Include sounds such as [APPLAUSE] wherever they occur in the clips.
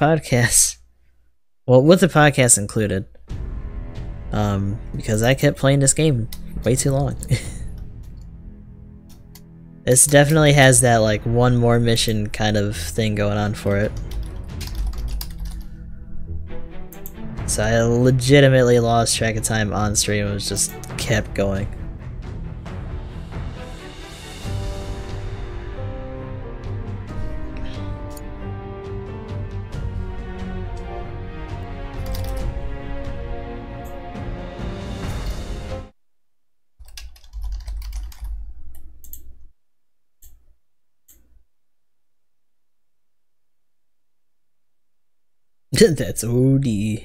podcast. Well, with the podcast included. Um, because I kept playing this game way too long. [LAUGHS] this definitely has that like one more mission kind of thing going on for it. So I legitimately lost track of time on stream, it was just kept going. That's OD. [LAUGHS]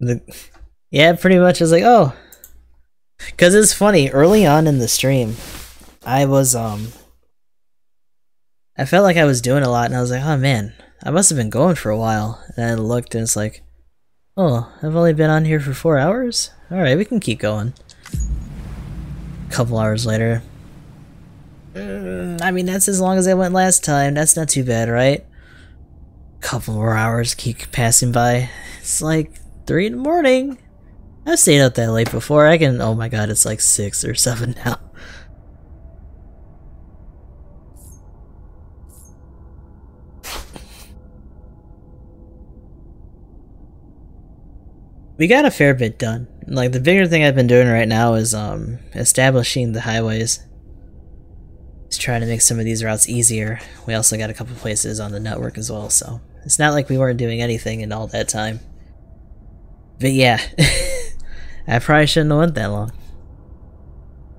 the, yeah, pretty much. I was like, oh, because it's funny. Early on in the stream, I was um, I felt like I was doing a lot, and I was like, oh man, I must have been going for a while. And I looked, and it's like, oh, I've only been on here for four hours. All right, we can keep going. A couple hours later, mm, I mean, that's as long as I went last time. That's not too bad, right? couple more hours keep passing by. It's like 3 in the morning. I've stayed out that late before. I can- oh my god, it's like 6 or 7 [LAUGHS] now. We got a fair bit done. Like, the bigger thing I've been doing right now is, um, establishing the highways. Just trying to make some of these routes easier. We also got a couple places on the network as well, so it's not like we weren't doing anything in all that time. But yeah, [LAUGHS] I probably shouldn't have went that long.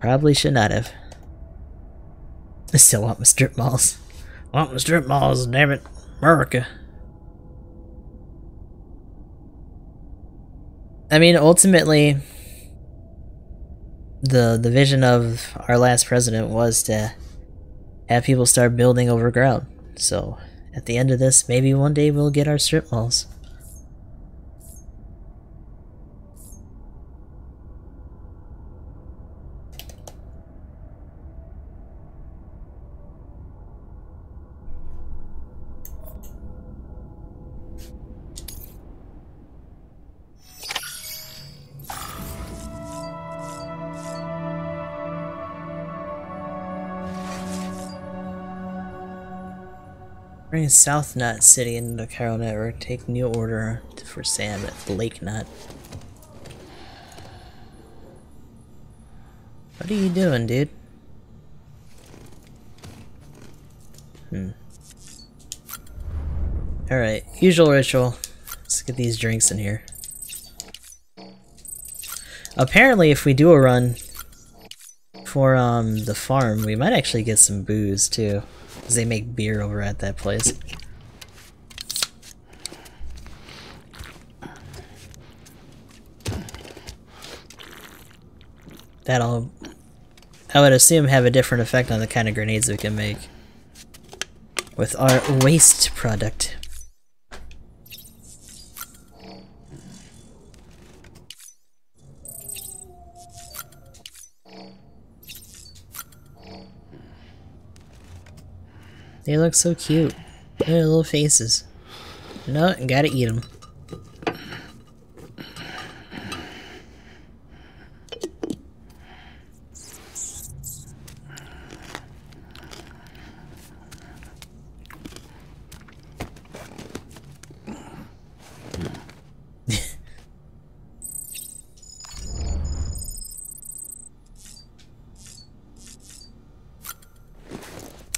Probably should not have. I still want my strip malls. Want my strip malls, damn it. America. I mean, ultimately, the the vision of our last president was to have people start building overground. So at the end of this, maybe one day we'll get our strip malls. Bring South Knot City into the Chiral network. Take new order for Sam at Lake Knot. What are you doing, dude? Hmm. Alright, usual ritual. Let's get these drinks in here. Apparently, if we do a run for um the farm, we might actually get some booze too. Because they make beer over at that place. That'll, I would assume, have a different effect on the kind of grenades we can make. With our waste product. They look so cute. Their little faces. No, gotta eat them.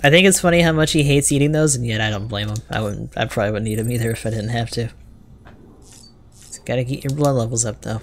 I think it's funny how much he hates eating those, and yet I don't blame him. I wouldn't. I probably wouldn't eat them either if I didn't have to. gotta get your blood levels up, though.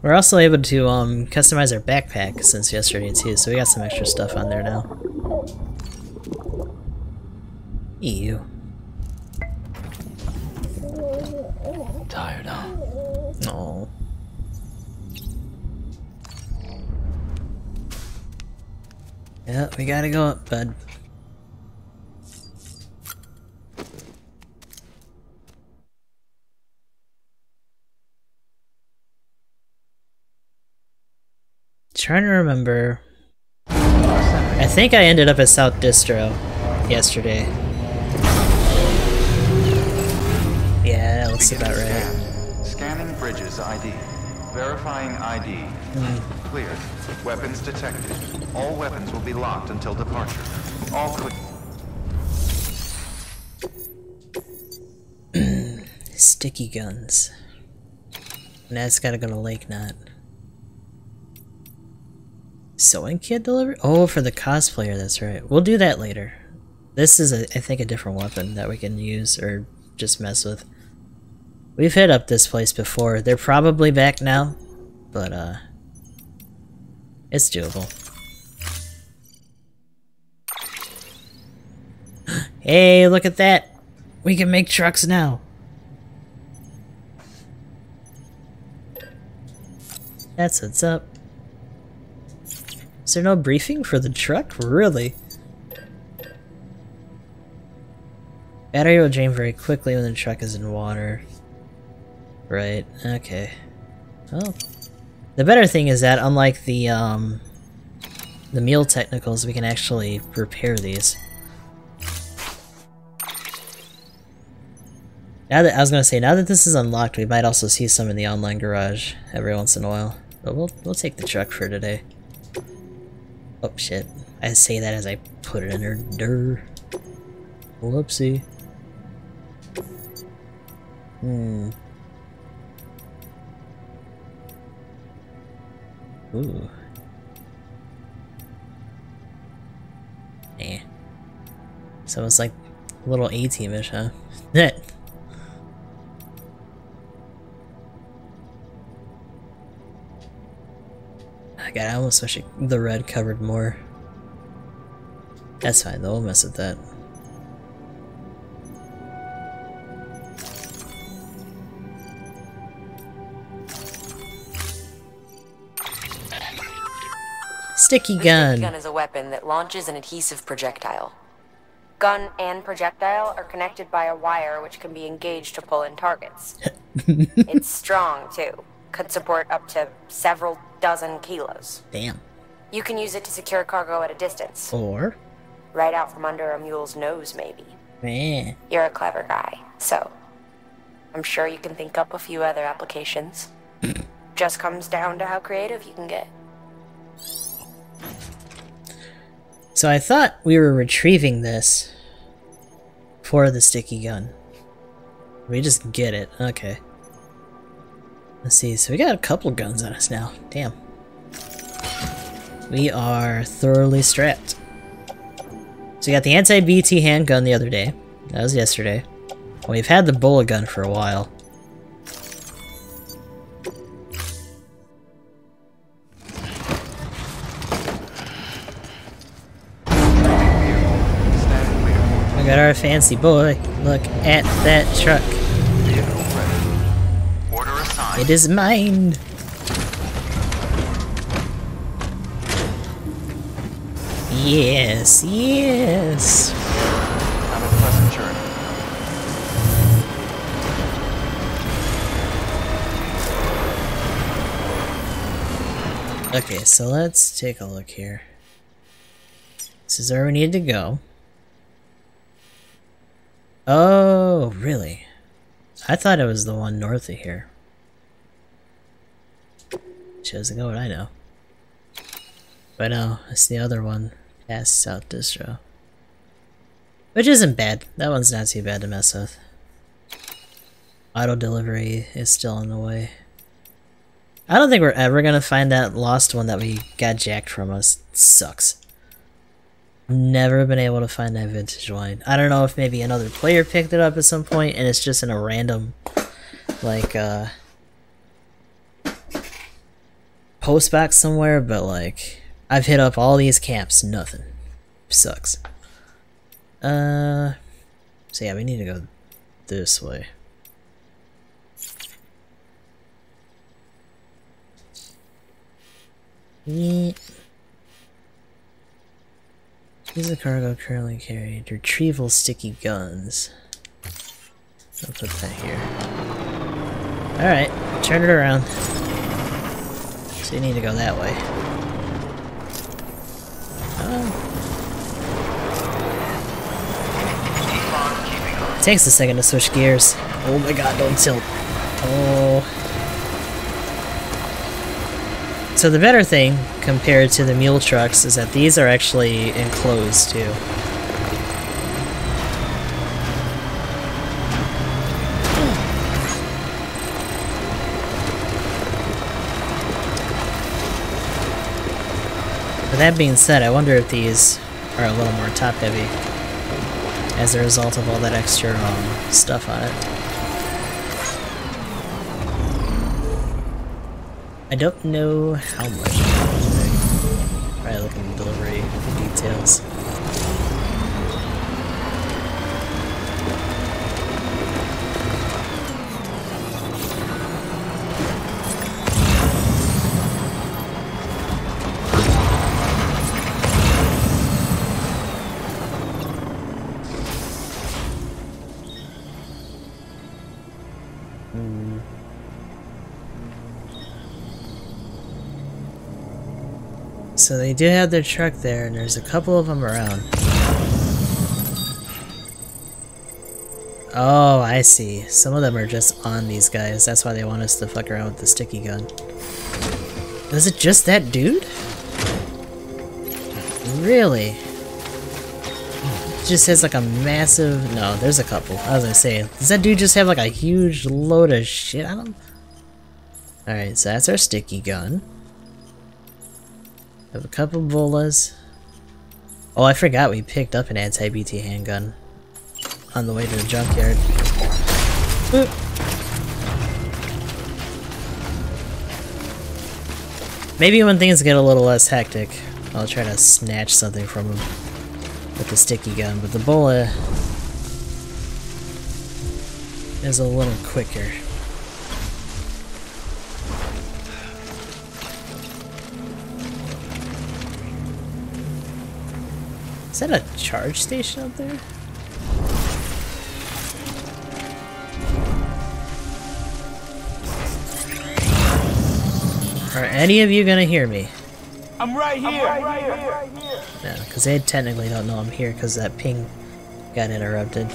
We're also able to um, customize our backpack since yesterday too, so we got some extra stuff on there now. Ew. Tired, huh? No. Yeah, we gotta go up, bud. Trying to remember. I think I ended up at South Distro yesterday. Yeah, that looks about right. Scanning Bridges ID. Verifying ID. Hmm. clear. Weapons detected. All weapons will be locked until departure. All clear. [CLEARS THROAT] Sticky guns. Now it's gotta go to Lake Knot. Sewing kit delivery? Oh, for the cosplayer, that's right. We'll do that later. This is, a, I think, a different weapon that we can use or just mess with. We've hit up this place before. They're probably back now, but, uh, it's doable. [GASPS] hey, look at that! We can make trucks now! That's what's up. Is there no briefing for the truck? Really? Battery will drain very quickly when the truck is in water. Right, okay. Well, the better thing is that unlike the, um, the meal technicals, we can actually repair these. Now that I was gonna say, now that this is unlocked, we might also see some in the online garage every once in a while. But we'll we'll take the truck for today. Oh shit! I say that as I put it in there. Durr. Whoopsie. Hmm. Ooh. Eh. So it's like a little A-teamish, huh? [LAUGHS] That. God, I almost wish it, the red covered more. That's fine, though. We'll mess with that. Sticky gun. Sticky gun is a weapon that launches an adhesive projectile. Gun and projectile are connected by a wire which can be engaged to pull in targets. [LAUGHS] it's strong, too. Could support up to several dozen kilos. Damn. You can use it to secure cargo at a distance. Or? Right out from under a mule's nose, maybe. Eh. You're a clever guy, so I'm sure you can think up a few other applications. [CLEARS THROAT] Just comes down to how creative you can get. So I thought we were retrieving this for the sticky gun. We just get it. Okay. Let's see. So we got a couple guns on us now. Damn. We are thoroughly strapped. So we got the anti-BT handgun the other day. That was yesterday. We've had the bullet gun for a while. We got our fancy boy. Look at that truck. It is mine. Yes, yes. Have a pleasant journey. Okay, so let's take a look here. This is where we need to go. Oh, really? I thought it was the one north of here. Shows go what I know. But no, it's the other one past South Distro. Which isn't bad. That one's not too bad to mess with. Auto delivery is still in the way. I don't think we're ever gonna find that lost one that we got jacked from us. sucks. Never been able to find that vintage wine. I don't know if maybe another player picked it up at some point and it's just in a random, like, uh, post box somewhere, but like I've hit up all these camps, nothing. Sucks. Uh, so yeah, we need to go this way. Yeah. Use the cargo currently carried. Retrieval sticky guns. I'll put that here. Alright, turn it around. You need to go that way. Oh. Takes a second to switch gears. Oh my god, don't tilt. Oh. So the better thing, compared to the mule trucks, is that these are actually enclosed too. But that being said, I wonder if these are a little more top heavy as a result of all that extra um, stuff on it. I don't know how much. So they do have their truck there, and there's a couple of them around. Oh, I see. Some of them are just on these guys. That's why they want us to fuck around with the sticky gun. Is it just that dude? Really? Just has like a massive... No, there's a couple. I was gonna say, does that dude just have like a huge load of shit on him? Alright, so that's our sticky gun. Have a couple bolas. Oh, I forgot we picked up an anti-BT handgun on the way to the junkyard. Maybe when things get a little less hectic, I'll try to snatch something from him with the sticky gun, but the bola is a little quicker. Is that a charge station up there? Are any of you gonna hear me? I'm right here. I'm right here. No, because they technically don't know I'm here because that ping got interrupted.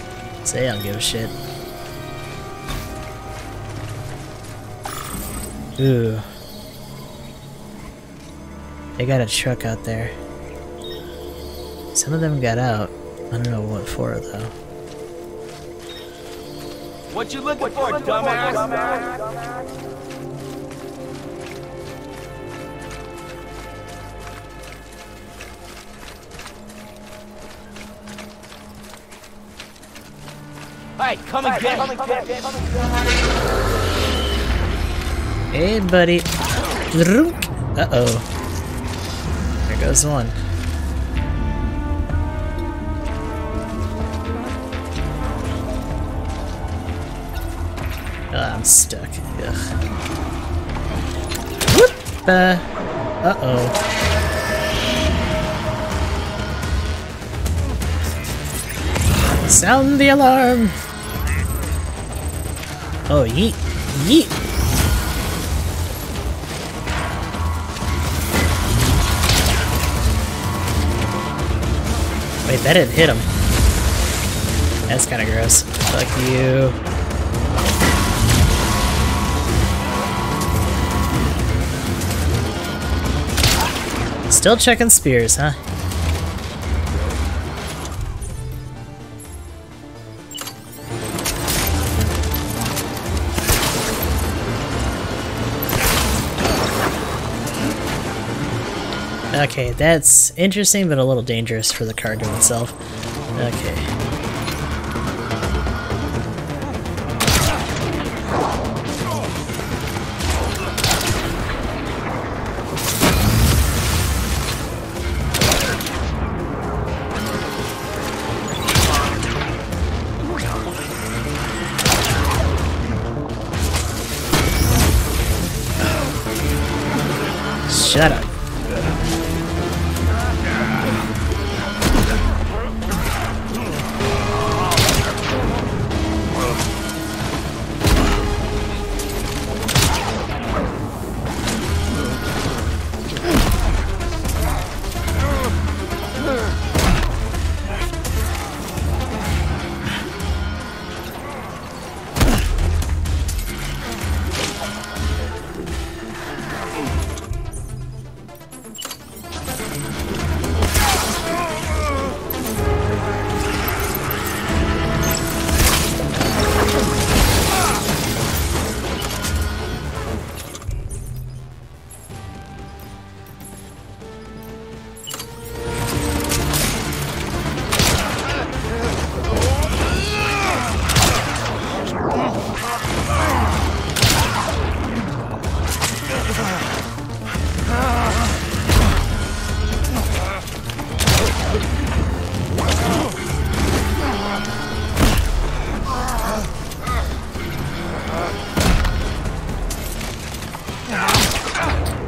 So they don't give a shit. Ooh. They got a truck out there. Some of them got out. I don't know what for though. What you looking for, dumbass? Hey, come and get. Hey, buddy. Uh-oh. There goes one. I'm stuck. Ugh. Whoop! Uh, uh-oh. Sound the alarm! Oh, yeet! Yeet! Wait, that didn't hit him. That's kinda gross. Fuck you. Still checking spears, huh? Okay, that's interesting, but a little dangerous for the cargo itself. Okay. Shut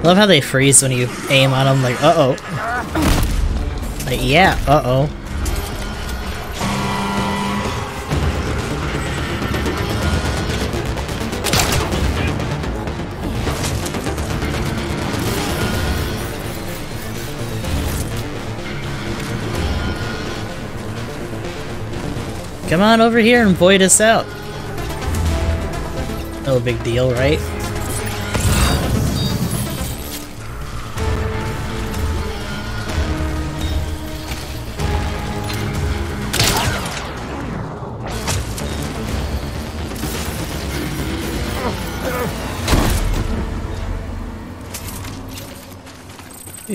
Love how they freeze when you aim on them, like, uh-oh. Like, yeah, uh-oh. Come on over here and void us out. No big deal, right?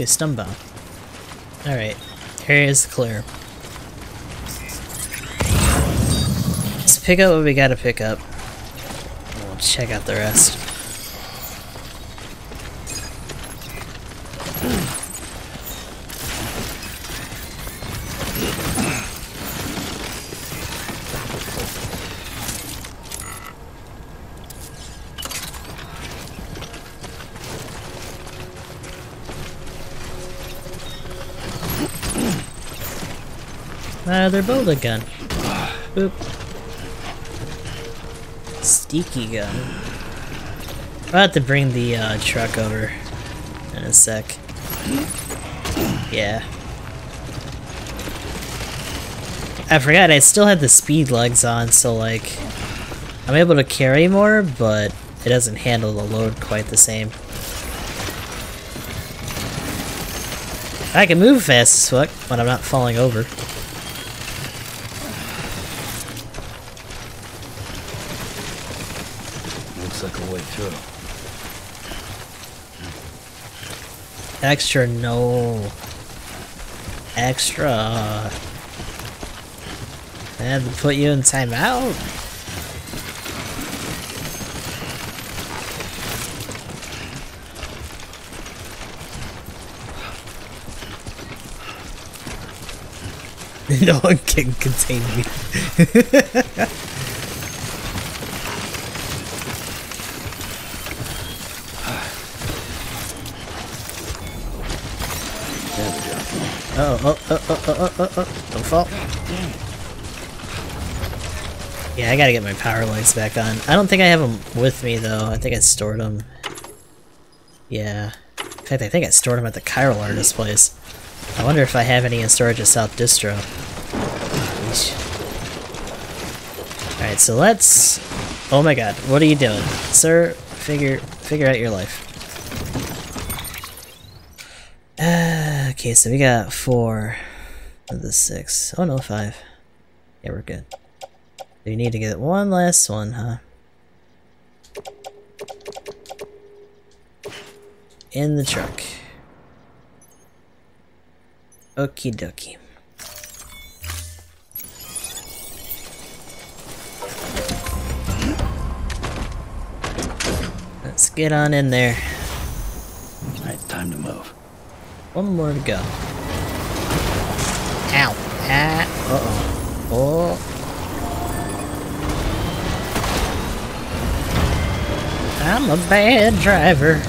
Ooh, stun bomb. Alright, here's clear. Let's pick up what we gotta pick up. We'll check out the rest. Ah, they're both a gun. Boop. Steaky gun. I'll have to bring the uh, truck over in a sec. Yeah. I forgot I still had the speed legs on, so like I'm able to carry more, but it doesn't handle the load quite the same. I can move fast as fuck when I'm not falling over. Looks like a way through. Extra, no. Extra. I had to put you in timeout. [LAUGHS] no one can contain me. [LAUGHS] Oh, oh, oh, oh, oh, oh, don't fall. Yeah, I gotta get my power legs back on. I don't think I have them with me, though. I think I stored them. Yeah. In fact, I think I stored them at the Chiral Artist place. I wonder if I have any in storage at South Distro. Alright, so let's... Oh my god, what are you doing? Sir, figure figure out your life. Uh, okay, so we got four of the six. Oh no, five. Yeah, we're good. We need to get one last one, huh? In the truck. Okie dokie. Let's get on in there. Alright, time to move. One more to go. Ow. Ah. Uh-oh. Oh. I'm a bad driver.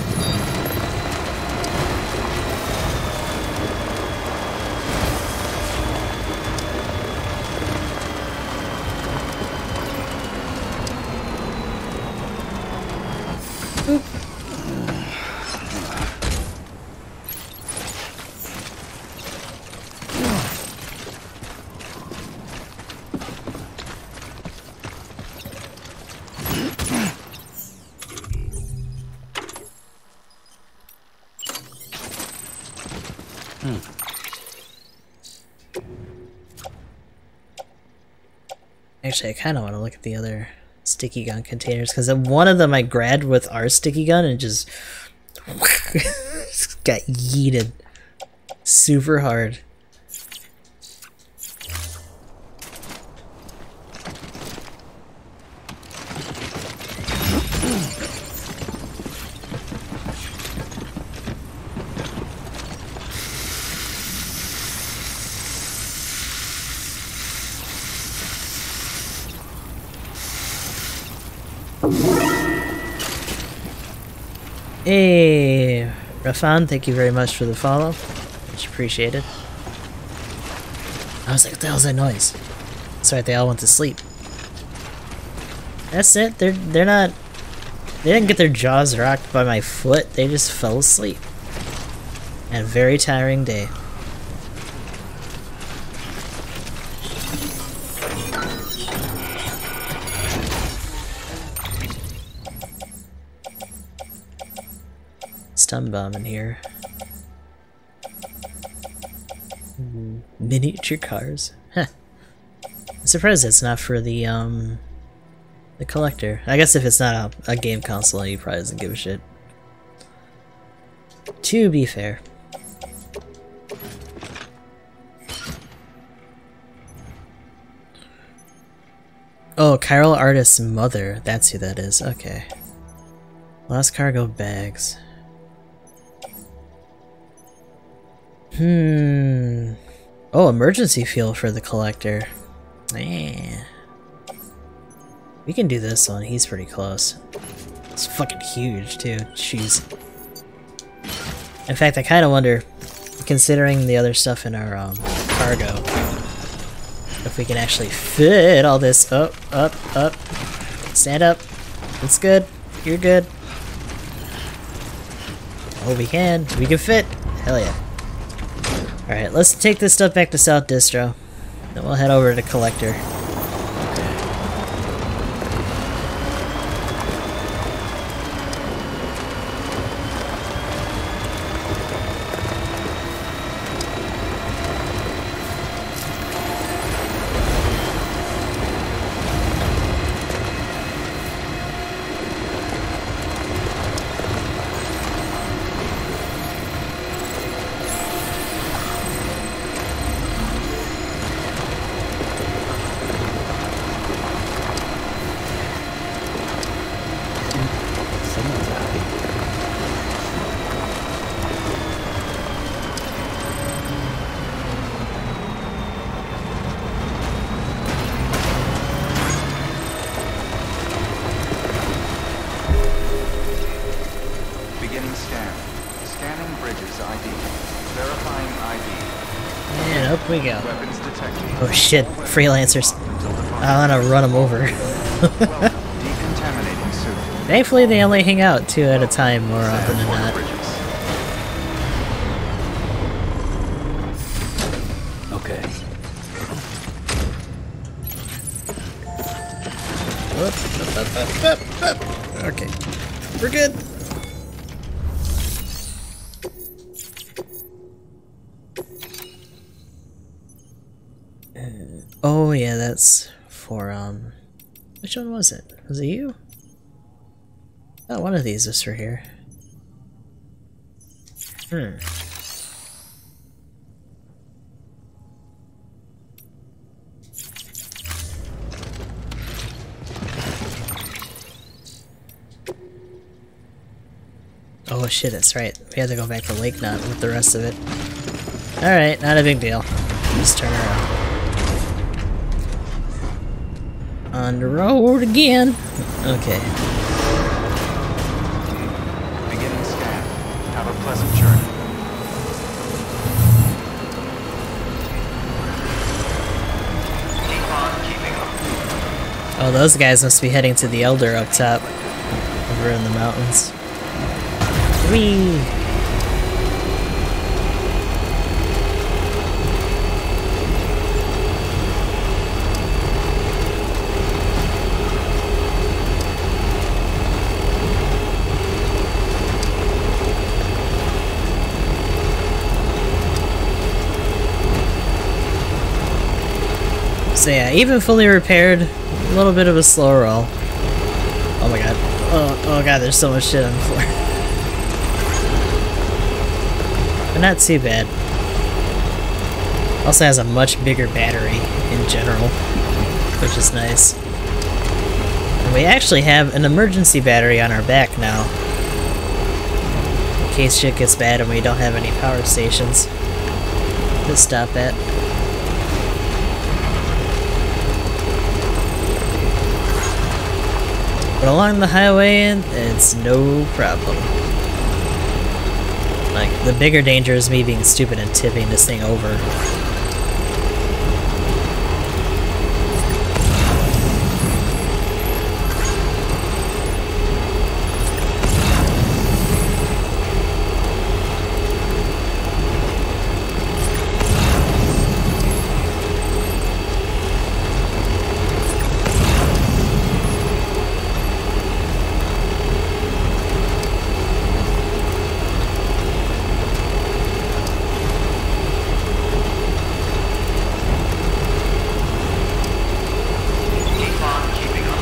Actually, I kind of want to look at the other sticky gun containers because one of them I grabbed with our sticky gun and just [LAUGHS] got yeeted super hard. Hey, Rafan, thank you very much for the follow. Much appreciated. I was like, what the hell's that noise? That's right, they all went to sleep. That's it, they're, they're not... They didn't get their jaws rocked by my foot, they just fell asleep. And a very tiring day. Stun bomb in here. Miniature cars. Huh. I'm surprised it's not for the um the collector. I guess if it's not a, a game console, he probably doesn't give a shit. To be fair. Oh, Chiral Artist's mother. That's who that is. Okay. Lost cargo bags. Hmm. Oh, emergency fuel for the collector. Eh. We can do this one. He's pretty close. It's fucking huge, too. Jeez. In fact, I kind of wonder, considering the other stuff in our um, cargo, if we can actually fit all this up, up, up. Stand up. It's good. You're good. Oh, we can. We can fit. Hell yeah. Alright, let's take this stuff back to South Distro. Then we'll head over to Collector. Shit, freelancers. I wanna run them over. Welcome. Decontaminating suit. Thankfully, they only hang out two at a time more often than not. Was it? Was it you? Oh, one of these is for here. Hmm. Oh shit, that's right. We had to go back to Lake Knot with the rest of it. Alright, not a big deal. Just turn around. On the road again. Okay. Beginning scan. Have a pleasant journey. Keep on keeping up. Oh, those guys must be heading to the Elder up top. Over in the mountains. Whee! So yeah, even fully repaired, a little bit of a slow roll. Oh my god. Oh, oh god, there's so much shit on the floor. [LAUGHS] but not too bad. Also has a much bigger battery in general, which is nice. And we actually have an emergency battery on our back now. In case shit gets bad and we don't have any power stations to stop at. But along the highway, it's no problem. Like, the bigger danger is me being stupid and tipping this thing over. Keep on keeping on.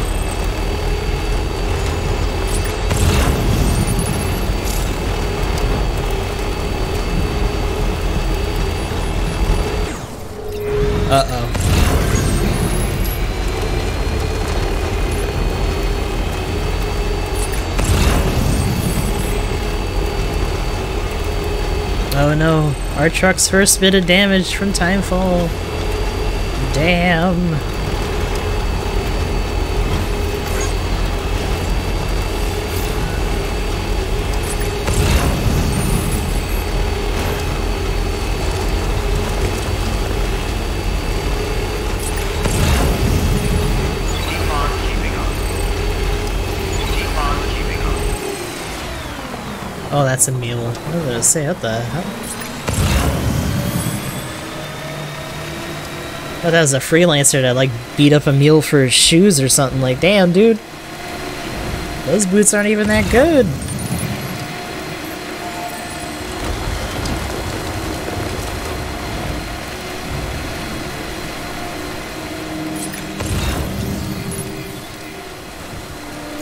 Uh-oh. Oh no, our truck's first bit of damage from Timefall. Damn. Oh, that's a mule. I was gonna say, what the hell? Thought that was a freelancer that like beat up a mule for his shoes or something. Like, damn, dude. Those boots aren't even that good.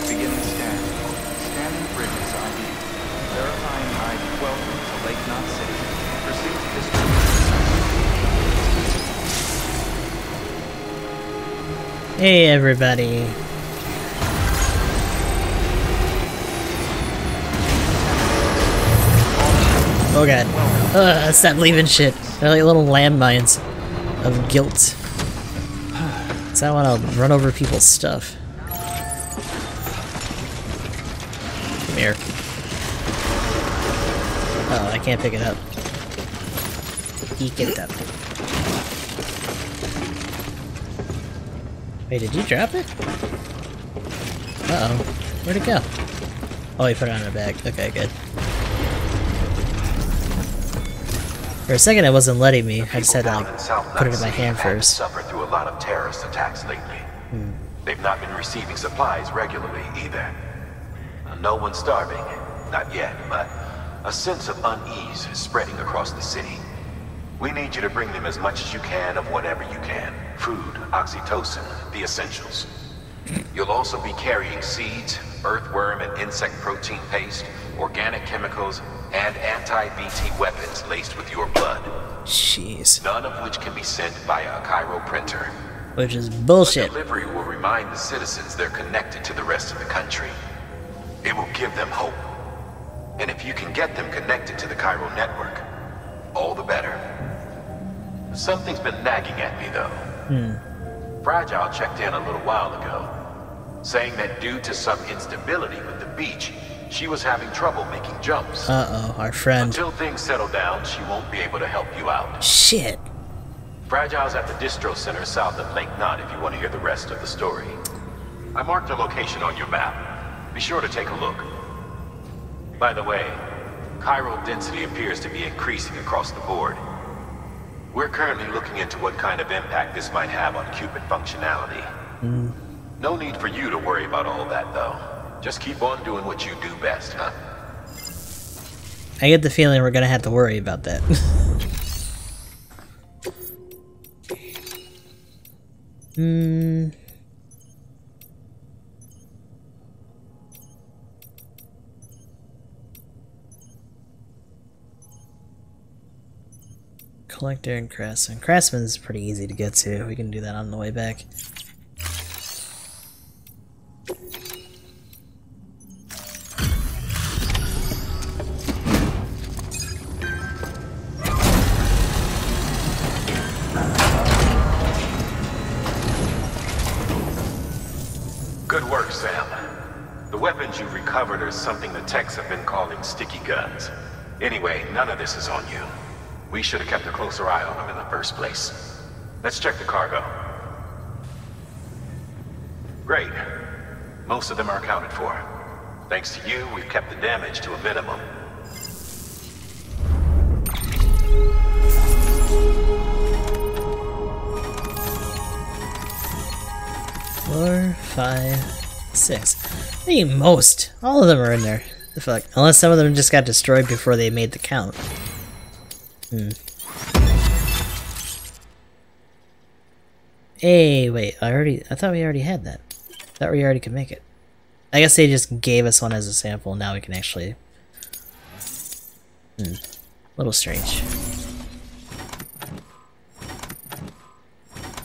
Beginning scan. Scanning bridges ID. Verifying ID. Welcome to Lake Knot City. Proceed to district. Hey, everybody. Oh god. Ugh, stop leaving shit. They're like little landmines of guilt. So I want to run over people's stuff. Come here. Oh, I can't pick it up. Eek it up. Wait, did you drop it? Uh-oh. Where'd it go? Oh, he put it on a bag. Okay, good. For a second, it wasn't letting me. I just had to, like, put it in my hand first. Suffered through a lot of terrorist attacks lately. Hmm. They've not been receiving supplies regularly either. No one's starving, not yet, but a sense of unease is spreading across the city. We need you to bring them as much as you can of whatever you can. Food, oxytocin, the essentials. You'll also be carrying seeds, earthworm and insect protein paste, organic chemicals, and anti-BT weapons laced with your blood. Jeez. None of which can be sent via a Chiral printer. Which is bullshit. Delivery will remind the citizens they're connected to the rest of the country. It will give them hope. And if you can get them connected to the Chiral network, all the better. Something's been nagging at me, though. Hmm. Fragile checked in a little while ago, saying that due to some instability with the beach, she was having trouble making jumps. Uh-oh, our friend. Until things settle down, she won't be able to help you out. Shit. Fragile's at the distro center south of Lake Knot if you want to hear the rest of the story. I marked her location on your map. Be sure to take a look. By the way, chiral density appears to be increasing across the board. We're currently looking into what kind of impact this might have on Cupid functionality. No need for you to worry about all that, though. Just keep on doing what you do best, huh? I get the feeling we're gonna have to worry about that. [LAUGHS] Hmm. Collector and Craftsman. Craftsman's pretty easy to get to. We can do that on the way back. Good work, Sam. The weapons you've recovered are something the techs have been calling sticky guns. Anyway, none of this is on you. We should have kept a closer eye on them in the first place. Let's check the cargo. Great. Most of them are accounted for. Thanks to you, we've kept the damage to a minimum. Four, five, six. I think most. All of them are in there. I feel like, unless some of them just got destroyed before they made the count. Hey, wait, I already, I thought we already had that. Thought we already could make it. I guess they just gave us one as a sample, now we can actually... Hmm. little strange.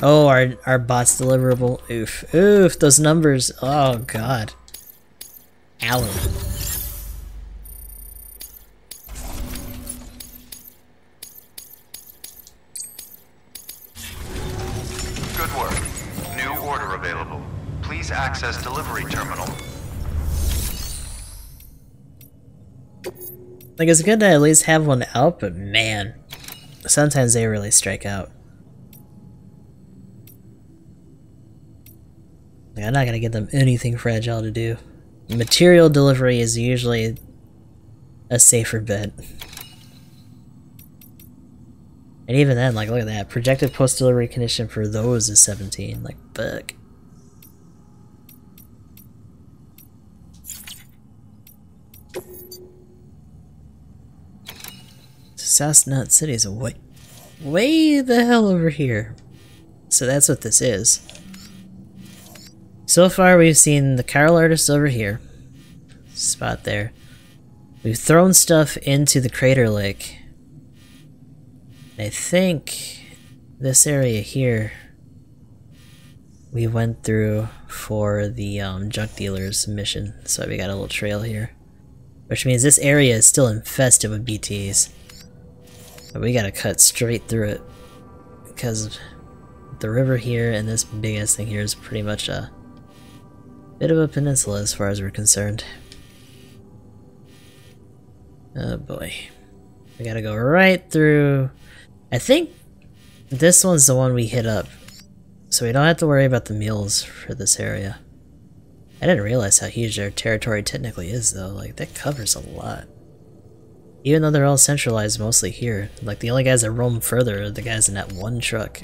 Oh, our, our bot's deliverable. Oof. Oof, those numbers. Oh, God. Alan. Access delivery terminal. Like, it's good to at least have one out, but man, sometimes they really strike out. Like, I'm not gonna give them anything fragile to do. Material delivery is usually a safer bet. And even then, like, look at that. Projected post-delivery condition for those is 17. Like, fuck. South Knot City is way, way the hell over here. So that's what this is. So far, we've seen the chiral artist over here. Spot there. We've thrown stuff into the crater lake. I think this area here we went through for the um, junk dealers mission. So we got a little trail here. Which means this area is still infested with BTs. But we gotta cut straight through it. Because the river here and this big ass thing here is pretty much a bit of a peninsula as far as we're concerned. Oh boy. We gotta go right through. I think this one's the one we hit up. So we don't have to worry about the mules for this area. I didn't realize how huge their territory technically is though, like that covers a lot. Even though they're all centralized mostly here, like the only guys that roam further are the guys in that one truck.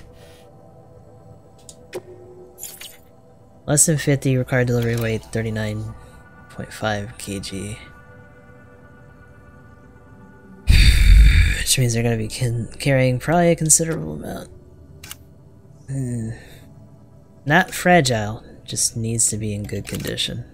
Less than 50, required delivery weight 39.5 kg. [SIGHS] Which means they're going to be carrying probably a considerable amount. Hmm. Not fragile, just needs to be in good condition.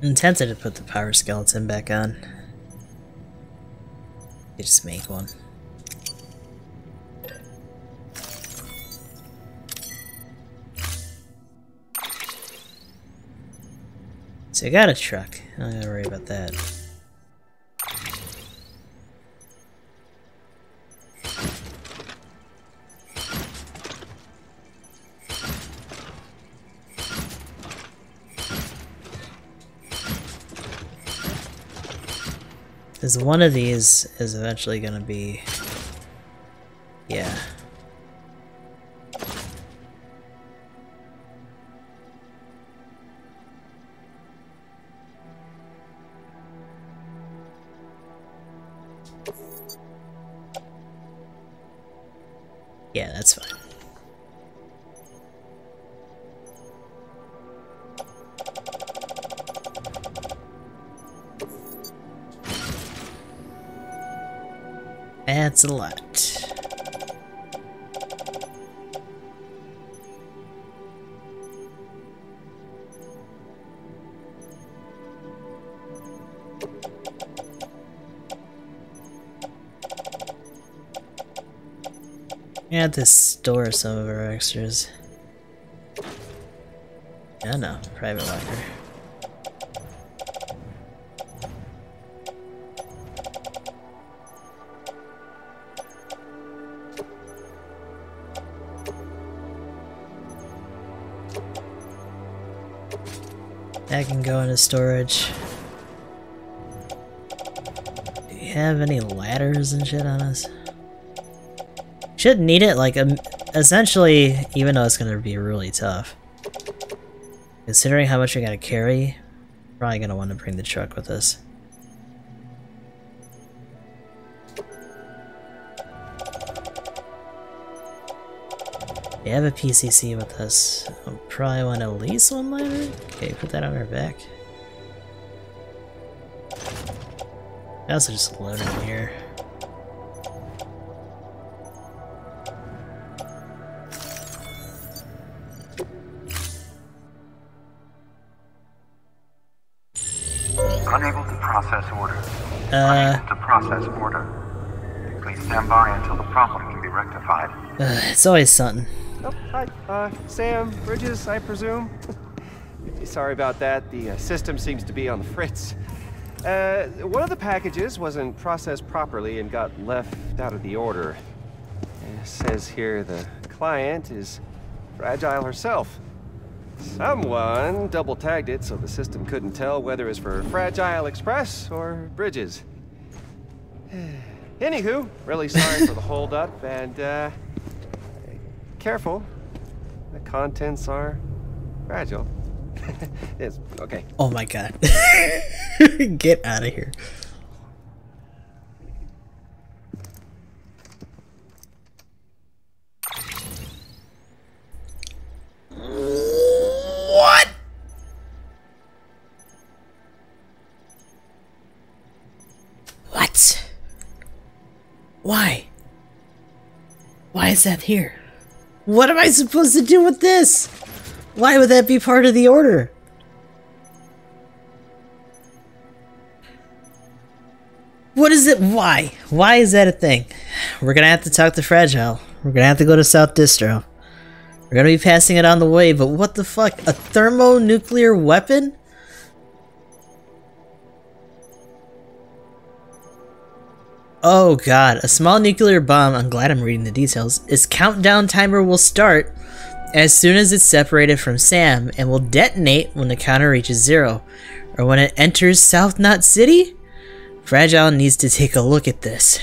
I'm tempted to put the power skeleton back on. You just make one. So I got a truck. I don't gotta worry about that. Because one of these is eventually gonna be... Yeah. Yeah, We have to store some of our extras. Yeah, no, private locker. That can go into storage. Do you have any ladders and shit on us? Should need it, like, um, essentially, even though it's gonna be really tough. Considering how much we gotta carry, probably gonna want to bring the truck with us. We have a PCC with us. I'll probably want at least one ladder. Okay, put that on our back. I also just load it here. Uh, [SIGHS] it's always something. Oh, hi. Uh, Sam Bridges, I presume. [LAUGHS] Sorry about that. The uh, system seems to be on the fritz. Uh, one of the packages wasn't processed properly and got left out of the order. It says here the client is Fragile herself. Someone double tagged it so the system couldn't tell whether it's for Fragile Express or Bridges. [SIGHS] Anywho, really sorry for the [LAUGHS] holdup and, uh, careful. The contents are fragile. [LAUGHS] it's okay. Oh my god. [LAUGHS] Get out of here. What? What? Why? Why is that here? What am I supposed to do with this? Why would that be part of the order? What is it? Why? Why is that a thing? We're gonna have to talk to Fragile. We're gonna have to go to South Distro. We're gonna be passing it on the way, but what the fuck? A thermonuclear weapon? Oh god, a small nuclear bomb, I'm glad I'm reading the details, its countdown timer will start as soon as it's separated from Sam and will detonate when the counter reaches zero. Or when it enters South Knot City? Fragile needs to take a look at this.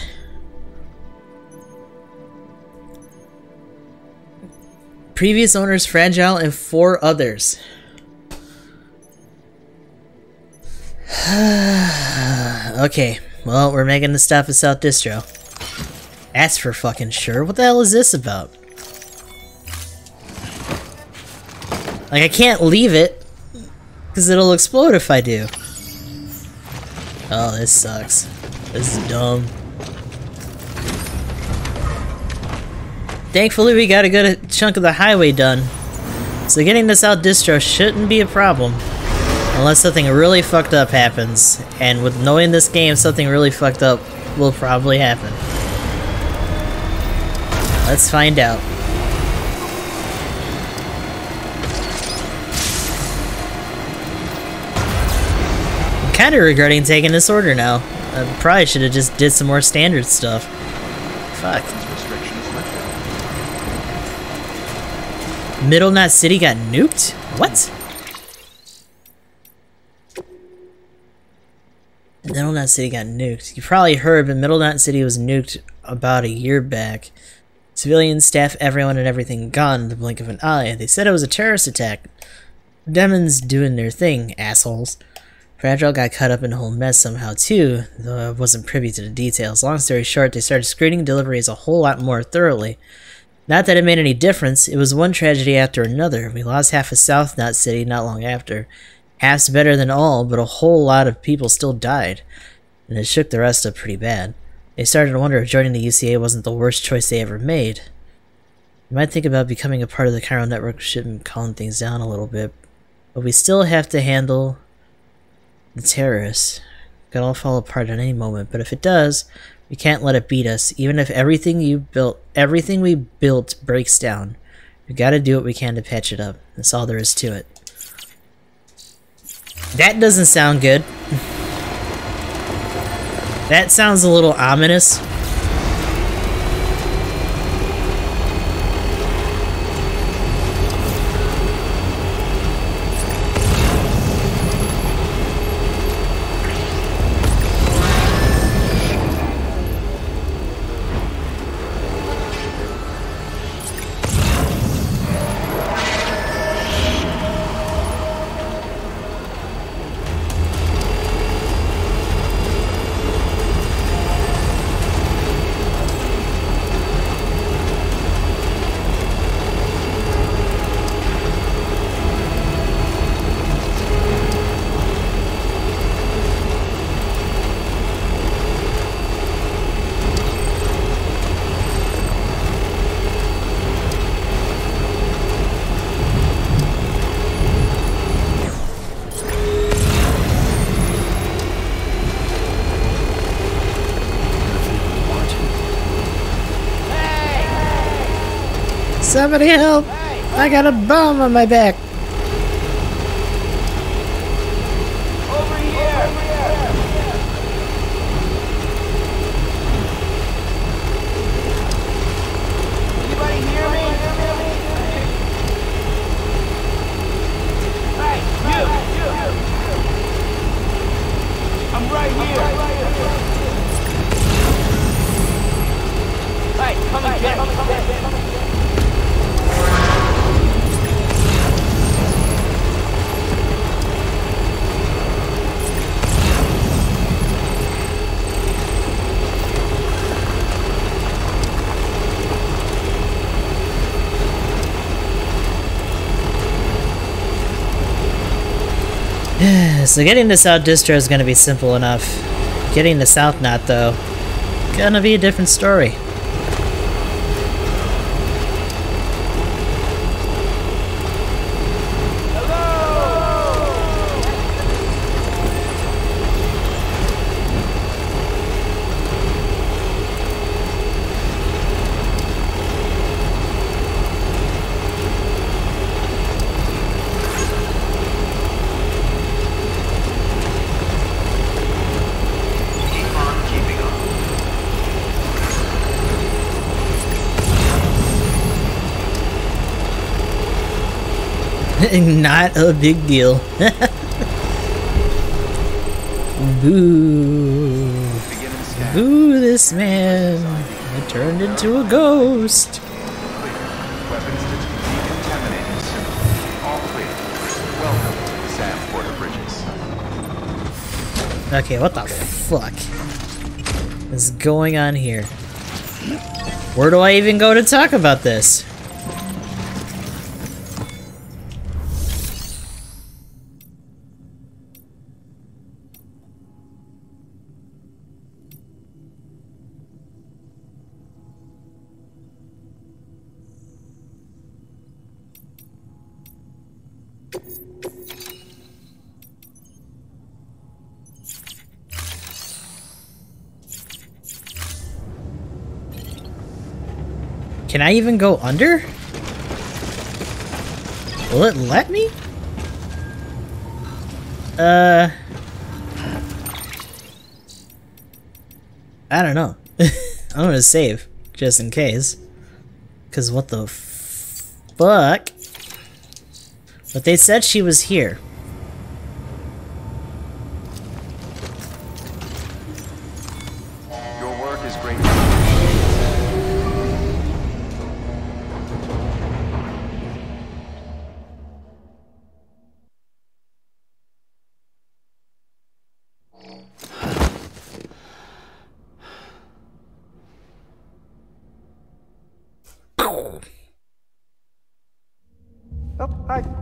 Previous owners Fragile and four others. [SIGHS] okay, well, we're making the stop at South Distro. That's for fucking sure. What the hell is this about? Like, I can't leave it, because it'll explode if I do. Oh, this sucks. This is dumb. Thankfully, we got a good chunk of the highway done. So getting this out distro shouldn't be a problem. Unless something really fucked up happens. And with knowing this game, something really fucked up will probably happen. Let's find out. I'm kinda regretting taking this order now. I probably should have just did some more standard stuff. Fuck. Middle Knot City got nuked? What? Middle Knot City got nuked. You probably heard, but Middle Knot City was nuked about a year back. Civilians, staff, everyone, and everything gone in the blink of an eye. They said it was a terrorist attack. Demons doing their thing, assholes. Fragile got caught up in the whole mess somehow too, though I wasn't privy to the details. Long story short, they started screening deliveries a whole lot more thoroughly. Not that it made any difference, it was one tragedy after another. We lost half of South Knot City not long after. Half's better than all, but a whole lot of people still died, and it shook the rest up pretty bad. They started to wonder if joining the UCA wasn't the worst choice they ever made. You might think about becoming a part of the chiral network and calm things down a little bit, but we still have to handle the terrorists. Could all fall apart at any moment, but if it does, we can't let it beat us. Even if everything you built, everything we built breaks down, we gotta do what we can to patch it up. That's all there is to it. That doesn't sound good. That sounds a little ominous. Somebody help! I got a bomb on my back. So getting to South Distro is going to be simple enough. Getting to South Knot, though, gonna be a different story. [LAUGHS] Not a big deal. [LAUGHS] Boo. Boo this man. I turned into a ghost. Okay, what the fuck is going on here? Where do I even go to talk about this? Can I even go under? Will it let me? Uh... I don't know. [LAUGHS] I'm gonna save, just in case. Cause what the fuck? But they said she was here.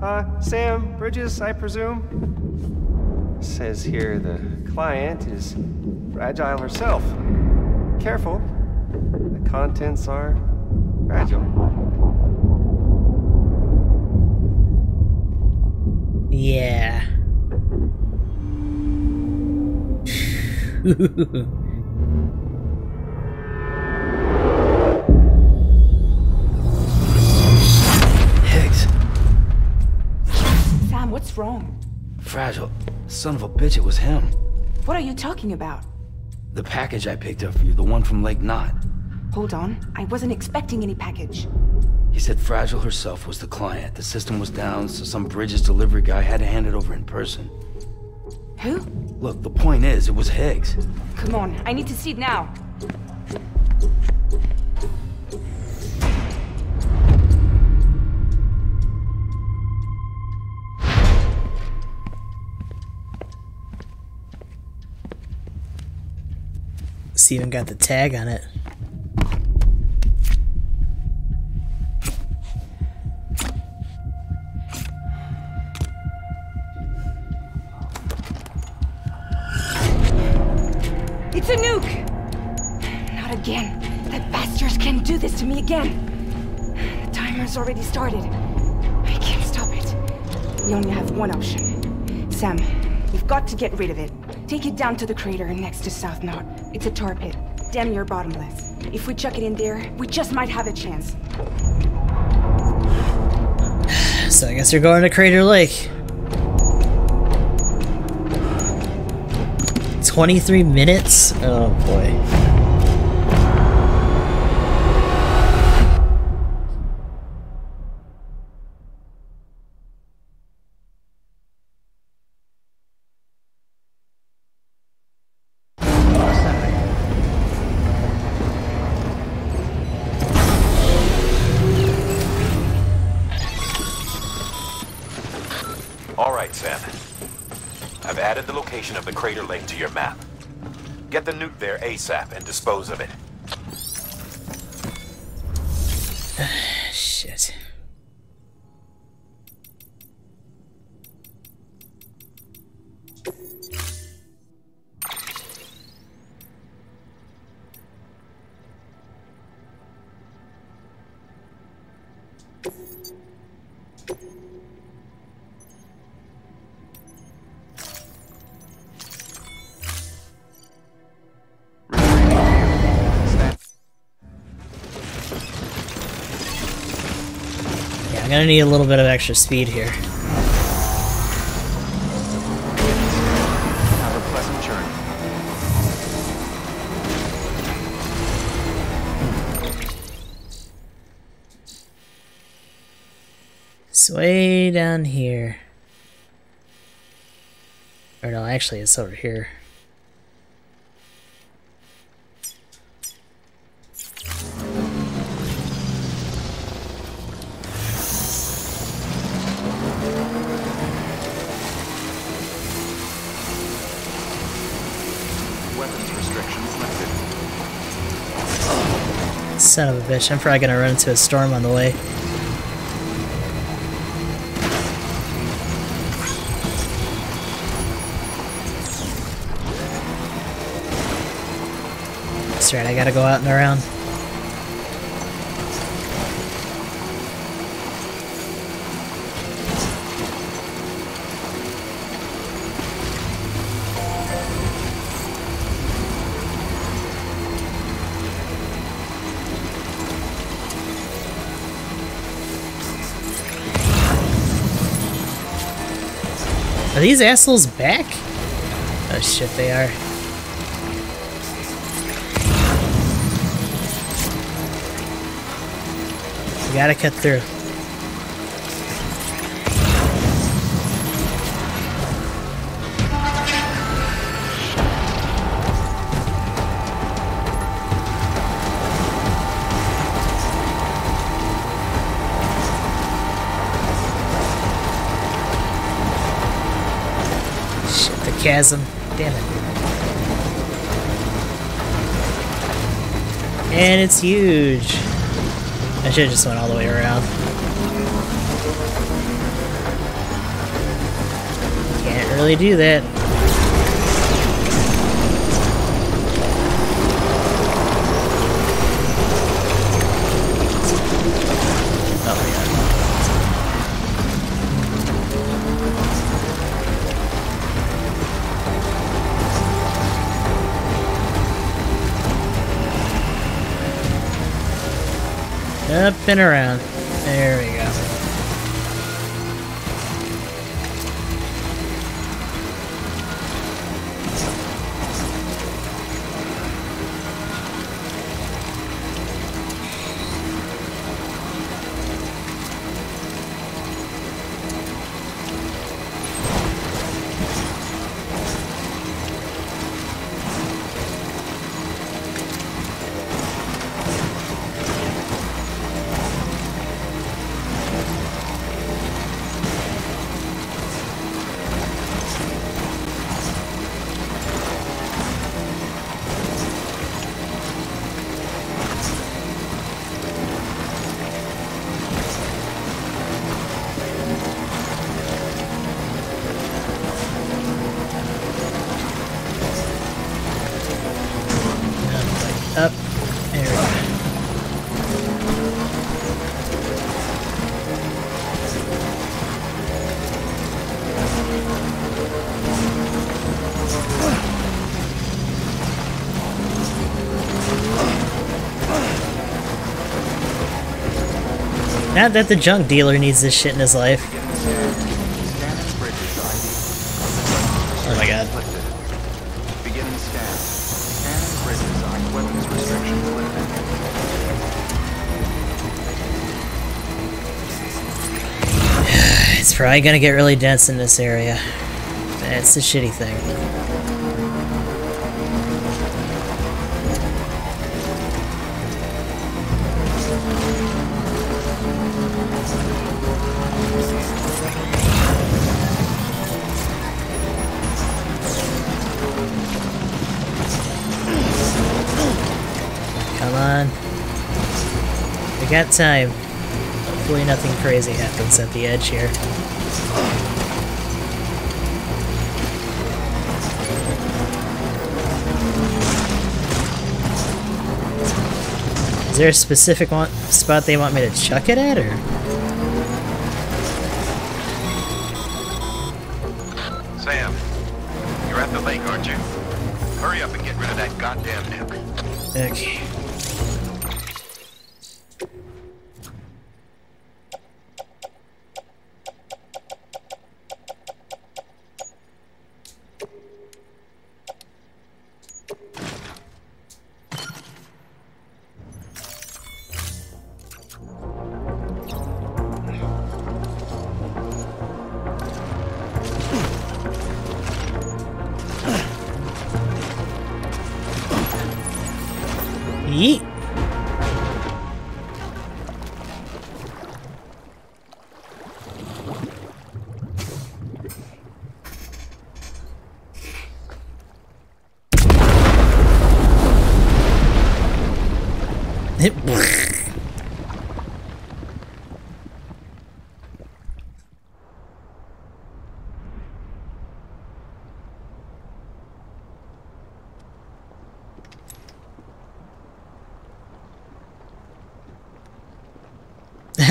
Uh, Sam Bridges, I presume. Says here the client is fragile herself. Careful. The contents are fragile. Yeah. [LAUGHS] [LAUGHS] what's wrong? Fragile. Son of a bitch, it was him. What are you talking about? The package I picked up for you, the one from Lake Knot. Hold on. I wasn't expecting any package. He said Fragile herself was the client. The system was down, so some Bridges delivery guy had to hand it over in person. Who? Look, the point is, it was Higgs. Come on, I need to see it now. It's even got the tag on it. It's a nuke! Not again. That bastards can't do this to me again. The timer's already started. I can't stop it. We only have one option. Sam, we've got to get rid of it. Take it down to the crater next to South Knot. It's a tar pit. Damn near bottomless. If we chuck it in there, we just might have a chance. [SIGHS] So I guess you're going to Crater Lake. 23 minutes? Oh boy. ASAP and dispose of it. [SIGHS] Shit. Gonna need a little bit of extra speed here. Have a pleasant journey. It's way down here. Or no, actually it's over here. Son of a bitch, I'm probably gonna run into a storm on the way. That's right, I gotta go out and around. These assholes back? Oh shit, they are. We gotta cut through. chasm. Damn it. And it's huge. I should have just went all the way around. Can't really do that. And around. Not that the junk dealer needs this shit in his life. Oh my god. [SIGHS] It's probably gonna get really dense in this area. That's the shitty thing. Got time. Hopefully nothing crazy happens at the edge here. Is there a specific spot they want me to chuck it at, or?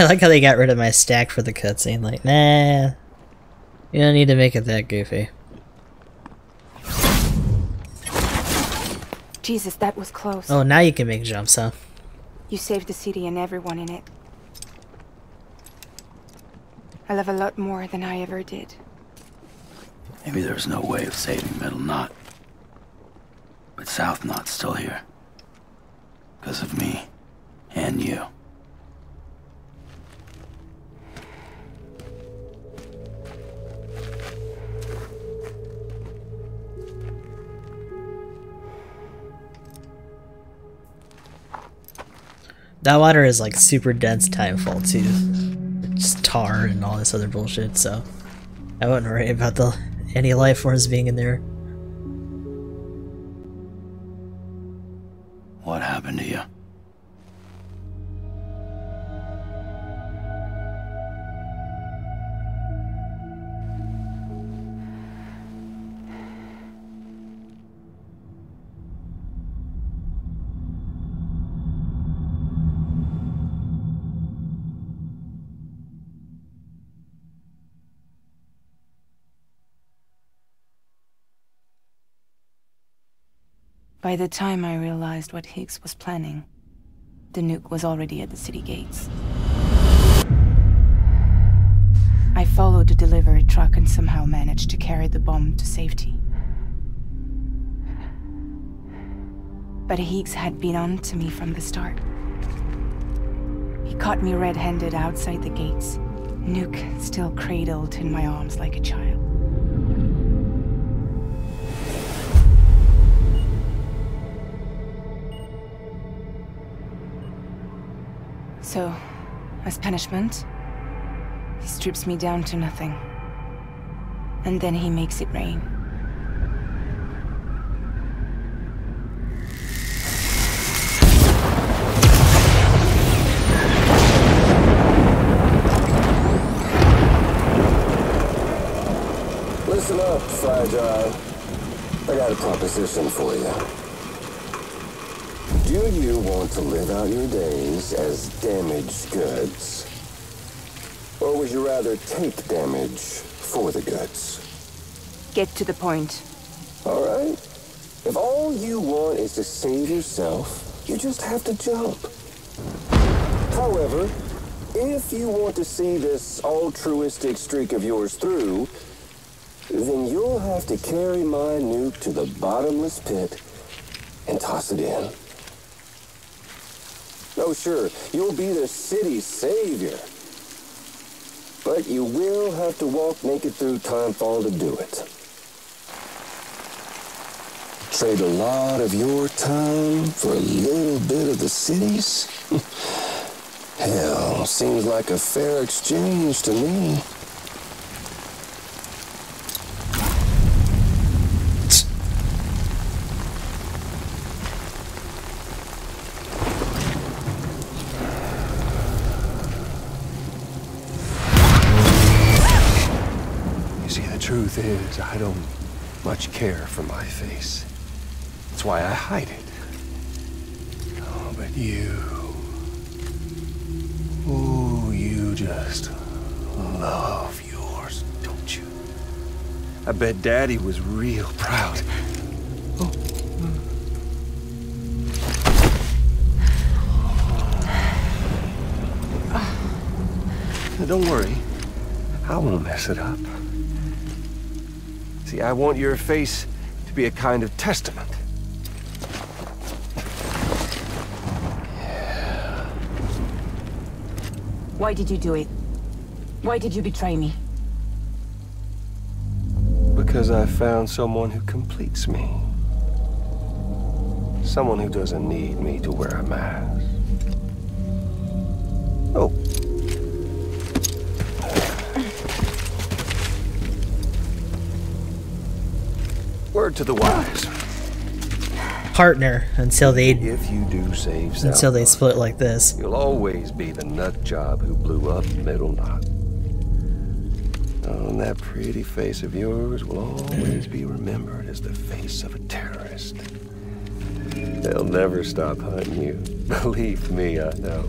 [LAUGHS] I like how they got rid of my stack for the cutscene. Like, nah, you don't need to make it that goofy. Jesus, that was close. Oh, now you can make jumps, huh? You saved the city and everyone in it. I love a lot more than I ever did. Maybe there's no way of saving Middle Knot. But South Knot's still here. Because of me. And you. That water is like super dense timefall too. Just tar and all this other bullshit, so I wouldn't worry about the any life forms being in there. By the time I realized what Higgs was planning, the nuke was already at the city gates. I followed the delivery truck and somehow managed to carry the bomb to safety. But Higgs had been on to me from the start. He caught me red-handed outside the gates, Nuke still cradled in my arms like a child. So, as punishment, he strips me down to nothing. And then he makes it rain. Listen up, Fragile. I got a proposition for you. Do you want to live out your days as damaged goods? Or would you rather take damage for the goods? Get to the point. All right. If all you want is to save yourself, you just have to jump. However, if you want to see this altruistic streak of yours through, then you'll have to carry my nuke to the bottomless pit and toss it in. Oh, sure, you'll be the city's savior. But you will have to walk naked through Timefall to do it. Trade a lot of your time for a little bit of the city's? [LAUGHS] Hell, seems like a fair exchange to me. Is, I don't much care for my face. That's why I hide it. Oh, but you. Ooh, you just love yours, don't you? I bet Daddy was real proud. Oh. Now, Don't worry. I won't mess it up. See, I want your face to be a kind of testament. Why did you do it? Why did you betray me? Because I found someone who completes me. Someone who doesn't need me to wear a mask. Oh. Word to the wise. Partner until they If you do save South until they split like this. You'll always be the nut job who blew up Middle Knot. Oh, and that pretty face of yours will always be remembered as the face of a terrorist. They'll never stop hunting you. [LAUGHS] Believe me, I know.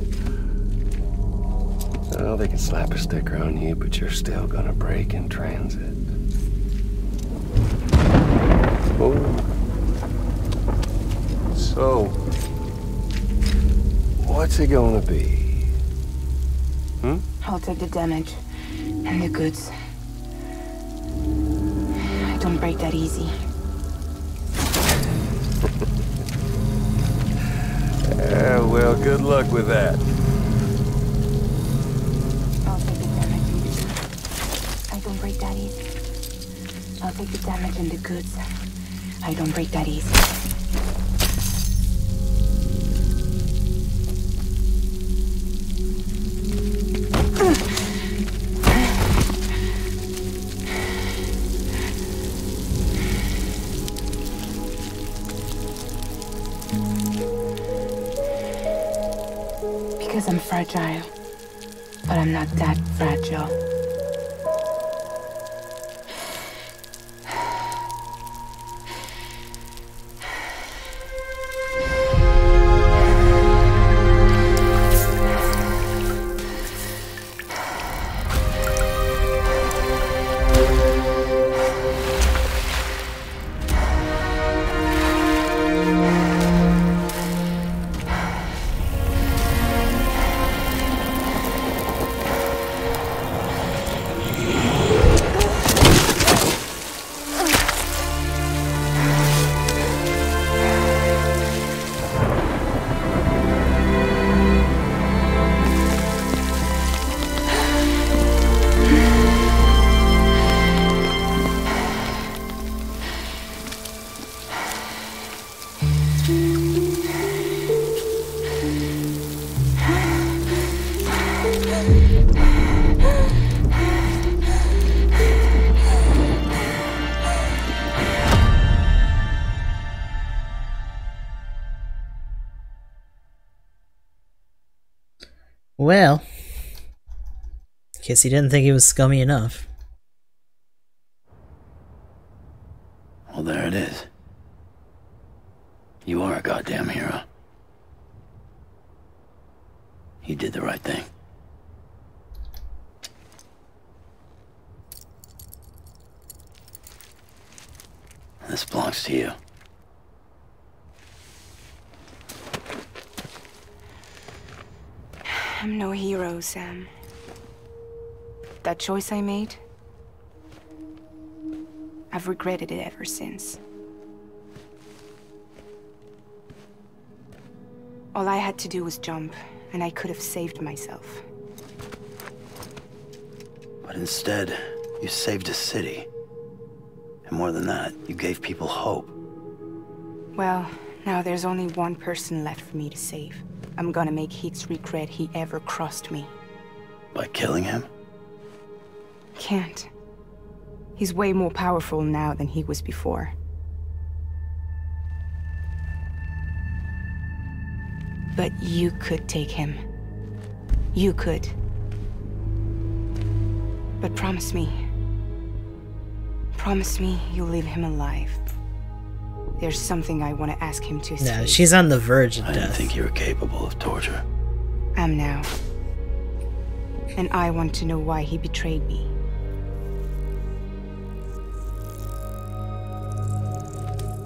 Oh, they can slap a sticker on you, but you're still gonna break in transit. Oh. So, what's it gonna be? Hmm? I'll take the damage and the goods. I don't break that easy. [LAUGHS] Yeah, well, good luck with that. I'll take the damage and the goods. I don't break that easy. I'll take the damage and the goods. I don't break that easy. Because I'm fragile. But I'm not that fragile. In case he didn't think he was scummy enough. Well, there it is. You are a goddamn hero. You did the right thing. This belongs to you. I'm no hero, Sam. That choice I made, I've regretted it ever since. All I had to do was jump, and I could have saved myself. But instead, you saved a city. And more than that, you gave people hope. Well, now there's only one person left for me to save. I'm gonna make Higgs regret he ever crossed me. By killing him? Can't. He's way more powerful now than he was before. But you could take him. You could. But promise me. Promise me you'll leave him alive. There's something I want to ask him to say. No, she's on the verge of I didn't think you were capable of torture. I'm now. And I want to know why he betrayed me.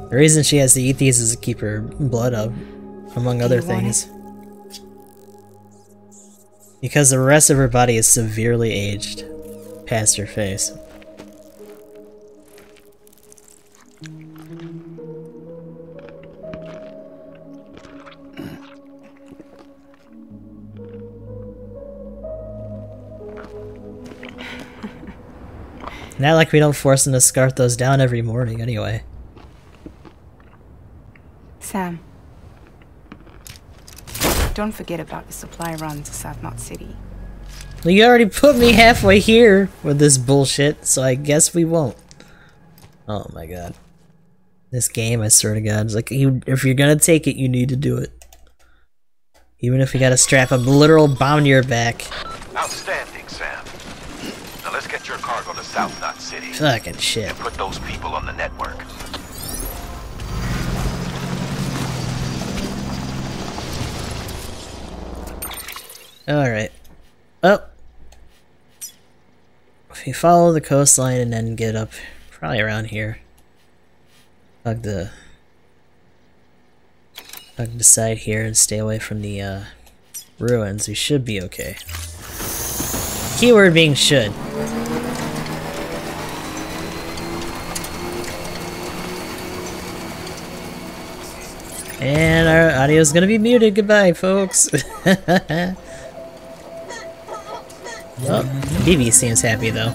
The reason she has to eat these is to keep her blood up, among other you things. Because the rest of her body is severely aged past her face. Not like we don't force them to scarf those down every morning anyway. Sam. Don't forget about the supply run to South Knot City. Well, you already put me halfway here with this bullshit, so I guess we won't. Oh my god. This game, I swear to god, it's like, you, if you're gonna take it, you need to do it. Even if we gotta strap a literal bomb to your back. Outstanding, Sam. Now let's get your cargo to South Knot City. Fucking shit. And put those people on the network. Alright. Oh. If you follow the coastline and then get up, probably around here. Hug the... Hug the side here and stay away from the, uh, ruins, we should be okay. Keyword being should. And our audio is gonna be muted. Goodbye, folks. [LAUGHS] Oh, BB seems happy though.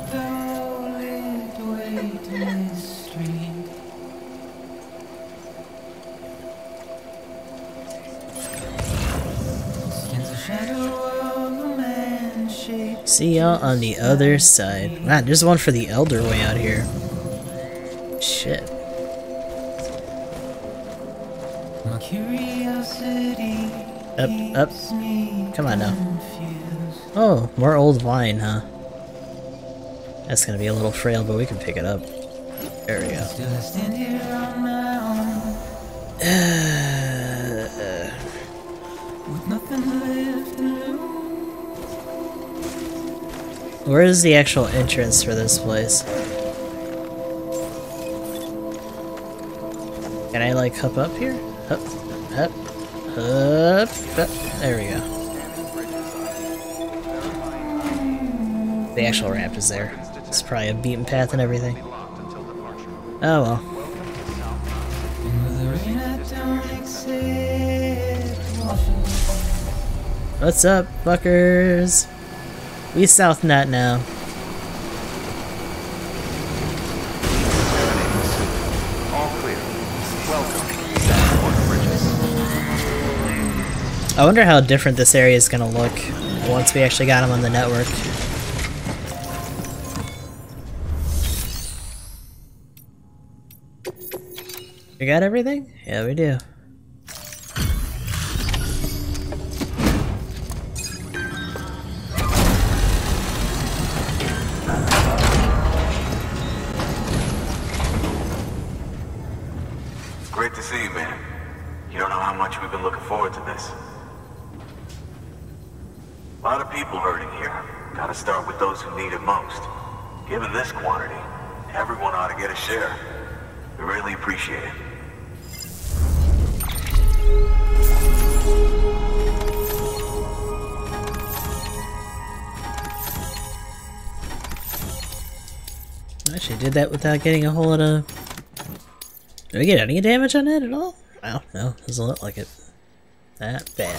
See y'all on the other side. Man, there's one for the Elder way out here. Shit. Up, up. Come on now. Oh, more old wine, huh? That's gonna be a little frail, but we can pick it up. There we go. Where is the actual entrance for this place? Can I like hop up here? Up, up, up, up. There we go. The actual ramp is there. It's probably a beaten path and everything. Oh well. What's up, fuckers? We South Knot now. I wonder how different this area is gonna look once we actually got him on the network. We got everything? Yeah, we do. Did that without getting a whole lot of. Did I get any damage on it at all? I don't no, doesn't look like it. That bad.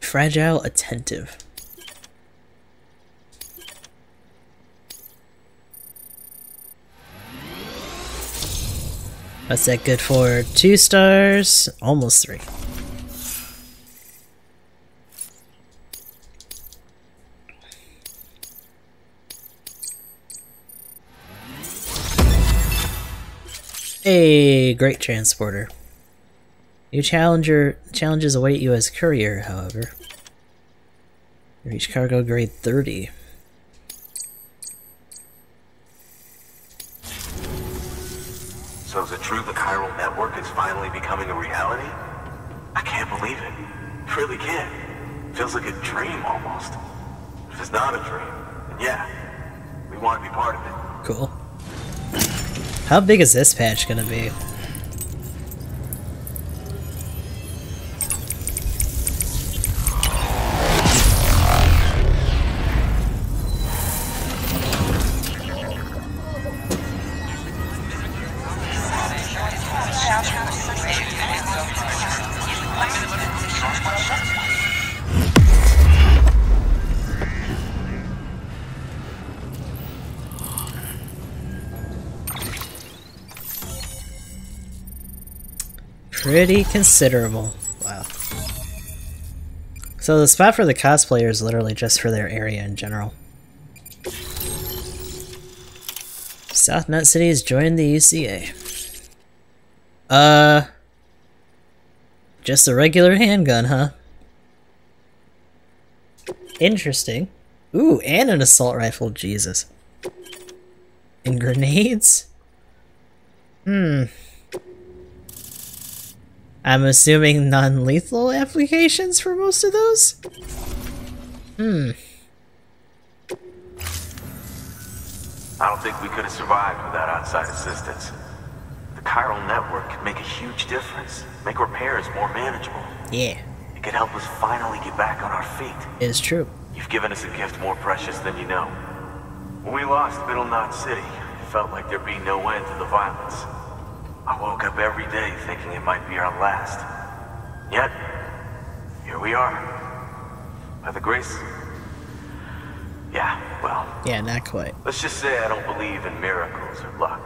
Fragile attentive. What's that good for? Two stars? Almost three. A great transporter. New challenger challenges await you as courier, however. Reach cargo grade 30. So is it true the chiral network is finally becoming a reality? I can't believe it. Really can't. Feels like a dream almost. If it's not a dream, then yeah, we want to be part of it. Cool. How big is this patch gonna be? Pretty considerable. Wow. So the spot for the cosplayer is literally just for their area in general. South Knot City has joined the UCA. Uh... Just a regular handgun, huh? Interesting. Ooh, and an assault rifle, Jesus. And grenades? Hmm. I'm assuming non-lethal applications for most of those? Hmm. I don't think we could have survived without outside assistance. The chiral network could make a huge difference, make repairs more manageable. Yeah. It could help us finally get back on our feet. It's true. You've given us a gift more precious than you know. When we lost Middle Knot City, it felt like there'd be no end to the violence. I woke up every day thinking it might be our last. Yet, here we are. By the grace... Yeah, well... Yeah, not quite. Let's just say I don't believe in miracles or luck.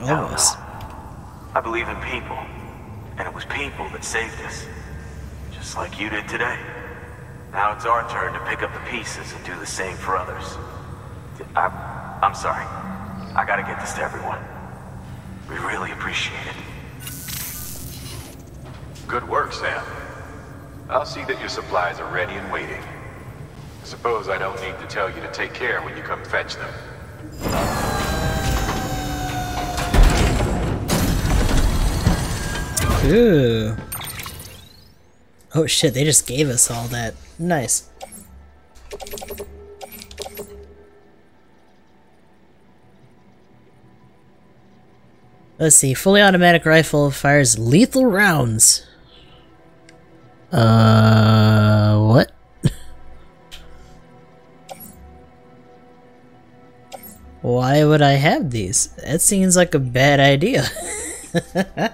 Almost. I believe in people. And it was people that saved us. Just like you did today. Now it's our turn to pick up the pieces and do the same for others. I, I'm sorry. I gotta get this to everyone. We really appreciate it. Good work, Sam. I'll see that your supplies are ready and waiting. I suppose I don't need to tell you to take care when you come fetch them. Ooh. Oh shit, they just gave us all that. Nice. Let's see, fully automatic rifle fires lethal rounds. Uh, what? [LAUGHS] Why would I have these? That seems like a bad idea. [LAUGHS]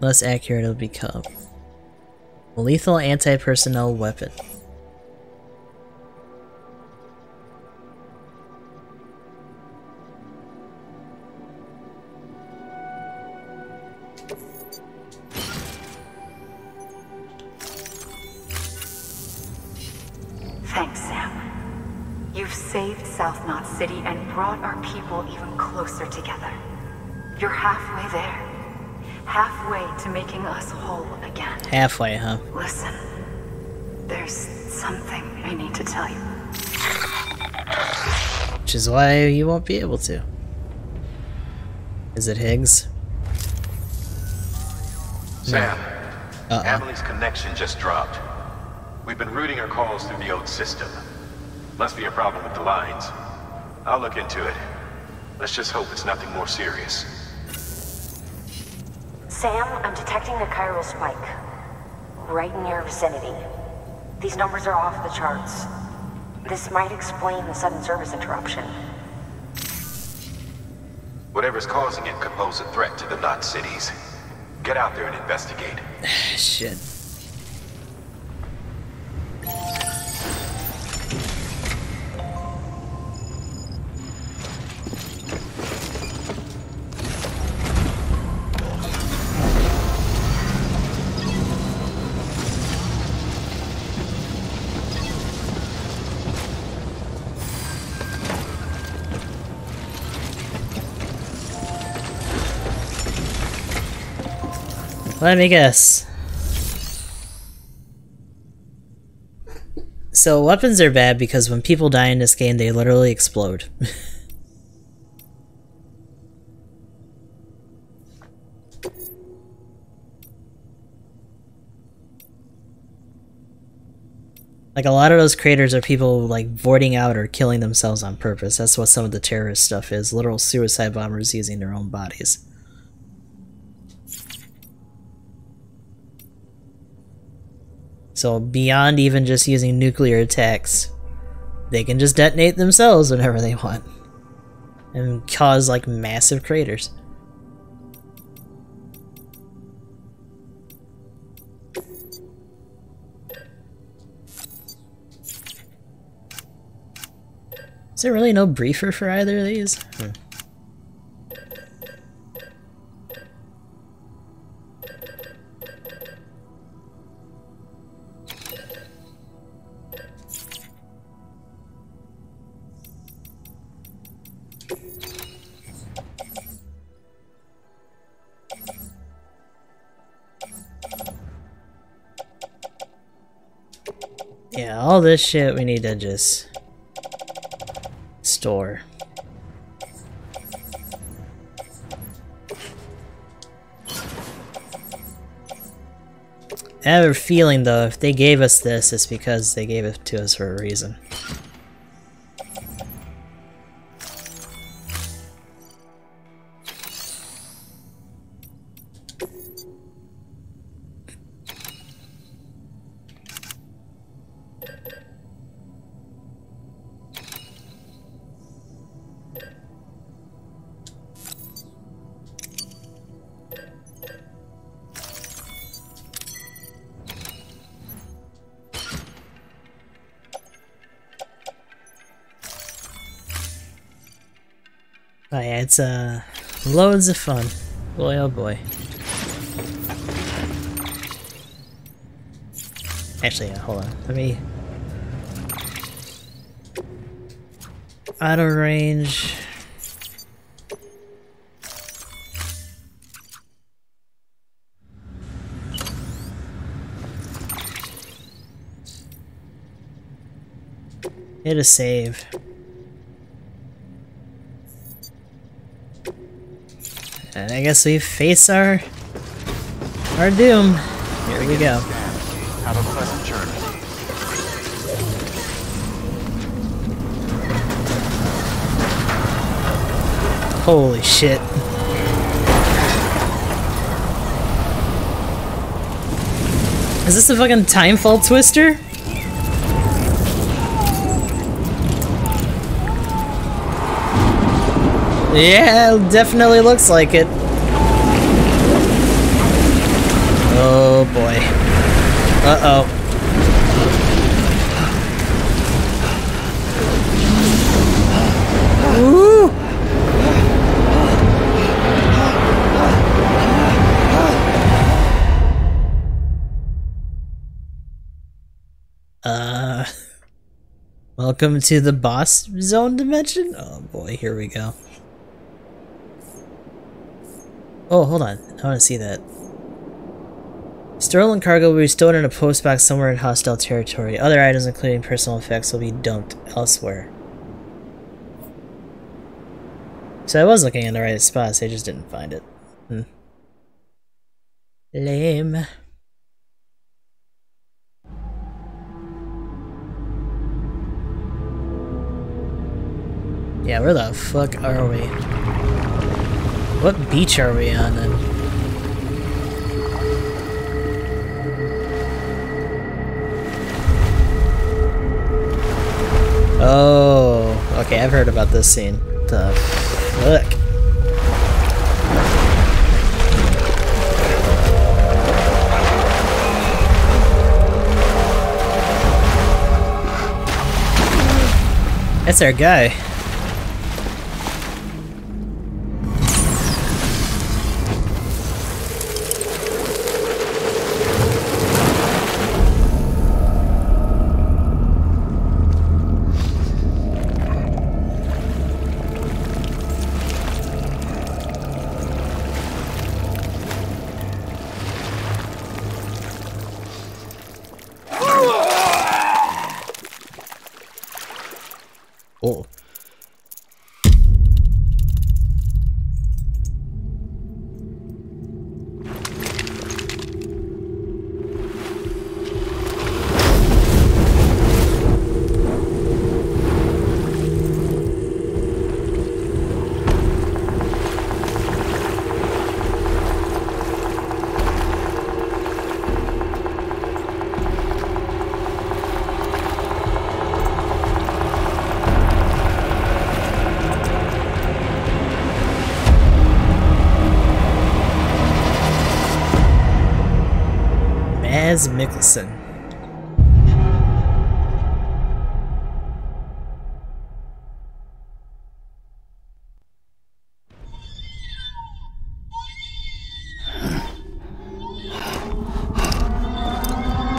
Less accurate it'll become. Lethal anti-personnel weapon. City and brought our people even closer together. You're halfway there. Halfway to making us whole again. Halfway, huh? Listen, there's something I need to tell you. Which is why you won't be able to. Is it Higgs? Sam, Uh-oh. Amelie's connection just dropped. We've been routing her calls through the old system. Must be a problem with the lines. I'll look into it. Let's just hope it's nothing more serious. Sam, I'm detecting a chiral spike. Right in your vicinity. These numbers are off the charts. This might explain the sudden service interruption. Whatever's causing it could pose a threat to the Knot cities. Get out there and investigate. [SIGHS] Shit. Let me guess. So weapons are bad because when people die in this game, they literally explode. [LAUGHS] like a lot of those craters are people like voiding out or killing themselves on purpose. That's what some of the terrorist stuff is. Literal suicide bombers using their own bodies. So beyond even just using nuclear attacks, they can just detonate themselves whenever they want. And cause like massive craters. Is there really no briefer for either of these? Hmm. Yeah, all this shit we need to just store. I have a feeling though, if they gave us this, it's because they gave it to us for a reason. Oh yeah, it's uh loads of fun. Boy oh boy. Actually, yeah, hold on. Let me auto range. Hit a save. And I guess we face our our doom. Here we go. Have a pleasant journey. Holy shit. Is this a fucking timefall twister? Yeah, definitely looks like it. Oh boy. Uh-oh. Uh... [LAUGHS] Welcome to the boss zone dimension? Oh boy, here we go. Oh, hold on. I want to see that. Stolen cargo will be stored in a post box somewhere in hostile territory. Other items, including personal effects, will be dumped elsewhere. So I was looking in the right spots, I just didn't find it. Hmm. Lame. Yeah, where the fuck are we? What beach are we on then? Oh, okay, I've heard about this scene. The fuck? That's our guy.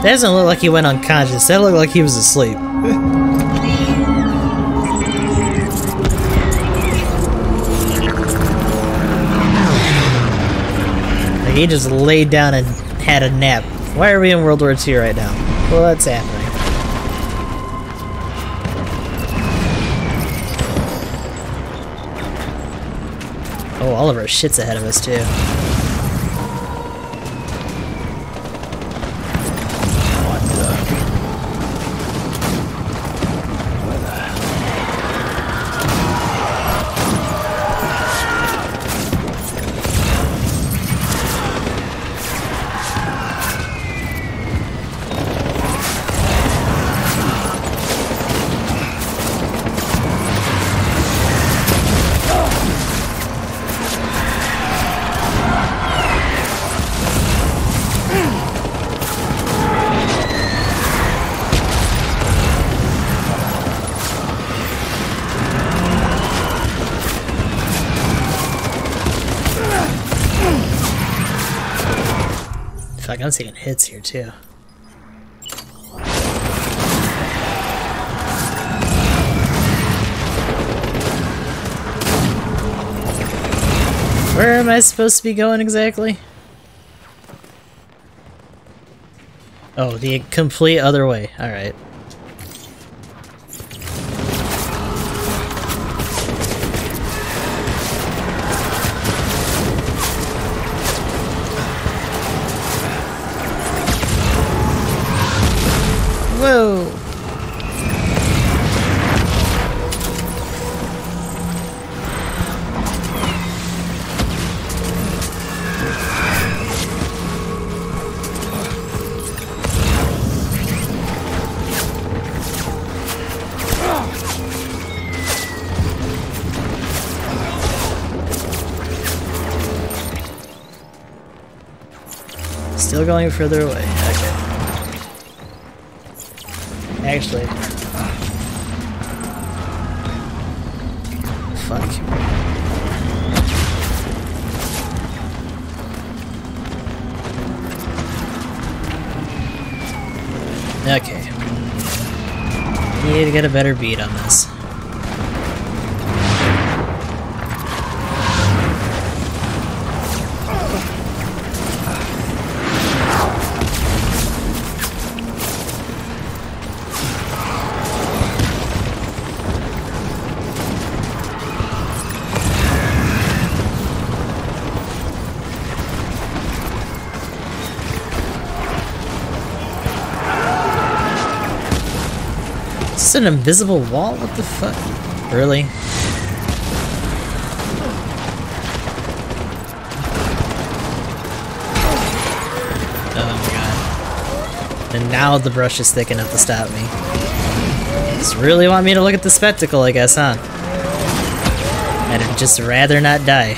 That doesn't look like he went unconscious. That looked like he was asleep. like he just laid down and had a nap. Why are we in World War II right now? Well, that's happening. Oh, all of our shit's ahead of us, too. I'm taking hits here too. Where am I supposed to be going exactly? Oh, the complete other way. Alright. Going further away. Okay. Actually. Fuck. Okay. Need to get a better beat on this. An invisible wall? What the fuck? Really? Oh my god. And now the brush is thick enough to stop me. Just really want me to look at the spectacle, I guess, huh? I'd just rather not die.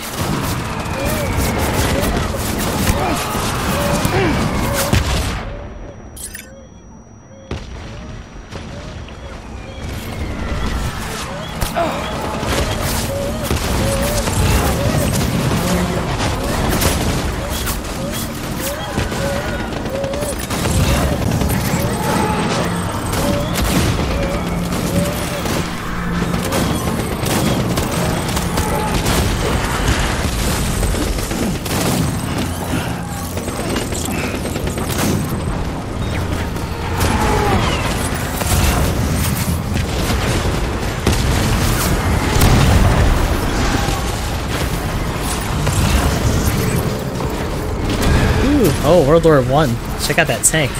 War One. Check out that tank.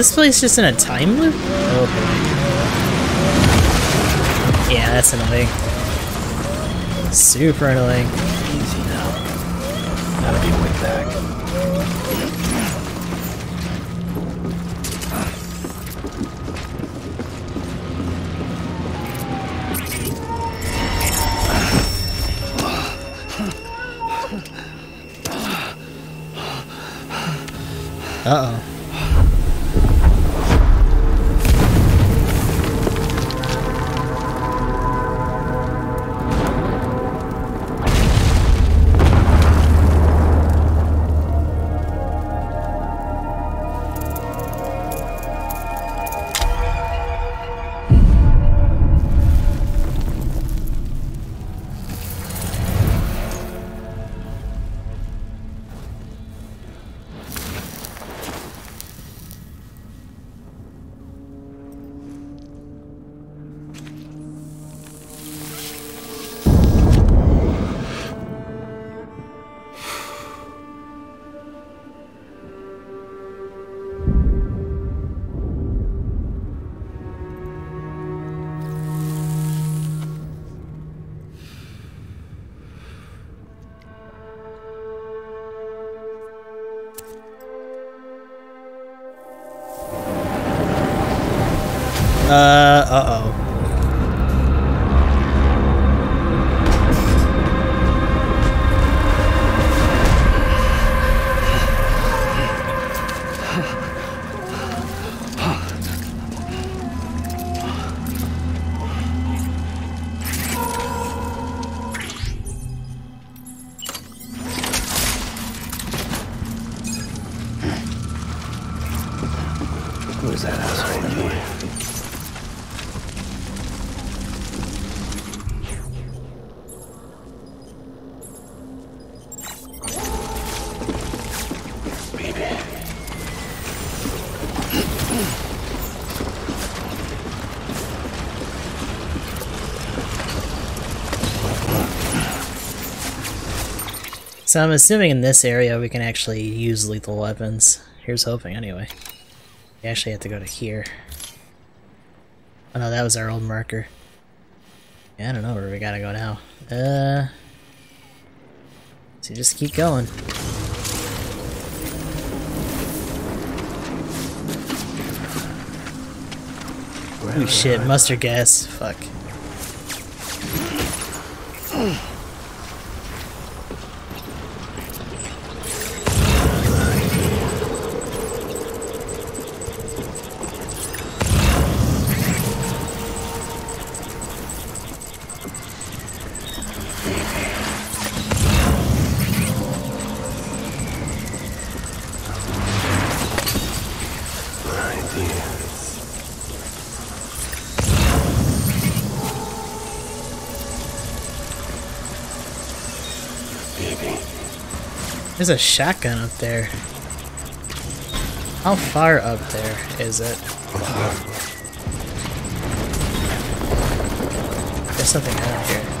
This place just in a time loop? Oh boy. Yeah, that's annoying. Super annoying. Easy now. Gotta be way back. Uh-oh. Uh, So I'm assuming in this area we can actually use lethal weapons. Here's hoping, anyway. We actually have to go to here. Oh no, that was our old marker. Yeah, I don't know where we gotta go now. Uh... So just keep going. Oh shit, mustard gas. Fuck. There's a shotgun up there. How far up there is it? There's something out here.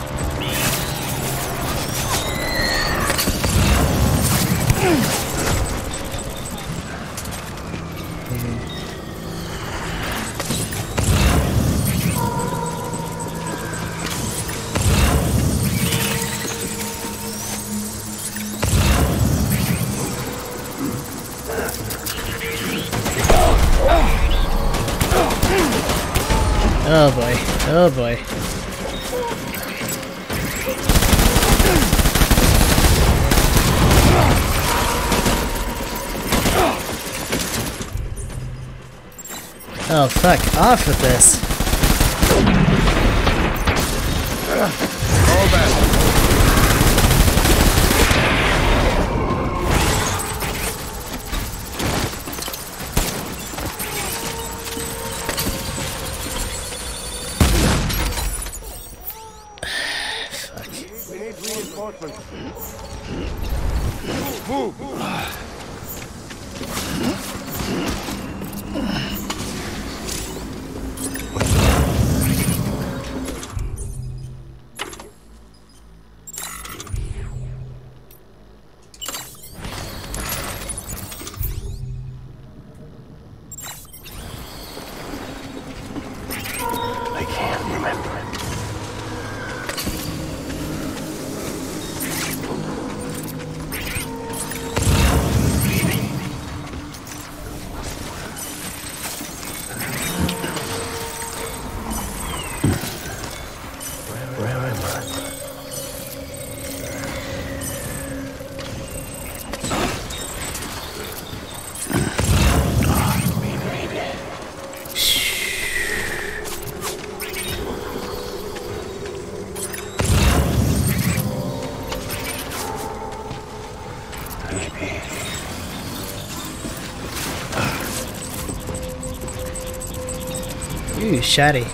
Oh boy. Oh boy. Oh fuck, off with this. Ooh,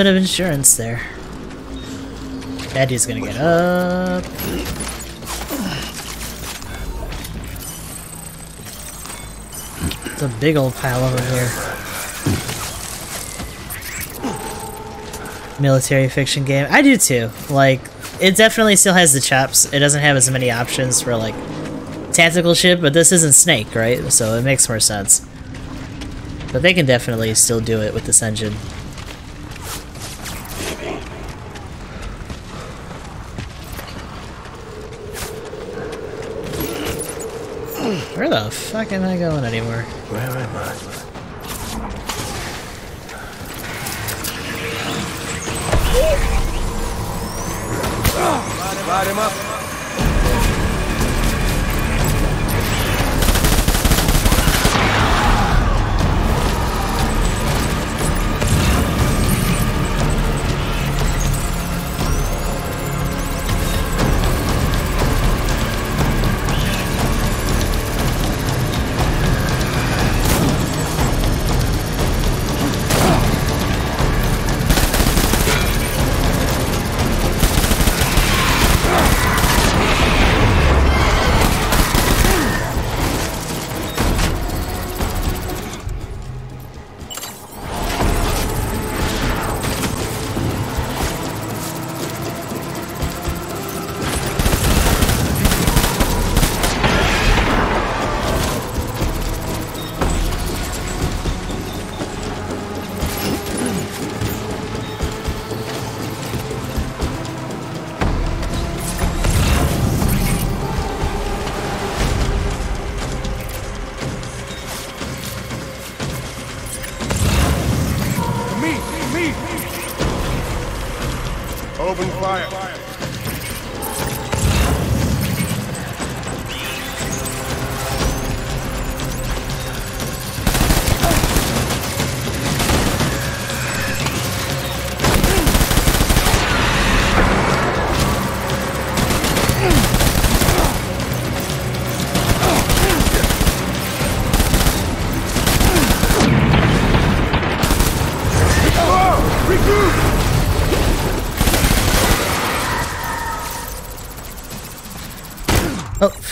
bit of insurance there. That dude's gonna get up. It's a big old pile over here. Military fiction game. I do too. Like, it definitely still has the chops. It doesn't have as many options for, like, tactical shit, but this isn't Snake, right? So it makes more sense. But they can definitely still do it with this engine. Where the fuck am I going anymore? Where am I? Light him up.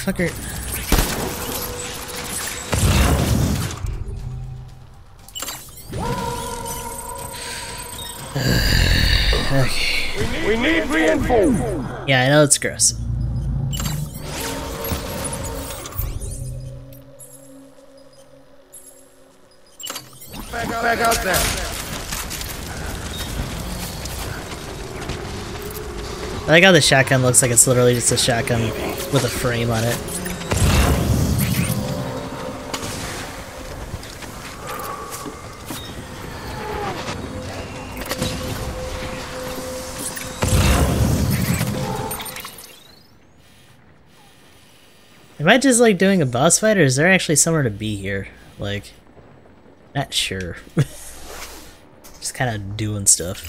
[SIGHS] Okay. We need reinforcements. Yeah, I know it's gross. Back out, back out there. I like how the shotgun looks like it's literally just a shotgun with a frame on it. Am I just like doing a boss fight or is there actually somewhere to be here? Like, not sure. [LAUGHS] just kind of doing stuff.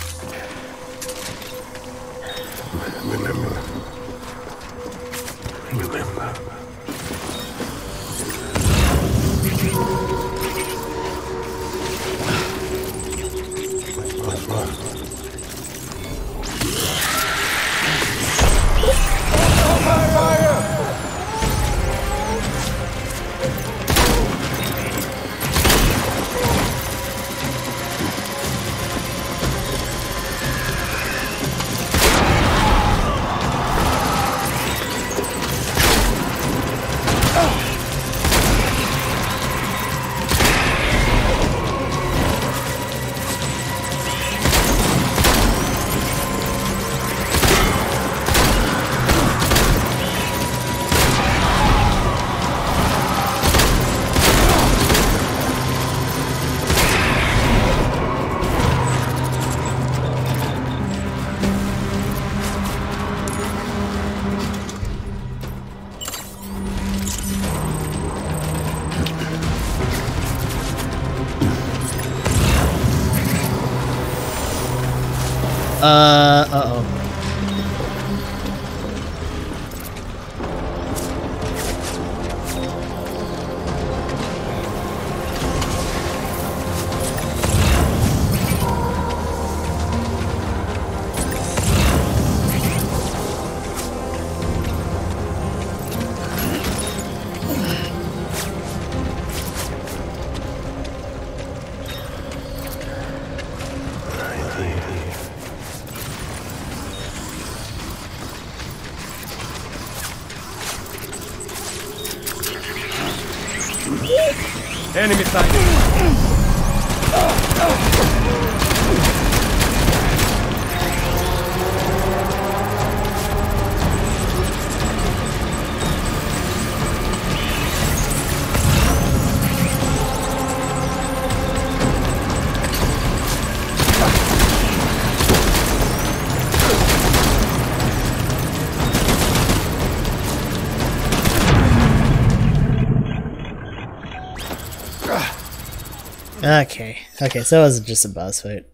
Okay, so it wasn't just a boss fight.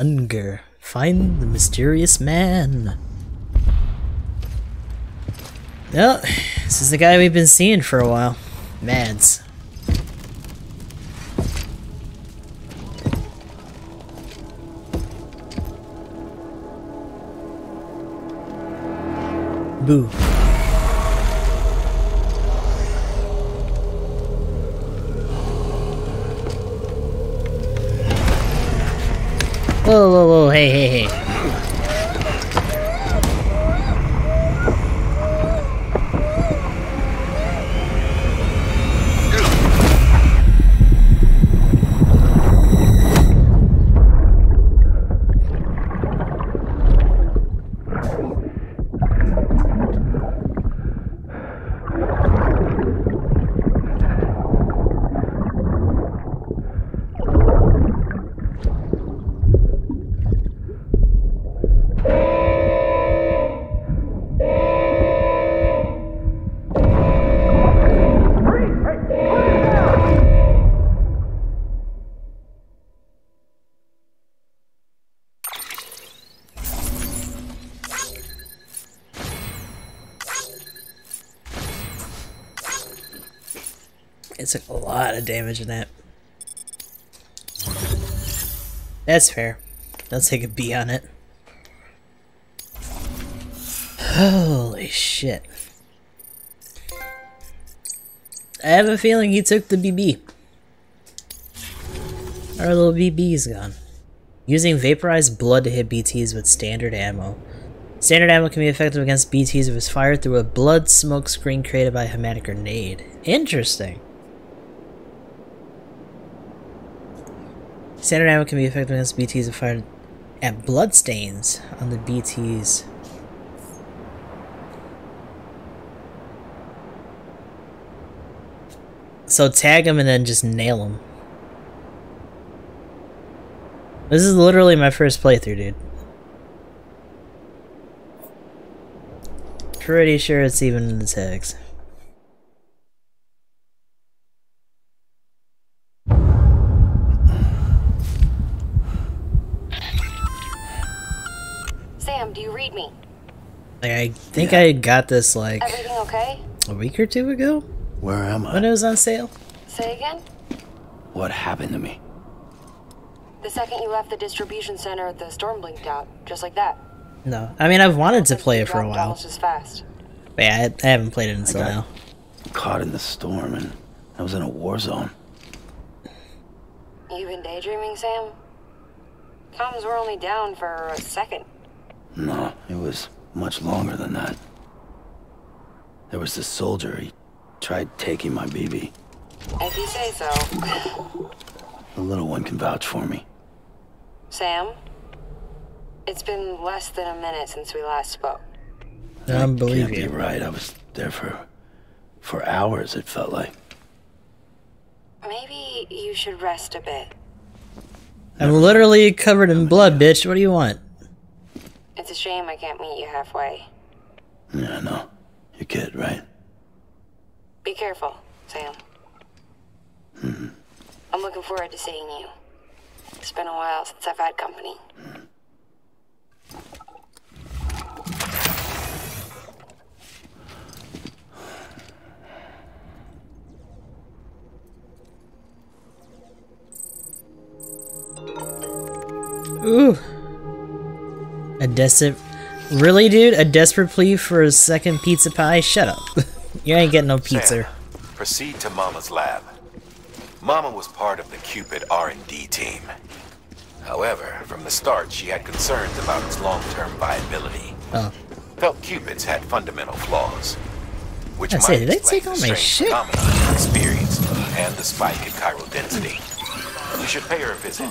Unger, find the mysterious man. Well, this is the guy we've been seeing for a while. Mads. Boo. Hey, hey, hey. Of damage in that. That's fair. I'll take a B on it. Holy shit. I have a feeling he took the BB. Our little BB is gone. Using vaporized blood to hit BTs with standard ammo. Standard ammo can be effective against BTs if it's fired through a blood smoke screen created by a hematic grenade. Interesting. Standard ammo can be effective against BTs if fired at bloodstains on the BTs. So tag them and then just nail them. This is literally my first playthrough, dude. Pretty sure it's even in the tags. Like, I think I got this like Everything okay? a week or two ago Where am I? when it was on sale. Say again? What happened to me? The second you left the distribution center, the storm blinked out, just like that. No, I mean I've wanted to play it for a Dropped while, almost as fast. but yeah, I, I haven't played it until got- now. Caught in the storm and I was in a war zone. You been daydreaming, Sam? Comms were only down for a second. No, it was much longer than that. There was this soldier. He tried taking my BB. If you say so. The little one can vouch for me. Sam? It's been less than a minute since we last spoke. I don't Can't believe be you. right. I was there for for hours. It felt like. Maybe you should rest a bit. I'm literally covered in blood, bitch. What do you want? It's a shame I can't meet you halfway. Yeah, I know. Your kid, right? Be careful, Sam. Mm-hmm. I'm looking forward to seeing you. It's been a while since I've had company. Ooh. A desperate, really, dude? A desperate plea for a second pizza pie? Shut up. [LAUGHS] you ain't getting no pizza. Sam, proceed to Mama's lab. Mama was part of the Q-pid R&D team. However, from the start, she had concerns about its long-term viability. Oh. Felt Q-pid's had fundamental flaws, which I might say, did they take all my shit? experienced and the spike in chiral density. You should pay her a visit.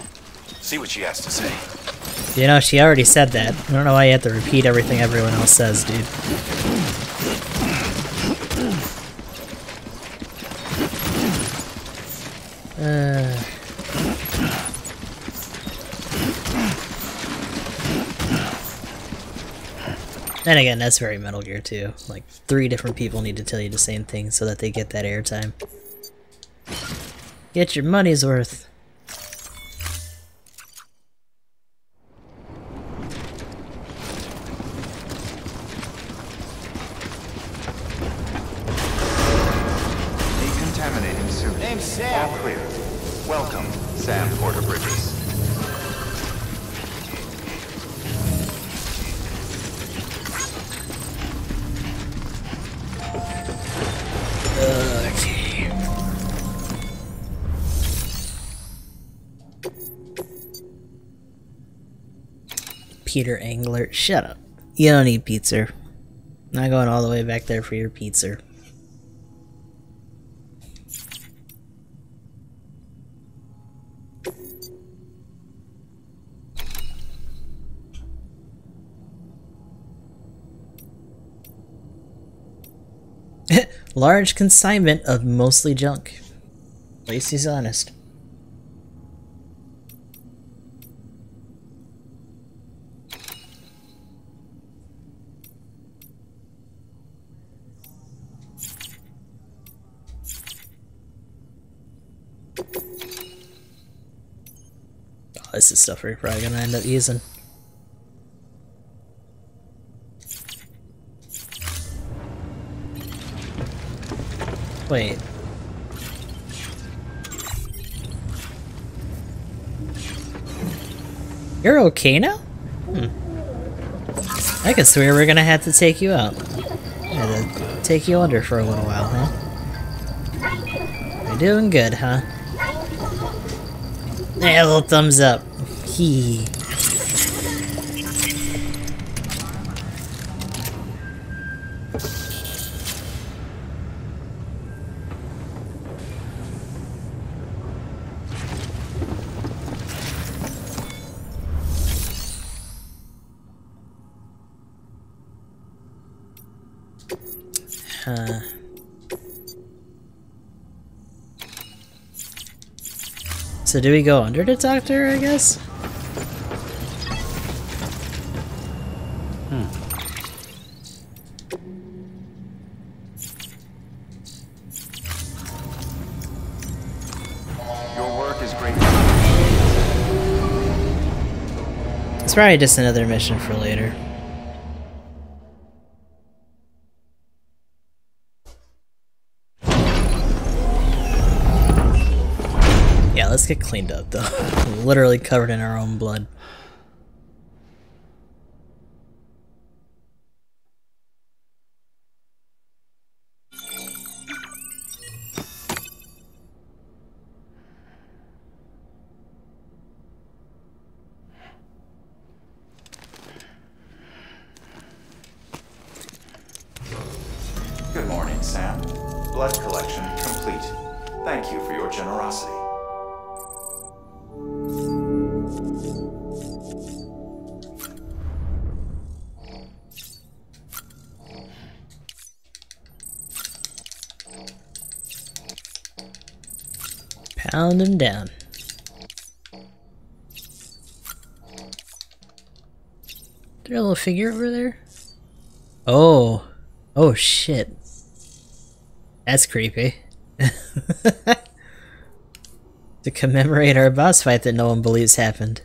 See what she has to say. You know, she already said that. I don't know why you have to repeat everything everyone else says, dude. Uh. Then again, that's very Metal Gear too. Like, three different people need to tell you the same thing so that they get that airtime. Get your money's worth. Peter Angler, shut up. You don't need pizza. Not going all the way back there for your pizza. [LAUGHS] Large consignment of mostly junk. At least he's honest. this is stuff we're probably gonna end up using. Wait. You're okay now? Hmm. I can swear we're gonna have to take you out. take you under for a little while, huh? You're doing good, huh? [LAUGHS] Yeah, little thumbs up. Hee. So do we go under the doctor, I guess? Hmm. Your work is great. It's probably just another mission for later. Let's get cleaned up though. [LAUGHS] Literally covered in our own blood. Good morning, Sam. Blood collection complete. Thank you for your generosity. Pound him down. There a little figure over there? Oh. Oh shit. That's creepy. [LAUGHS] to commemorate our boss fight that no one believes happened.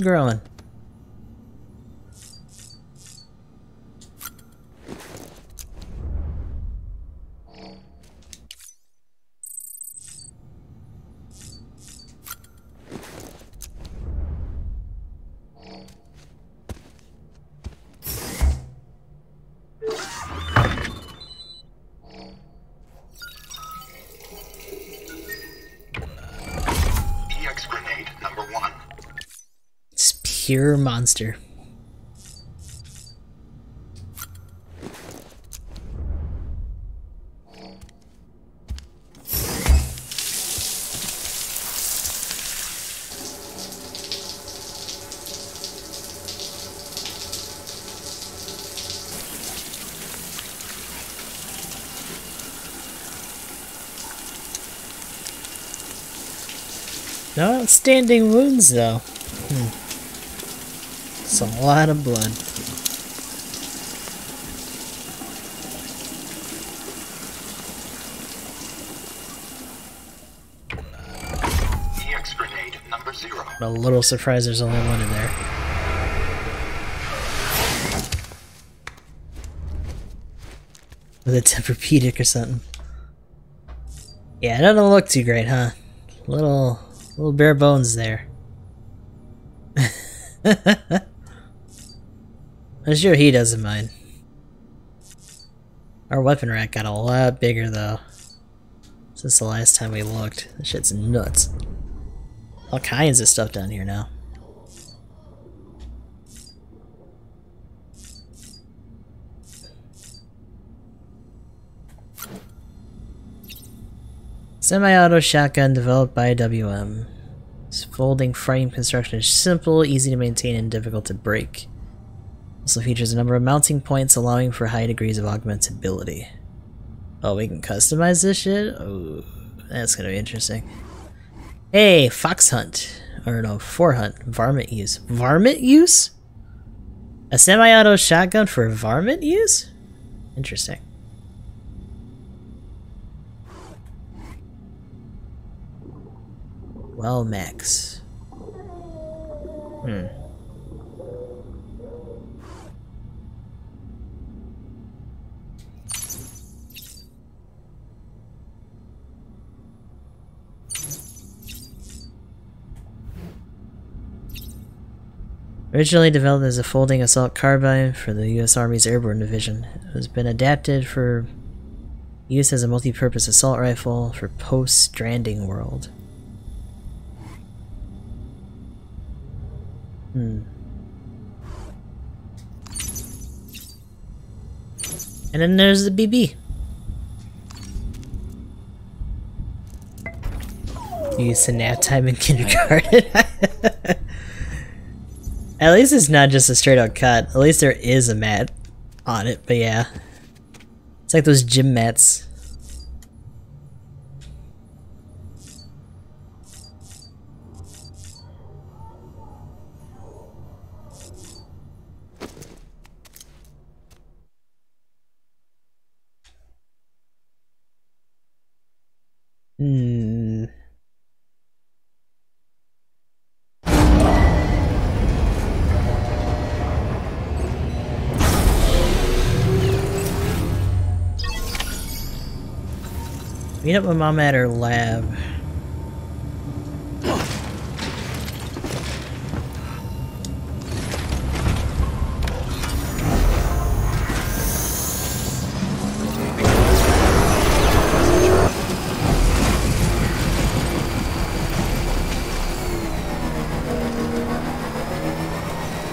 Growing. Pure monster. No outstanding wounds though. Hmm. It's a lot of blood. A little surprised there's only one in there. With a Tempur-Pedic or something. Yeah, it doesn't look too great, huh? Little, little bare bones there. [LAUGHS] I'm sure he doesn't mind. Our weapon rack got a lot bigger though. Since the last time we looked. This shit's nuts. All kinds of stuff down here now. Semi-auto shotgun developed by WM. This folding frame construction is simple, easy to maintain, and difficult to break. Also features a number of mounting points allowing for high degrees of augmentability. Oh, we can customize this shit? Oh, that's gonna be interesting. Hey, fox hunt. Or no, four hunt. Varmint use. Varmint use? A semi-auto shotgun for varmint use? Interesting. Well, Max. Hmm. Originally developed as a folding assault carbine for the U.S. Army's Airborne Division, it has been adapted for use as a multi-purpose assault rifle for post-stranding world. Hmm. And then there's the BB. You used to nap time in kindergarten. [LAUGHS] At least it's not just a straight out cut. At least there is a mat on it, but yeah. It's like those gym mats. Hmm. Meet up with mom at her lab.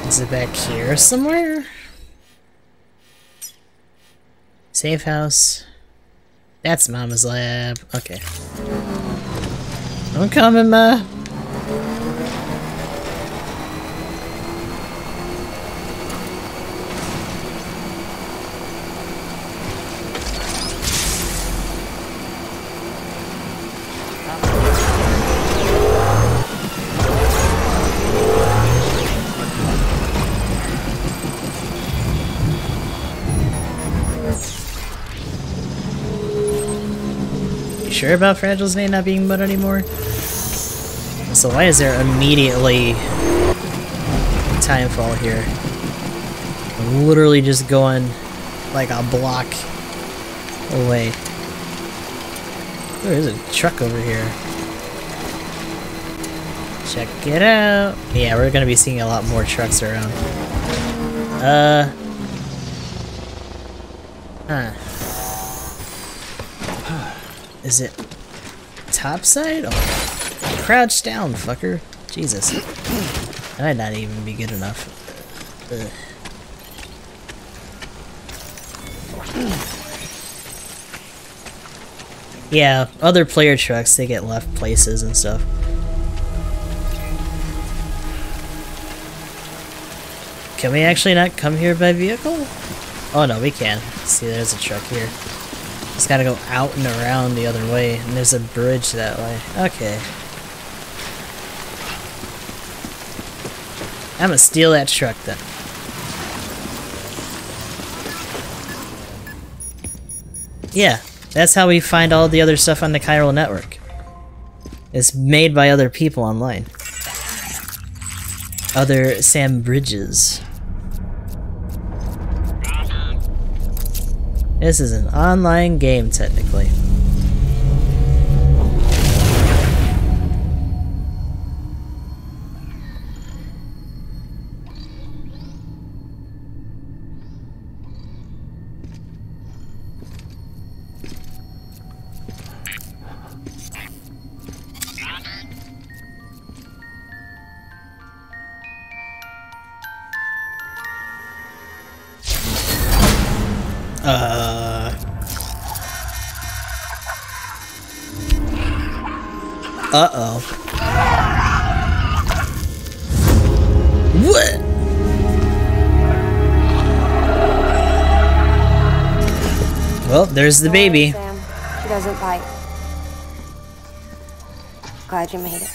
Is it back here somewhere? Safe house. That's Mama's lab. Okay. I'm coming, Ma. Sure about Fragile's name not being mud anymore? So why is there immediately timefall here? I'm literally just going like a block away. There is a truck over here. Check it out. Yeah, we're gonna be seeing a lot more trucks around. Uh. Huh. Is it top side? Oh, crouch down, fucker. Jesus. That might not even be good enough. Ugh. Yeah, other player trucks, they get left places and stuff. Can we actually not come here by vehicle? Oh no, we can. See, there's a truck here. Just gotta go out and around the other way, and there's a bridge that way. Okay. I'm gonna steal that truck then. Yeah, that's how we find all the other stuff on the chiral network. It's made by other people online. Other Sam Bridges. This is an online game, technically. There's the baby. Sam, she doesn't bite. Glad you made it.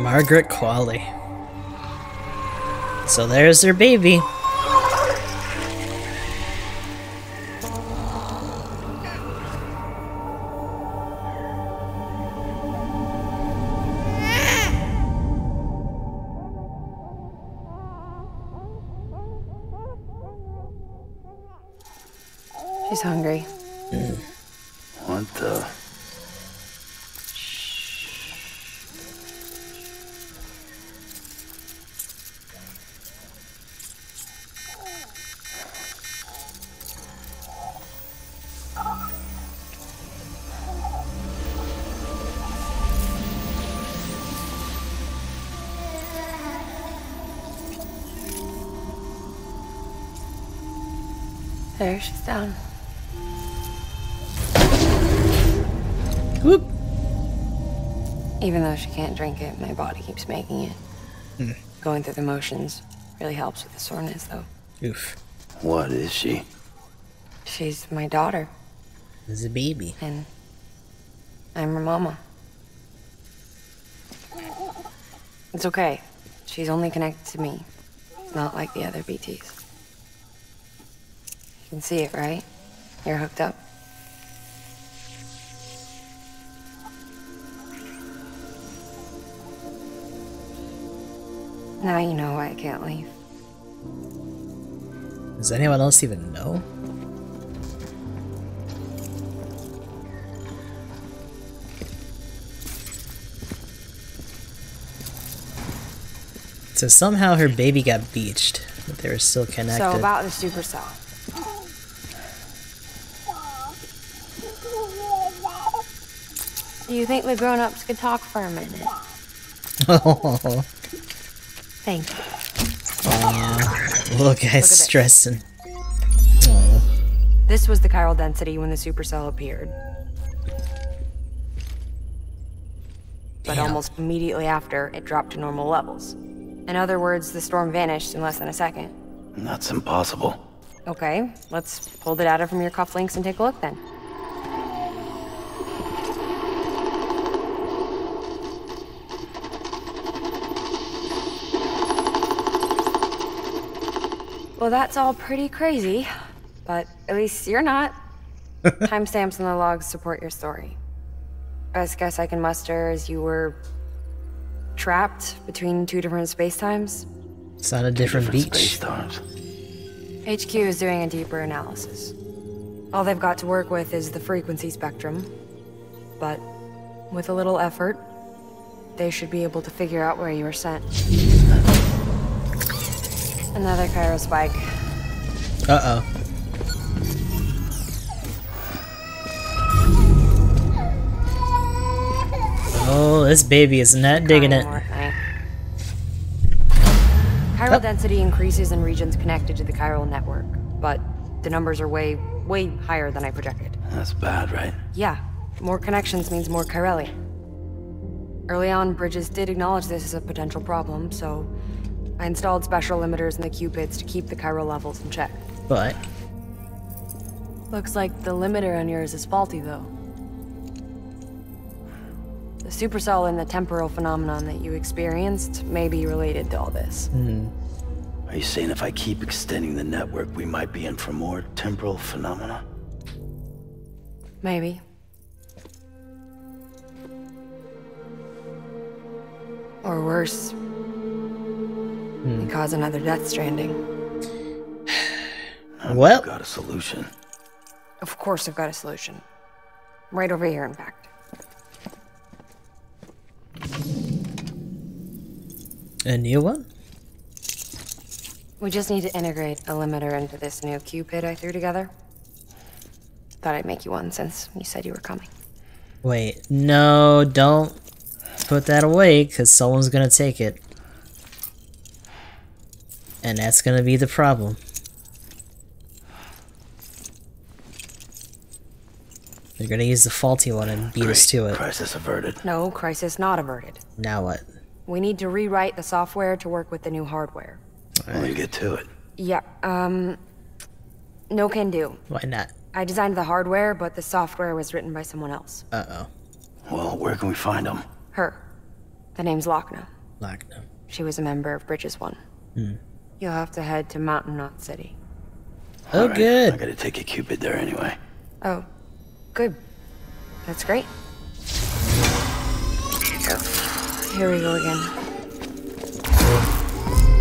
Margaret Qualley. So there's their baby. Drink it, my body keeps making it. Hmm. Going through the motions really helps with the soreness, though. Oof. What is she? She's my daughter, There's a baby. and I'm her mama. It's okay. She's only connected to me, not like the other BTs. You can see it, right? You're hooked up. Now you know why I can't leave. Does anyone else even know? So somehow her baby got beached, but they were still connected. So about the supercell. Do you think the grown-ups could talk for a minute? oh, [LAUGHS] Thank you. little guy's this. stressing. This was the chiral density when the supercell appeared. But Damn. almost immediately after, it dropped to normal levels. In other words, the storm vanished in less than a second. That's impossible. Okay, let's pull the data from your cufflinks and take a look then. Well, that's all pretty crazy, but at least you're not. [LAUGHS] Timestamps in the logs support your story. Best guess I can muster is you were trapped between two different spacetimes. It's on a different, beach. Space times. HQ is doing a deeper analysis. All they've got to work with is the frequency spectrum. But with a little effort, they should be able to figure out where you were sent. Another chiral spike. Uh oh. Oh, this baby is not digging it. Chiral density increases in regions connected to the chiral network, but the numbers are way, way higher than I projected. That's bad, right? Yeah, more connections means more chirali. Early on, Bridges did acknowledge this as a potential problem, so I installed special limiters in the Q-pids to keep the chiral levels in check. But Looks like the limiter on yours is faulty, though. The supercell and the temporal phenomenon that you experienced may be related to all this. Hmm. Are you saying if I keep extending the network, we might be in for more temporal phenomena? Maybe. Or worse, Hmm. they cause another Death Stranding. [SIGHS] well, I've Got a solution. Of course, I've got a solution. Right over here, in fact. a new one? We just need to integrate a limiter into this new Q-pid I threw together. Thought I'd make you one since you said you were coming. Wait, no, don't put that away, because someone's gonna take it. And that's gonna be the problem. They're gonna use the faulty one and beat us to it. Crisis averted. No, crisis not averted. Now what? We need to rewrite the software to work with the new hardware. Let me get to it. Yeah, um... No can do. Why not? I designed the hardware, but the software was written by someone else. Uh-oh. Well, where can we find them? Her. The name's Lockne. Lockdown. She was a member of Bridges One. You'll have to head to Mountain Knot City. Oh, All right, good. I gotta take a Q-pid there anyway. Oh, good. That's great. Here we go again.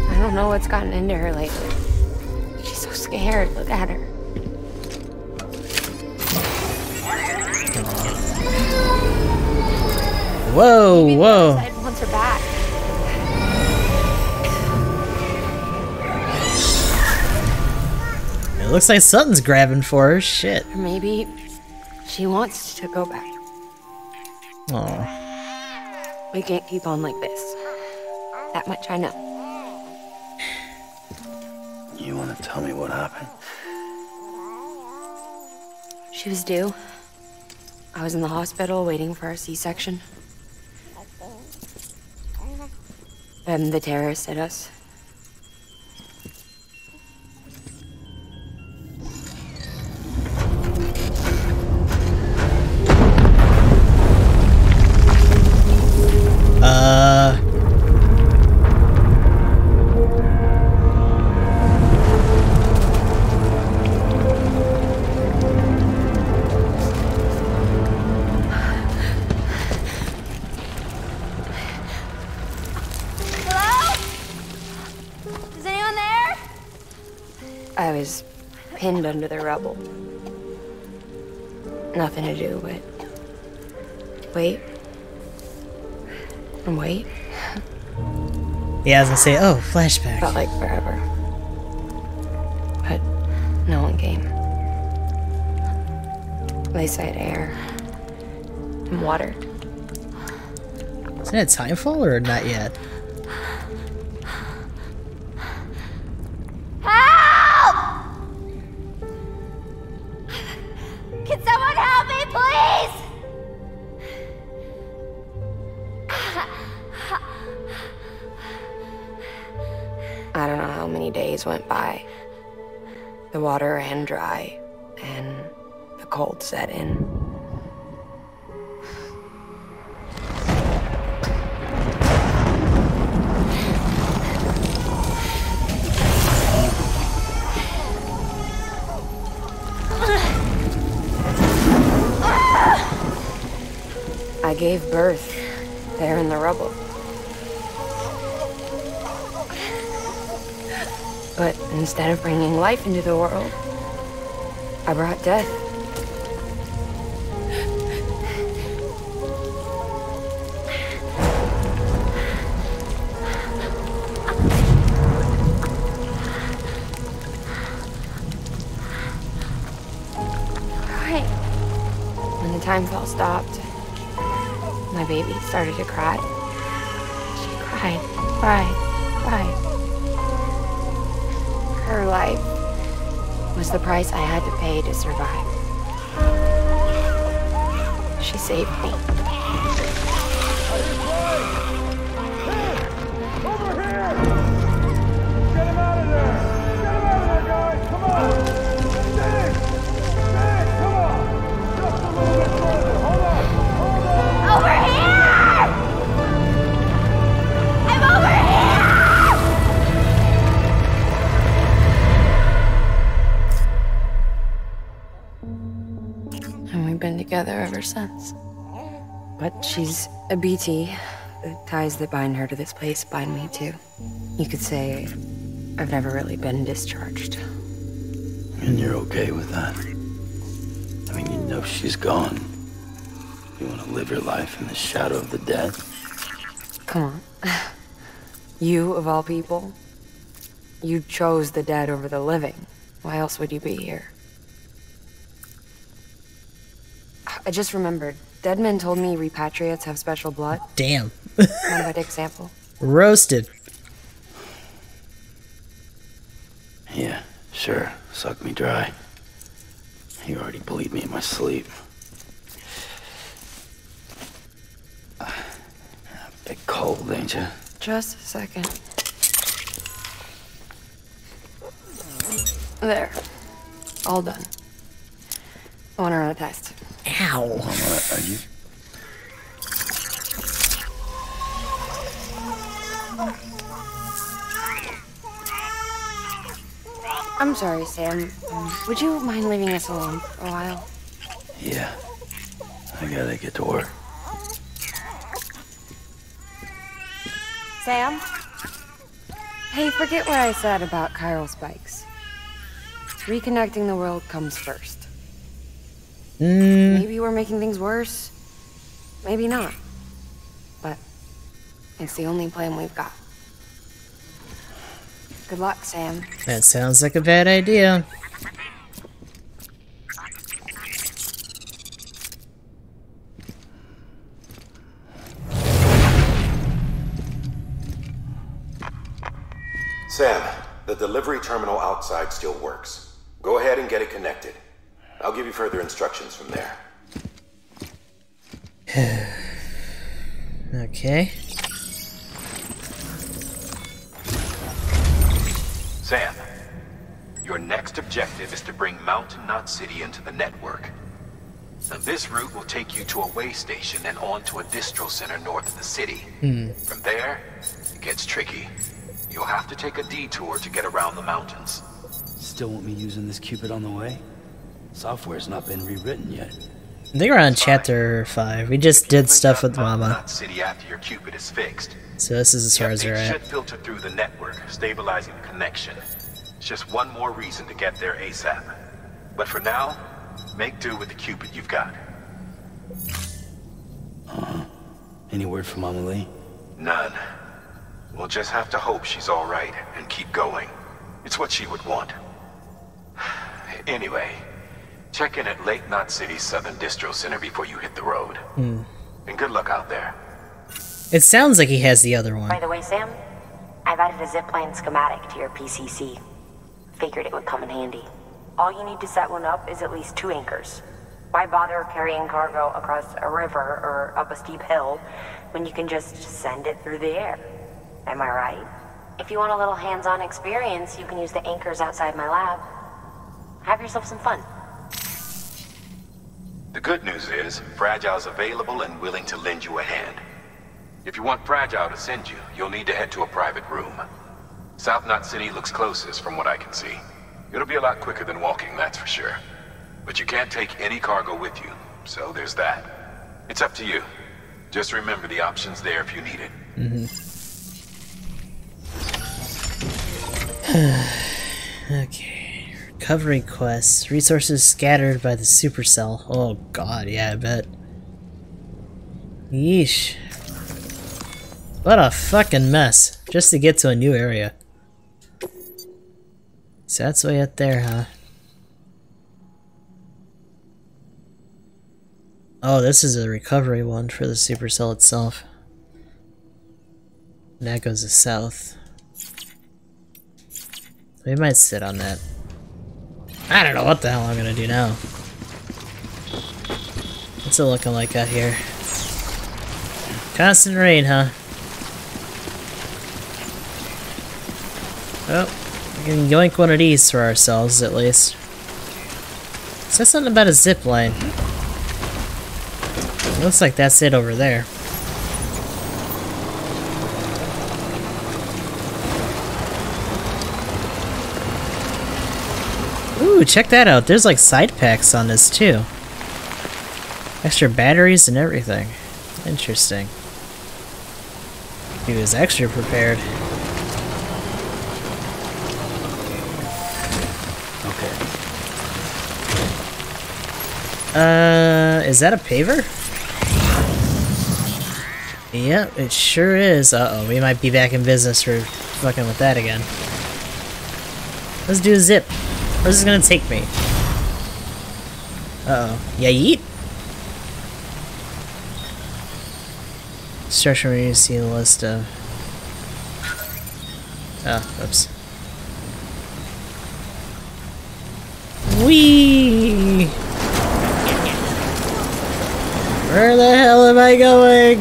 I don't know what's gotten into her lately. She's so scared. Look at her. Whoa, whoa. Ed wants her back. It looks like something's grabbing for her. Shit. Maybe she wants to go back. Oh. We can't keep on like this. That much I know. You wanna tell me what happened? She was due. I was in the hospital waiting for a C-section. Then the terrorists hit us. Uh. Hello? Is anyone there? I was pinned under the rubble. Nothing to do but wait. And wait. Yeah, I was gonna say, oh, flashback. Felt like forever. But no one came. They said air and water. Isn't it Timefall or not yet? Help! Can someone help me, please? I don't know how many days went by. The water ran dry, and the cold set in. I gave birth there in the rubble. But instead of bringing life into the world, I brought death. Right. When the Timefall stopped, my baby started to cry. She cried, cried, cried. Her life was the price I had to pay to survive. She saved me. Together ever since. But she's a BT. The ties that bind her to this place bind me too. You could say I've never really been discharged. And you're okay with that? I mean, you know she's gone. You want to live your life in the shadow of the dead? Come on. You, of all people, you chose the dead over the living. Why else would you be here? I just remembered. Deadman told me repatriates have special blood. Damn. [LAUGHS] Mind if I take a sample? Roasted. Yeah, sure. Suck me dry. You already bleed me in my sleep. [SIGHS] Bit cold, ain't you? Just a second. There. All done. I want to run a test. Ow. Are you? I'm sorry, Sam. Would you mind leaving us alone for a while? Yeah. I gotta get to work. Sam? Hey, forget what I said about chiral spikes. Reconnecting the world comes first. Mm, Maybe we're making things worse. Maybe not. But it's the only plan we've got. Good luck, Sam. that sounds like a bad idea. Sam, the delivery terminal outside still works. Go ahead and get it connected. I'll give you further instructions from there. [SIGHS] Okay. Sam, your next objective is to bring Mountain Knot City into the network. Now, this route will take you to a way station and on to a distro center north of the city. Hmm. From there, it gets tricky. You'll have to take a detour to get around the mountains. Still want me using this Q-pid on the way? Software's not been rewritten yet. I think we're on chapter 5. We just did stuff with Mama. City after your Q-pid is fixed. So this is as far as It we're at. should filter through the network, stabilizing the connection. It's just one more reason to get there ASAP. But for now, make do with the Q-pid you've got. Uh -huh. Any word from Mama Lee? None. We'll just have to hope she's all right and keep going. It's what she would want. [SIGHS] Anyway, check in at Lake Knot City's Southern Distro Center before you hit the road. Hmm. And good luck out there. It sounds like he has the other one. By the way, Sam, I've added a zipline schematic to your PCC. Figured it would come in handy. All you need to set one up is at least two anchors. Why bother carrying cargo across a river or up a steep hill when you can just send it through the air? Am I right? If you want a little hands-on experience, you can use the anchors outside my lab. Have yourself some fun. The good news is, Fragile's available and willing to lend you a hand. If you want Fragile to send you, you'll need to head to a private room. South Knot City looks closest from what I can see. It'll be a lot quicker than walking, that's for sure. But you can't take any cargo with you, so there's that. It's up to you. Just remember the options there if you need it. Mm-hmm. [SIGHS] okay. Recovery quests. Resources scattered by the supercell. Oh god, yeah, I bet. Yeesh. What a fucking mess. Just to get to a new area. So that's way up there, huh? Oh, this is a recovery one for the supercell itself. And that goes to south. We might sit on that. I don't know what the hell I'm gonna do now. What's it looking like out here? Constant rain, huh? Well, we can yoink one of these for ourselves, at least. Said something about a zip line. Looks like that's it over there. Ooh, check that out. There's like side packs on this too. Extra batteries and everything. Interesting. He was extra prepared. Okay. Uh, is that a paver? Yep, it sure is. Uh-oh, we might be back in business for fucking with that again. Let's do a zip. Where's this gonna take me? Uh-oh. Yeah, yeet? Structure where you see the list of... Oh, oops. Whee! Where the hell am I going?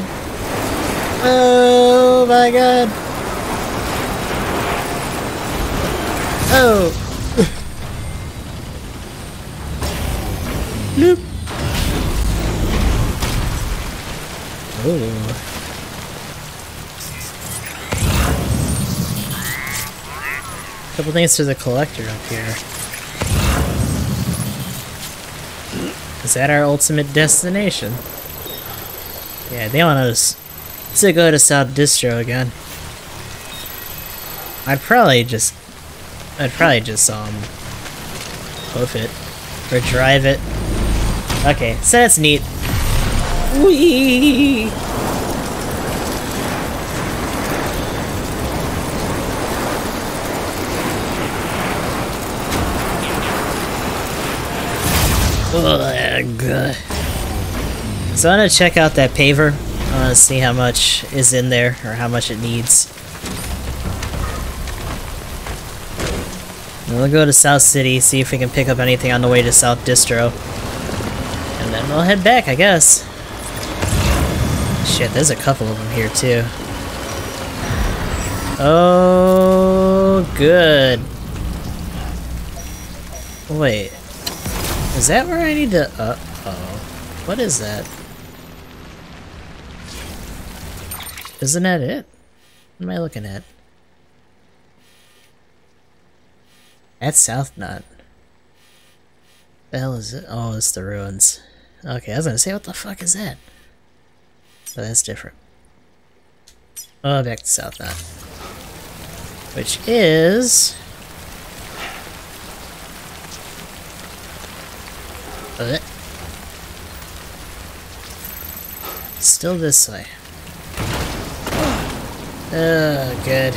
Oh my god. Oh. Loop. Oh. Couple things to the collector up here. Is that our ultimate destination? Yeah, they want us to go to South Distro again. I'd probably just... I'd probably just, um... Hoof it. Or drive it. Okay, so that's neat. Whee! Ugh. So I'm gonna check out that paver. I wanna see how much is in there, or how much it needs. And we'll go to South City, see if we can pick up anything on the way to South Distro. Then we'll head back, I guess. Shit, there's a couple of them here, too. Oh, good. Wait. Is that where I need to- uh-oh. What is that? Isn't that it? What am I looking at? That's South Knot. The hell is it? Oh, it's the ruins. Okay, I was gonna say, what the fuck is that? But that's different. Oh, back to South Knot. Which is... Uh, still this way. Oh, good.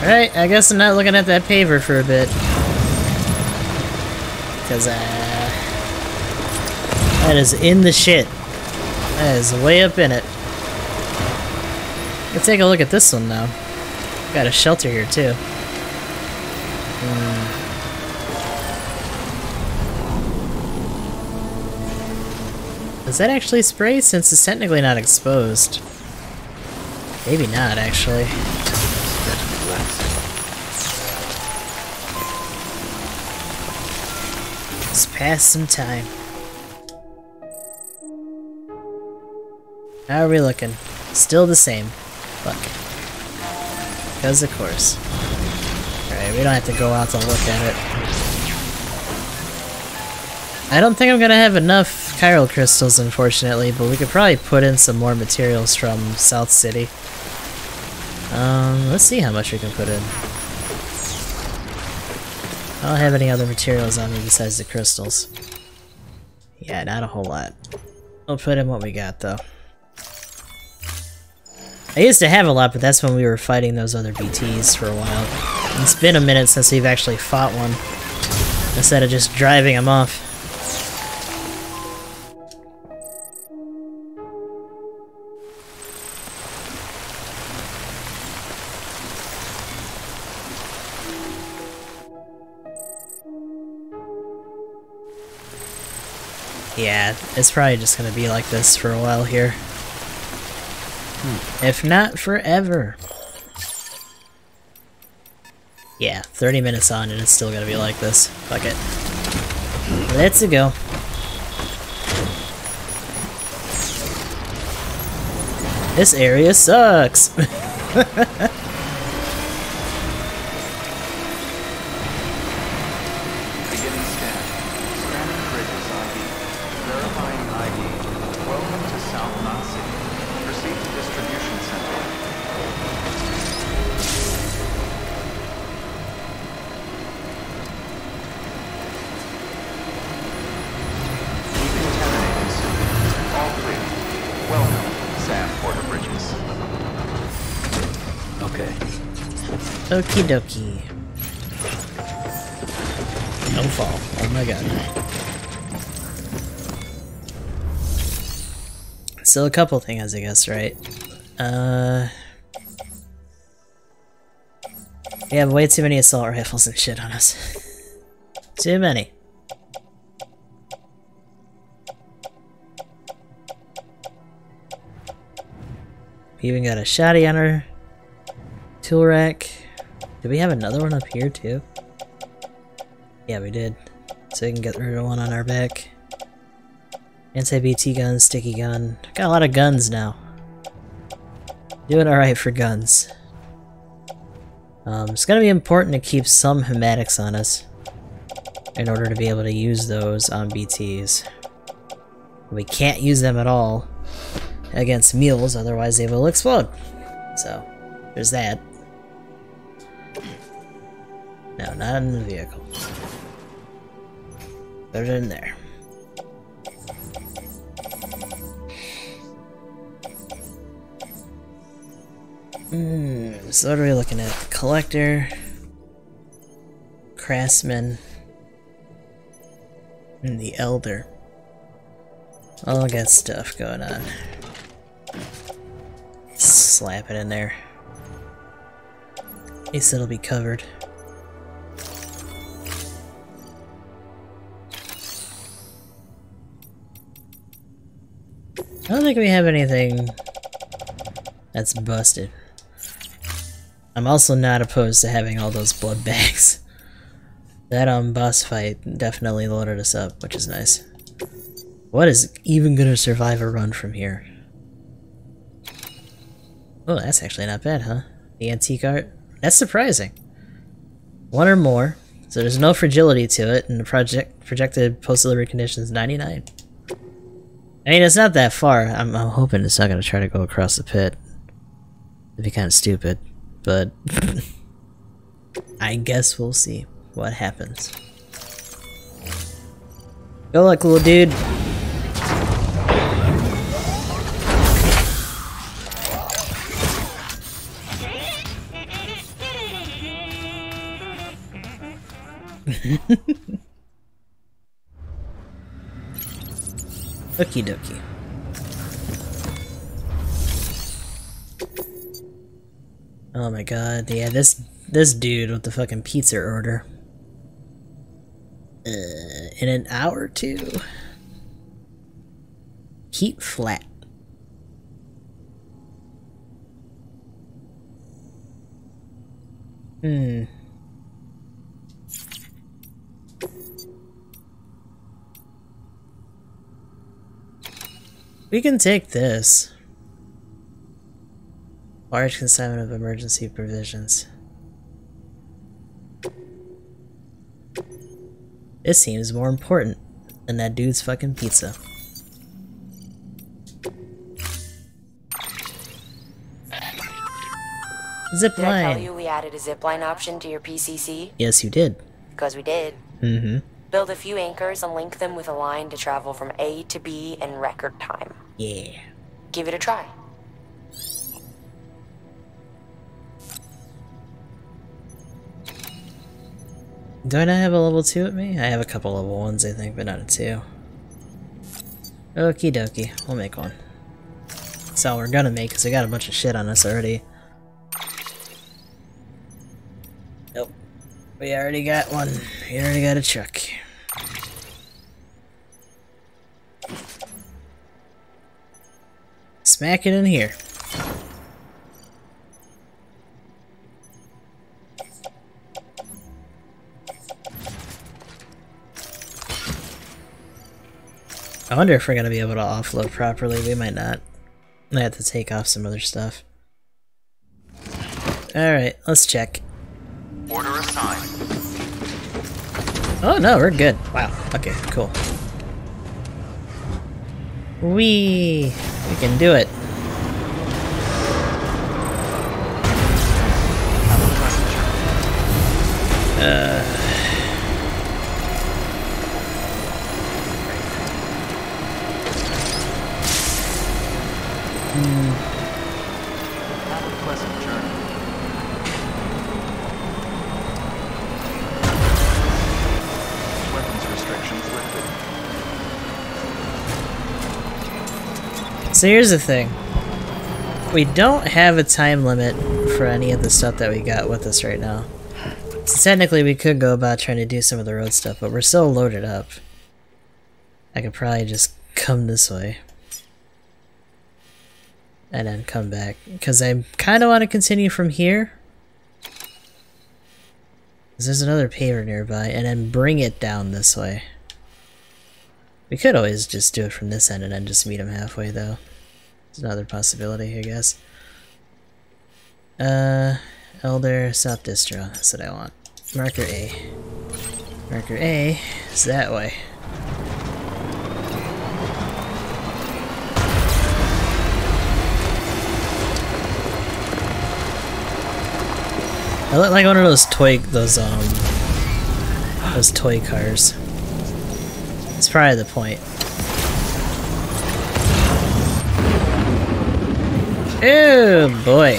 Alright, I guess I'm not looking at that paver for a bit. Because, uh... That is in the shit. That is way up in it. Let's take a look at this one now. Got a shelter here, too. Hmm. Does that actually spray since it's technically not exposed? Maybe not, actually. Let's pass some time. How are we looking? Still the same. Fuck. Because of course. Alright, we don't have to go out to look at it. I don't think I'm gonna have enough chiral crystals, unfortunately, but we could probably put in some more materials from South City. Um, let's see how much we can put in. I don't have any other materials on me besides the crystals. Yeah, not a whole lot. We'll put in what we got, though. I used to have a lot, but that's when we were fighting those other BTs for a while. It's been a minute since we've actually fought one. Instead of just driving them off. Yeah, it's probably just gonna be like this for a while here. Hmm. If not forever. Yeah, 30 minutes on and it's still gonna be like this. Fuck it. Let's go. This area sucks! [LAUGHS] Okie dokie. Don't fall. Oh my god. Still a couple things, I guess, right? Uh... We have way too many assault rifles and shit on us. [LAUGHS] too many. We even got a shotty on our tool rack. Did we have another one up here too? Yeah, we did. So we can get rid of one on our back. Anti-BT gun, sticky gun. Got a lot of guns now. Doing alright for guns. Um, it's gonna be important to keep some hematics on us in order to be able to use those on BTs. We can't use them at all against mules, otherwise they will explode. So, there's that. No, not in the vehicle. Put it in there. Hmm, so what are we looking at? Collector, Craftsman, and the Elder. All got stuff going on. Slap it in there. At least it'll be covered. I don't think we have anything that's busted. I'm also not opposed to having all those blood bags. [LAUGHS] That um boss fight definitely loaded us up, which is nice. What is even gonna survive a run from here? Oh, that's actually not bad, huh? The antique art? That's surprising. One or more, so there's no fragility to it, and the project projected post-delivery conditions 99. I mean, it's not that far. I'm, I'm hoping it's not going to try to go across the pit. It'd be kind of stupid, but [LAUGHS] I guess we'll see what happens. Go luck, little dude. [LAUGHS] Okie dokie. Oh my god, yeah, this this dude with the fucking pizza order. Uh, in an hour or two? Keep flat. Hmm. We can take this. Large consignment of emergency provisions. This seems more important than that dude's fucking pizza. Zip Did I tell you we added a zipline option to your PCC? Yes, you did. Because we did. Mm-hmm. Build a few anchors and link them with a line to travel from A to B in record time. Yeah. Give it a try. Do I not have a level 2 at me? I have a couple level 1s, I think, but not a 2. Okie dokie, we'll make one. That's all we're gonna make, because we got a bunch of shit on us already. Nope. We already got one. We already got a truck. Smack it in here. I wonder if we're gonna be able to offload properly. We might not. I have to take off some other stuff. Alright, let's check. Order assigned. Oh no, we're good. Wow. Okay, cool. We we can do it. Uh hmm. So here's the thing. We don't have a time limit for any of the stuff that we got with us right now. So technically we could go about trying to do some of the road stuff, but we're so loaded up. I could probably just come this way. And then come back. Because I kind of want to continue from here. There's another paver nearby. And then bring it down this way. We could always just do it from this end and then just meet him halfway, though. It's another possibility, I guess. Uh, Elder South Distro. That's what I want. Marker A. Marker A is that way. I look like one of those toy, those um, those toy cars. It's probably the point. Oh boy.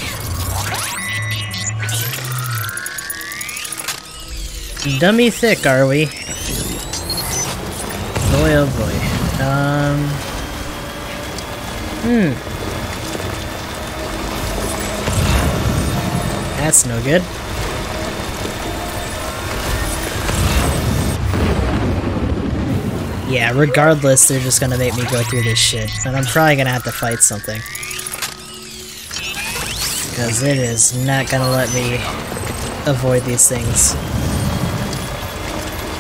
Dummy thick, are we? Boy, oh boy. Um. Hmm. That's no good. Yeah, regardless, they're just gonna make me go through this shit. And I'm probably gonna have to fight something. Because it is not gonna let me avoid these things.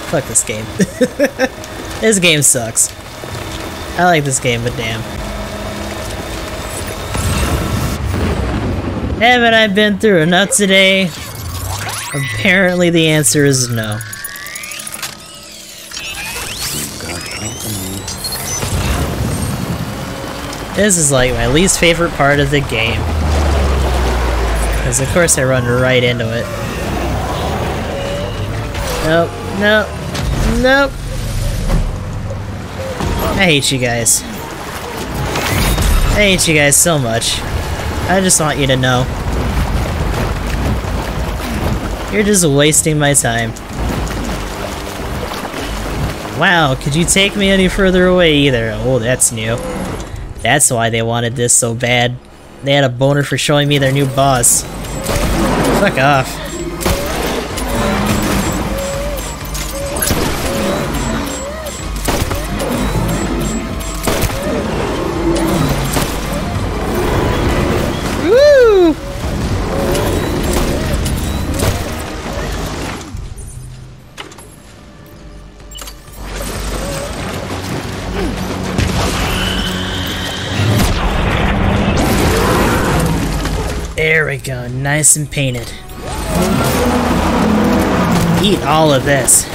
Fuck this game. [LAUGHS] this game sucks. I like this game, but damn. Haven't I been through enough today? Apparently the answer is no. This is like my least favorite part of the game. Because of course I run right into it. Nope, nope, nope. I hate you guys. I hate you guys so much. I just want you to know. You're just wasting my time. Wow, could you take me any further away either? Oh, that's new. That's why they wanted this so bad. They had a boner for showing me their new boss. Fuck off. Go, nice and painted. Eat all of this.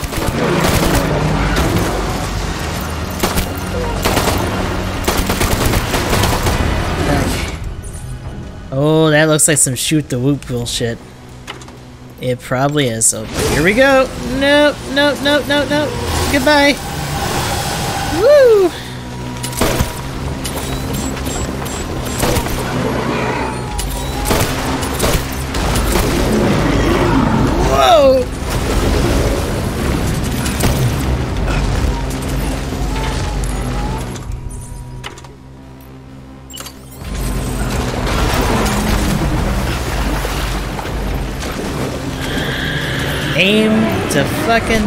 Oh, that looks like some shoot the whoop bullshit. It probably is. So here we go. Nope, nope, nope, nope, nope. Goodbye. Aim to fucking...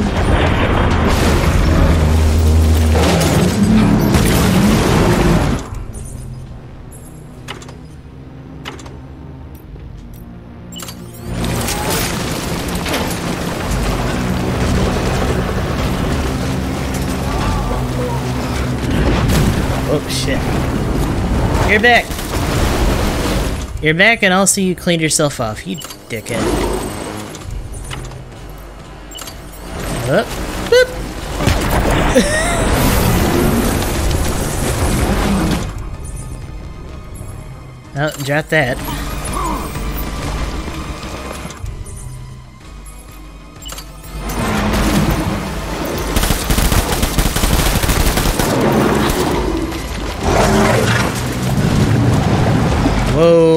Oh shit. You're back! You're back and I'll see you cleaned yourself off, you dickhead. Boop. [LAUGHS] oh, drop that. Whoa,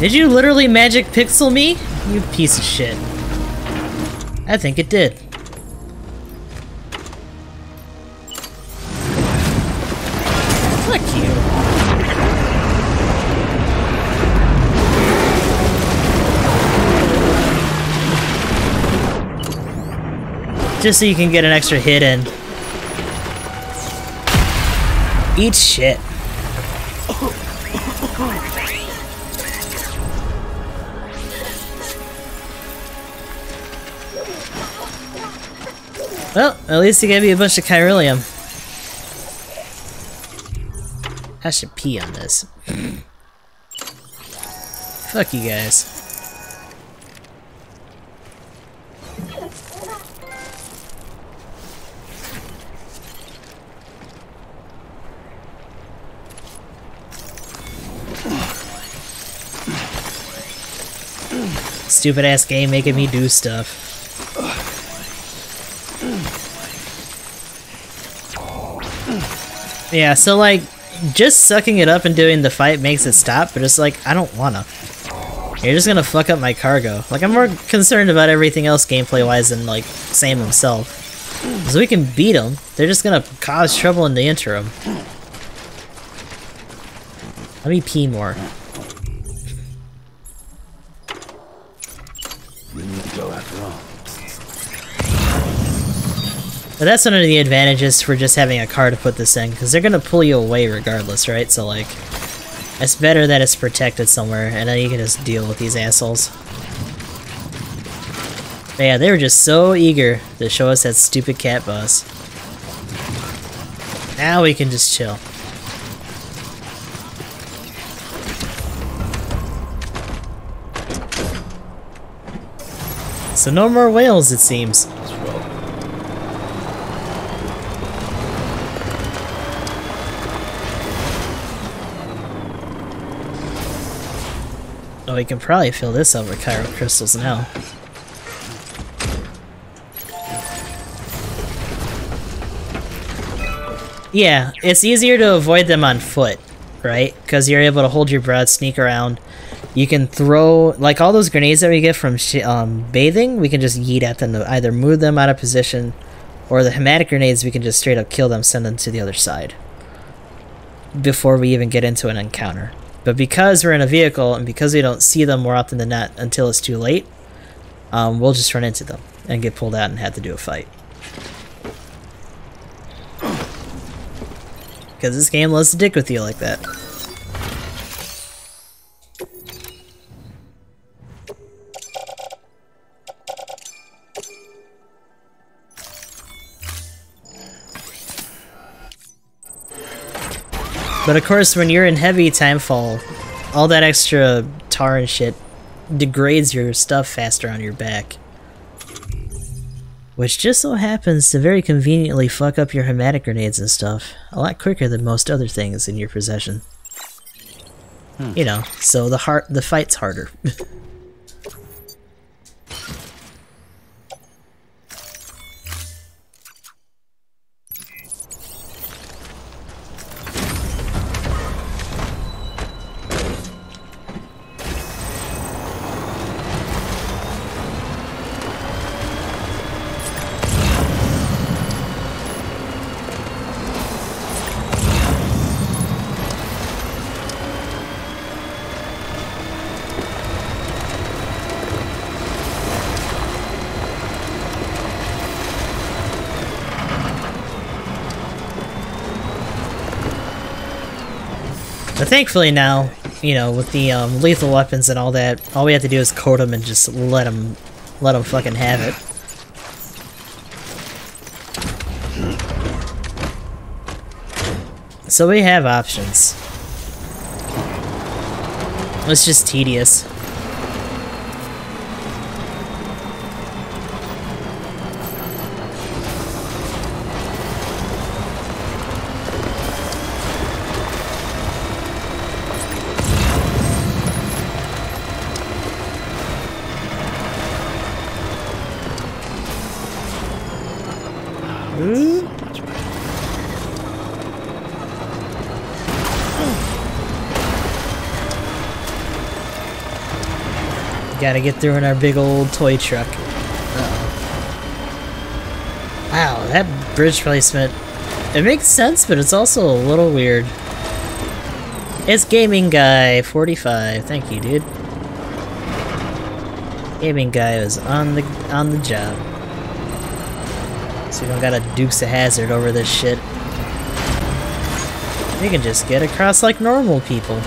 Did you literally magic pixel me? You piece of shit. I think it did. Fuck you. Just so you can get an extra hit in. Eat shit. Well, at least he gave me a bunch of Chiralium. I should pee on this. [CLEARS THROAT] Fuck you guys. Stupid ass game making me do stuff. Yeah, so like, just sucking it up and doing the fight makes it stop, but it's like, I don't wanna. You're just gonna fuck up my cargo. Like, I'm more concerned about everything else gameplay-wise than, like, Sam himself. Because we can beat them, they're just gonna cause trouble in the interim. Let me pee more. But that's one of the advantages for just having a car to put this in, because they're gonna pull you away regardless, right? So like, it's better that it's protected somewhere, and then you can just deal with these assholes. But yeah, they were just so eager to show us that stupid cat boss. Now we can just chill. So no more whales, it seems. Oh, we can probably fill this up with chiral crystals now. Yeah, it's easier to avoid them on foot, right? Because you're able to hold your breath, sneak around. You can throw, like all those grenades that we get from um, bathing, we can just yeet at them to either move them out of position, or the hematic grenades, we can just straight up kill them, send them to the other side. Before we even get into an encounter. But because we're in a vehicle, and because we don't see them more often than not until it's too late, um, we'll just run into them and get pulled out and have to do a fight. Because this game loves to dick with you like that. But of course, when you're in heavy timefall, all that extra tar and shit degrades your stuff faster on your back. Which just so happens to very conveniently fuck up your hematic grenades and stuff a lot quicker than most other things in your possession. Hmm. You know, so the heart the fight's harder. [LAUGHS] thankfully now, you know, with the um, lethal weapons and all that, all we have to do is coat them and just let them, let them fucking have it. So we have options. It's just tedious. Gotta get through in our big old toy truck. Uh-oh. Wow, that bridge placement. It makes sense, but it's also a little weird. It's Gaming Guy 45. Thank you, dude. Gaming Guy was on the on the job. So we don't got a Dukes of Hazzard over this shit. We can just get across like normal people.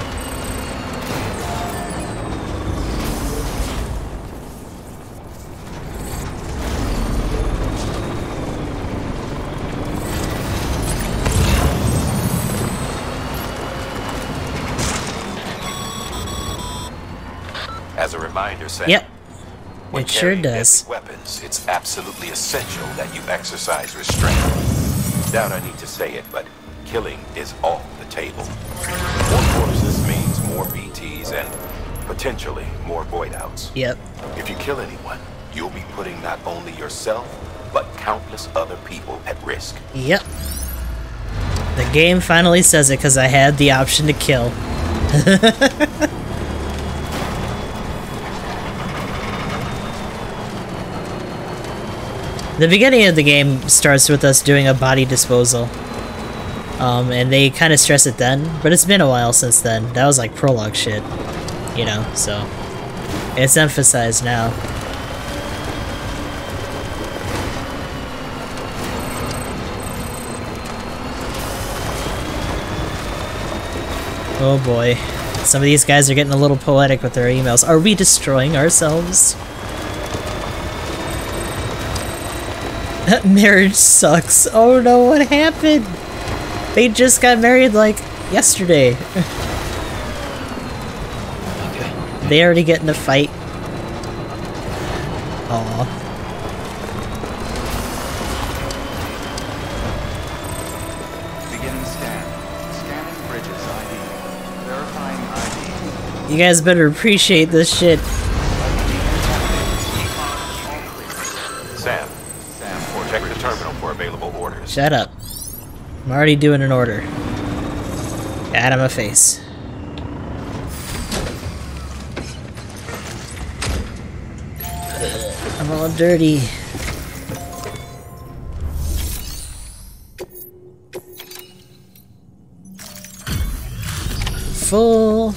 Sam. Yep. When It sure does. weapons, it's absolutely essential that you exercise restraint. Doubt I need to say it, but killing is off the table. More corpses means more BTs and potentially more void outs. Yep. If you kill anyone, you'll be putting not only yourself, but countless other people at risk. Yep. The game finally says it because I had the option to kill. [LAUGHS] the beginning of the game starts with us doing a body disposal. Um, and they kind of stress it then, but it's been a while since then. That was like prologue shit, you know, so it's emphasized now. Oh boy. Some of these guys are getting a little poetic with their emails. Are we destroying ourselves? [LAUGHS] Marriage sucks. Oh no, what happened? They just got married like yesterday. okay. They already get in a fight. Aw. Beginning scan. Scanning Bridges ID. Verifying ID. You guys better appreciate this shit. Shut up. I'm already doing an order. Out of my face. I'm all dirty. Full,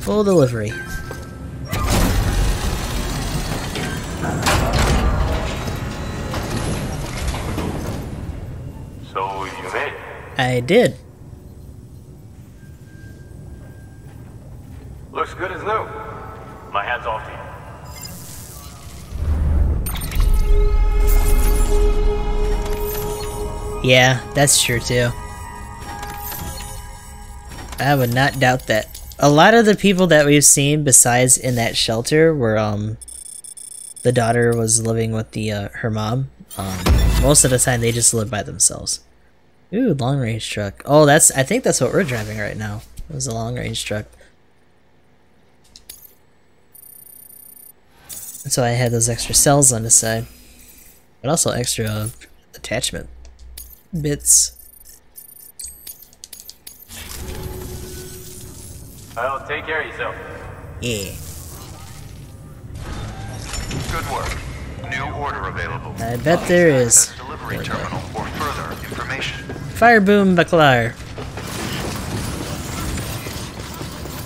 full delivery. I did. Looks good as new. My hat's off to you. Yeah, that's true too. I would not doubt that. A lot of the people that we've seen besides in that shelter were, um the daughter was living with the uh, her mom, um most of the time they just live by themselves. Ooh, long range truck. Oh, that's I think that's what we're driving right now. It was a long range truck. So I had those extra cells on the side. But also extra uh, attachment bits. Well, take care of yourself. Yeah. Good work. New order available. I bet there is. Delivery terminal for further information. Fire boom baklar.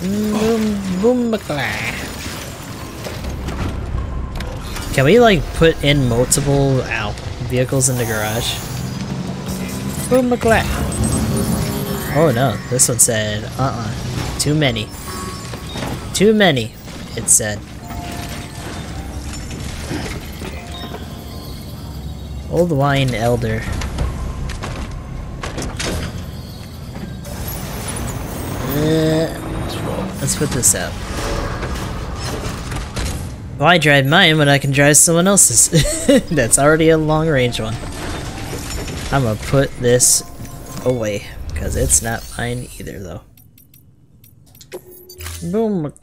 Boom boom baklar. Can we like put in multiple ow vehicles in the garage? Boom baklar. Oh no, this one said uh-uh. Too many. Too many, it said. Old wine elder. Uh, let's put this out. Why drive mine when I can drive someone else's? [LAUGHS] That's already a long range one. I'm gonna put this away because it's not mine either though. Boom.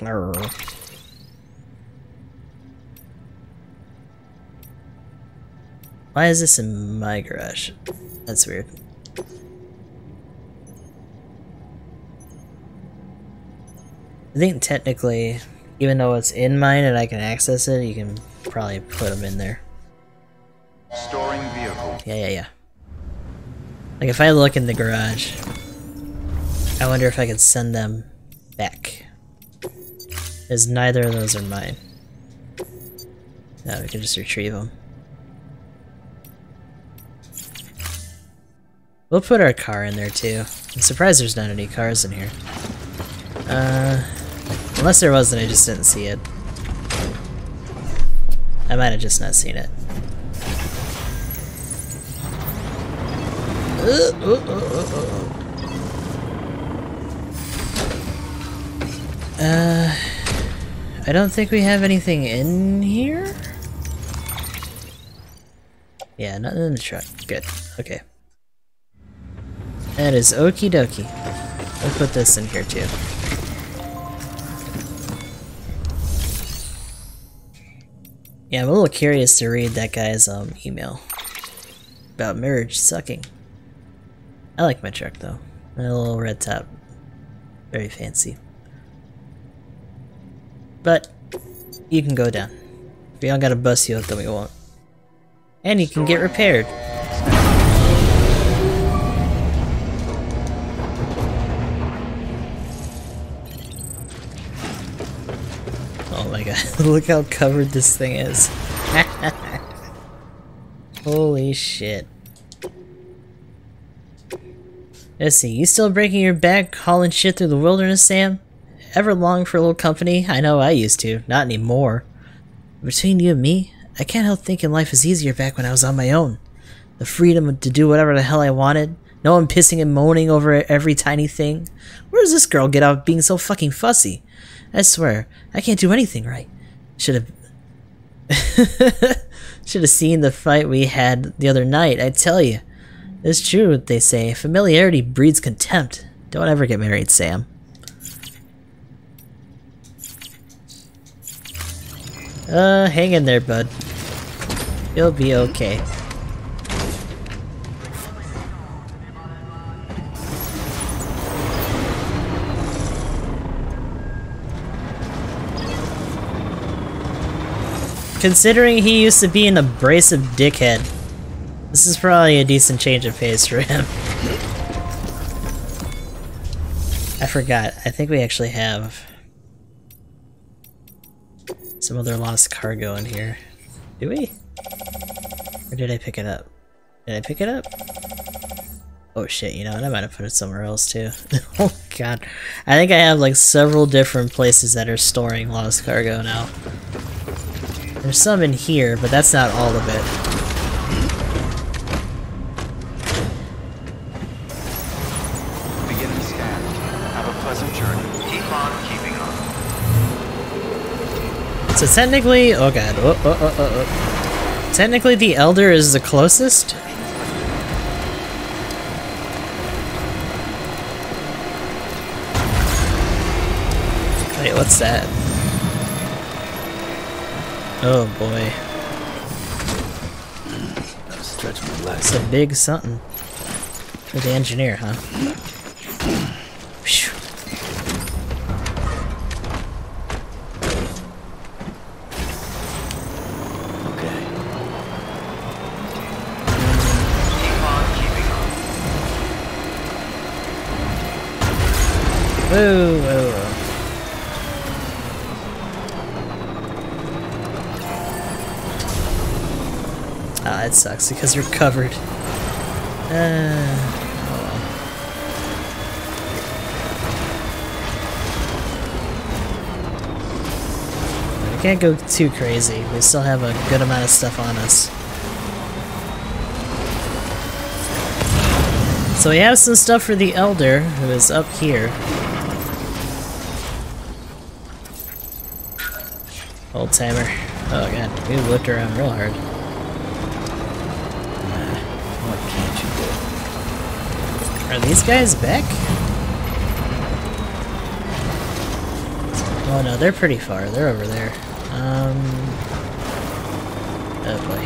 Why is this in my garage? That's weird. I think technically, even though it's in mine and I can access it, you can probably put them in there. Storing vehicle. Yeah, yeah, yeah. Like if I look in the garage, I wonder if I could send them back. As neither of those are mine. No, we can just retrieve them. We'll put our car in there too. I'm surprised there's not any cars in here. Uh, unless there was and I just didn't see it. I might have just not seen it. Uh, uh, uh, uh, uh. I don't think we have anything in here? Yeah, nothing in the truck. Good. Okay. That is okie dokie. We'll put this in here too. Yeah, I'm a little curious to read that guy's um email about marriage sucking. I like my truck though. A little red top. Very fancy. But you can go down. We all gotta bust you up, then we won't. And you can get repaired. My god, [LAUGHS] look how covered this thing is. [LAUGHS] Holy shit. Let's see, you still breaking your back hauling shit through the wilderness, Sam? Ever long for a little company? I know I used to, not anymore. Between you and me, I can't help thinking life was easier back when I was on my own. The freedom to do whatever the hell I wanted, no one pissing and moaning over every tiny thing. Where does this girl get out being so fucking fussy? I swear, I can't do anything right. Should have... [LAUGHS] Should have seen the fight we had the other night, I tell you. It's true what they say, familiarity breeds contempt. Don't ever get married, Sam. Uh, hang in there, bud. You'll be okay. Considering he used to be an abrasive dickhead, this is probably a decent change of pace for him. I forgot. I think we actually have some other lost cargo in here. Do we? Or did I pick it up? Did I pick it up? Oh shit, you know what? I might have put it somewhere else too. [LAUGHS] oh god. I think I have like several different places that are storing lost cargo now. There's some in here, but that's not all of it. Beginning scan. Have a pleasant journey. Keep on keeping on. So technically, oh god, oh, oh, oh, oh, oh. Technically the Elder is the closest? Wait, what's that? Oh boy. Stretch my legs. It's a big something. For the engineer, huh? Phew. Okay. Keep on keeping on. Whoa, whoa, Ah, sucks because you're covered. Uh, oh can't go too crazy. We still have a good amount of stuff on us. So we have some stuff for the Elder, who is up here. Old timer. Oh god, we whipped around real hard. Are these guys back? Oh no, they're pretty far. They're over there. Um. Oh boy.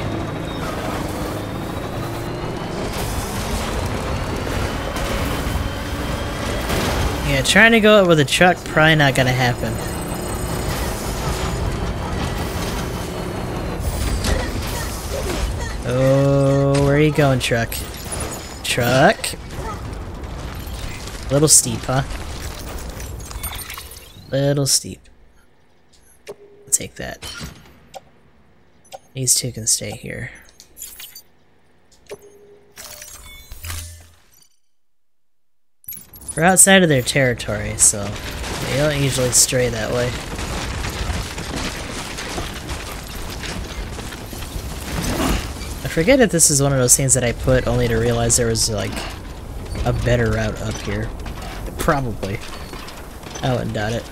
Yeah, trying to go out with a truck probably not gonna happen. Oh, where are you going, truck? Truck? Little steep, huh? Little steep. Take that. These two can stay here. We're outside of their territory, so they don't usually stray that way. I forget if this is one of those things that I put only to realize there was like a better route up here. Probably. I wouldn't doubt it.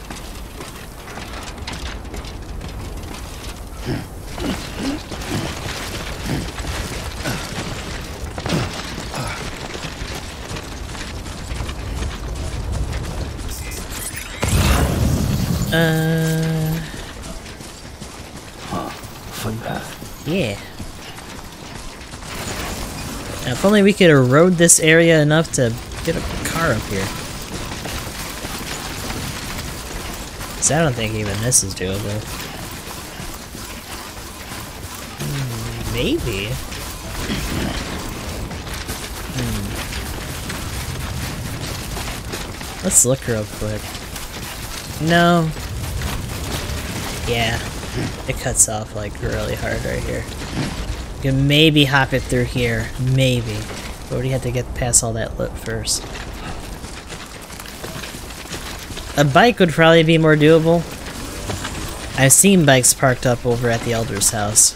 If only we could erode this area enough to get a car up here. So I don't think even this is doable. Hmm, Maybe. Hmm. Let's look real quick. No. Yeah. It cuts off like really hard right here. Can maybe hop it through here. Maybe. But we have to get past all that lip first. A bike would probably be more doable. I've seen bikes parked up over at the Elder's house.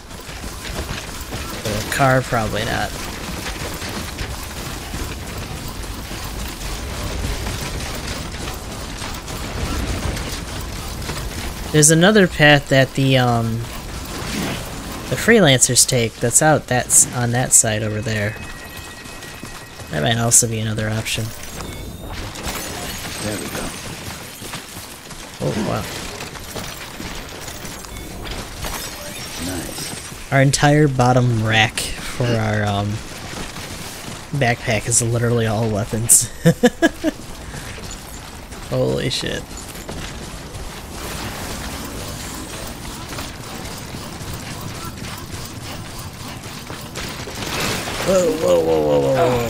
But a car, probably not. There's another path that the um the freelancers take that's out that's on that side over there. That might also be another option. There we go. Oh wow. Nice. Our entire bottom rack for our um backpack is literally all weapons. [LAUGHS] Holy shit. Whoa, whoa, whoa, whoa, whoa, whoa.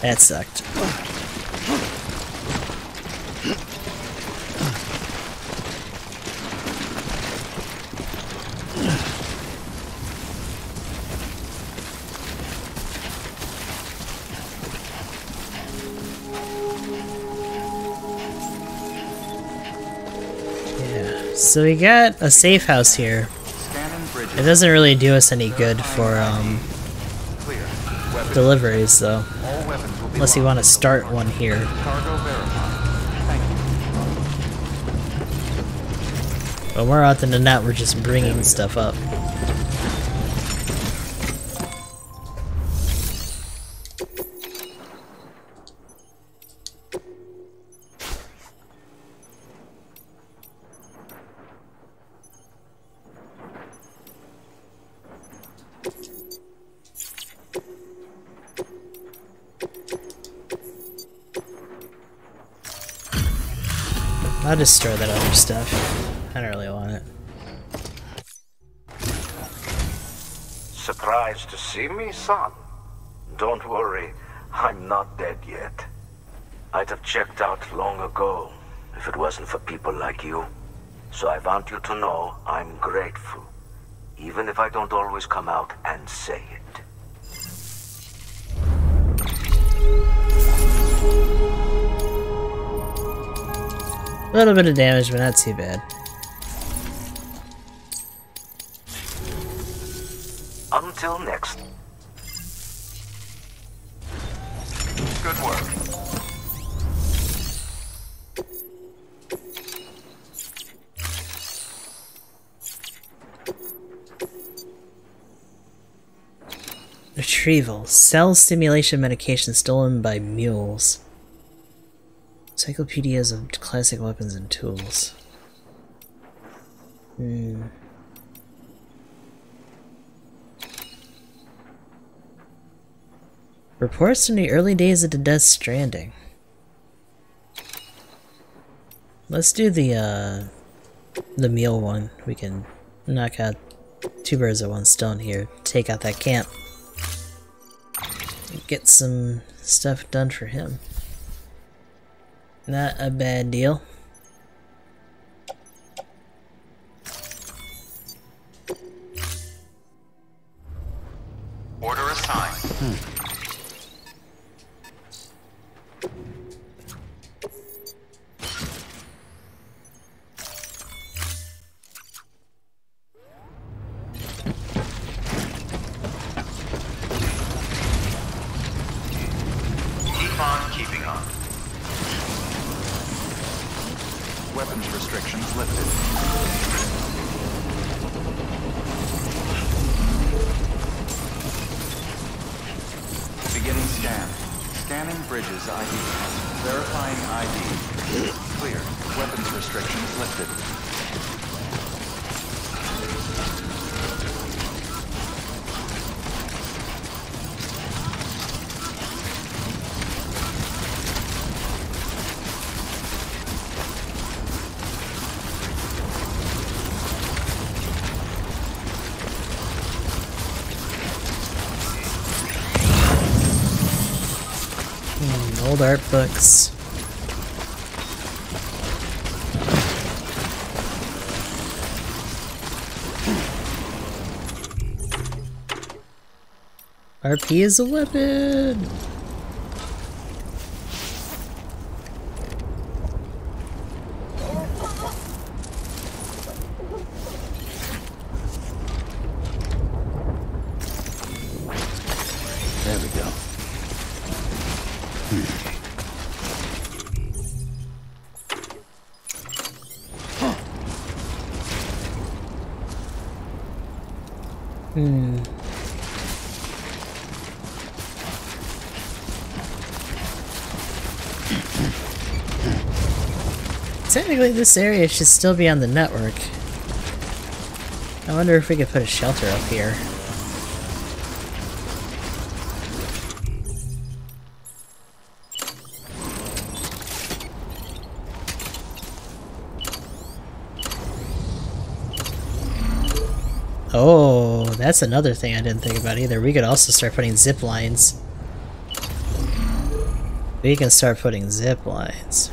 That sucked. Yeah. So we got a safe house here. It doesn't really do us any good for um deliveries though. Unless you want to start one here. You. But more often than not, we're just bringing stuff up. Store that other stuff. I don't really want it. Surprised to see me, son? Don't worry, I'm not dead yet. I'd have checked out long ago if it wasn't for people like you. So I want you to know I'm grateful, even if I don't always come out and say it. A little bit of damage, but not too bad. Until next. Good work. Retrieval. Cell stimulation medication stolen by mules. Encyclopedias of classic weapons and tools. Hmm. Reports from the early days of the Death Stranding. Let's do the, uh, the mule one. We can knock out two birds with one stone here. Take out that camp. Get some stuff done for him. Not a bad deal. Order assigned. Keep Weapons restrictions lifted. Beginning scan. Scanning Bridges ID. Verifying ID. Clear. Weapons restrictions lifted. Art books. RP is a weapon! Technically, this area should still be on the network. I wonder if we could put a shelter up here. Oh, that's another thing I didn't think about either. We could also start putting zip lines. We can start putting zip lines.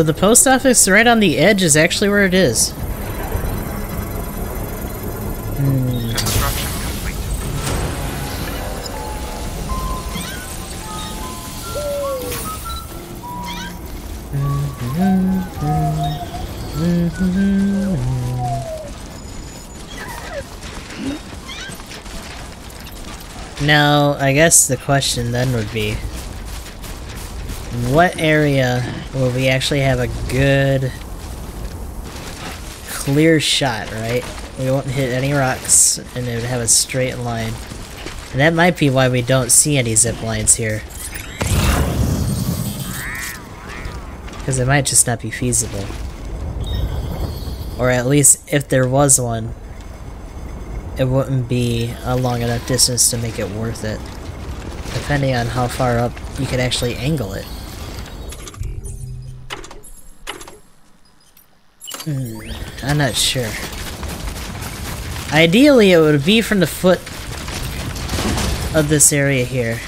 So the post office right on the edge is actually where it is. Hmm. Now, I guess the question then would be what area will we actually have a good clear shot, right? We won't hit any rocks and it would have a straight line. And that might be why we don't see any zip lines here. Because it might just not be feasible. Or at least if there was one, it wouldn't be a long enough distance to make it worth it. Depending on how far up you could actually angle it. Not sure. Ideally, it would be from the foot of this area here.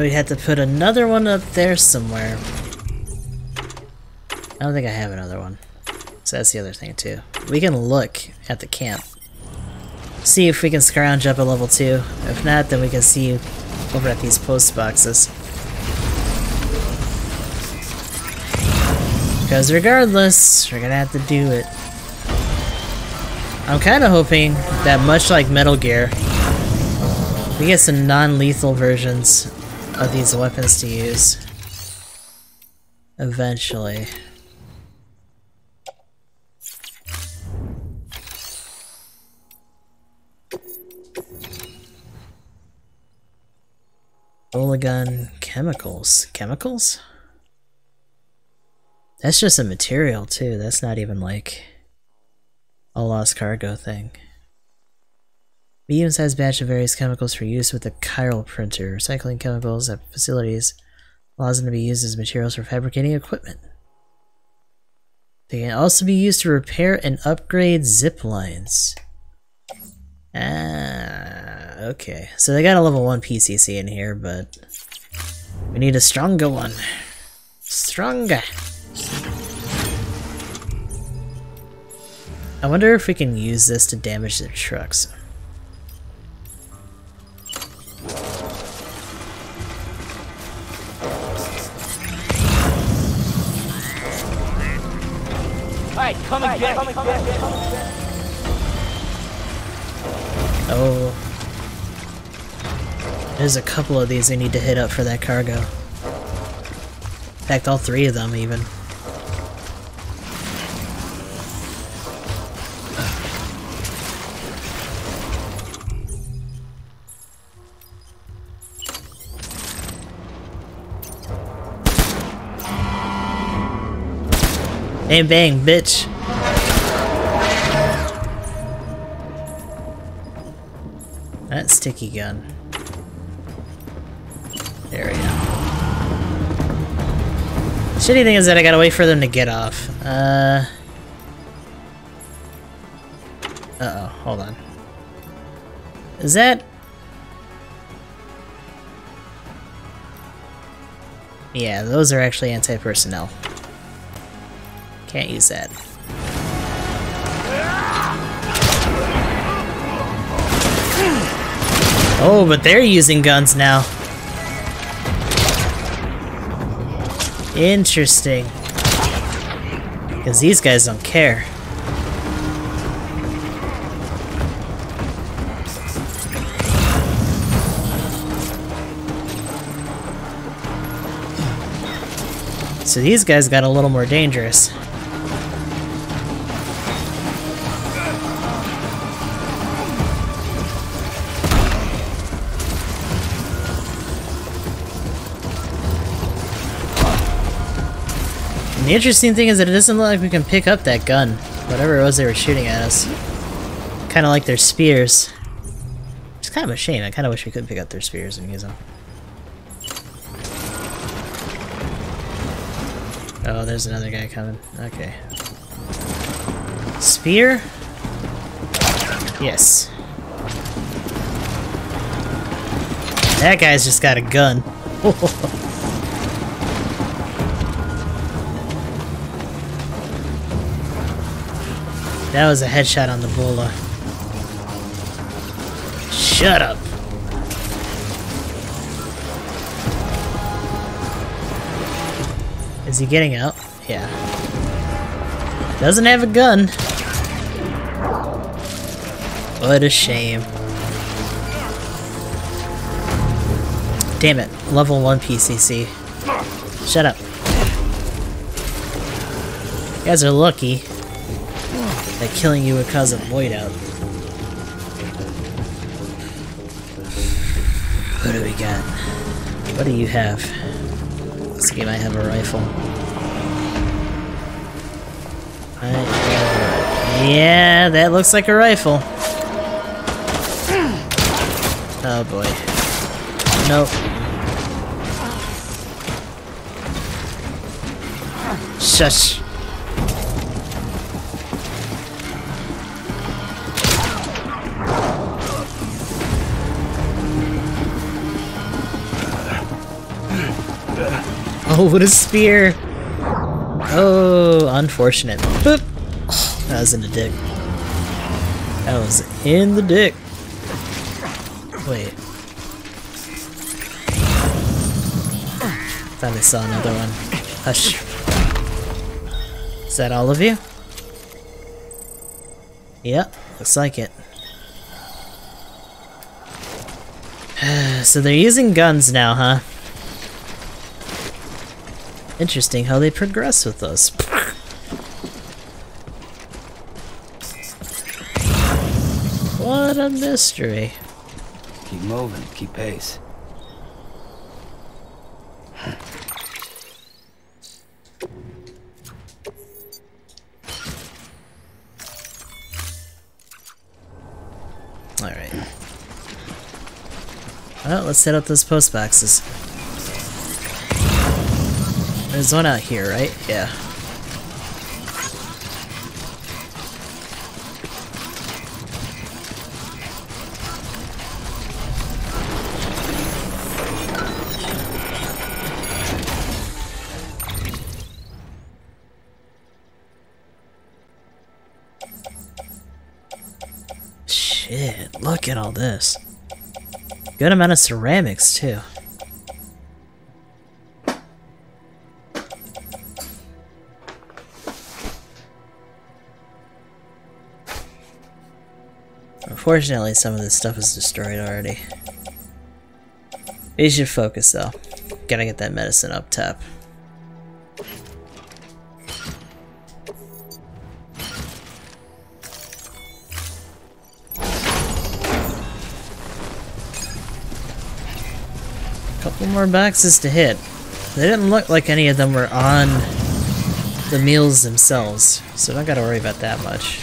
We'd have to put another one up there somewhere. I don't think I have another one. So that's the other thing too. We can look at the camp. See if we can scrounge up a level 2. If not, then we can see over at these post boxes. Because regardless, we're gonna have to do it. I'm kind of hoping that much like Metal Gear, we get some non-lethal versions of these weapons to use. Eventually. Olagun chemicals. Chemicals? That's just a material too, that's not even like a lost cargo thing. Medium-sized batch of various chemicals for use with the chiral printer. Recycling chemicals at facilities allows them to be used as materials for fabricating equipment. They can also be used to repair and upgrade zip lines. Ah, okay. So they got a level 1 PCC in here, but we need a stronger one. Stronger. I wonder if we can use this to damage their trucks. Alright, come and get. Oh. There's a couple of these I need to hit up for that cargo. In fact, all three of them, even. Bang bang, bitch. That sticky gun. There we go. Shitty thing is that I gotta wait for them to get off. Uh. Uh oh, hold on. Is that. Yeah, those are actually anti personnel. Can't use that. Oh, but they're using guns now. Interesting. Because these guys don't care. So these guys got a little more dangerous. The interesting thing is that it doesn't look like we can pick up that gun. Whatever it was they were shooting at us. Kind of like their spears. It's kind of a shame. I kind of wish we could pick up their spears and use them. Oh, there's another guy coming. Okay. Spear? Yes. That guy's just got a gun. [LAUGHS] That was a headshot on the bola. Shut up. Is he getting out? Yeah. Doesn't have a gun. What a shame. Damn it. Level 1 PCC. Shut up. You guys are lucky killing you would cause a void out. What do we got? What do you have? This game I have a rifle. I have a... Yeah, that looks like a rifle. Oh boy. Nope. Shush. Oh, [LAUGHS] what a spear! Oh, unfortunate. Boop! That was in the dick. That was in the dick. Wait. I saw another one. Hush. Is that all of you? Yep, looks like it. [SIGHS] so they're using guns now, huh? Interesting how they progress with us. What a mystery. Keep moving, keep pace. Alright. Well, let's set up those post boxes. There's one out here, right? Yeah. Shit, look at all this. Good amount of ceramics, too. Unfortunately, some of this stuff is destroyed already. We should focus, though. Gotta get that medicine up top. Couple more boxes to hit. They didn't look like any of them were on the mules themselves, so don't gotta worry about that much.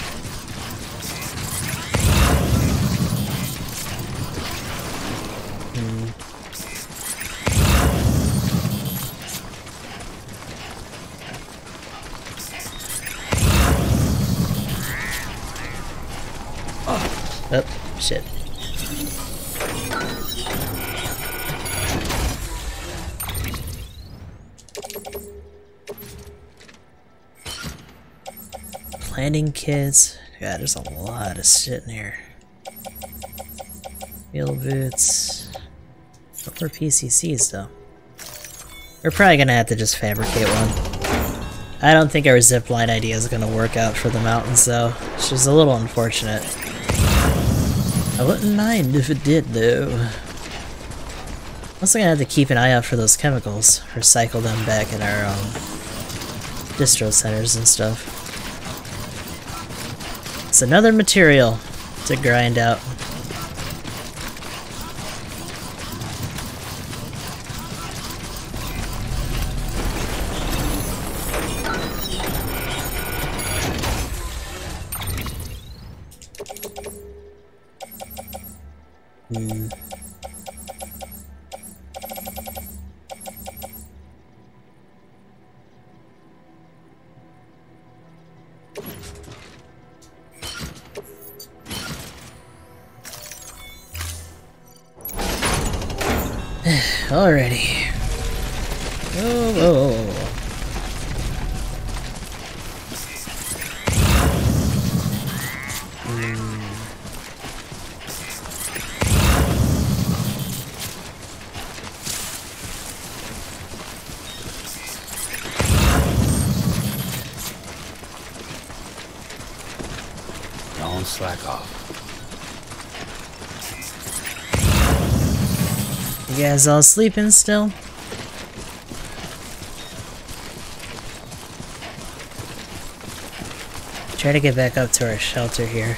Planting kits. Yeah, there's a lot of shit in here. Field boots. What were PCCs though? We're probably gonna have to just fabricate one. I don't think our zipline idea is gonna work out for the mountains though. It's just a little unfortunate. I wouldn't mind if it did though. Also gonna have to keep an eye out for those chemicals. Recycle them back in our um, distro centers and stuff. It's another material to grind out. Guys all sleeping still? Try to get back up to our shelter here.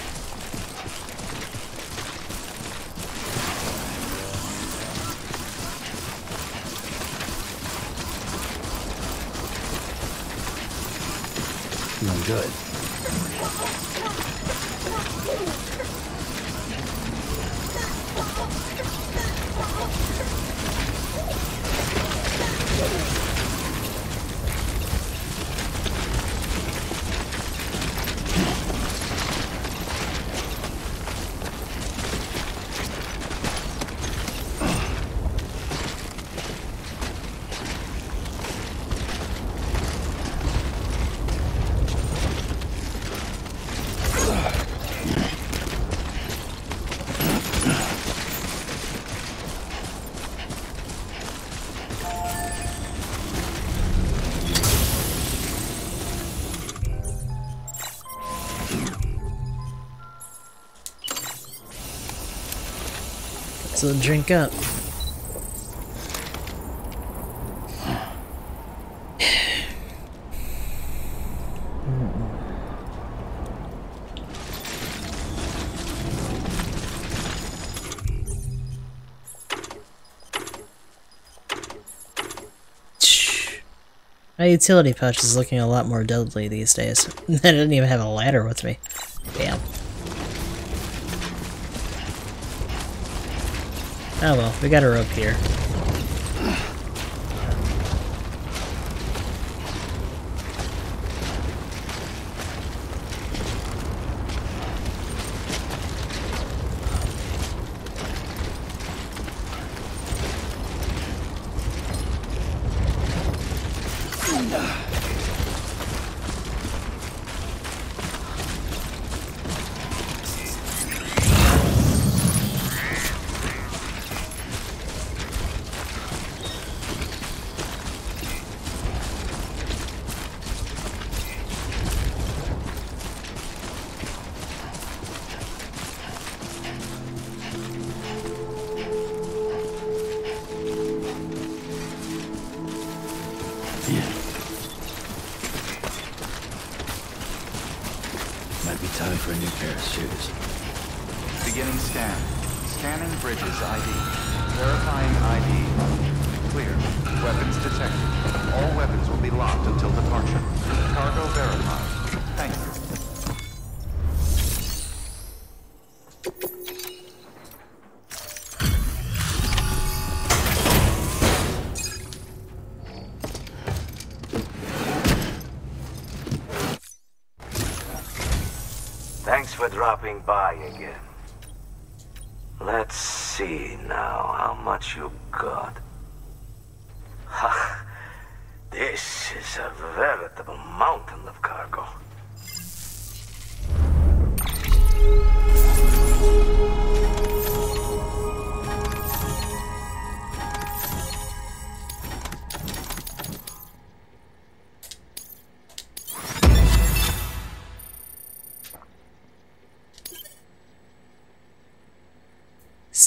Drink up. [SIGHS] My utility pouch is looking a lot more deadly these days. [LAUGHS] I didn't even have a ladder with me. Oh well, we got a rope here. Dropping by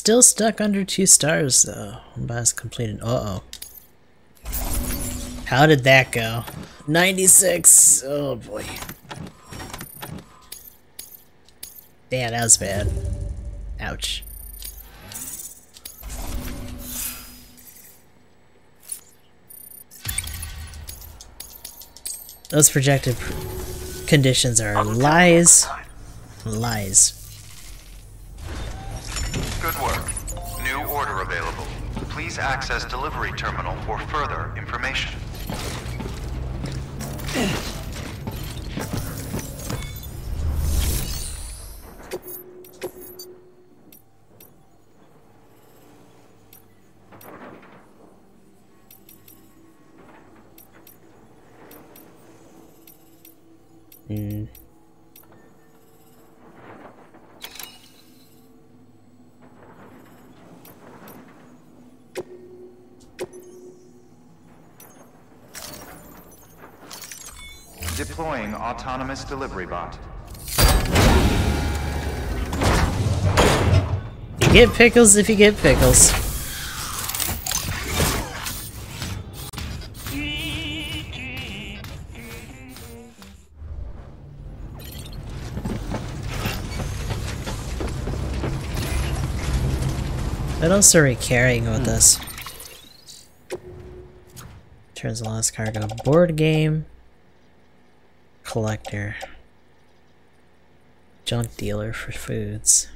Still stuck under two stars though. Boss completed. Uh oh. How did that go? 96! Oh boy. Damn, that was bad. Ouch. Those projected pr conditions are lies. Lies. Access delivery terminal for further information. Delivery bot. You get pickles if you get pickles. What else are we carrying with hmm. us? Turns the lost cargo. Board game. Collector. Junk dealer for foods.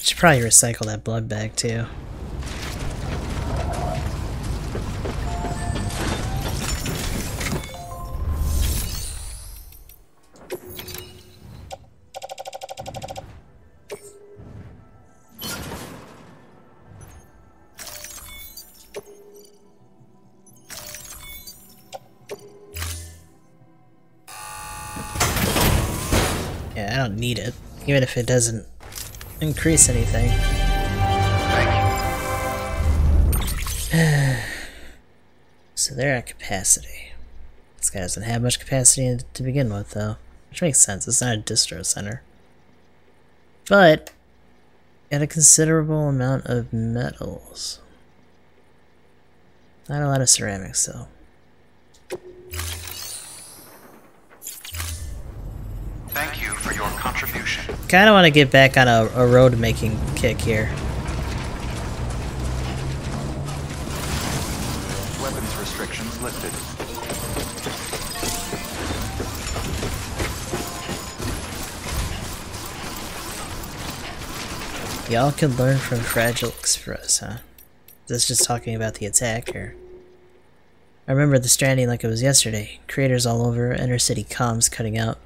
Should probably recycle that blood bag too. It doesn't increase anything. [SIGHS] so they're at capacity. This guy doesn't have much capacity to begin with, though. Which makes sense, it's not a distro center. But got a considerable amount of metals. Not a lot of ceramics though. Contribution. Kinda wanna get back on a, a road making kick here. Weapons restrictions lifted. Y'all could learn from Fragile Express, huh? That's just talking about the attack here. I remember the stranding like it was yesterday. Creators all over, inner city comms cutting out.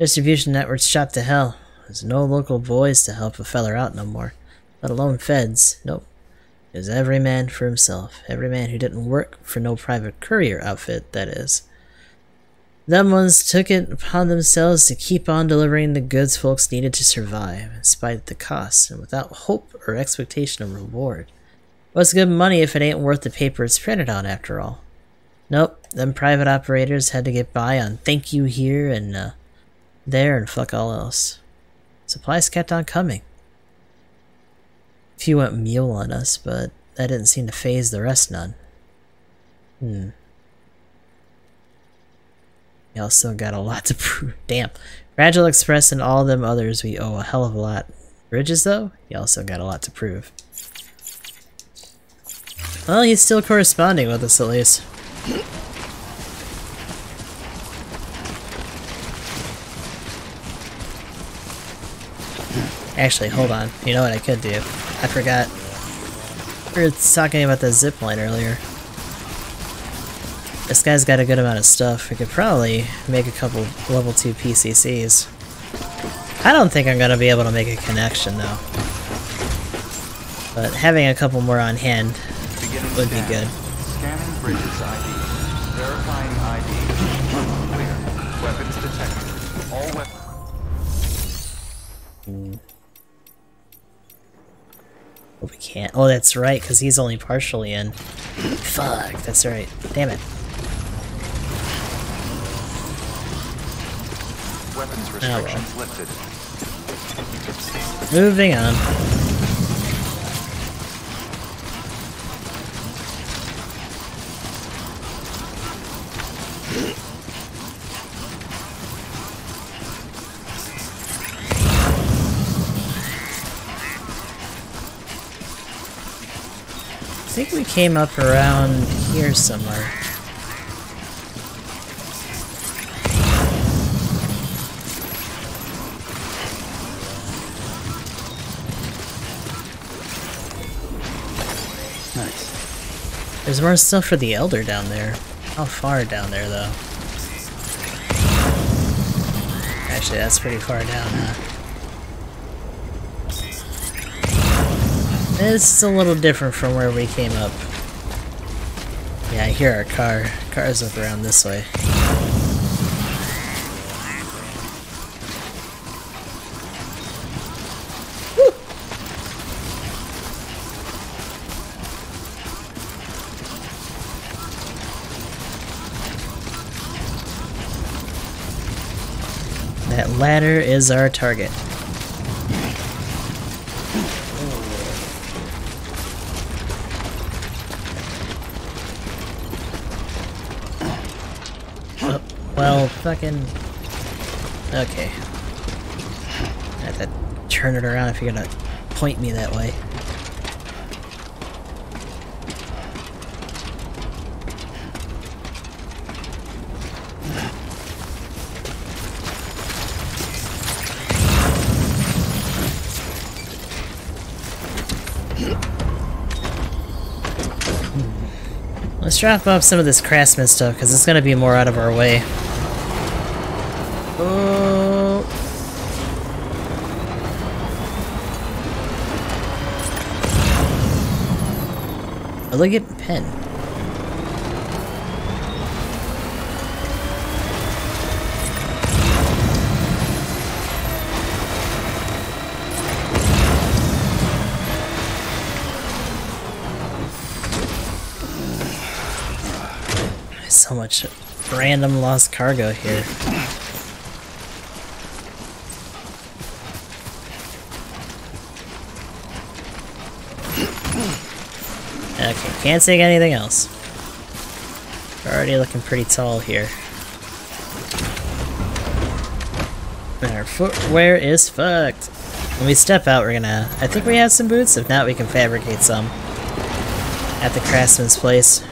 Distribution networks shot to hell. There's no local boys to help a feller out no more. Let alone feds. Nope. It was every man for himself. Every man who didn't work for no private courier outfit, that is. Them ones took it upon themselves to keep on delivering the goods folks needed to survive, in spite of the cost, and without hope or expectation of reward. What's good money if it ain't worth the paper it's printed on, after all? Nope, them private operators had to get by on thank you here and uh, there and fuck all else. Supplies kept on coming. Few went mule on us, but that didn't seem to phase the rest none. Hmm. Y'all got a lot to [LAUGHS] prove. Damn. Fragile Express and all them others we owe a hell of a lot. Bridges, though? Y'all still got a lot to prove. Well, he's still corresponding with us, at least. Actually, hold on. You know what I could do? I forgot. We were talking about the zip line earlier. This guy's got a good amount of stuff. We could probably make a couple level 2 PCCs. I don't think I'm gonna be able to make a connection though. But having a couple more on hand would be good. But we can't. Oh, that's right, because he's only partially in. Fuck, that's right. Damn it. Weapons Oh, well. restrictions lifted. Moving on. Think we came up around here somewhere. Nice. There's more stuff for the Elder down there. How far down there, though? Actually, that's pretty far down, huh? It's a little different from where we came up. Yeah, I hear our car. Car's up around this way. That ladder is our target. Oh, well, fucking... Okay. I have to turn it around if you're gonna point me that way. Let's drop off some of this craftsman stuff, because it's gonna be more out of our way. Elegant pen. So much random lost cargo here. Okay, can't take anything else. We're already looking pretty tall here. Our footwear is fucked. When we step out, we're gonna... I think we have some boots. If not, we can fabricate some. At the craftsman's place.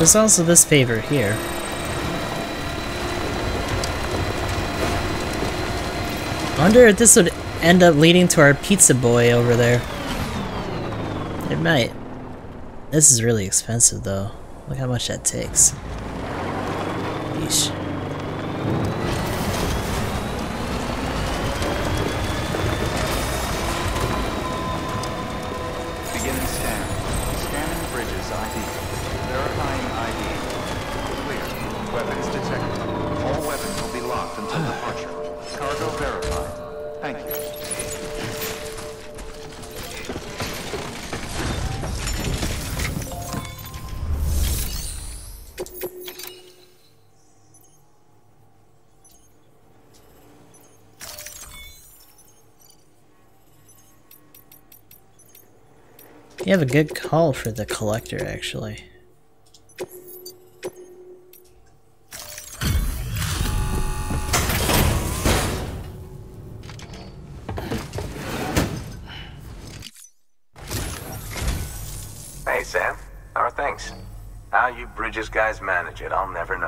There's also this favor here. I wonder if this would end up leading to our pizza boy over there. It might. This is really expensive though. Look how much that takes. You have a good call for the collector, actually. Hey, Sam. How are things? How you Bridges guys manage it, I'll never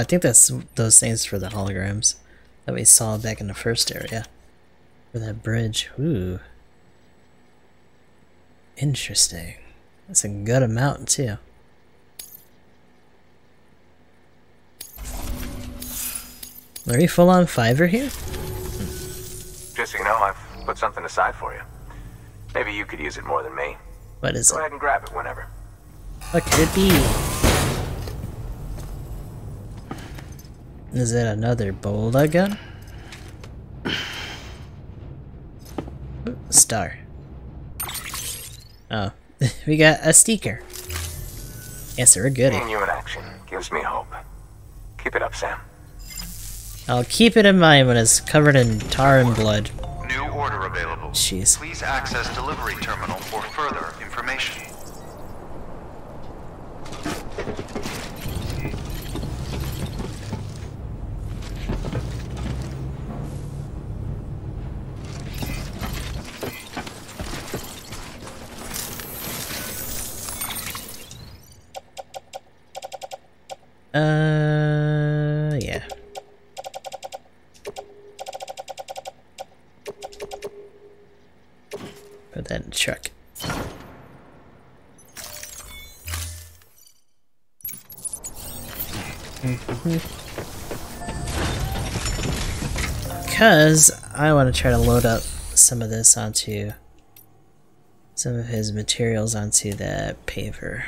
I think that's those things for the holograms that we saw back in the first area. For that bridge. Ooh. Interesting. That's a good amount, too. Are you full on fiver here? Hmm. Just so you know, I've put something aside for you. Maybe you could use it more than me. What is Go it? ahead and grab it whenever. What could it be? Is that another gun? Ooh, Star. Oh, [LAUGHS] we got a sticker. Yes, we're good. Seeing you in action gives me hope. Keep it up, Sam. I'll keep it in mind when it's covered in tar and blood. New order available. Jeez. Please access delivery terminal for further information. Uh, yeah. Put that in truck. Because I want to try to load up some of this onto some of his materials onto the paver.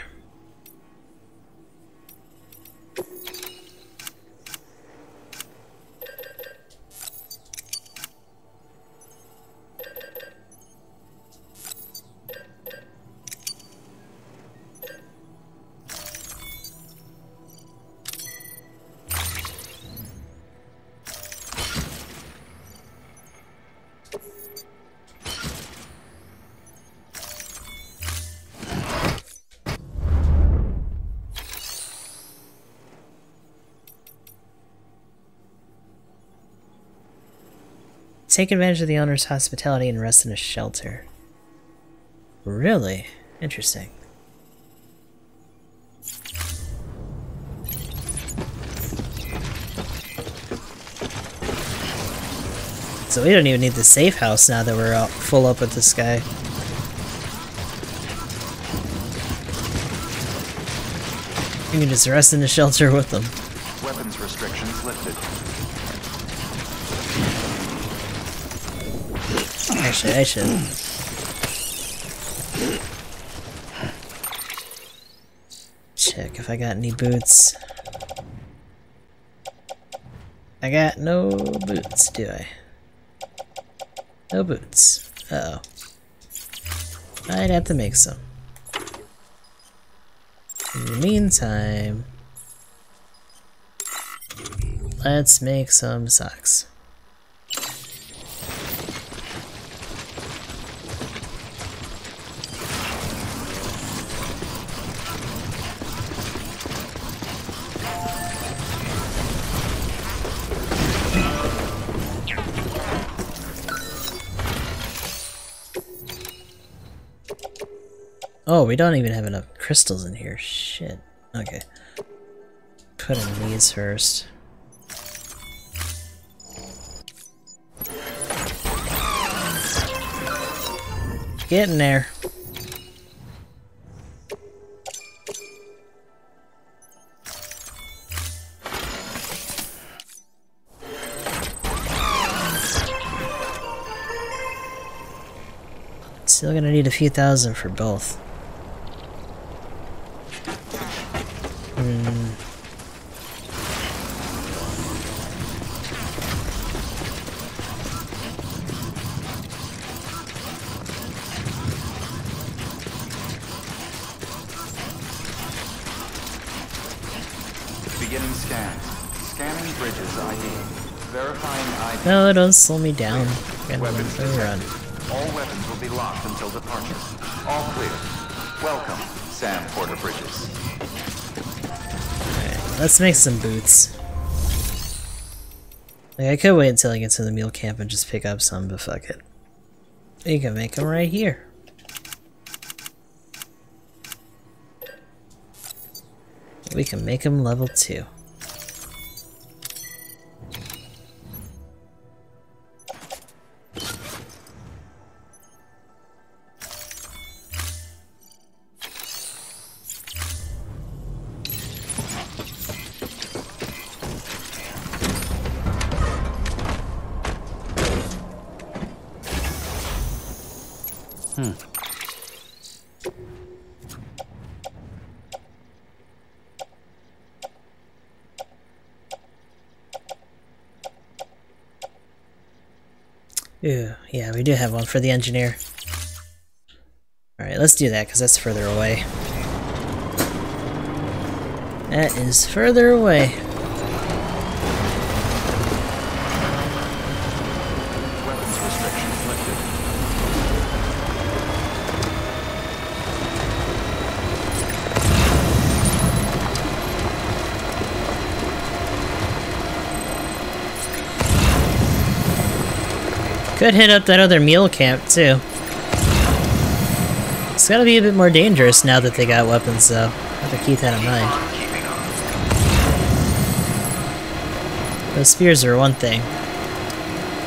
Take advantage of the owner's hospitality and rest in a shelter. Really? Interesting. So we don't even need the safe house now that we're full up with this guy. We can just rest in the shelter with them. Actually, I should. Check if I got any boots. I got no boots, do I? No boots. Uh oh I'd have to make some. In the meantime, let's make some socks. Oh, we don't even have enough crystals in here. Shit. Okay. Put in these first. Getting there. Still gonna need a few thousand for both. Beginning scan. Scanning bridges ID. Verifying ID. No, don't slow me down. Weapons run. All weapons will be locked until departure. All clear. Welcome, Sam Porter Bridges. Let's make some boots. Like, I could wait until I get to the mule camp and just pick up some, but fuck it. You can make them right here. We can make them level 2. Have one for the engineer. Alright, let's do that, because that's further away. That is further away. Could hit up that other mule camp, too. It's gotta be a bit more dangerous now that they got weapons, though. Have to keep that in mind. Those spears are one thing.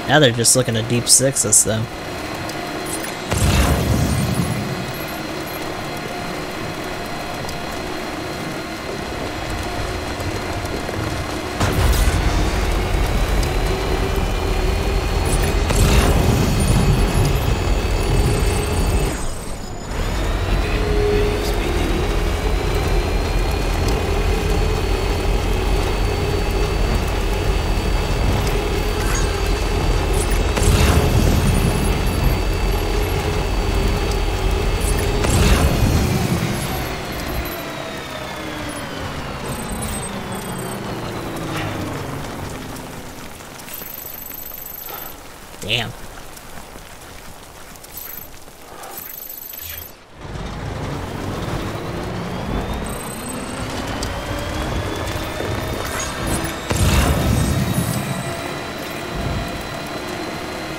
Now they're just looking to deep six us, though.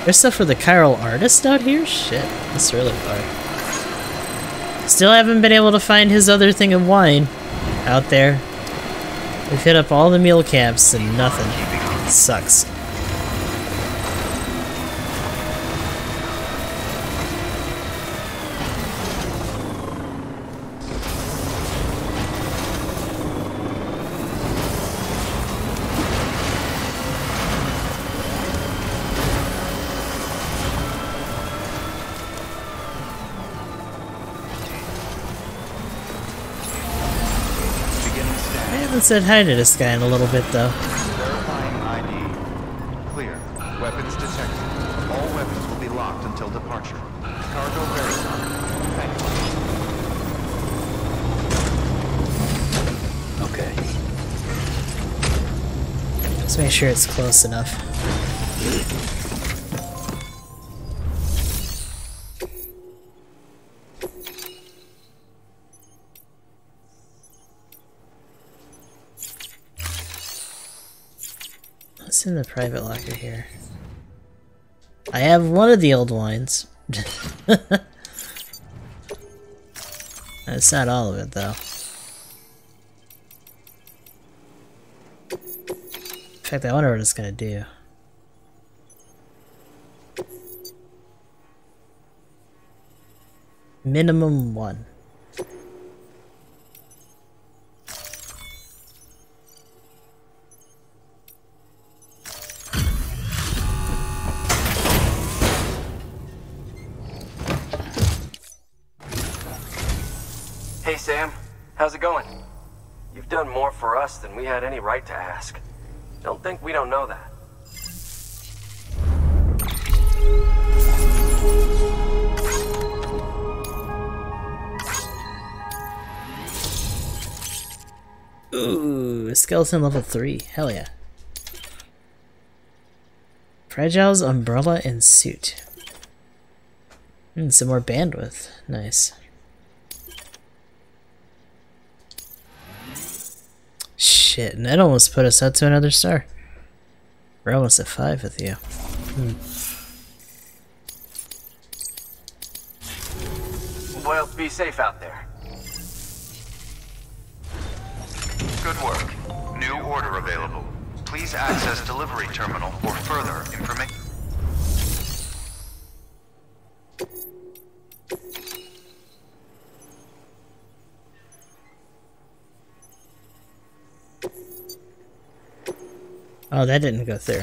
There's stuff for the chiral artist out here? Shit, that's really far. Still haven't been able to find his other thing of wine out there. We've hit up all the mule camps and nothing. sucks. Said hi to this guy in a little bit, though. Verifying ID. Clear. Weapons detected. All weapons will be locked until departure. Cargo verified. Thank you. Okay. Let's make sure it's close enough. In the private locker here? I have one of the old wines. [LAUGHS] That's not all of it, though. In fact, I wonder what it's gonna do. Minimum one. We had any right to ask. Don't think we don't know that. Ooh, skeleton level 3. Hell yeah. Fragile's umbrella and suit. Hmm, some more bandwidth. Nice. Shit, and that almost put us out to another star. We're almost at 5 with you. Hmm. Well, be safe out there. Good work. New order available. Please access delivery terminal for further information. Oh, that didn't go through.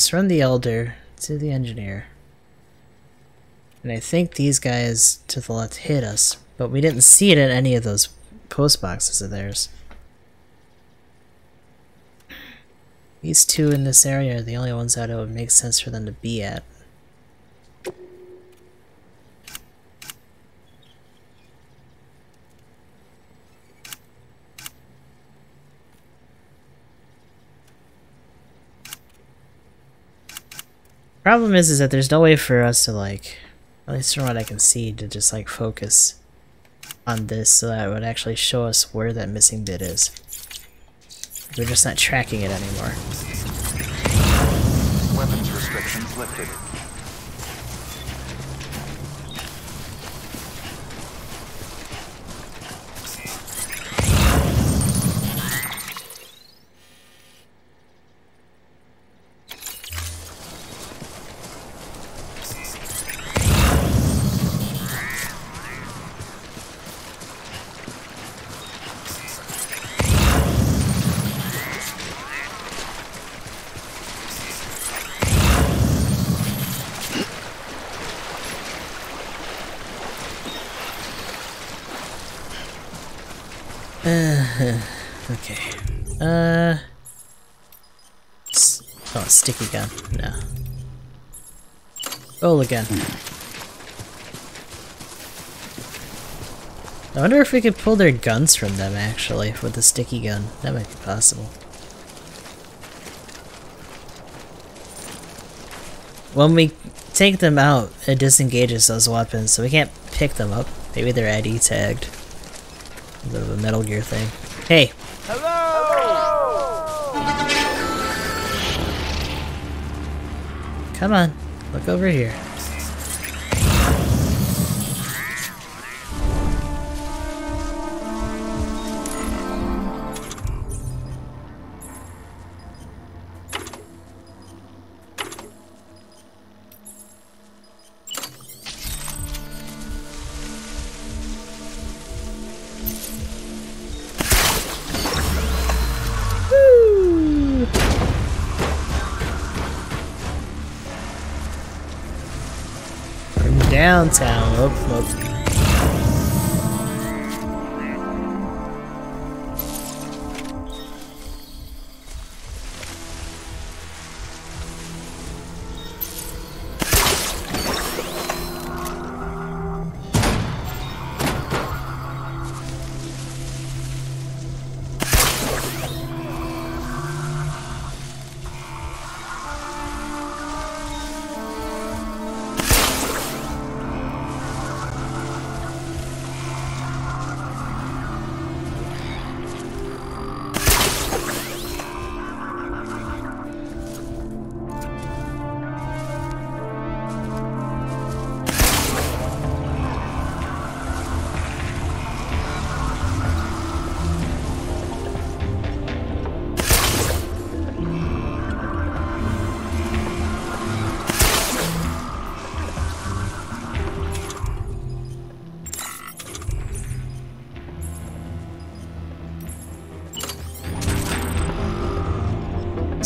Right, from the Elder to the Engineer. And I think these guys to the left hit us, but we didn't see it in any of those post boxes of theirs. These two in this area are the only ones that it would make sense for them to be at. Problem is, is that there's no way for us to like, at least from what I can see, to just like focus on this so that it would actually show us where that missing bit is. We're just not tracking it anymore. Weapons restrictions lifted. Again. I wonder if we could pull their guns from them, actually, with the sticky gun. That might be possible. When we take them out, it disengages those weapons, so we can't pick them up. Maybe they're ID tagged. A bit of a Metal Gear thing. Hey! Hello! Come on, look over here.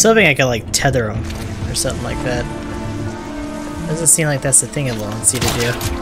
Was hoping I could like tether them or something like that. Doesn't seem like that's the thing it wants you to do.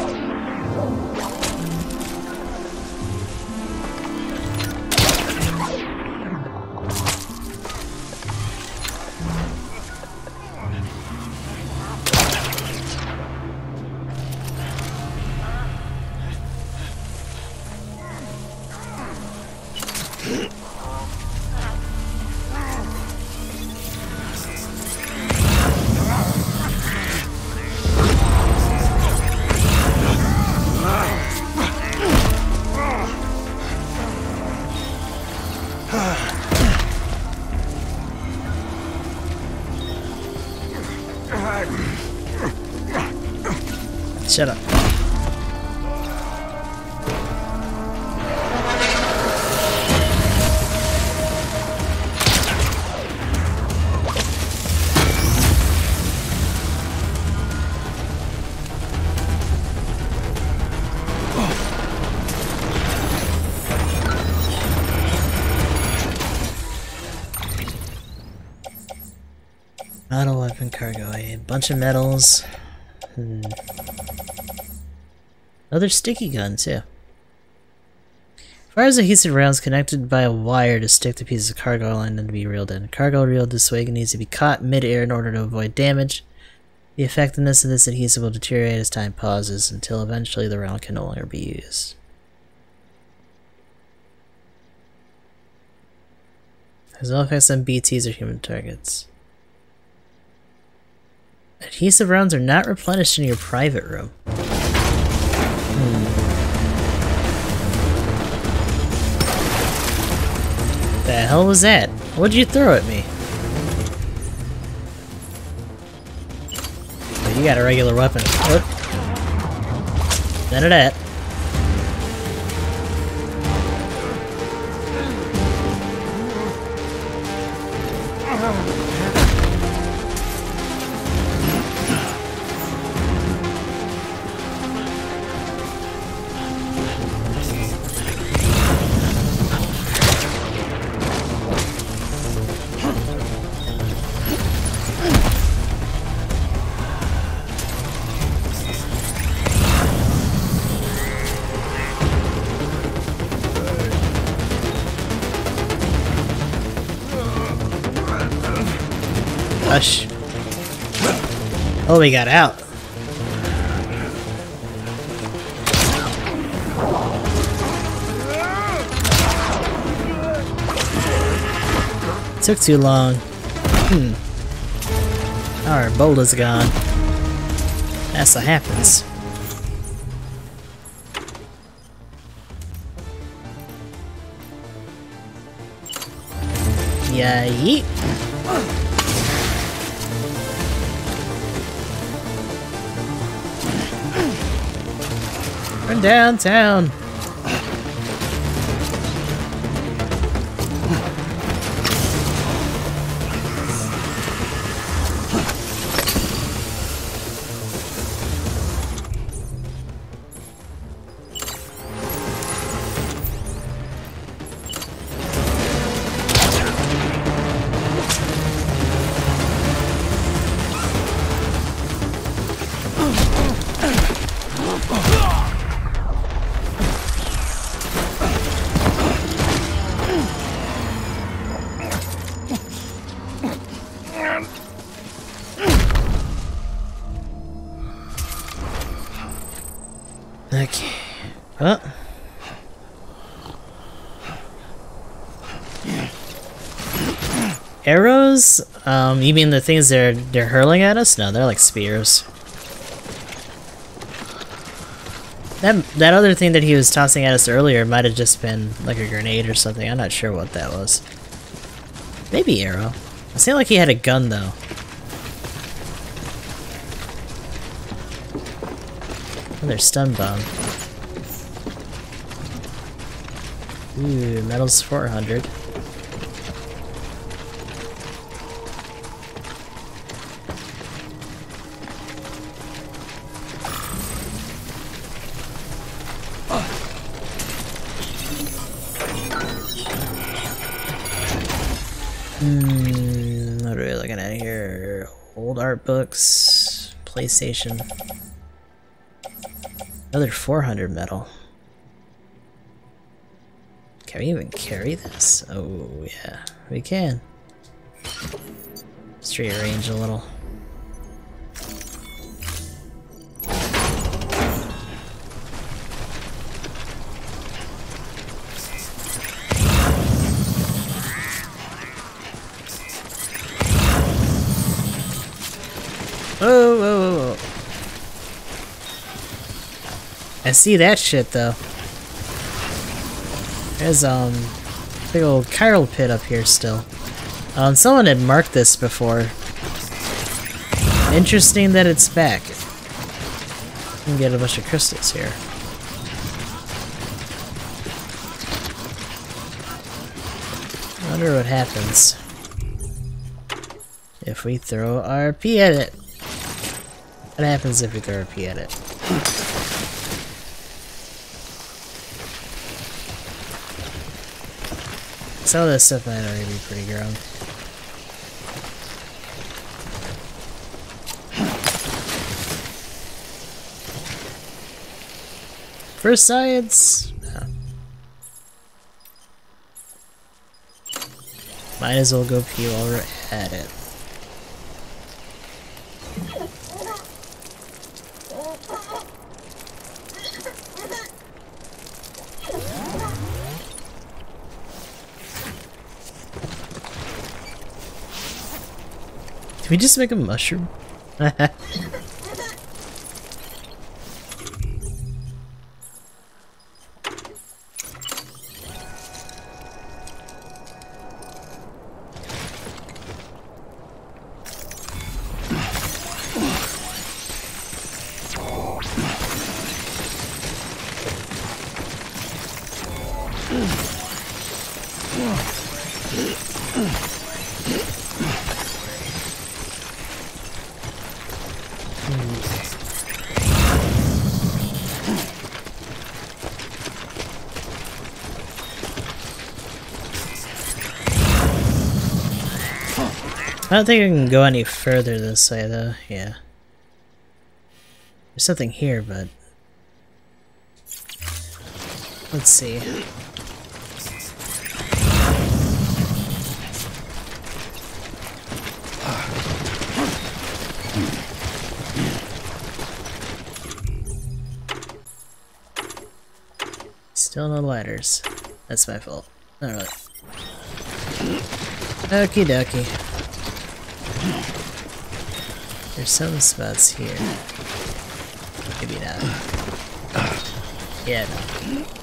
Bunch of metals. Hmm. Other sticky guns, yeah. Fires adhesive rounds connected by a wire to stick to pieces of cargo and to be reeled in. Cargo reeled this way needs to be caught mid-air in order to avoid damage. The effectiveness of this adhesive will deteriorate as time pauses until eventually the round can no longer be used. Has no effects on BTs or human targets. Adhesive rounds are not replenished in your private room. Hmm. The hell was that? What'd you throw at me? You got a regular weapon. What? None of that. Oh, we got out. Took too long. Hmm. Our bolt is gone. That's what happens. Yeah, yeet. Downtown. Arrows? Um, you mean the things they're they're hurling at us? No, they're like spears. That that other thing that he was tossing at us earlier might have just been like a grenade or something. I'm not sure what that was. Maybe arrow. It seemed like he had a gun though. Another stun bomb. Ooh, metal's 400. Hmm, what are we looking at here? Old art books, PlayStation. Another 400 metal. Can we even carry this? Oh, yeah, we can. Let's rearrange a little. I see that shit though. There's um big old chiral pit up here still. Um, someone had marked this before. Interesting that it's back. You can get a bunch of crystals here. Wonder what happens if we throw RP at it. What happens if we throw RP at it? Some of this stuff might already be pretty grown. For science? No. Might as well go pee while we're at it. We just make a mushroom? [LAUGHS] I don't think I can go any further this way though, yeah. There's something here, but... Let's see. Still no lighters. That's my fault. Not really. Okie dokie. There's some spots here. Maybe not. Yeah, no.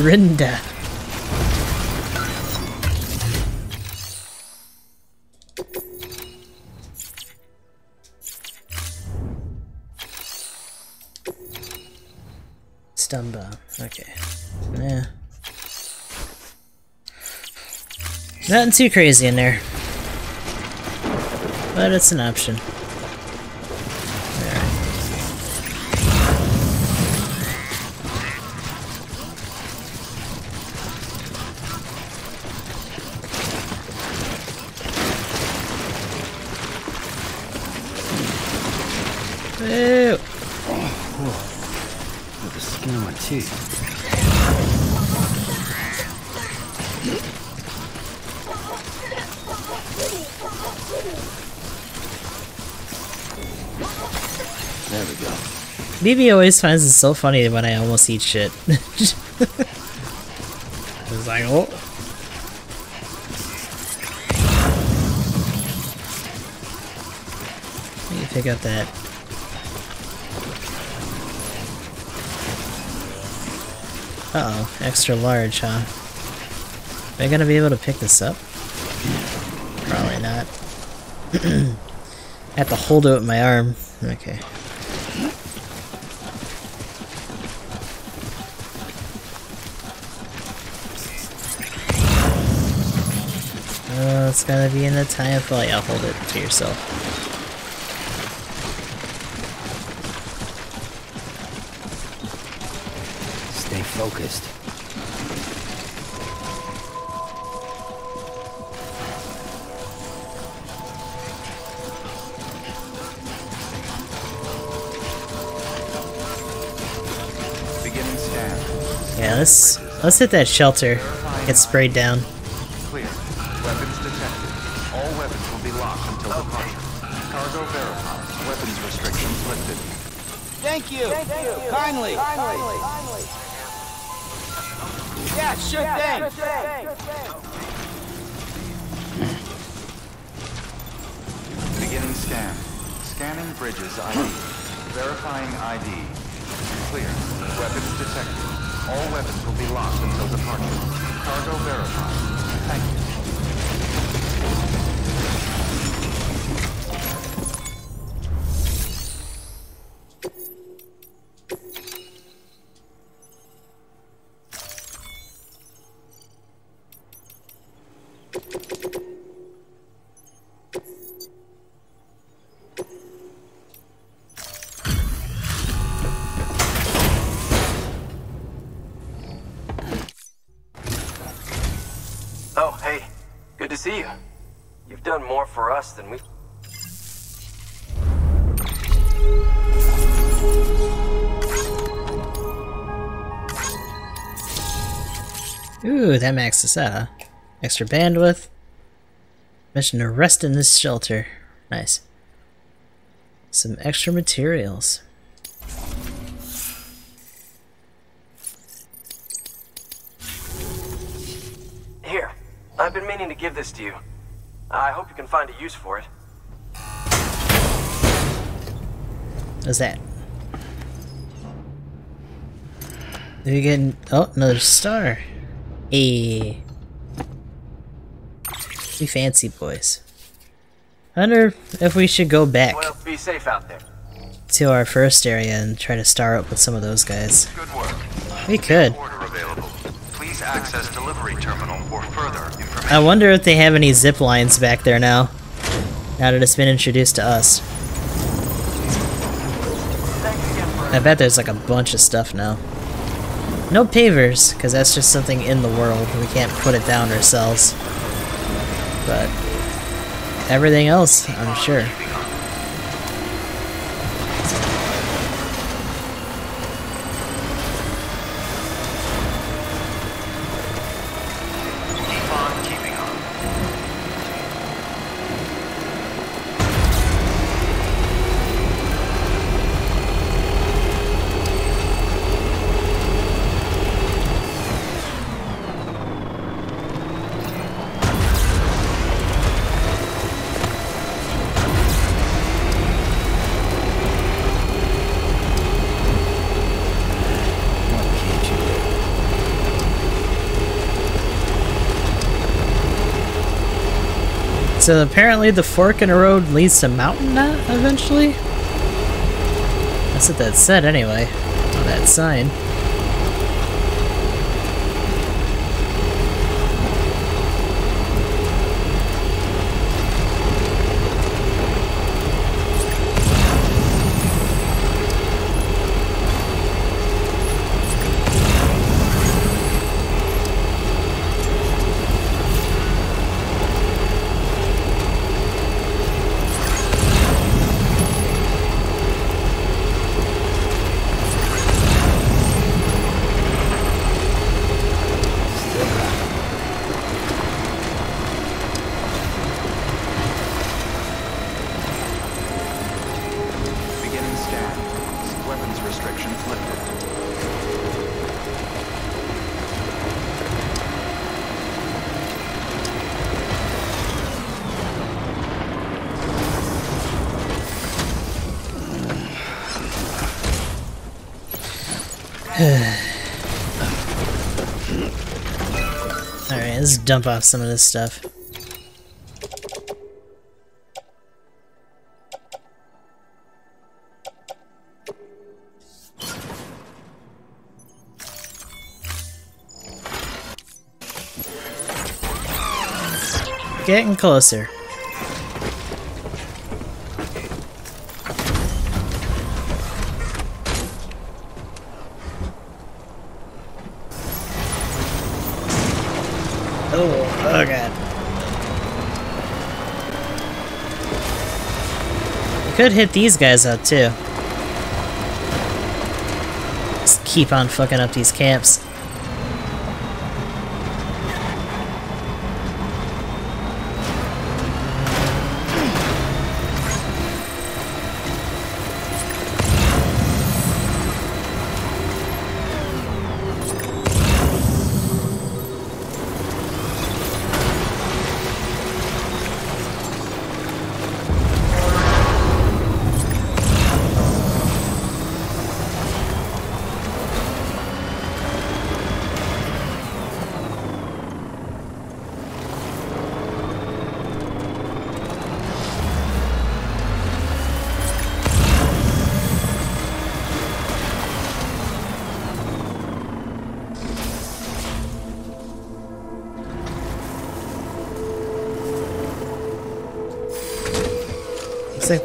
Rinda. Stun bar. Okay. Yeah. Nothing too crazy in there. But it's an option. BB always finds it so funny when I almost eat shit. [LAUGHS] it's like, oh. Let me pick up that. Uh oh, extra large, huh? Am I gonna be able to pick this up? Probably not. [CLEARS THROAT] I have to hold it with my arm. Okay. It's gonna be in the Timefall. Yeah, hold it to yourself. Stay focused. Beginning scan. Yeah, let's let's hit that shelter. Get sprayed down. Kindly. Yeah, sure thing. Beginning scan. Scanning bridges ID. Verifying ID. Clear. Weapons detected. All weapons will be locked until departure. Cargo verified. Maxes huh? Extra bandwidth. Mission to rest in this shelter. Nice. Some extra materials. Here. I've been meaning to give this to you. I hope you can find a use for it. What's that? Are we getting... Oh, another star. Hey. We fancy boys. I wonder if we should go back Well, be safe out there. to our first area and try to star up with some of those guys. Good work. We could. Please access delivery terminal for further. I wonder if they have any zip lines back there now. Now that it's been introduced to us. I bet there's like a bunch of stuff now. No pavers, because that's just something in the world. We can't put it down ourselves. But everything else, I'm sure. So apparently the fork in the road leads to Mountain Knot eventually? That's what that said anyway, on that sign. Dump off some of this stuff. Getting closer. Oh, oh god. We could hit these guys out too. Just keep on fucking up these camps.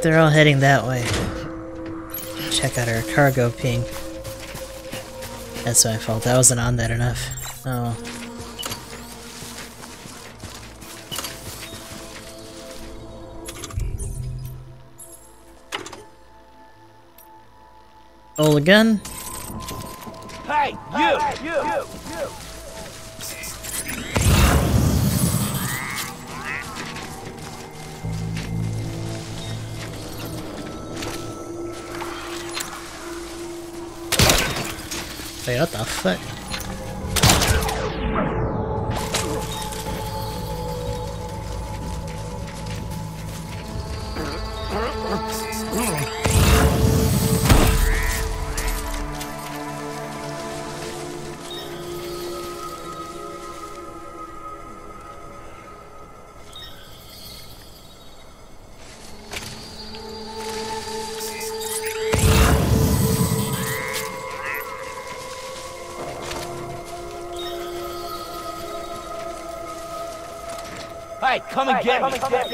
They're all heading that way. Check out our cargo ping. That's my fault. I wasn't on that enough. Oh. Roll again. Hey, you! you! you! Come and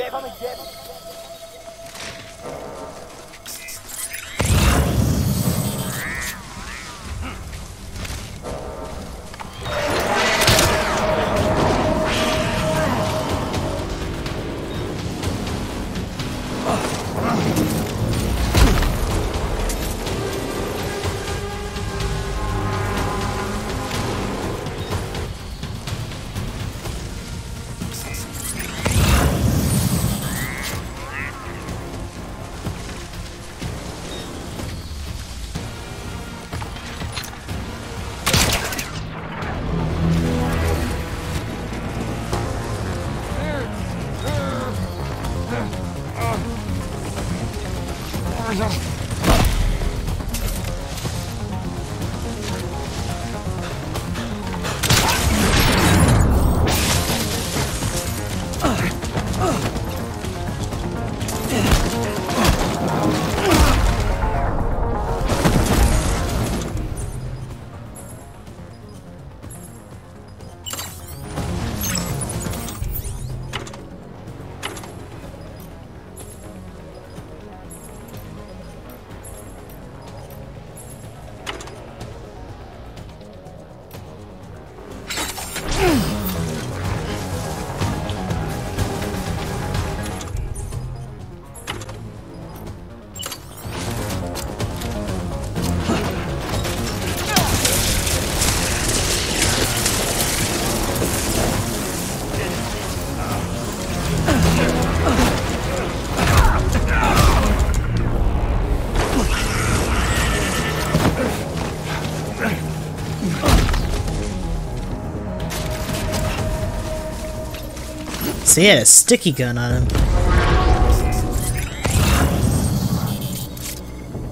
So he had a sticky gun on him.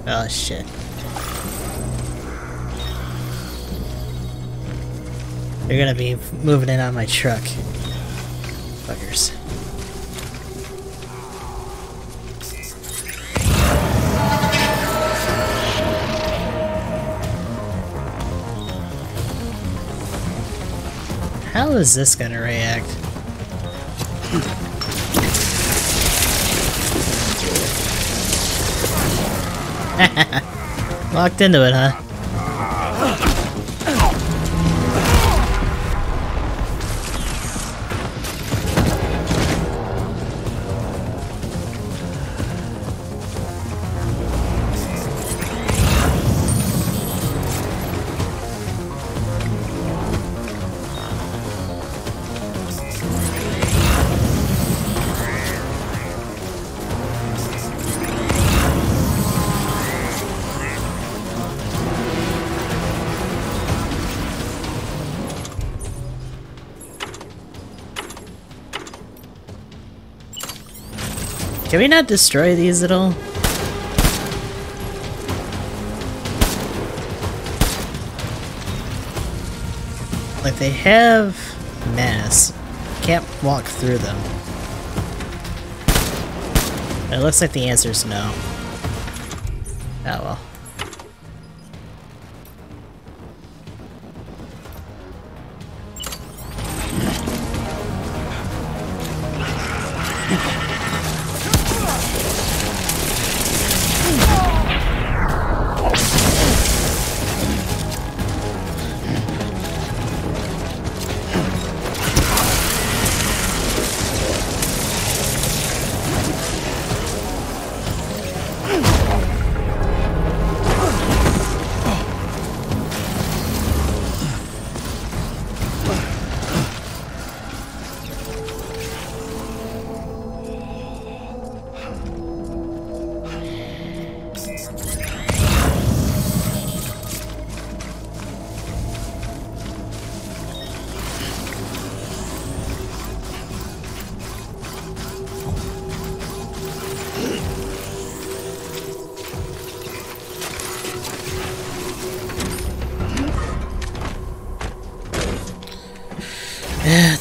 Oh shit. They're gonna be moving in on my truck. Fuckers. How is this gonna react? [LAUGHS] Locked into it, huh? Can we not destroy these at all? Like they have mass. Can't walk through them. It looks like the answer is no. Oh well.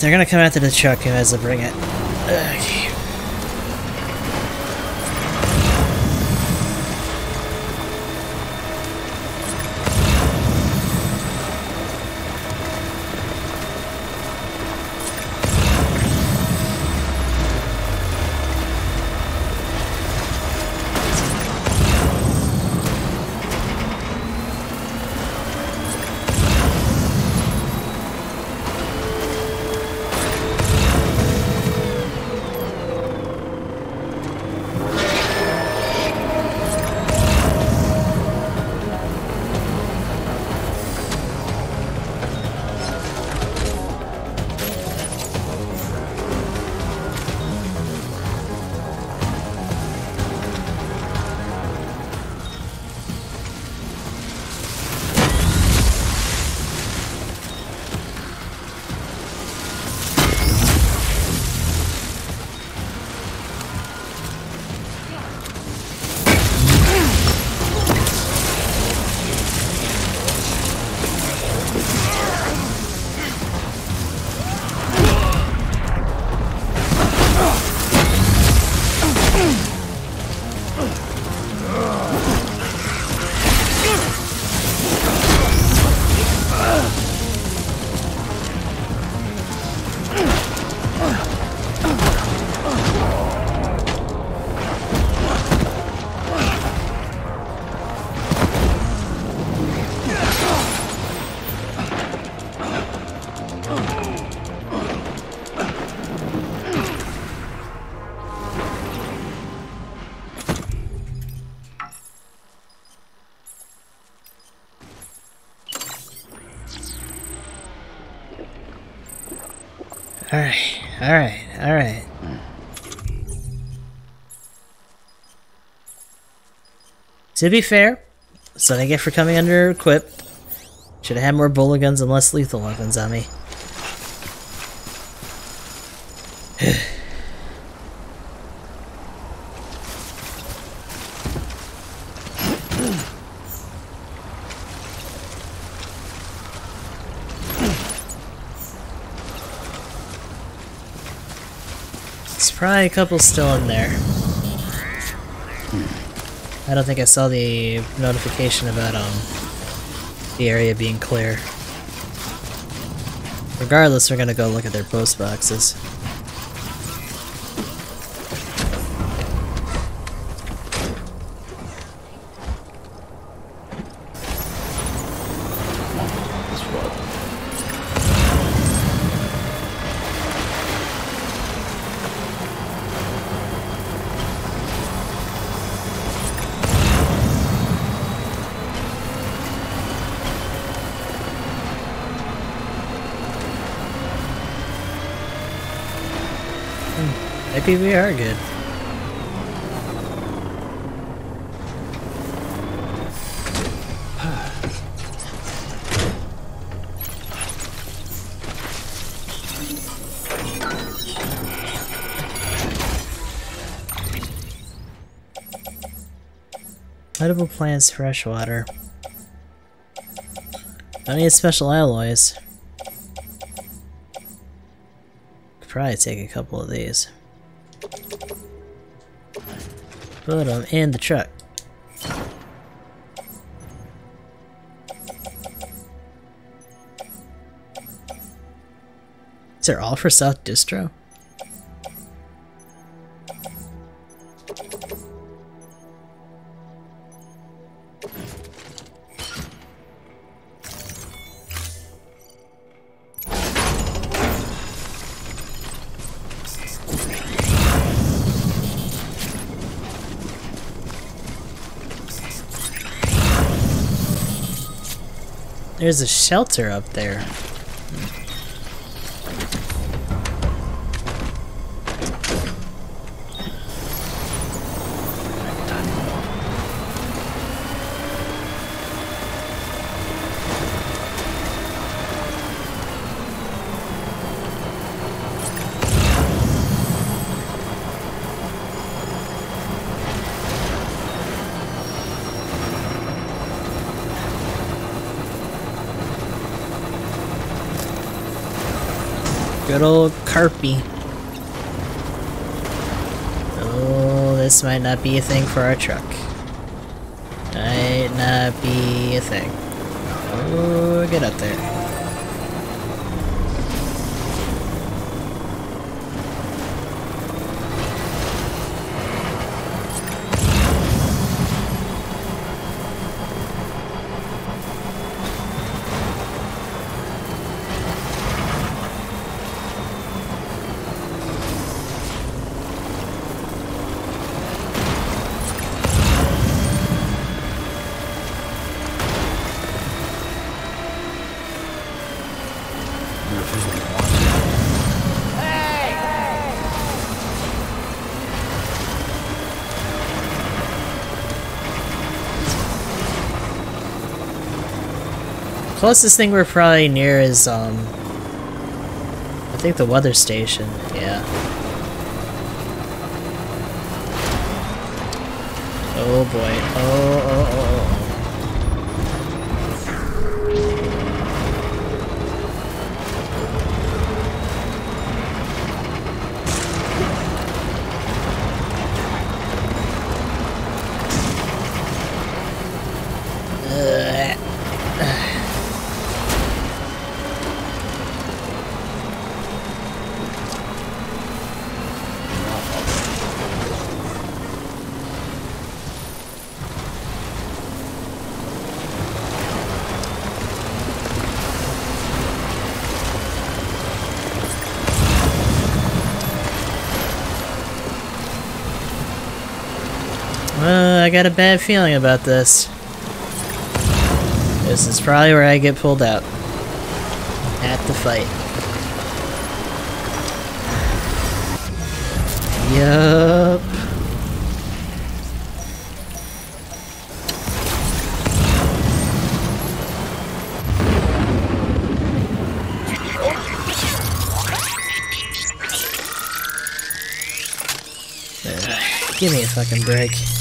They're gonna come after the truck as I bring it. Ugh. Alright, alright, alright. To be fair, that's what I get for coming under equipped. Should have had more bullet guns and less lethal weapons on me. Probably a couple still in there. I don't think I saw the notification about um the area being clear. Regardless, we're gonna go look at their post boxes. Edible plants, fresh water. Don't need special alloys. Could probably take a couple of these. Put them in the truck. Is there all for South Distro? There's a shelter up there. Good old Carpy. Oh, this might not be a thing for our truck. Might not be a thing. Oh, get up there. Closest thing we're probably near is, um... I think the weather station, yeah. Oh boy. Oh, got a bad feeling about this. This is probably where I get pulled out. At the fight. Yup. Give me a fucking break.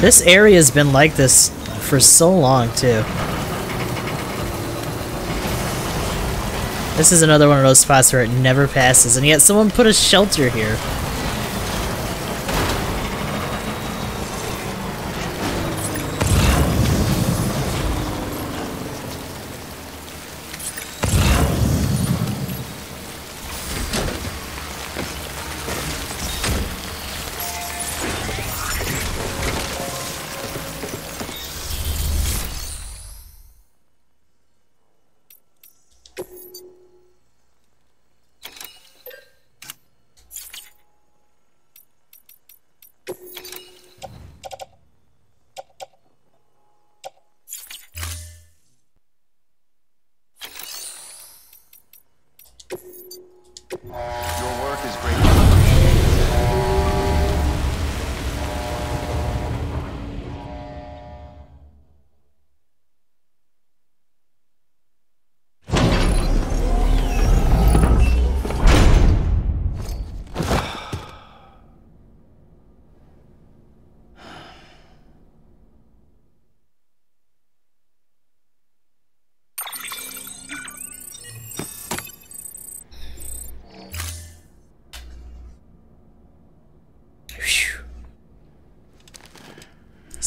This area's been like this for so long, too. This is another one of those spots where it never passes, and yet someone put a shelter here.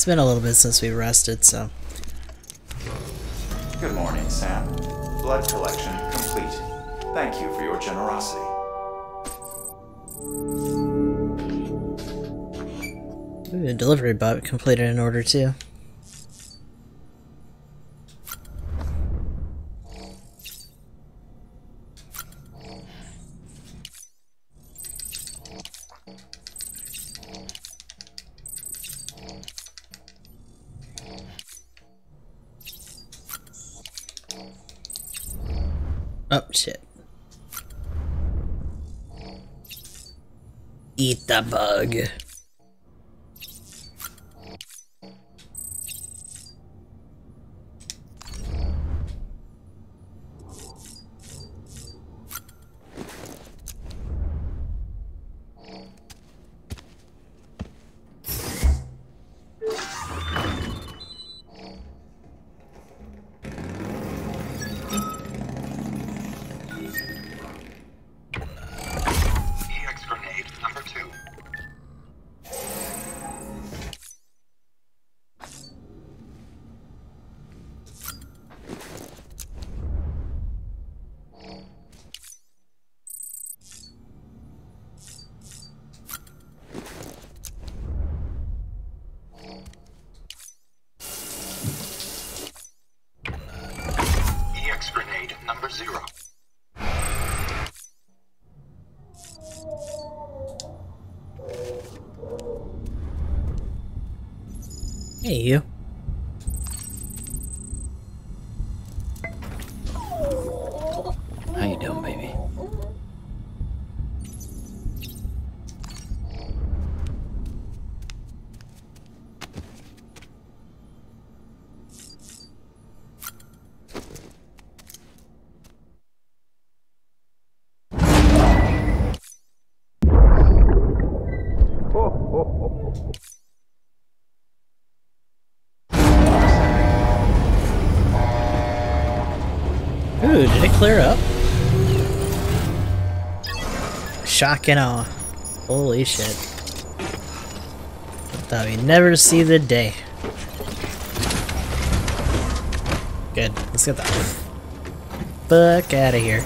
It's been a little bit since we rested, so. Good morning, Sam. Blood collection complete. Thank you for your generosity. Ooh, delivery bot completed an order too. The Shock and awe. Holy shit. Thought we'd never see the day. Good. Let's get the fuck out of here.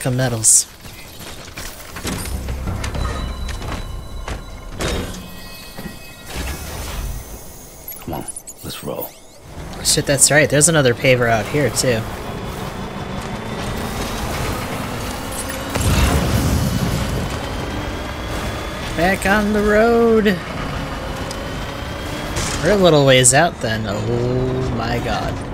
chunk of metals. Come on, let's roll. Shit, that's right. There's another paver out here, too. Back on the road! We're a little ways out then. Oh my god.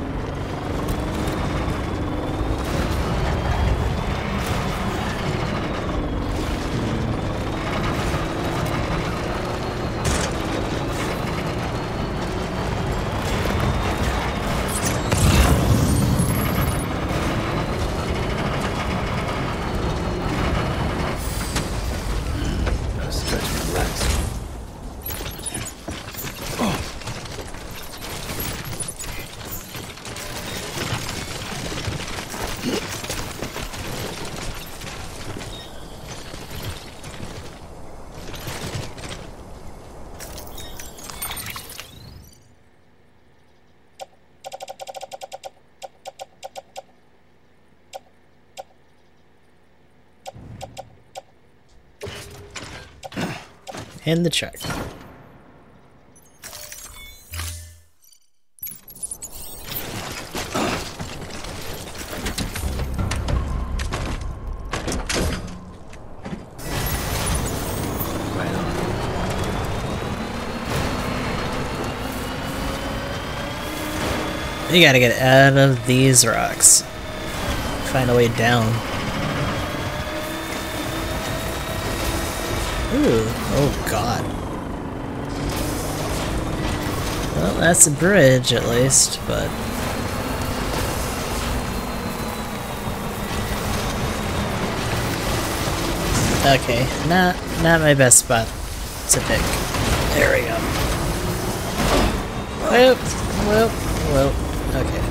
In the truck. You gotta get out of these rocks. Find a way down. Ooh, oh that's a bridge at least, but... Okay, not not my best spot to pick. There we go. Whoop, whoop, whoop. Okay.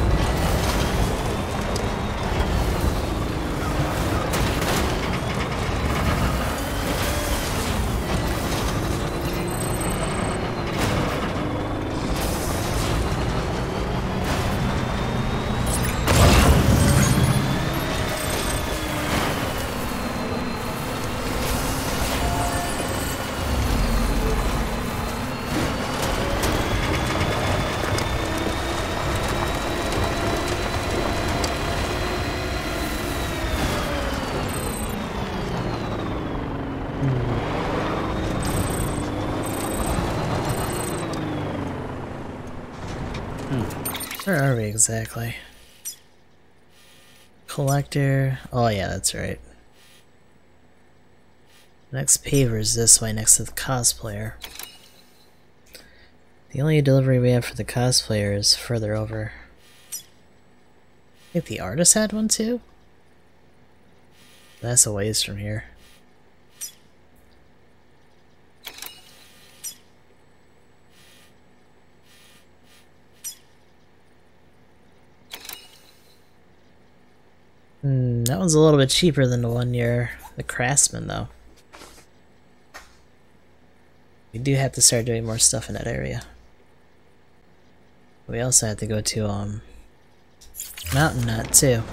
Exactly? Collector. Oh yeah, that's right. Next paver is this way next to the cosplayer. The only delivery we have for the cosplayer is further over. I think the artist had one too? That's a ways from here. Hmm, that a little bit cheaper than the one near the Craftsman, though. We do have to start doing more stuff in that area. We also have to go to, um, Mountain Knot, too.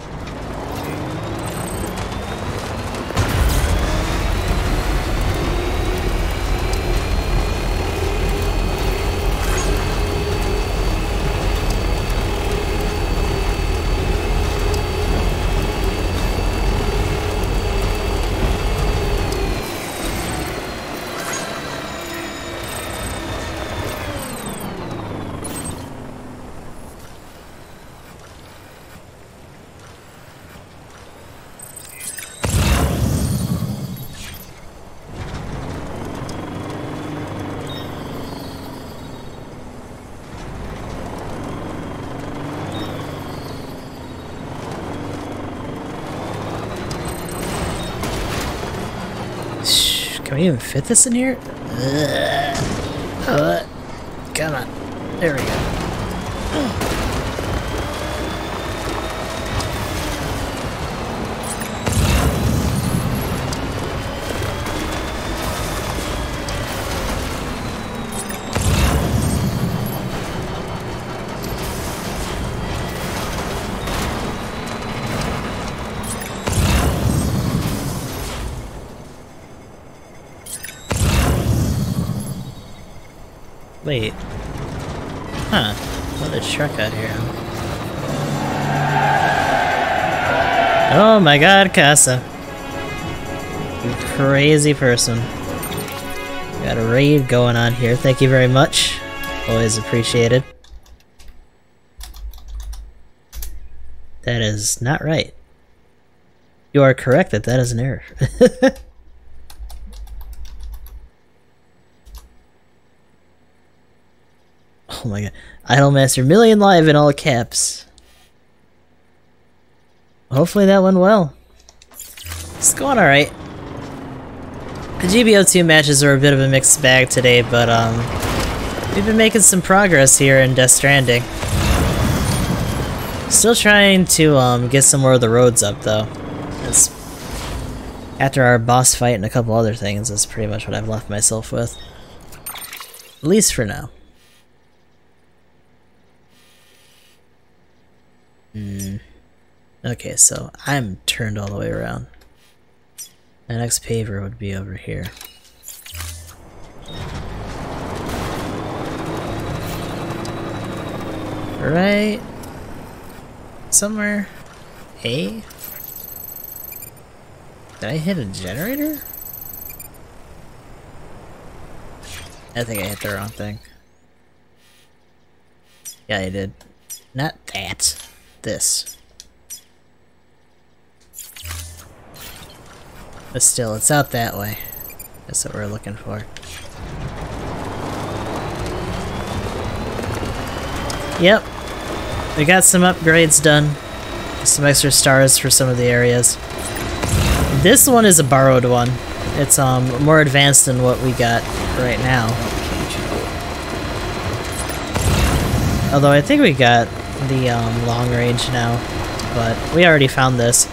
Shh, Can we even fit this in here? Ugh. Uh, come on. There we go. My god, Casa. You crazy person. Got a raid going on here. Thank you very much. Always appreciated. That is not right. You are correct that that is an error. [LAUGHS] oh my god. Idolmaster Million Live in all caps. Hopefully that went well. It's going alright. The GBO2 matches are a bit of a mixed bag today, but um, we've been making some progress here in Death Stranding. Still trying to um, get some more of the roads up, though. It's after our boss fight and a couple other things, that's pretty much what I've left myself with. At least for now. Okay, so I'm turned all the way around. The next paver would be over here. Right somewhere. A? Did I hit a generator? I think I hit the wrong thing. Yeah, I did. Not that. This. But still, it's out that way. That's what we're looking for. Yep. We got some upgrades done. Some extra stars for some of the areas. This one is a borrowed one. It's um more advanced than what we got right now. Although I think we got the um, long range now, but we already found this.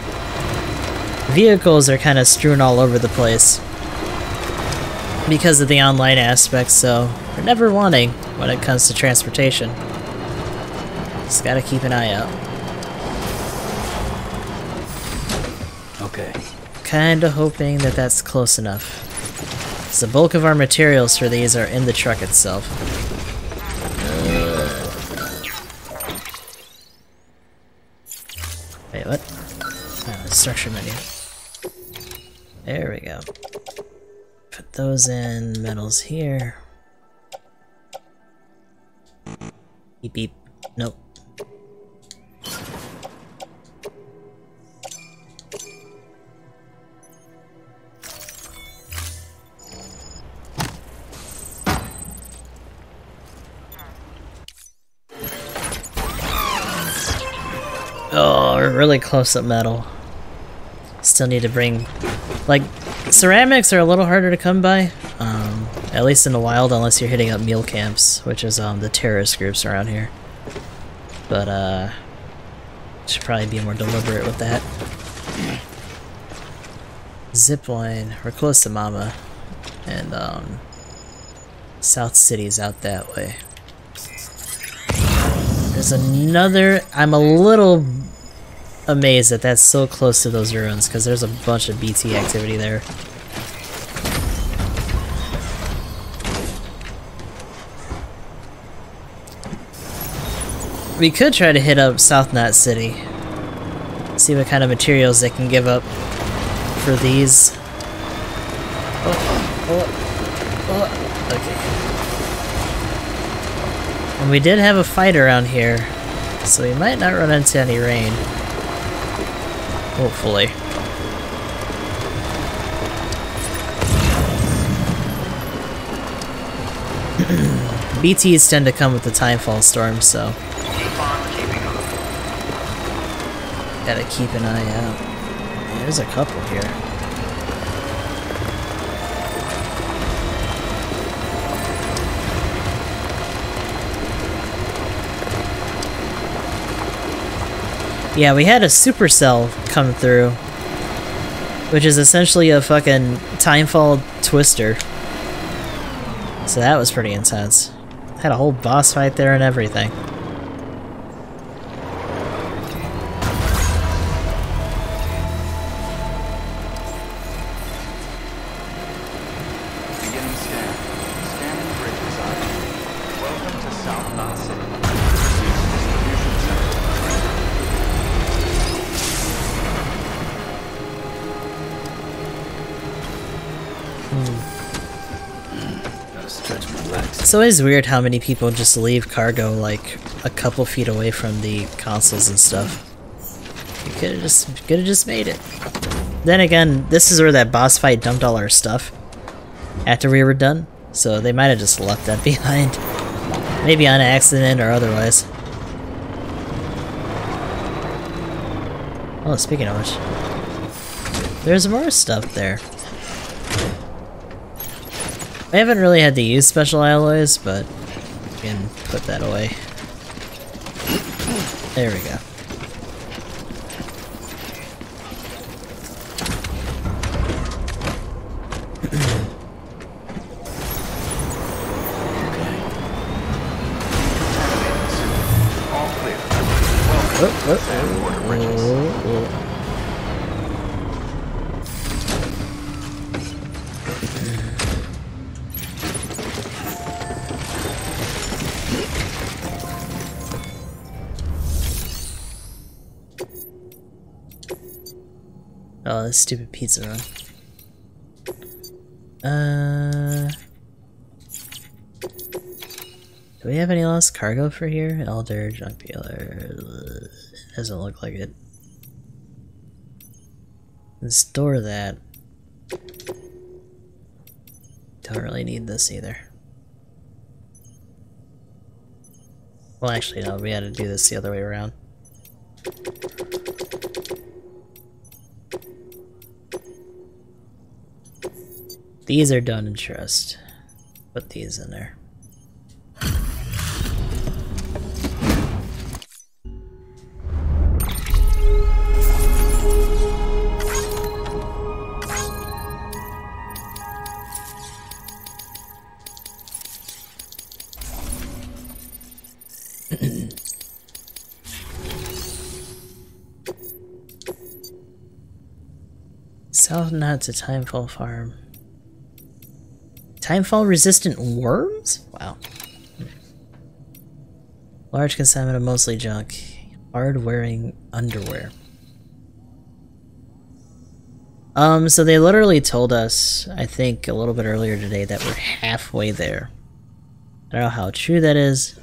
Vehicles are kind of strewn all over the place because of the online aspect, so we're never wanting when it comes to transportation. Just gotta keep an eye out. Okay. Kinda hoping that that's close enough. the bulk of our materials for these are in the truck itself. Wait, what? Oh, structure menu. There we go. Put those in, metals here. Beep beep. Nope. Oh, really close up metal. Still need to bring... Like, ceramics are a little harder to come by. Um, at least in the wild, unless you're hitting up mule camps, which is um, the terrorist groups around here. But, uh... Should probably be more deliberate with that. Zipline. We're close to Mama. And, um... South City's out that way. There's another... I'm a little amazed that that's so close to those ruins, because there's a bunch of BT activity there. We could try to hit up South Knot City. See what kind of materials they can give up for these. Oh, oh, oh. oh okay. And we did have a fight around here, so we might not run into any rain. Hopefully. [CLEARS THROAT] BTs tend to come with the timefall storm, so gotta keep an eye out. There's a couple here. Yeah, we had a supercell come through. Which is essentially a fucking timefall twister. So that was pretty intense. Had a whole boss fight there and everything. It's always weird how many people just leave cargo like a couple feet away from the consoles and stuff. You could have just could have just made it. Then again, this is where that boss fight dumped all our stuff after we were done, so they might have just left that [LAUGHS] behind. Maybe on accident or otherwise. Oh, speaking of which, there's more stuff there. I haven't really had to use special alloys, but can put that away. There we go. This stupid pizza run. Uh... Do we have any lost cargo for here? Elder, junk dealer... Doesn't look like it. Store that. Don't really need this either. Well, actually, no, we had to do this the other way around. These are done in trust. Put these in there. South Knot to Timefall Farm. Timefall resistant worms? Wow. Large consignment of mostly junk. Hard wearing underwear. Um, so they literally told us, I think a little bit earlier today, that we're halfway there. I don't know how true that is.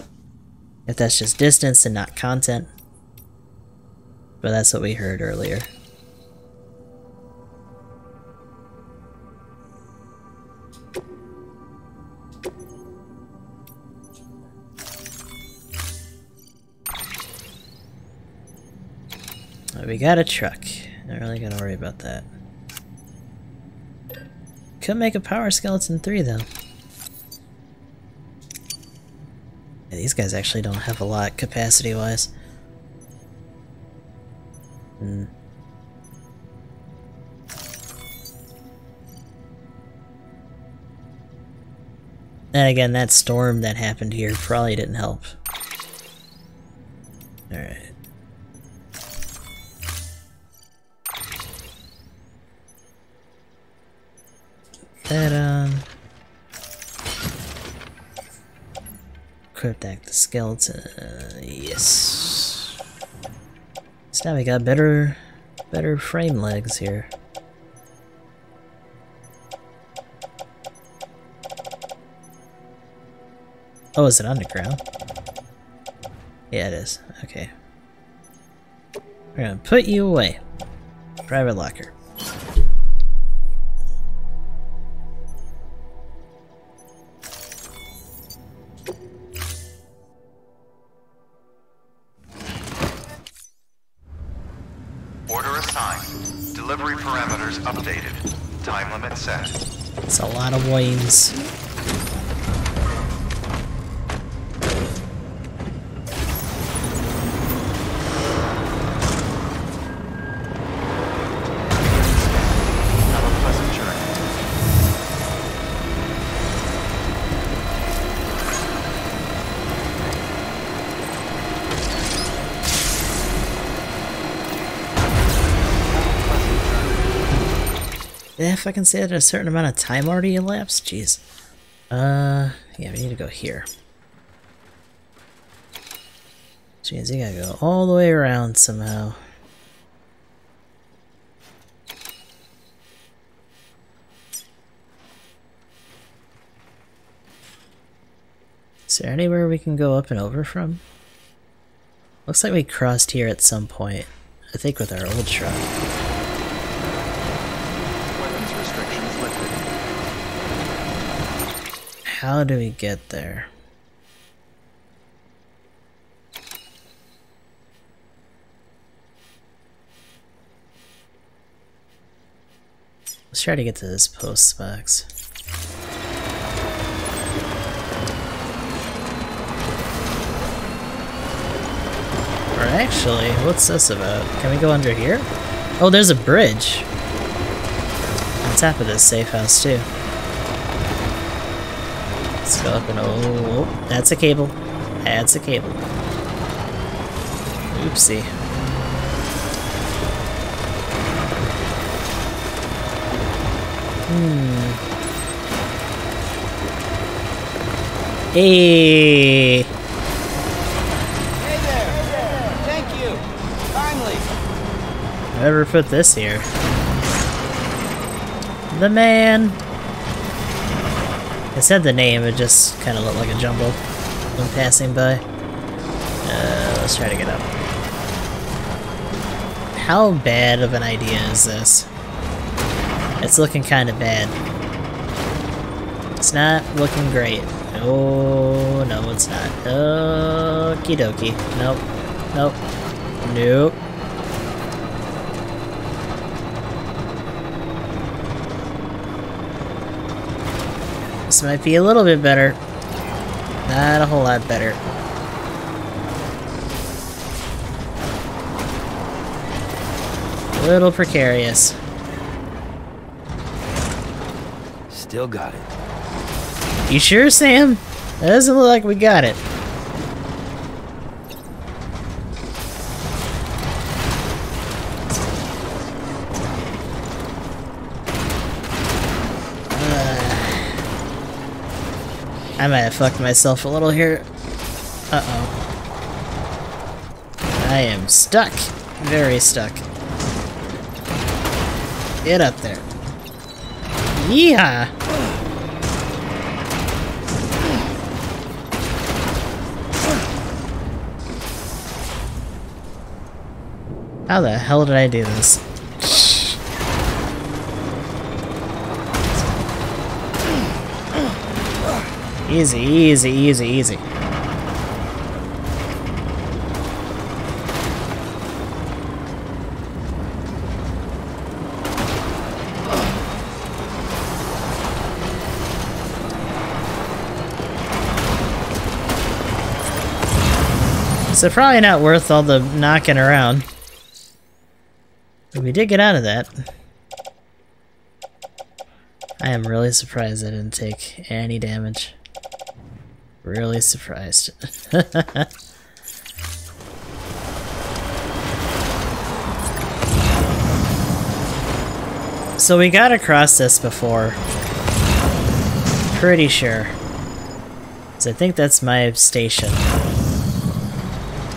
If that's just distance and not content. But that's what we heard earlier. We got a truck. Not really gonna worry about that. Could make a power skeleton 3 though. Yeah, these guys actually don't have a lot capacity wise. Hmm. And again, that storm that happened here probably didn't help. Alright. That. Um, back the skeleton. Yes. So now we got better, better frame legs here. Oh, is it underground? Yeah, it is. Okay. We're gonna put you away. Private locker. It's a lot of waves. If I can say that a certain amount of time already elapsed? Jeez. Uh, yeah, we need to go here. Jeez, you gotta go all the way around somehow. Is there anywhere we can go up and over from? Looks like we crossed here at some point. I think with our old truck. Weapons restrictions lifted. How do we get there? Let's try to get to this post box. Or actually, what's this about? Can we go under here? Oh, there's a bridge. On top of this safe house, too. Let's go up and oh, oh, that's a cable. That's a cable. Oopsie. Hmm. Hey. Hey there! Thank you! Kindly! Whoever put this here? The man. I said the name, it just kind of looked like a jumble when passing by. Uh, let's try to get up. How bad of an idea is this? It's looking kind of bad. It's not looking great. Oh, no, it's not. Okie dokie. Nope. Nope. Nope. This might be a little bit better. Not a whole lot better. A little precarious. Still got it. You sure, Sam? That doesn't look like we got it. I might have fucked myself a little here. Uh-oh. I am stuck. Very stuck. Get up there. Yeehaw! How the hell did I do this? Easy, easy, easy, easy. So probably not worth all the knocking around. But we did get out of that. I am really surprised I didn't take any damage. Really surprised. [LAUGHS] so we got across this before. Pretty sure. So I think that's my station.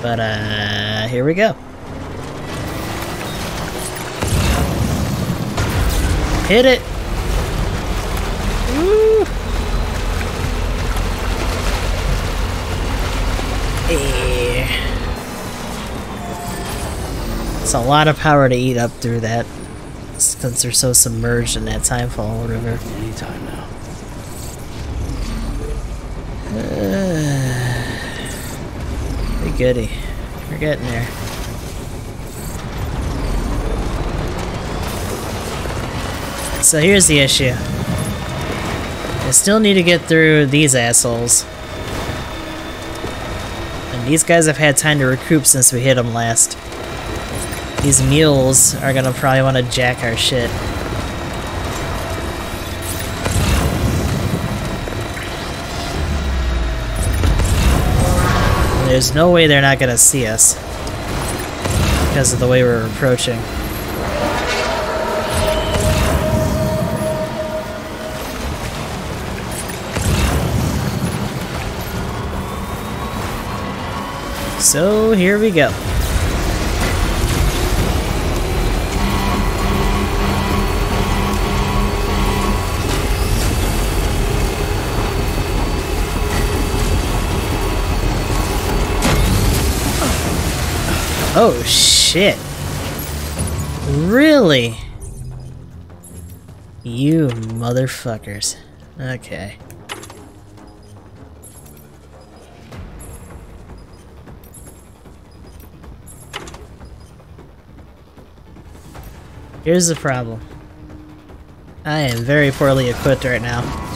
But, uh, here we go. Hit it! It's a lot of power to eat up through that, since they're so submerged in that Timefall River. Anytime now. [SIGHS] Pretty goody. We're getting there. So here's the issue. I still need to get through these assholes. And these guys have had time to recoup since we hit them last. These mules are gonna probably want to jack our shit. There's no way they're not gonna see us. Because of the way we're approaching. So here we go. Oh shit. Really? You motherfuckers. Okay. Here's the problem. I am very poorly equipped right now.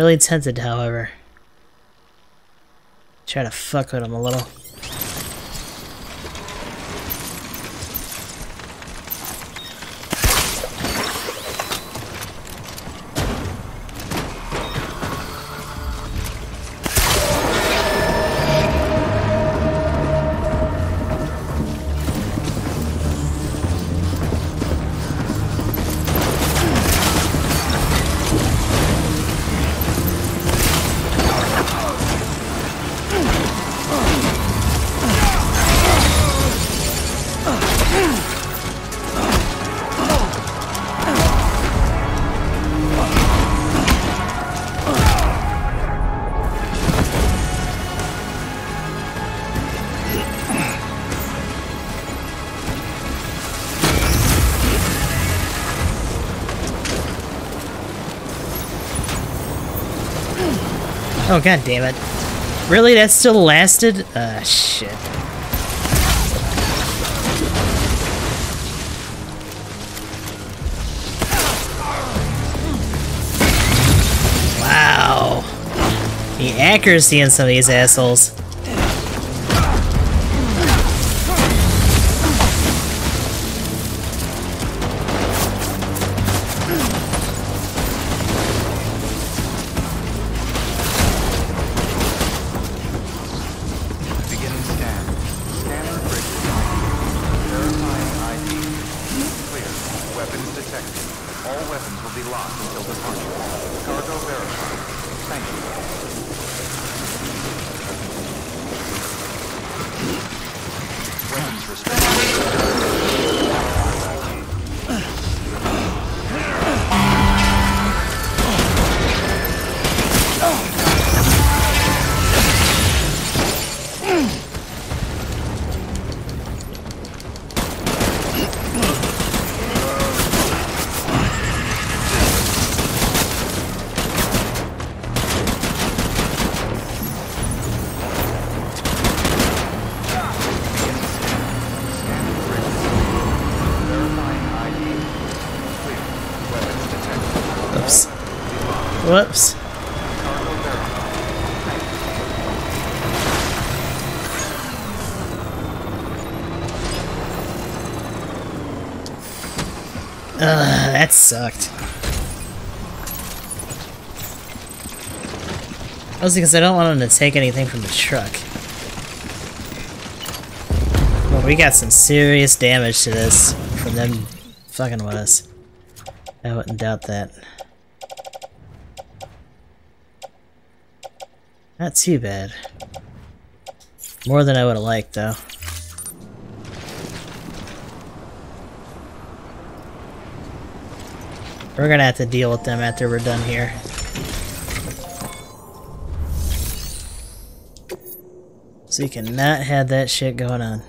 Really tempted, however. Try to fuck with him a little. God damn it. Really? That still lasted? Ah, shit. Wow. The accuracy in some of these assholes. Whoops. Ugh, that sucked. Mostly because I don't want him to take anything from the truck. Well, we got some serious damage to this from them fucking with us. I wouldn't doubt that. Not too bad. More than I would have liked, though. We're gonna have to deal with them after we're done here. So you cannot have that shit going on.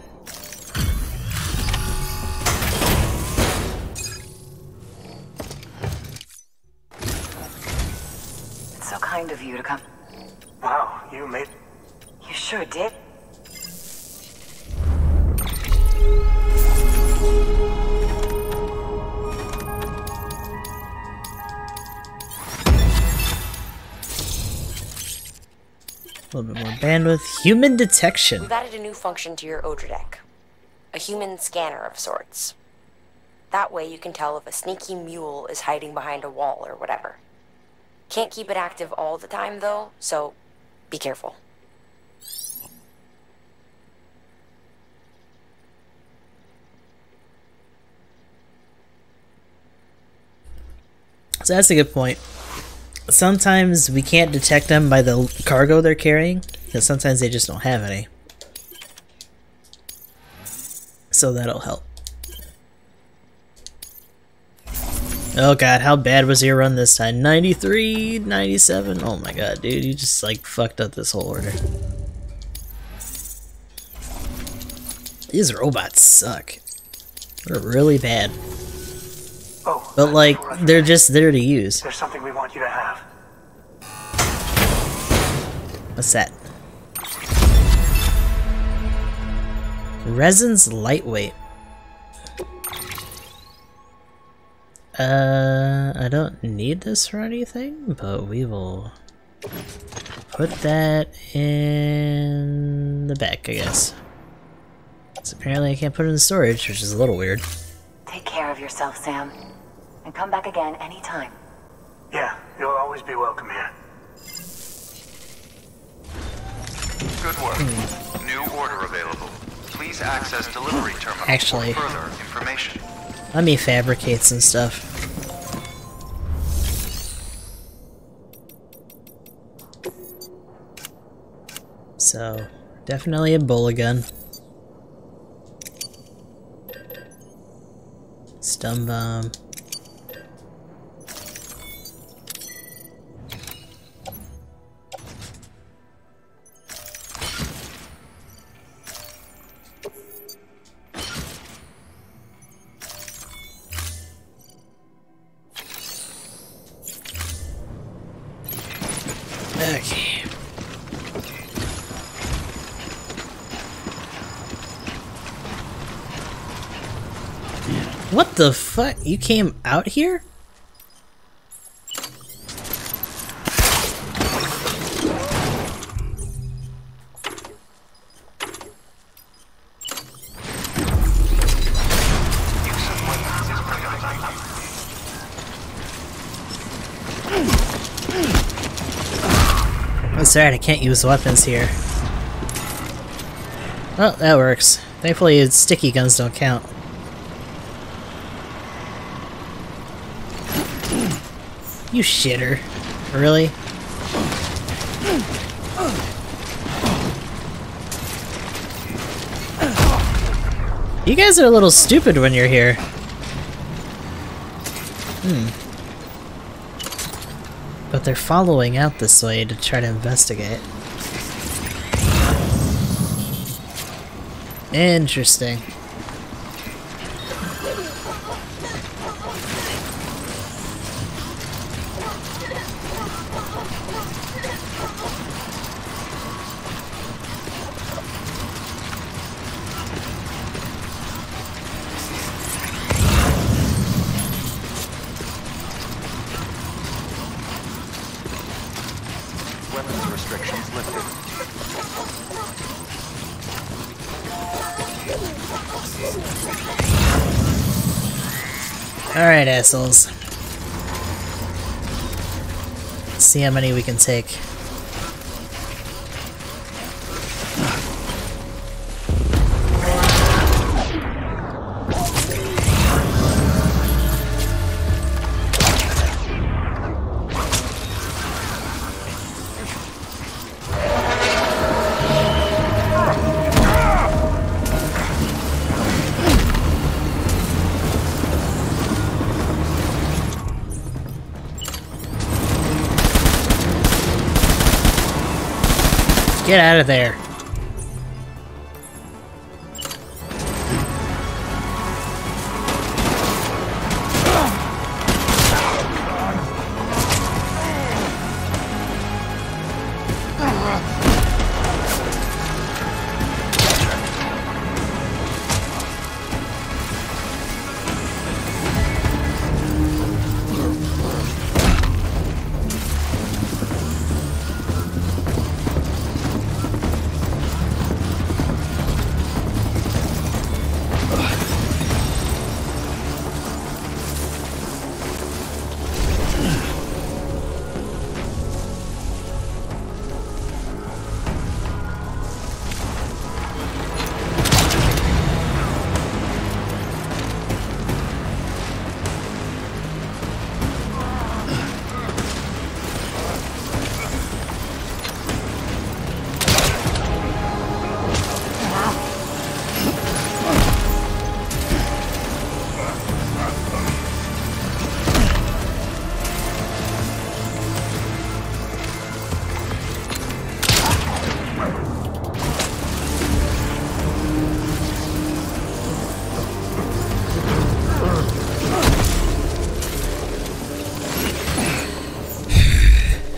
Human detection. We've added a new function to your Odradek. A human scanner of sorts. That way you can tell if a sneaky mule is hiding behind a wall or whatever. Can't keep it active all the time though, so be careful. So that's a good point. sometimes we can't detect them by the cargo they're carrying, because sometimes they just don't have any. So that'll help. Oh god, how bad was your run this time? 93, 97? Oh my god, dude, you just like fucked up this whole order. These robots suck. They're really bad. Oh. But like, they're just there to use. There's something we want you to have. What's that? Resin's lightweight. Uh, I don't need this for anything, but we will put that in the back, I guess. So apparently I can't put it in storage, which is a little weird. Take care of yourself, Sam. And come back again anytime. Yeah, you'll always be welcome here. Good work. New order available. Please access delivery terminal Actually- for further information. Let me fabricate some stuff. So, definitely a bola gun. Stun bomb. The fuck? You came out here? That's right, I can't use weapons here. Well, that works. Thankfully, sticky guns don't count. You shitter. Really? You guys are a little stupid when you're here. Hmm. But they're following out this way to try to investigate. Interesting. Assholes. See how many we can take. Get out of there.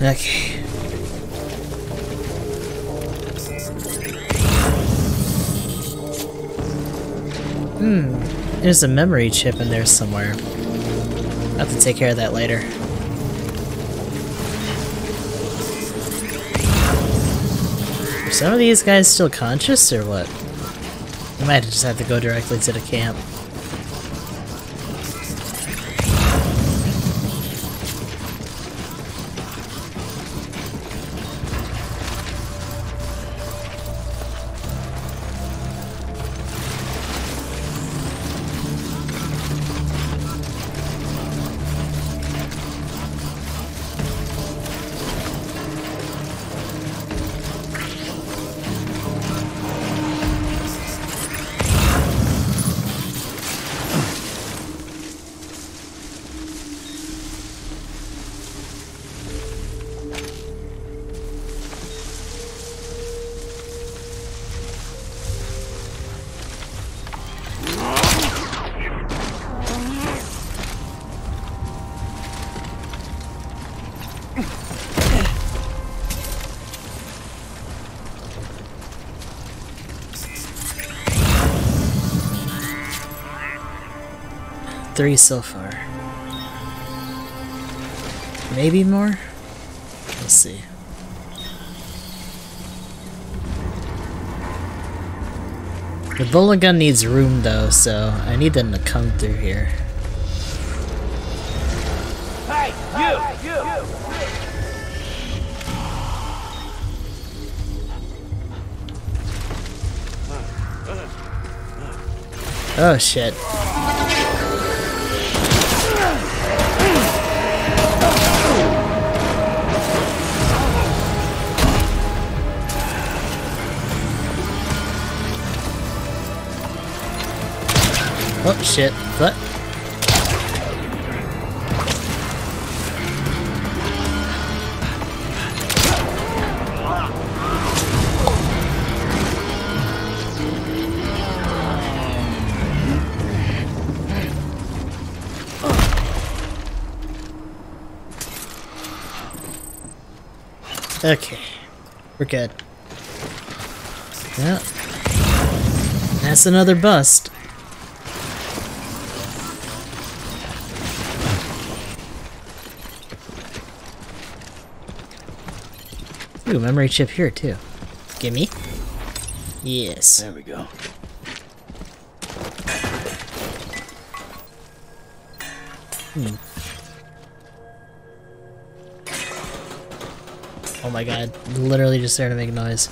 Okay. Hmm. There's a memory chip in there somewhere. I'll have to take care of that later. Are some of these guys still conscious or what? I might just have to go directly to the camp. Three so far. Maybe more? We'll see. The bola gun needs room though, so I need them to come through here. Hey, you! You! Oh shit. Oh shit. What? Okay. We're good. Yeah. That's another bust. Memory chip here too. Gimme. Yes. There we go. Hmm. Oh my god, literally just there to make noise.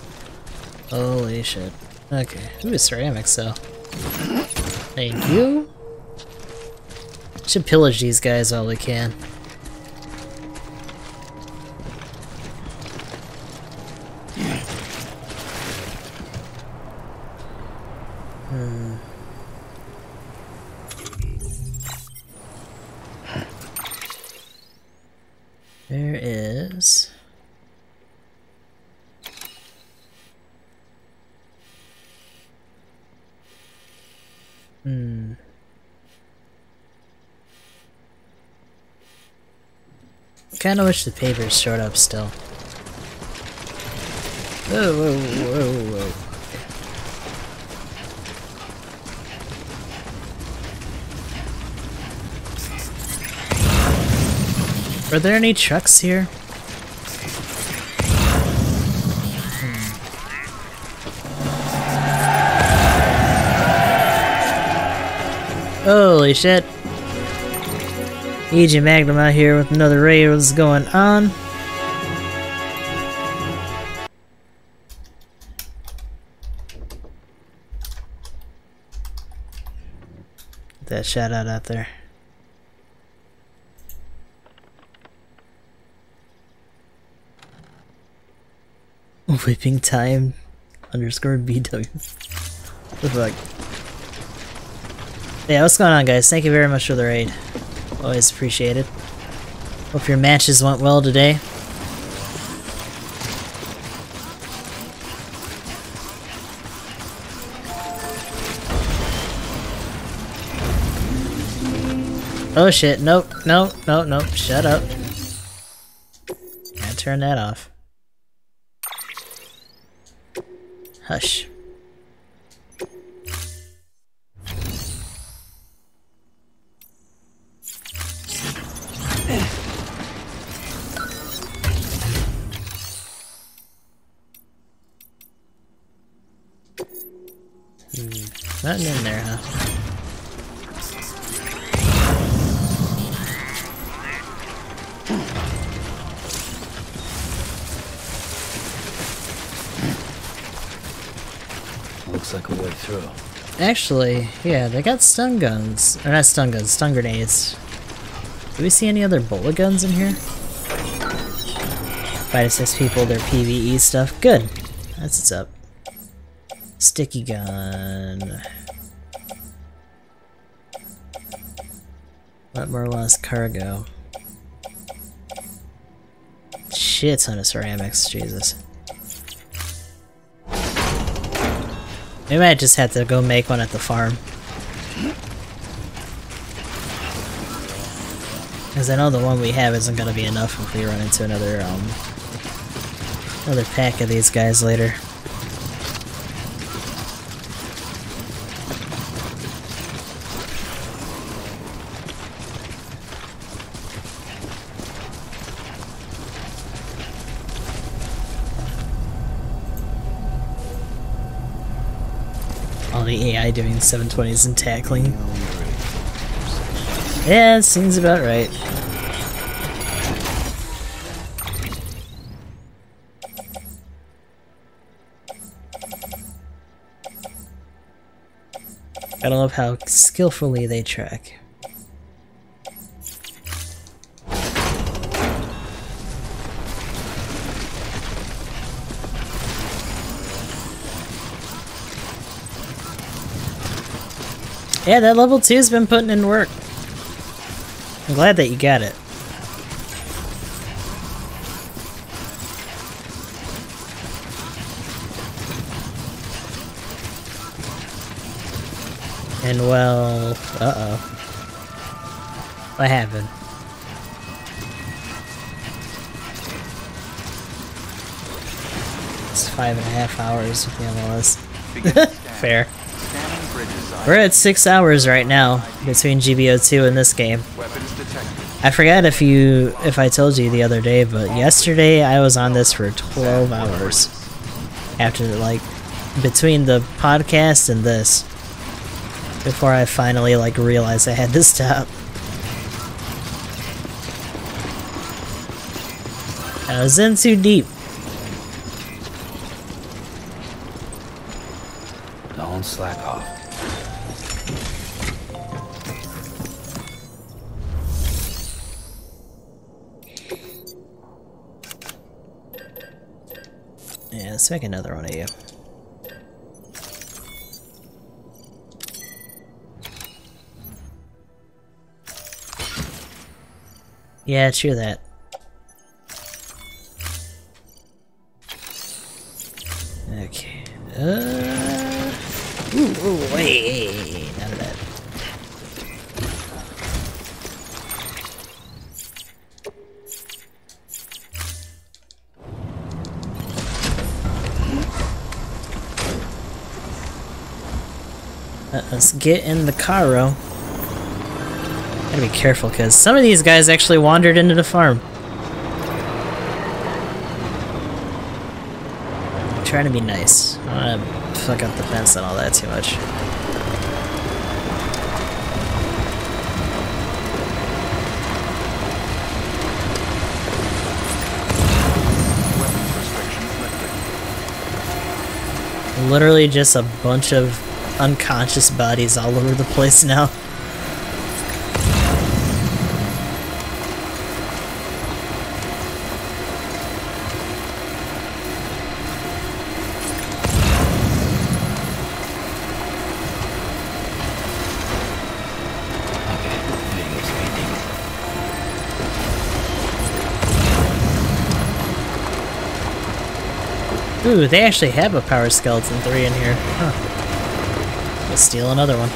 Holy shit. Okay. Ooh, ceramics though. Thank you. Should pillage these guys while we can. Hmm. There is... Hmm. Kinda wish the papers showed up still. Whoa, whoa, whoa, whoa. Are there any trucks here? Hmm. Holy shit. Agent Magnum out here with another raid. What's going on? That shout out out there. [LAUGHS] Whipping time underscore BW. The fuck? Yeah, what's going on guys? Thank you very much for the raid. Always appreciated. Hope your matches went well today. Oh shit, nope, nope, nope, nope, shut up. Gotta turn that off. Hush. Actually, yeah, they got stun guns. Or not stun guns, stun grenades. Do we see any other bola guns in here? Five to six people, their PvE stuff. Good. That's what's up. Sticky gun. Let more lost cargo. Shit ton of ceramics, Jesus. We might just have to go make one at the farm. Because I know the one we have isn't going to be enough if we run into another, um... Another pack of these guys later. All the AI doing 720s and tackling. Yeah, it seems about right. Gotta love how skillfully they track. Yeah, that level 2's been putting in work. I'm glad that you got it. And well, uh-oh. What happened? It's five and a half hours with the MLS. Fair. We're at six hours right now between GBO2 and this game. I forgot if you if I told you the other day, but yesterday I was on this for 12 hours. After like between the podcast and this before I finally like realized I had to stop. I was in too deep. Don't slack off. Let's make another one of you. Yeah, chew that. Okay. Uh. Ooh, ooh, wait, none of that. Let's get in the caro. Gotta be careful, because some of these guys actually wandered into the farm. I'm trying to be nice. I don't wanna fuck up the fence and all that too much. Literally just a bunch of unconscious bodies all over the place now. Ooh, they actually have a Power Skeleton 3 in here. Huh. Let's steal another one.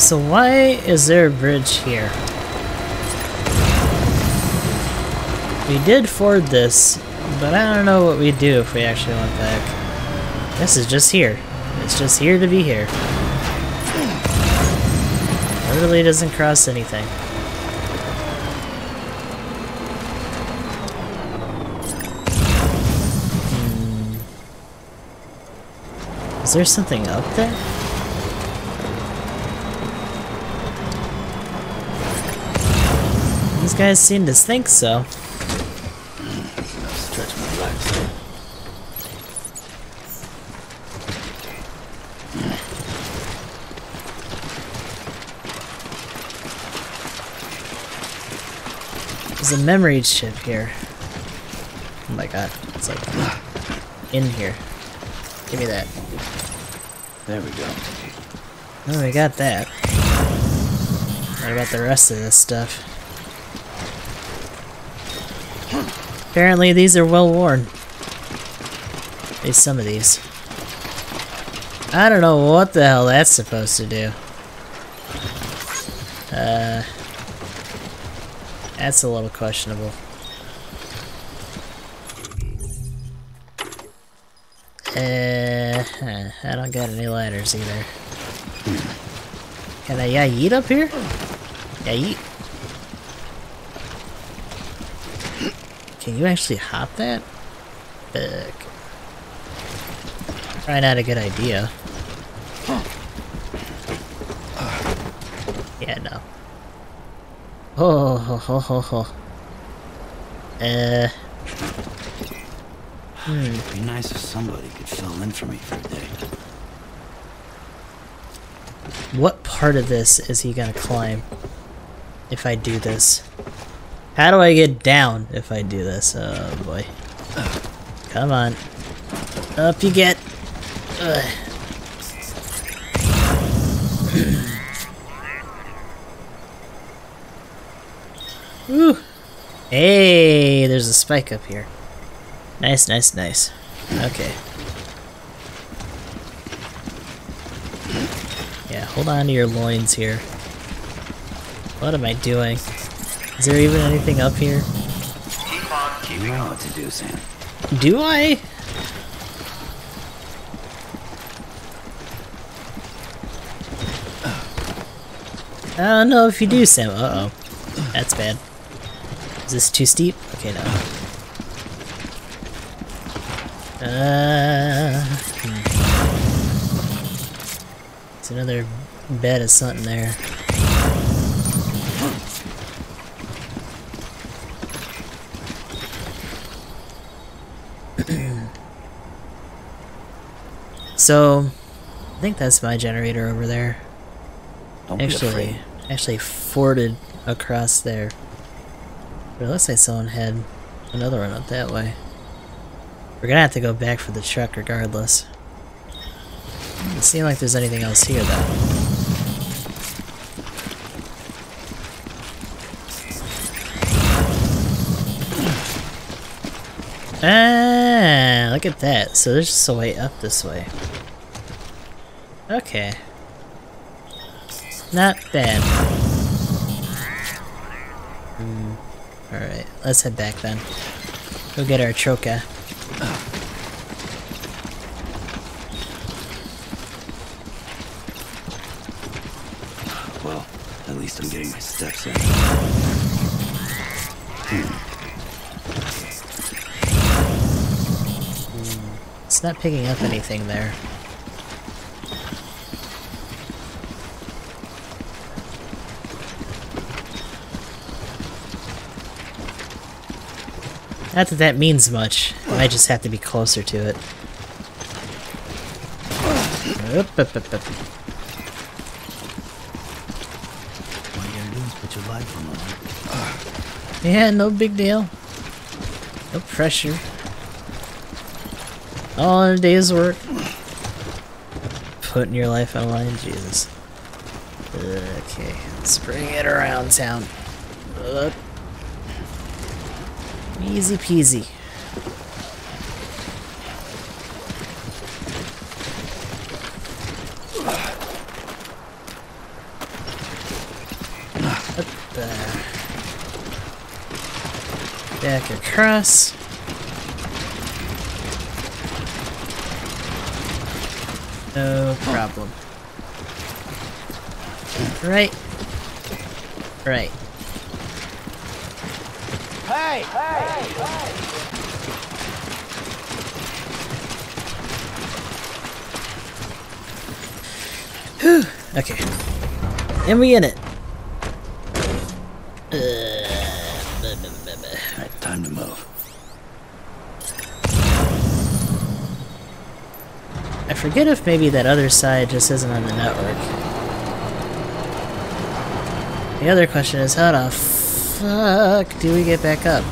So why is there a bridge here? We did ford this, but I don't know what we'd do if we actually went back. This is just here. It's just here to be here. It really doesn't cross anything. Is there something up there? These guys seem to think so. Stretch my legs. There's a memory chip here. Oh my god, it's like in here. Give me that. There we go. Oh, we got that. What about the rest of this stuff? Apparently these are well worn. At least some of these. I don't know what the hell that's supposed to do. Uh, that's a little questionable. I don't got any ladders either. Can I yeah, eat up here? Yeah, eat. Can you actually hop that? Probably not a good idea. Yeah, no. Oh, ho, ho, ho, ho. Uh. Hmm. It'd be nice if somebody could fill in for me for a day. What part of this is he gonna climb? If I do this. How do I get down if I do this? Oh boy. Come on. Up you get. Ugh. [CLEARS THROAT] Woo. Hey, there's a spike up here. Nice, nice, nice. Okay. Yeah, hold on to your loins here. What am I doing? Is there even anything up here? You know what to do, Sam. Do I? I don't know if you do, Sam. Uh-oh. That's bad. Is this too steep? Okay, no. Uh, hmm. It's another bed of something there. [CLEARS THROAT] so, I think that's my generator over there. Don't actually, actually forded across there. But it looks like someone had another one up that way. We're gonna have to go back for the truck regardless. Doesn't seem like there's anything else here though. Ah, look at that. So there's just a way up this way. Okay. Not bad. Hmm. Alright, let's head back then. Go get our troca. Well, at least I'm in. Hmm. It's not picking up anything there. Not that that means much. I just have to be closer to it. Yeah, no big deal. No pressure. All in a day's work. Putting your life on the line, Jesus. Okay, let's bring it around town. Easy peasy. Up there. Back across. No problem. Right. Right. Hey! Hey! Hey! Whew. Okay. And we in it. Alright, time to move. I forget if maybe that other side just isn't on the network. The other question is how the fuck do we get back up?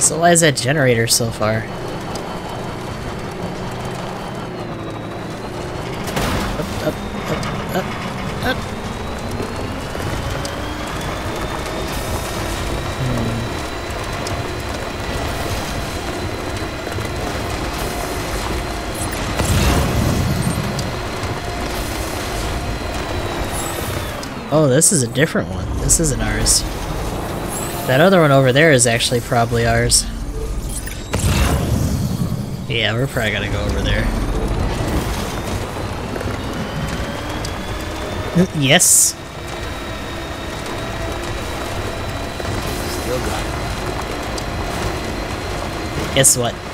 So why is that generator so far? Oh, this is a different one. This isn't ours. That other one over there is actually probably ours. Yeah, we're probably gonna go over there. yes. Still got it. Guess what?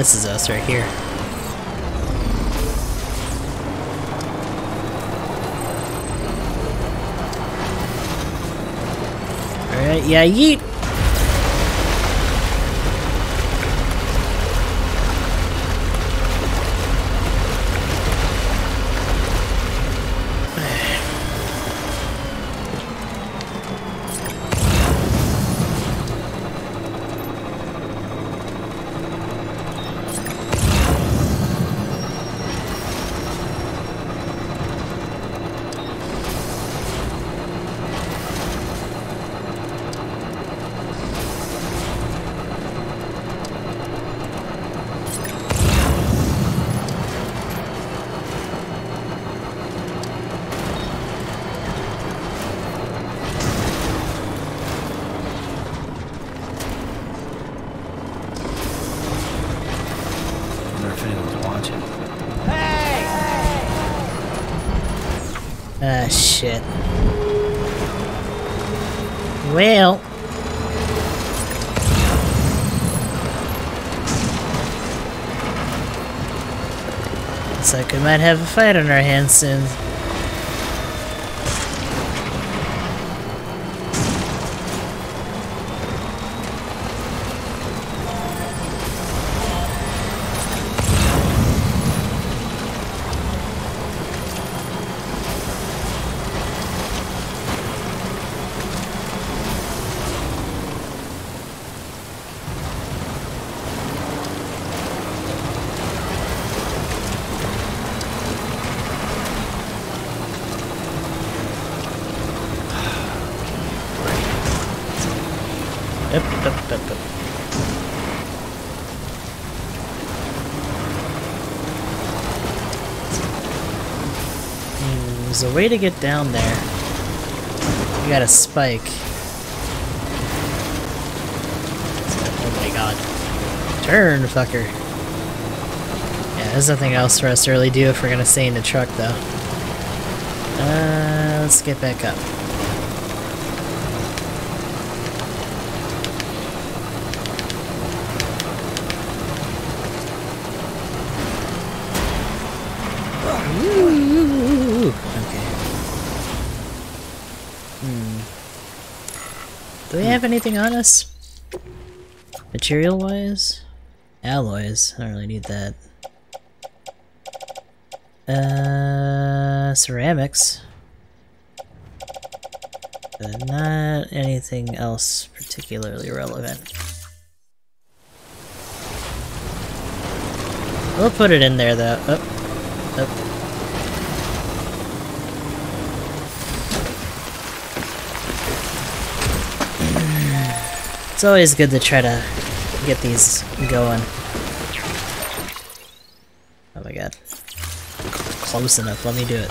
This is us right here. Alright, yeah, yeet! Fight on our hands soon. Yep, yep, yep, yep. Hmm, there's a way to get down there. You got a spike. Oh my god. Turn, fucker. Yeah, there's nothing else for us to really do if we're gonna stay in the truck, though. Uh, let's get back up. Have anything on us? Material wise? Alloys. I don't really need that. Uh, ceramics. But not anything else particularly relevant. We'll put it in there though. Oh. It's always good to try to get these going. Oh my god. Close enough, let me do it.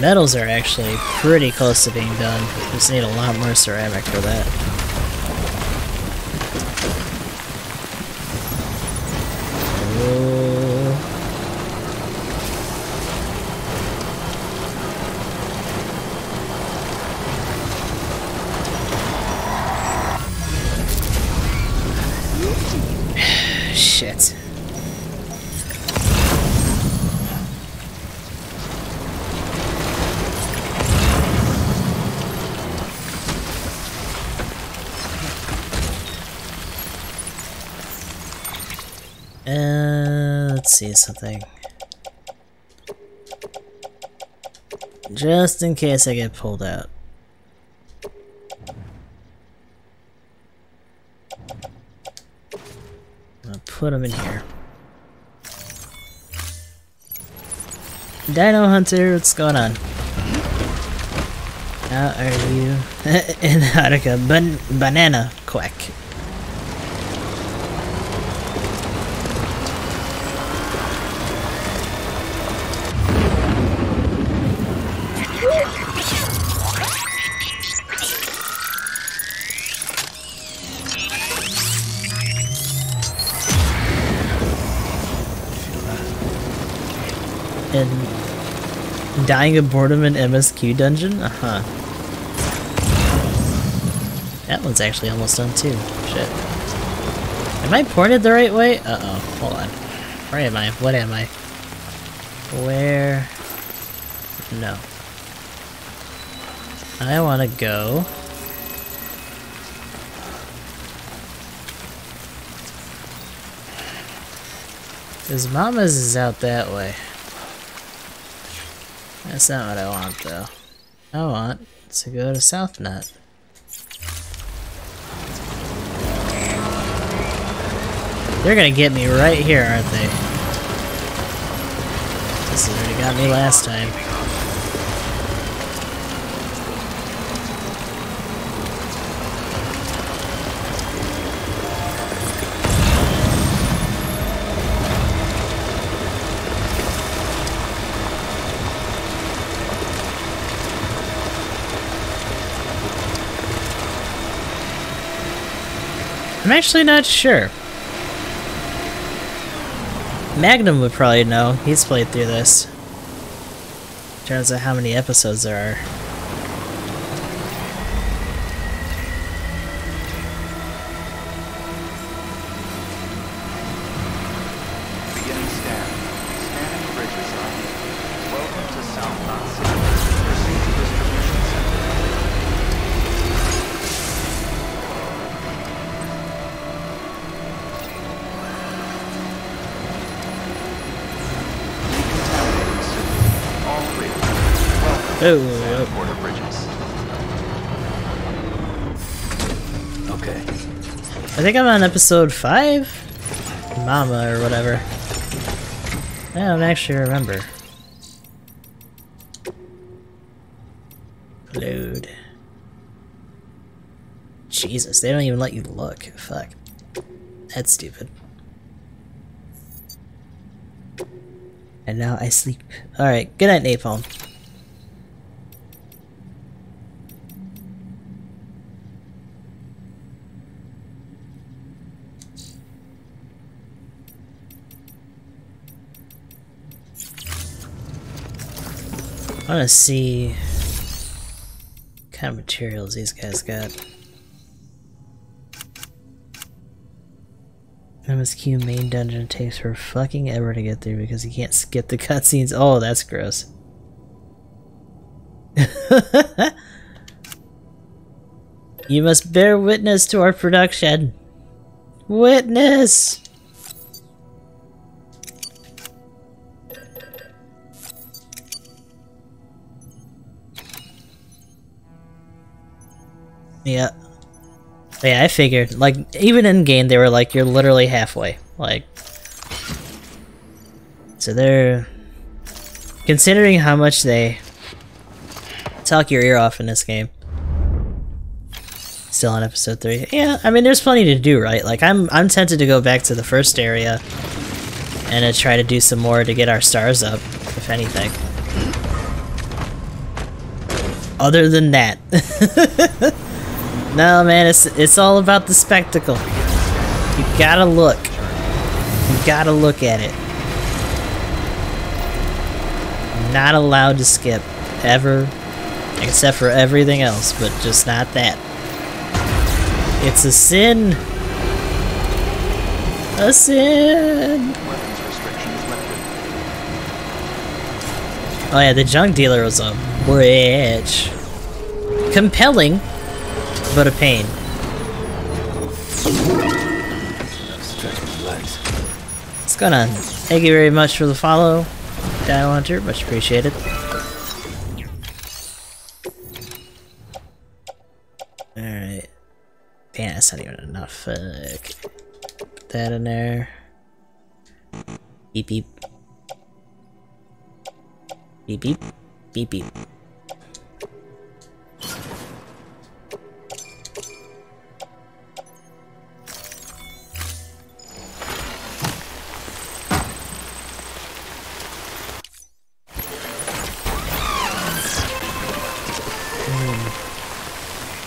Metals are actually pretty close to being done. Just need a lot more ceramic for that. Something. Just in case I get pulled out. I'll put them in here. Dino Hunter, what's going on? How are you? [LAUGHS] Antarctica, ban banana dying of boredom in MSQ dungeon? Uh-huh. That one's actually almost done too. Shit. Am I pointed the right way? Uh-oh. Hold on. Where am I? What am I? Where? No. I want to go... His Mama's is out that way. That's not what I want, though. I want to go to South Knot. They're gonna get me right here, aren't they? This is already got me last time. I'm actually not sure. Magnum would probably know. He's played through this. Terms of how many episodes there are. Think I'm on episode 5? Mama or whatever. I don't actually remember. Load. Jesus, they don't even let you look. Fuck. That's stupid. And now I sleep. Alright, good night, Napalm. I want to see what kind of materials these guys got. MSQ main dungeon takes for fucking ever to get through because you can't skip the [LAUGHS] cutscenes. Oh, that's gross. [LAUGHS] you must bear witness to our production. Witness! Yeah. Yeah, I figured. Like, even in game, they were like, you're literally halfway. Like. So they're considering how much they talk your ear off in this game. Still on episode three. Yeah, I mean, there's plenty to do, right? Like, I'm I'm tempted to go back to the first area and to try to do some more to get our stars up, if anything. Other than that, [LAUGHS] no, man, it's it's all about the spectacle. You gotta look. You gotta look at it. Not allowed to skip ever, except for everything else, but just not that. It's a sin. A sin. Oh yeah, the junk dealer was a witch. Compelling, but a pain. Going on? Thank you very much for the follow, Dial Hunter. Much appreciated. Alright. Damn, that's not even enough. Uh, Fuck. Put that in there. Beep beep. Beep beep. Beep beep.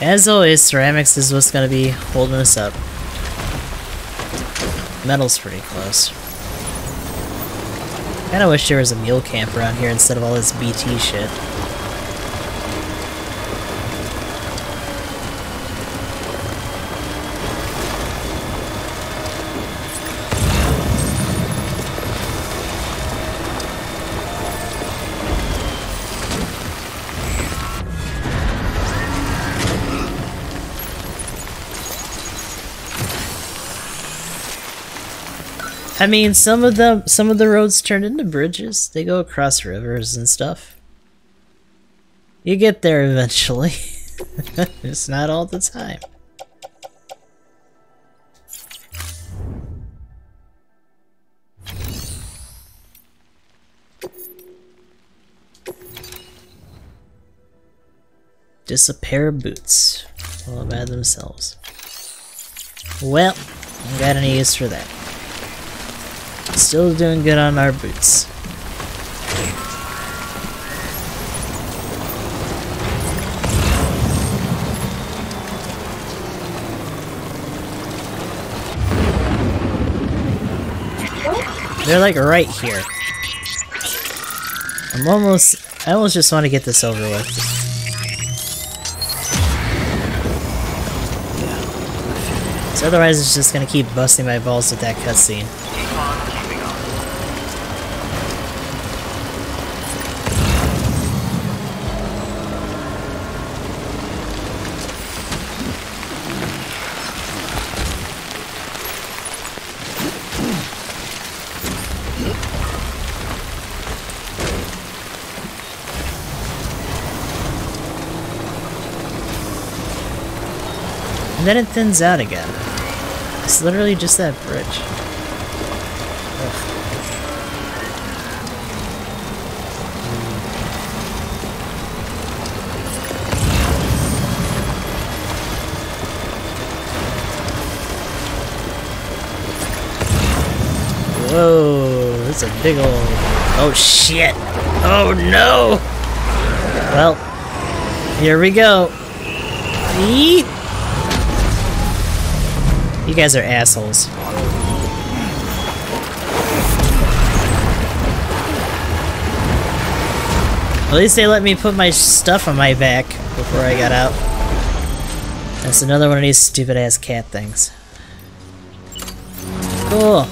As always, ceramics is what's gonna be holding us up. Metal's pretty close. Kinda wish there was a mule camp around here instead of all this BT shit. I mean, some of them, some of the roads turn into bridges. They go across rivers and stuff. You get there eventually. [LAUGHS] it's not all the time. Just a pair of boots. All by themselves. Well, I got any use for that. Still doing good on our boots. They're like right here. I'm almost, I almost just want to get this over with. So otherwise it's just gonna keep busting my balls with that cutscene. And then it thins out again. It's literally just that bridge. Whoa, that's a big old... Oh shit! Oh no! Well, here we go. Eat! You guys are assholes. At least they let me put my stuff on my back before I got out. That's another one of these stupid ass cat things. Cool.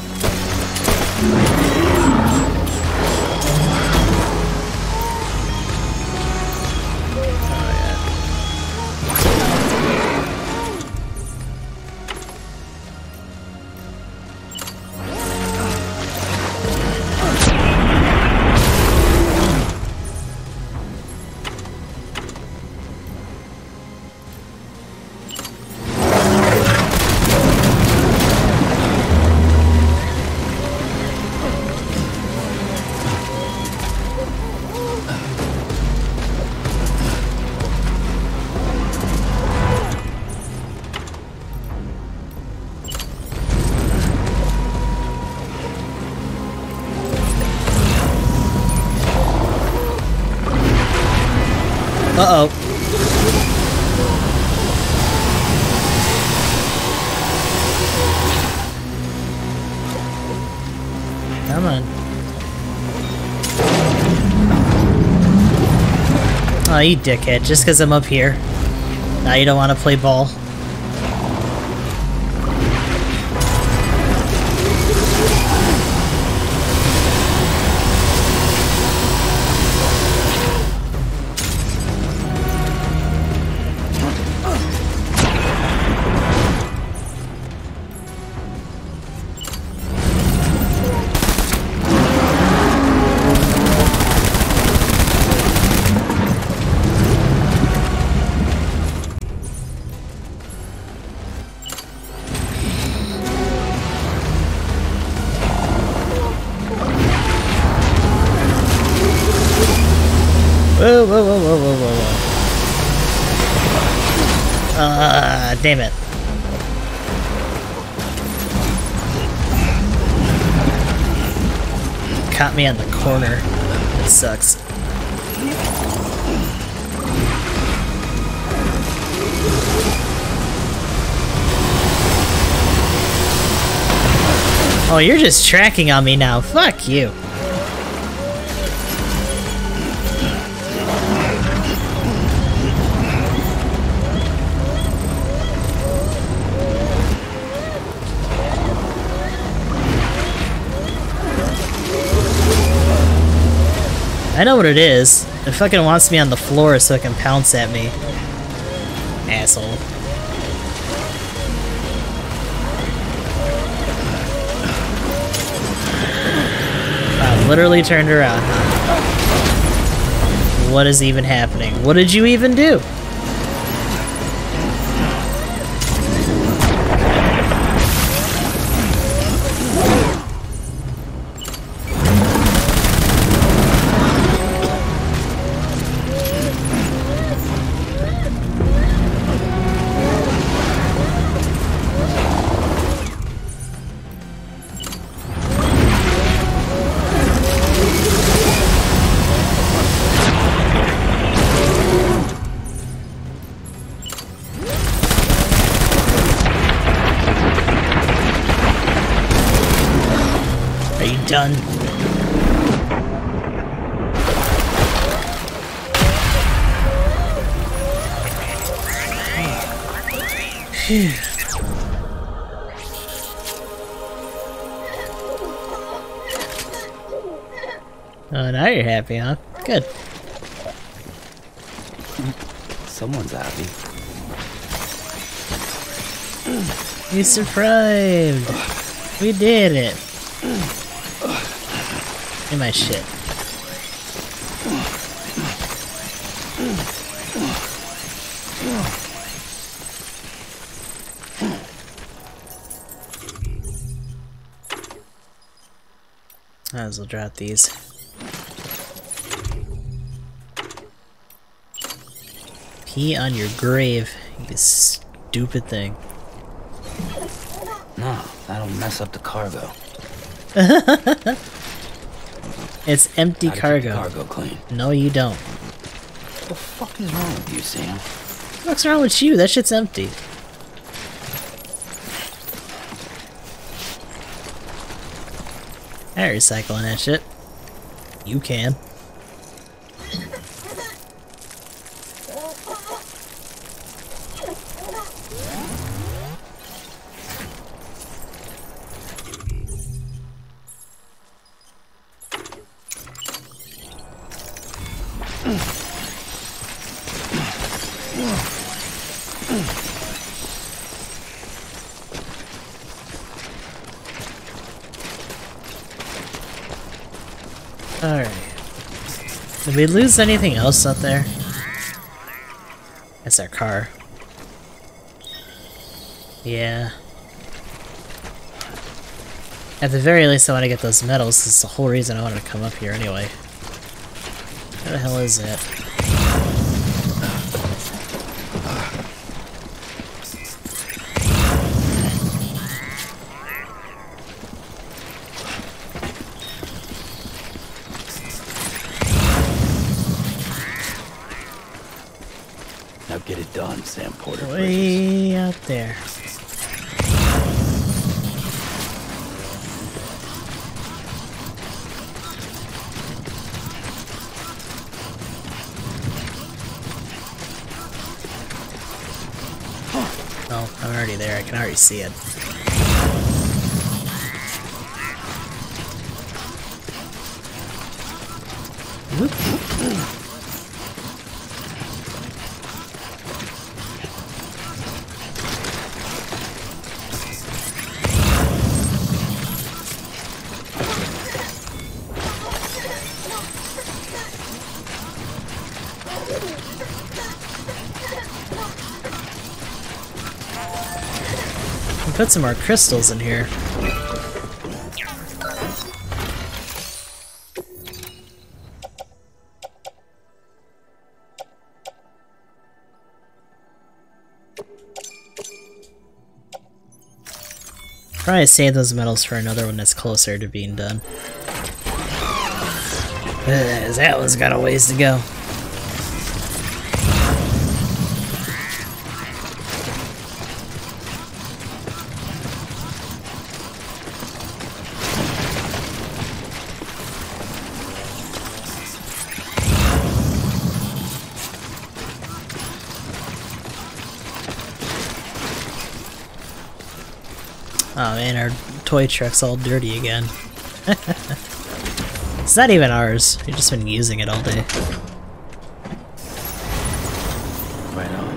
You dickhead. Just because I'm up here. Now you don't want to play ball. Sucks. Oh, you're just tracking on me now. Fuck you. I know what it is. It fucking wants me on the floor so it can pounce at me. Asshole. I literally turned around. What is even happening? What did you even do? Happy, huh? Good. Someone's happy. You survived! We did it! Me my shit. Might as well drop these. Pee on your grave, you stupid thing. No, that'll mess up the cargo. [LAUGHS] It's empty keep cargo. cargo clean. No, you don't. What the fuck is wrong with you, Sam? What's wrong with you? That shit's empty. I recycling that shit. You can. We lose anything else out there? That's our car. Yeah. At the very least, I want to get those metals. That's the whole reason I wanted to come up here anyway. Where the hell is it? Now get it done, Sam Porter. Way out there. Oh, I'm already there. I can already see it. Put some more crystals in here. Probably save those metals for another one that's closer to being done. Uh, that one's got a ways to go. Toy truck's all dirty again. [LAUGHS] it's not even ours. We've just been using it all day. Right on.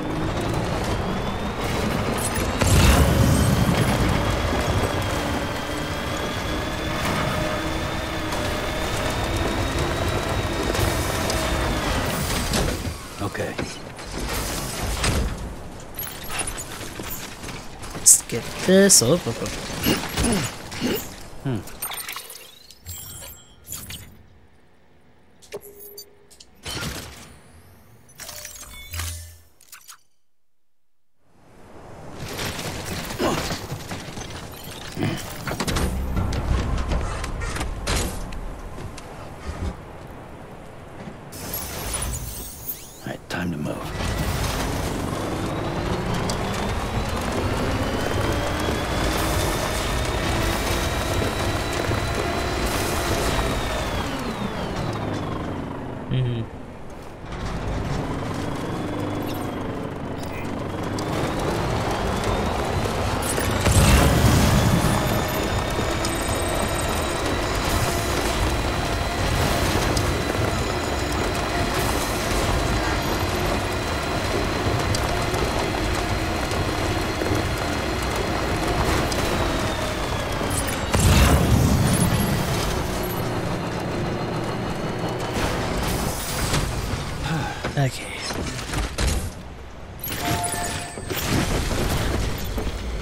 Okay. Let's get this. Oh, oh, oh. Ugh.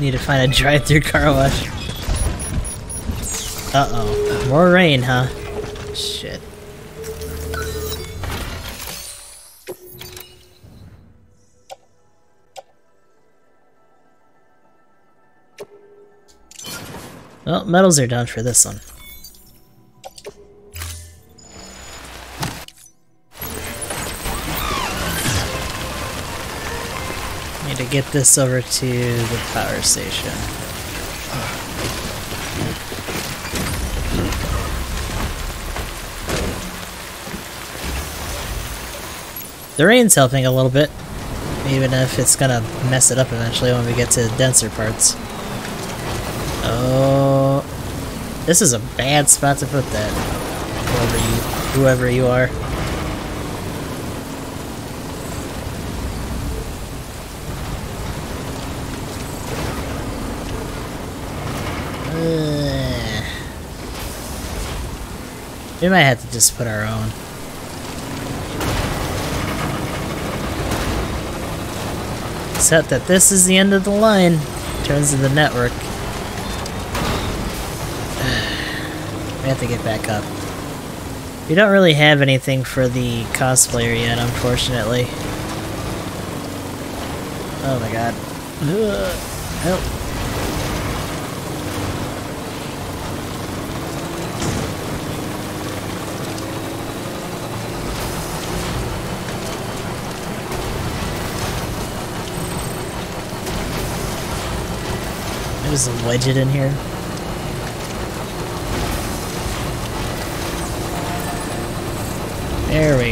Need to find a drive-through car wash. Uh-oh. More rain, huh? Shit. Well, metals are done for this one. Get this over to the power station. The rain's helping a little bit, even if it's gonna mess it up eventually when we get to denser parts. Oh, this is a bad spot to put that. Whoever you, whoever you are. We might have to just put our own. Except that this is the end of the line in terms of the network. [SIGHS] we have to get back up. We don't really have anything for the cosplayer yet, unfortunately. Oh my god. Ugh. Help. Just wedge it in here. There we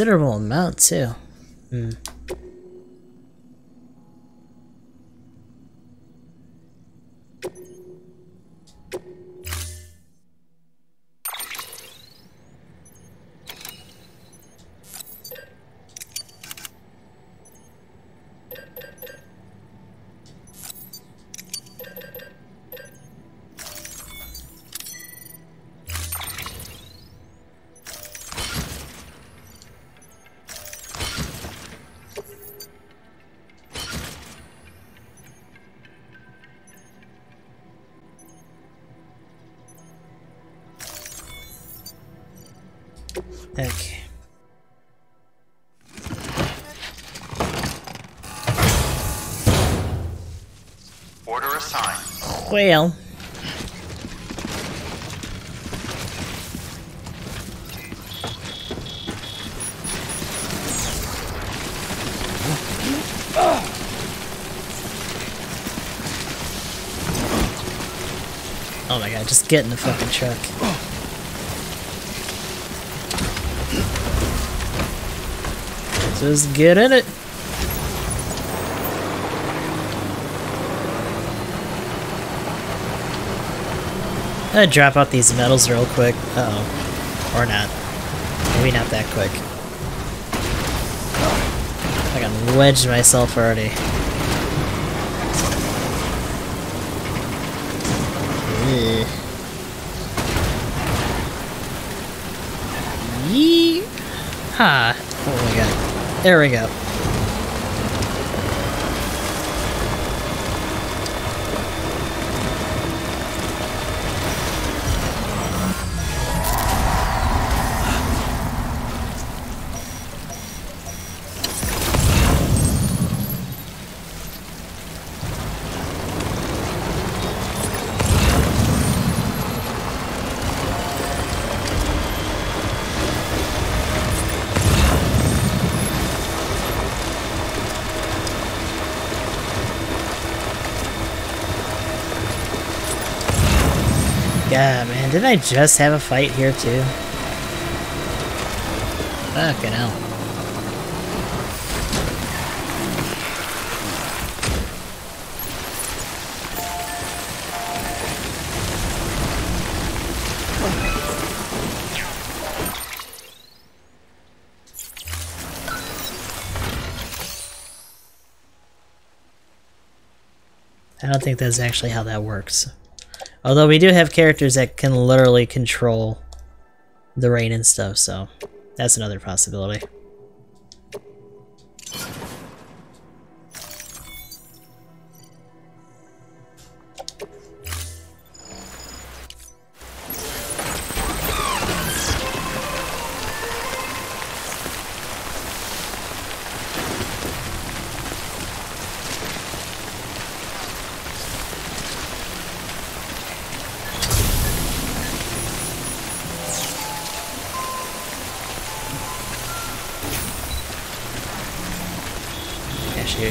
Considerable amount, too. Oh my god, just get in the fucking truck. Just get in it. Gonna drop out these metals real quick. Uh oh. Or not. Maybe not that quick. I got wedged myself already. Yee. Ha. Oh my god. There we go. Man, didn't I just have a fight here too? Fucking hell. I don't think that's actually how that works. Although we do have characters that can literally control the rain and stuff, so that's another possibility.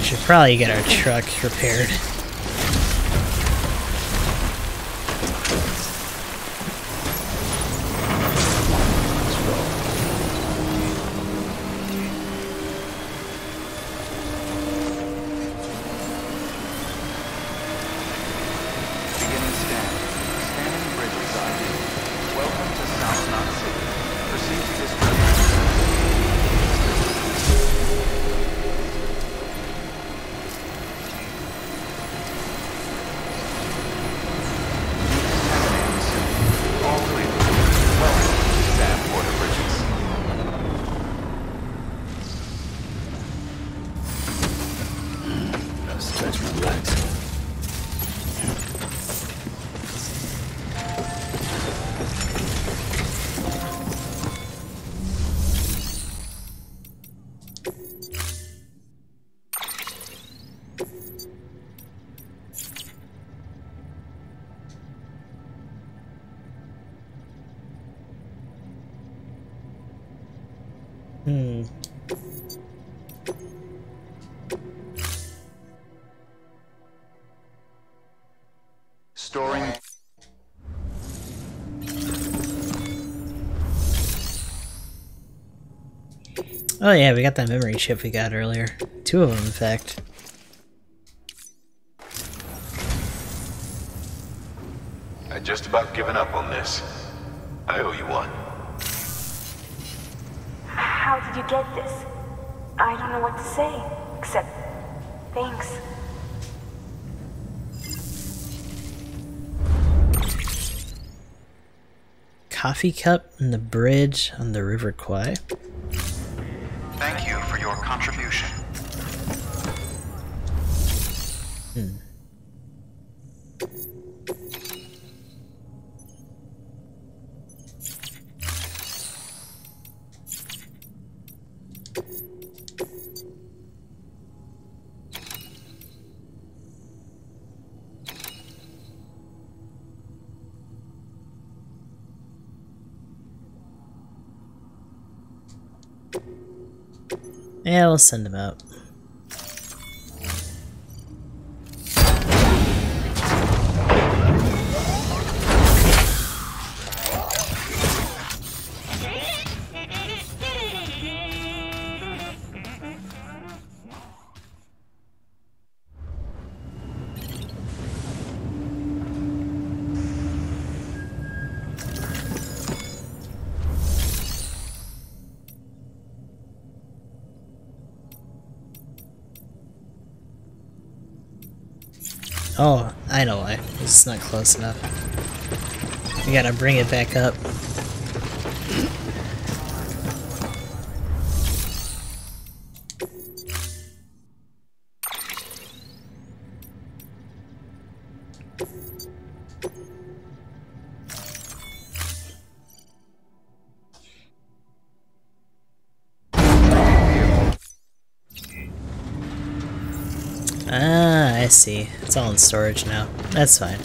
Should probably get our truck repaired. Oh yeah, we got that memory chip we got earlier. Two of them, in fact. I just about given up on this. I owe you one. How did you get this? I don't know what to say, except thanks. Coffee cup and the bridge on the River Kwai. Thank you for your contribution. Hmm. Yeah, we'll send him out. It's not close enough. We gotta bring it back up. See. It's all in storage now. That's fine.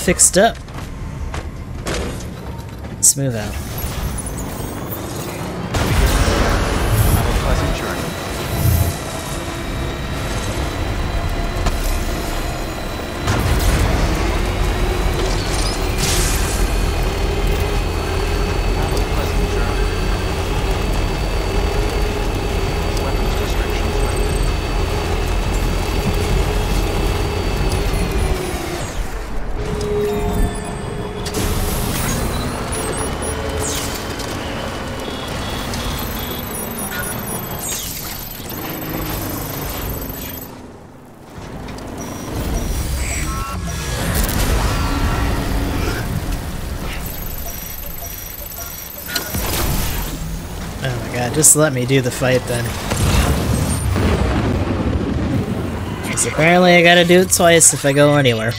Fixed up. Let's out. Just let me do the fight then. Because apparently I gotta do it twice if I go anywhere.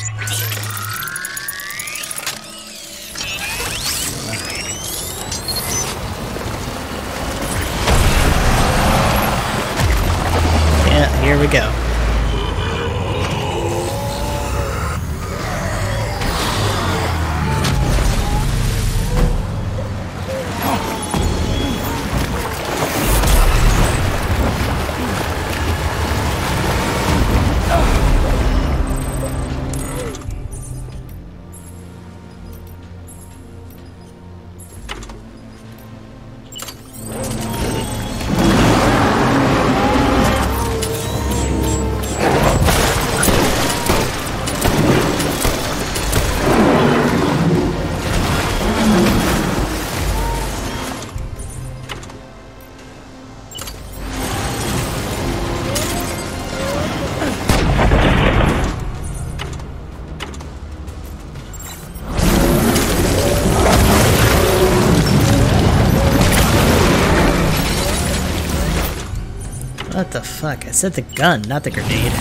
I said the gun, not the grenade.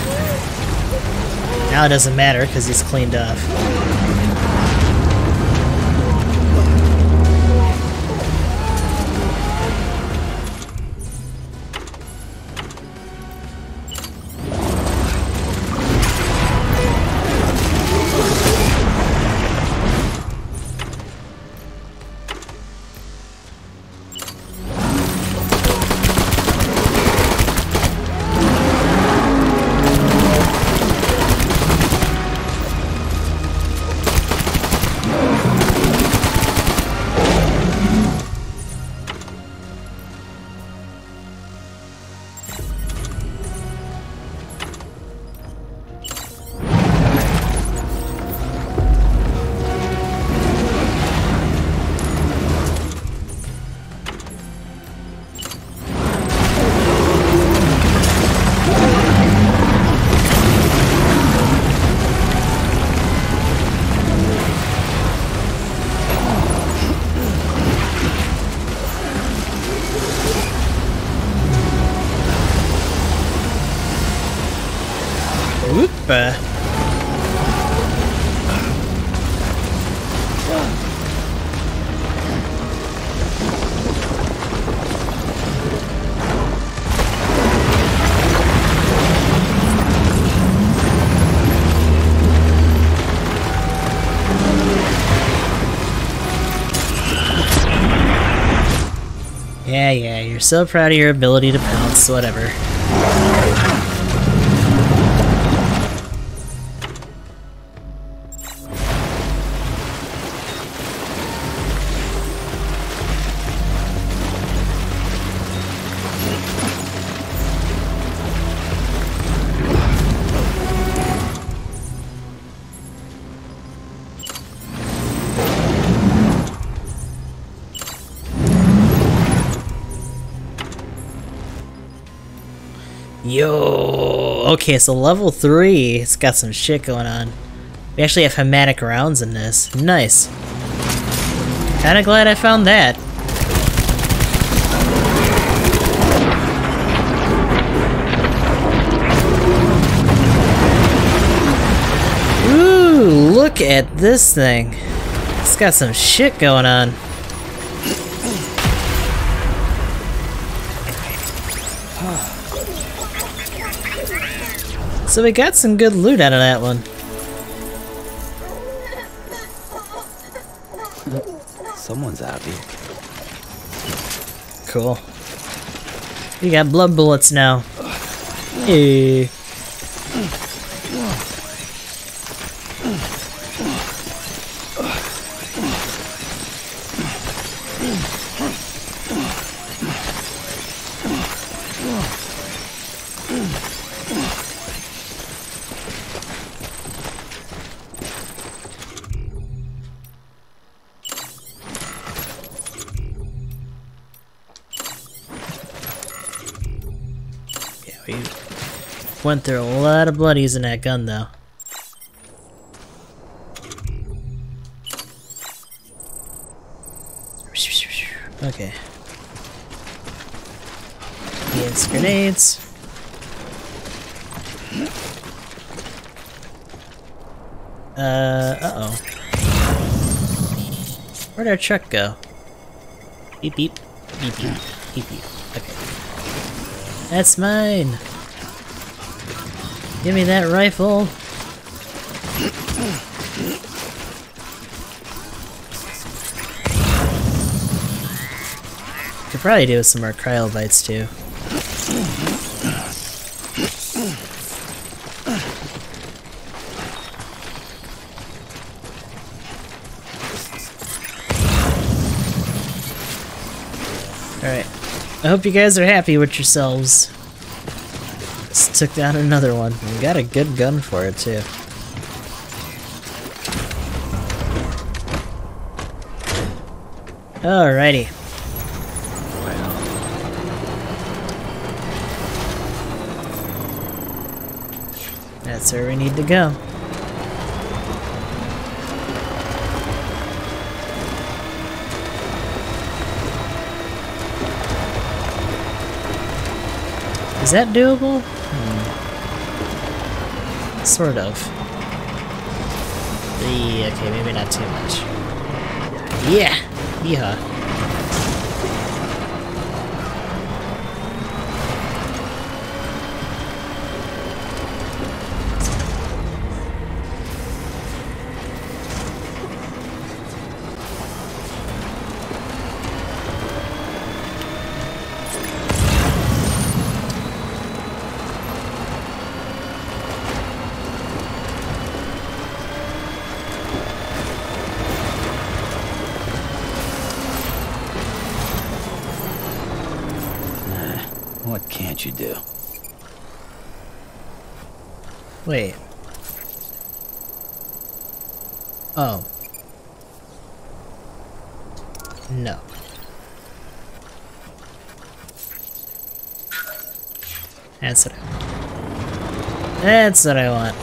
Now it doesn't matter because he's cleaned off. So proud of your ability to pounce, whatever. Okay, so level 3, it's got some shit going on. We actually have hematic rounds in this. Nice. Kinda glad I found that. Ooh, look at this thing. It's got some shit going on. So we got some good loot out of that one. Someone's here. Cool. We got blood bullets now. Hey. Went through a lot of blood using that gun though. Okay. EX grenades. Uh, uh-oh. Where'd our truck go? Beep beep. Beep beep. Beep beep. Okay. That's mine! Give me that rifle! Could probably do with some more cryptobiotes too. Alright. I hope you guys are happy with yourselves. Took down another one. Got a good gun for it too. Alrighty. That's where we need to go. Is that doable? Hmm. Sort of. Yeah, okay, maybe not too much. Yeah! Yeehaw. That's what I want.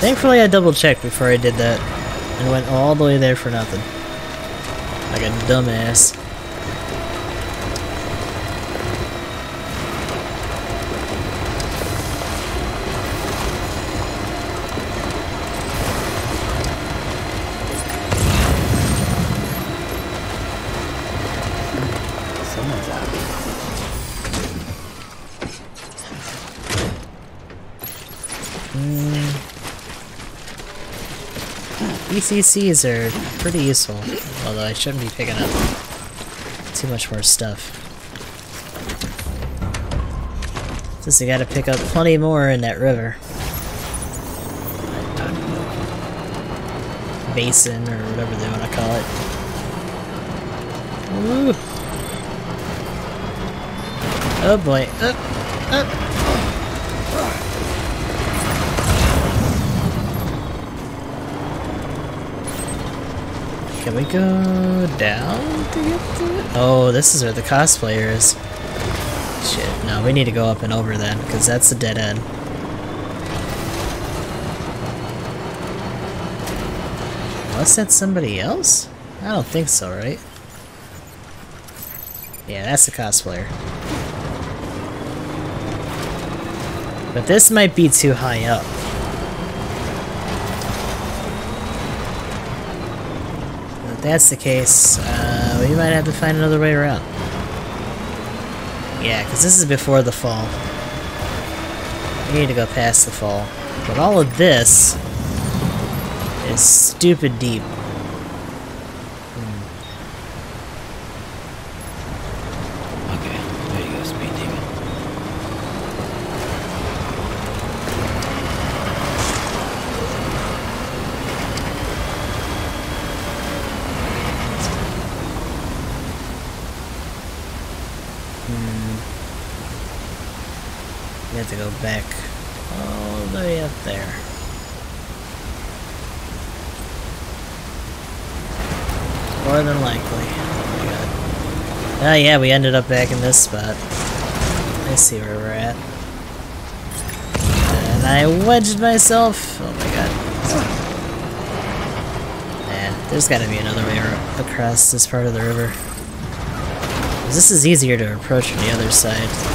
Thankfully I double checked before I did that and went all the way there for nothing. Like a dumbass. ECCs are pretty useful, although I shouldn't be picking up too much more stuff. Since I gotta pick up plenty more in that river. Basin, or whatever they want to call it. Woo. Oh boy. Up, up. Can we go down to get to it? Oh, this is where the cosplayer is. Shit, no, we need to go up and over then, because that's a dead end. Was that somebody else? I don't think so, right? Yeah, that's the cosplayer. But this might be too high up. That's the case, uh, we might have to find another way around. Yeah, because this is before the fall. We need to go past the fall. But all of this is stupid deep. Okay, there you go, speed demon. Hmm. We have to go back all the way up there. More than likely. Oh my god. Oh yeah, we ended up back in this spot. I see where we're at. And I wedged myself. Oh my god. Man, There's gotta be another way across this part of the river. This is easier to approach from the other side.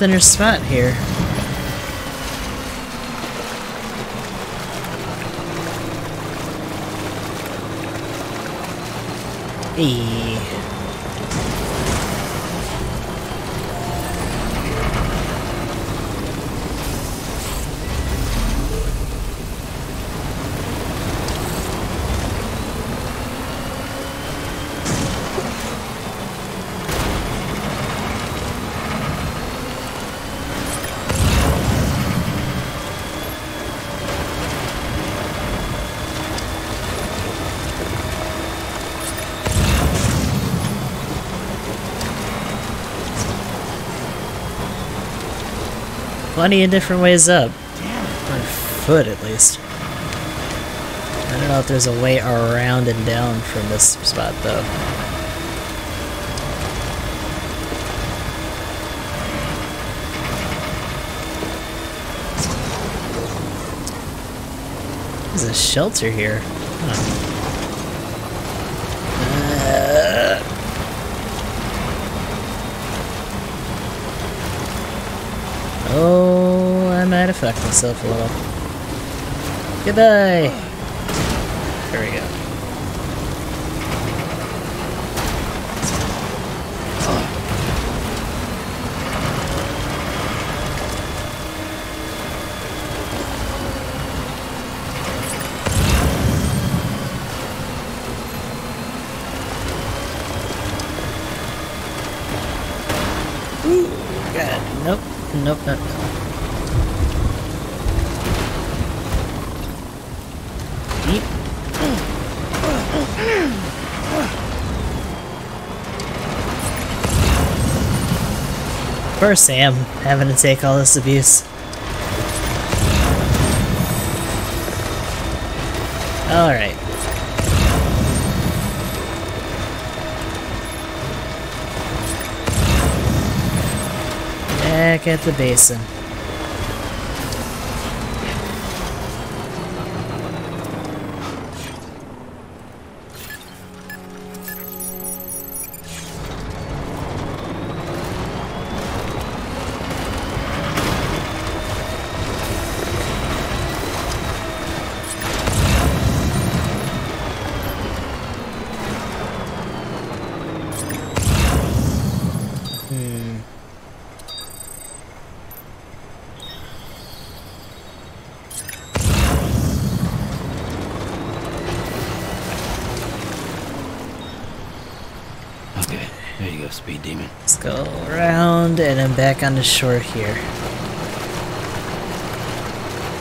Thinner spot here. Eee. Plenty of different ways up. Or foot, at least. I don't know if there's a way around and down from this spot, though. There's a shelter here. Huh. Oh, Have myself a little. Goodbye! There we go. Nope. Nope, nope. Poor Sam, having to take all this abuse. Alright. Back at the basin. Back on the shore here.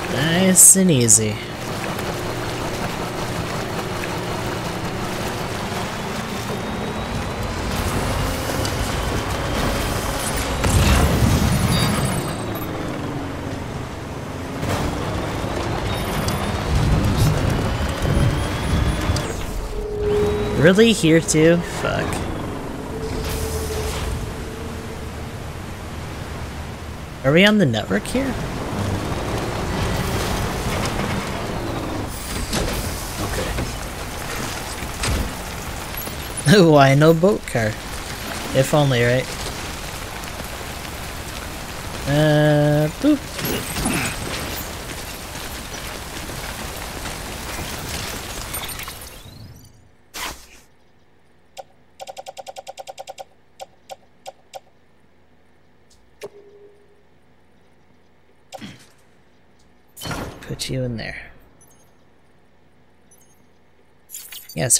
Ah, nice and easy. Really? Here too? Fuck. Are we on the network here? Why no boat car? If only, right? Uh, boop. put you in there.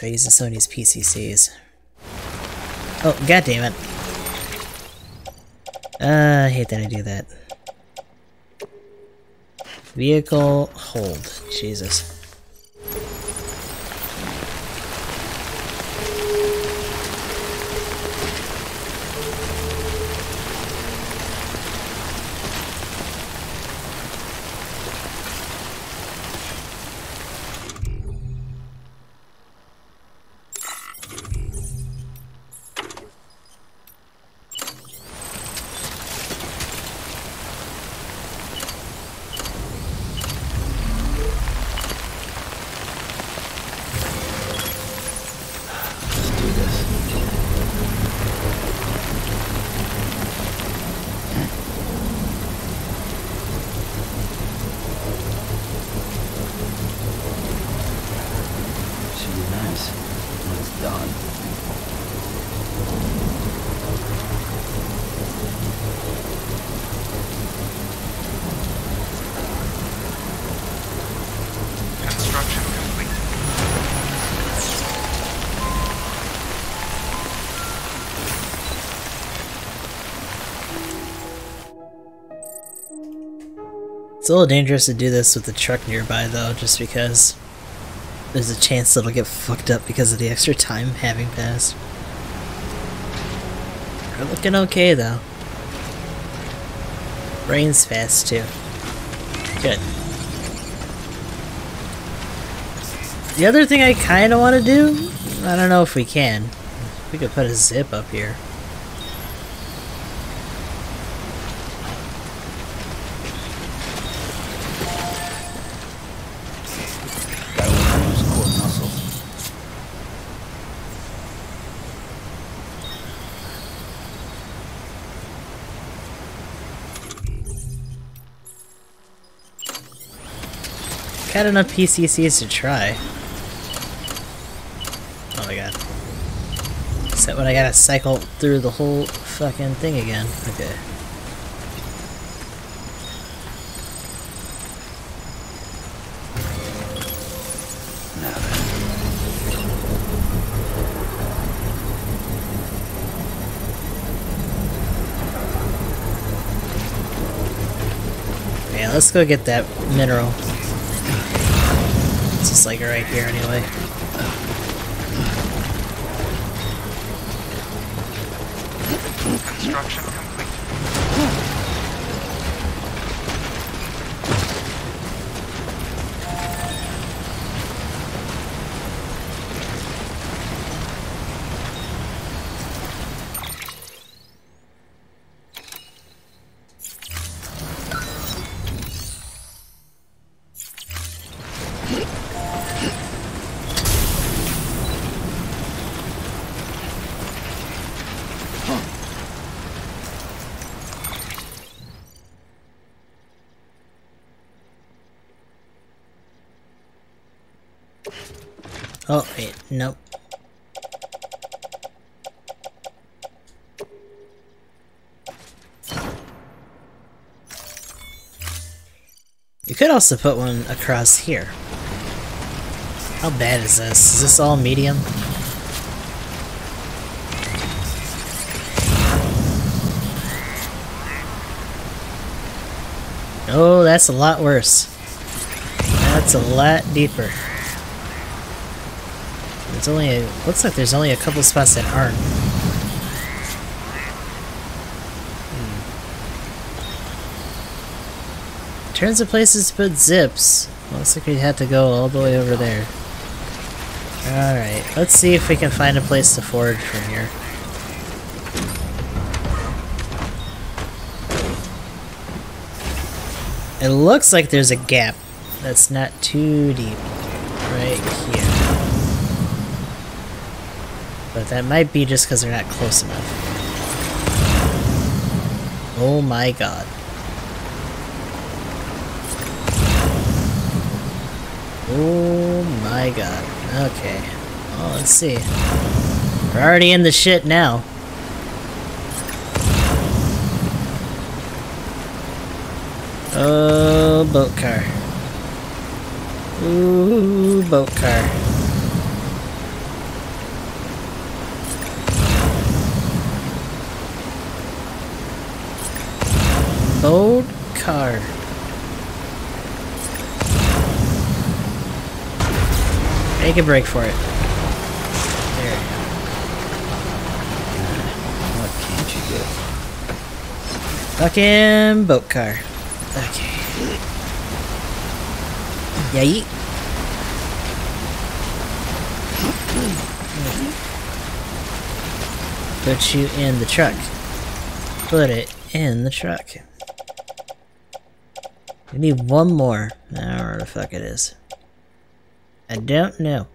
Right, using Sony's PCCs. Oh, god damn it. Uh, I hate that I do that. Vehicle, hold. Jesus. It's a little dangerous to do this with the truck nearby though, just because there's a chance that it'll get fucked up because of the extra time having passed. We're looking okay though. Rain's fast too. Good. The other thing I kinda wanna do, I don't know if we can. We could put a zip up here. I got enough PCCs to try. Oh my god. That when I gotta cycle through the whole fucking thing again? Okay. Let's go get that mineral. It's like right here anyway. Construction also put one across here. How bad is this? Is this all medium? Oh, that's a lot worse. That's a lot deeper. There's only a, looks like there's only a couple spots that aren't. Hmm. In terms of places to put zips, looks like we'd have to go all the way over there. Alright, let's see if we can find a place to forage from here. It looks like there's a gap that's not too deep right here. But that might be just because they're not close enough. Oh my god. Oh my god. Okay. Well, let's see. We're already in the shit now. Oh, boat car. Ooh, boat car. Boat car. Make a break for it. There. What can't you do? Fucking boat car. Okay. Yeah, yeet. Put you in the truck. Put it in the truck. We need one more. I don't know where the fuck it is. I don't know.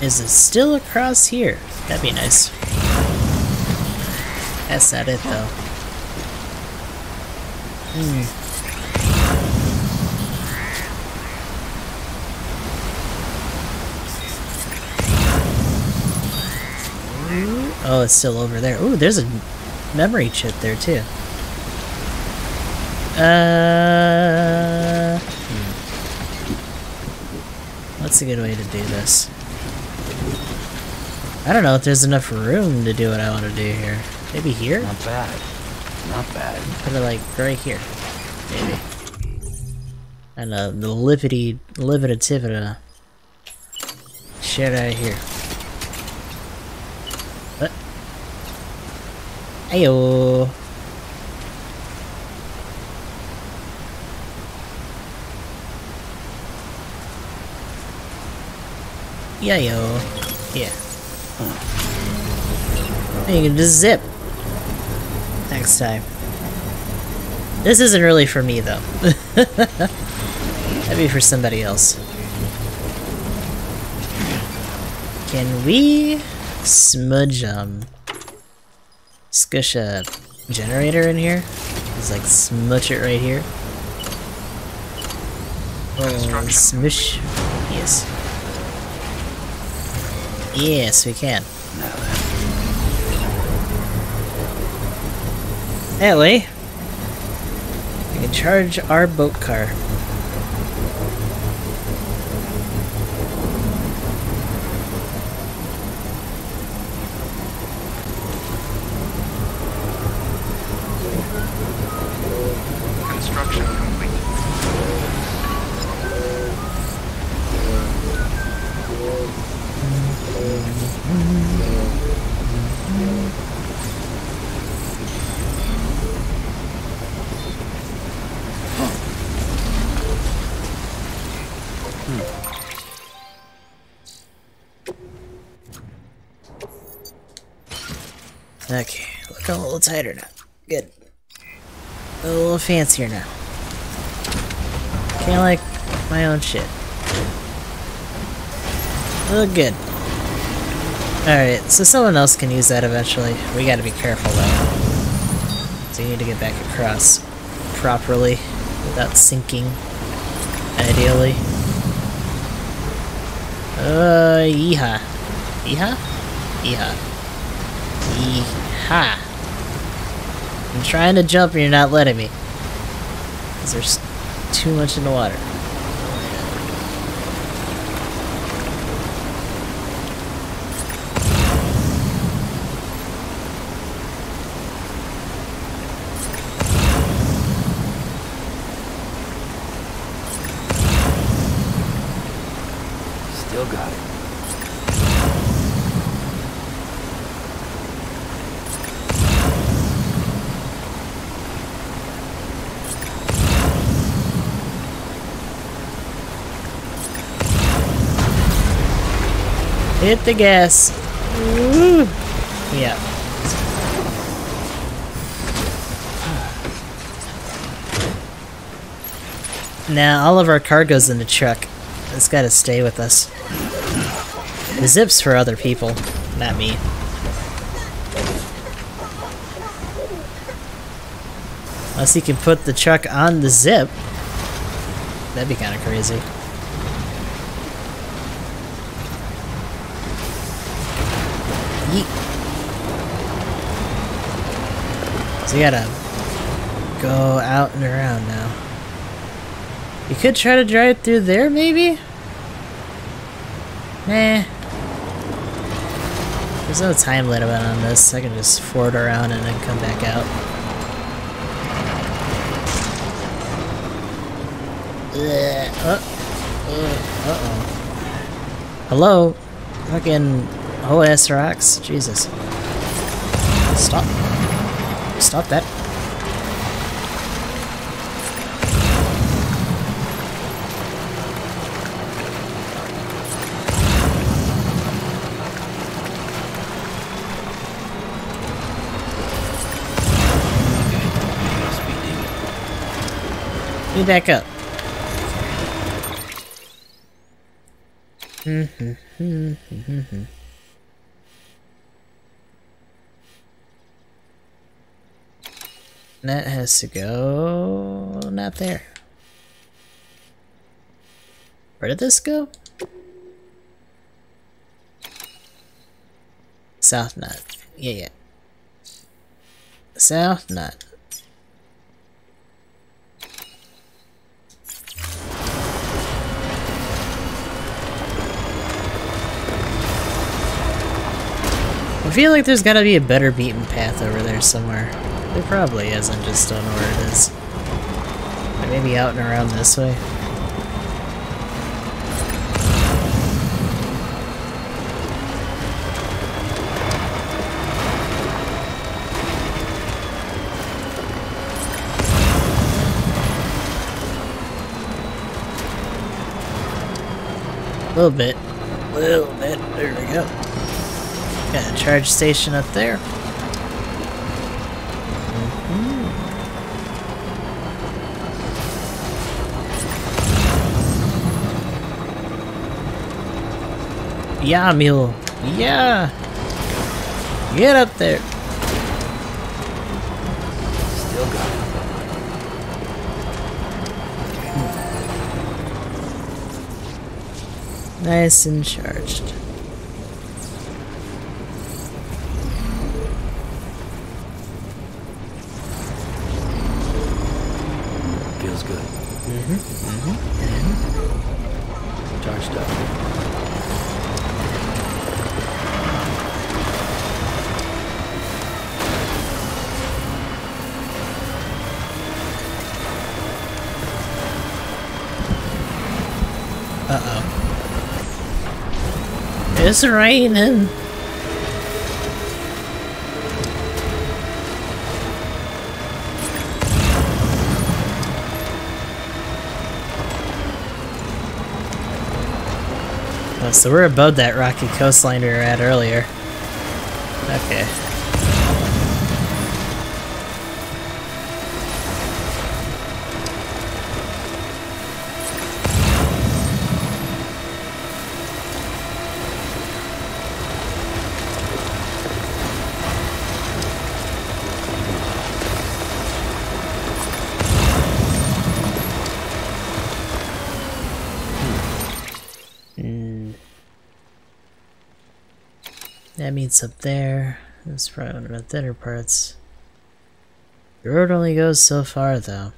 Is it still across here? That'd be nice. That's not it though. Hmm. Oh, it's still over there. Ooh, there's a memory chip there too. Uh, hmm. What's a good way to do this? I don't know if there's enough room to do what I want to do here. Maybe here? Not bad. Not bad. Put it like right here. Maybe. And uh, the lippity, lividativita. Shit out of here. What? Ayo. Yeah, yo. Yeah. You can just zip. Next time. This isn't really for me, though. [LAUGHS] That'd be for somebody else. Can we smudge, um... Squish a generator in here? Just like smudge it right here. Oh, smush. Yes. Yes, we can. That way, we can charge our boat car. Tighter now. Good. A little fancier now. Kinda like my own shit. Look good. Alright, so someone else can use that eventually. We gotta be careful though. So you need to get back across properly without sinking, ideally. Uh, yeehaw. Yeehaw? Yeehaw. Yeehaw. I'm trying to jump and you're not letting me. Because there's too much in the water. Still got it. Hit the gas. Woo. Yeah. Now all of our cargo's in the truck. It's gotta stay with us. The zip's for other people, not me. Unless you can put the truck on the zip. That'd be kinda crazy. So you gotta go out and around now. You could try to drive through there, maybe? Nah. There's no time limit on this. I can just ford around and then come back out. Uh, uh, uh-oh. Hello? Fucking OS rocks? Jesus. Stop. Stop that. Me back up. Hmm, hmm, hmm, that has to go not there. Where did this go? South Knot. Yeah, yeah. South Knot. I feel like there's gotta be a better beaten path over there somewhere. There probably is, I just don't know where it is. Maybe out and around this way? A little bit. A little bit. There we go. Got a charge station up there. Mm-hmm. Yeah, mule. Yeah. Get up there. Still got it. Nice and charged. It's raining. Oh, so we're above that rocky coastline we were at earlier. Okay. That up there. That's probably one of the thinner parts. The road only goes so far, though.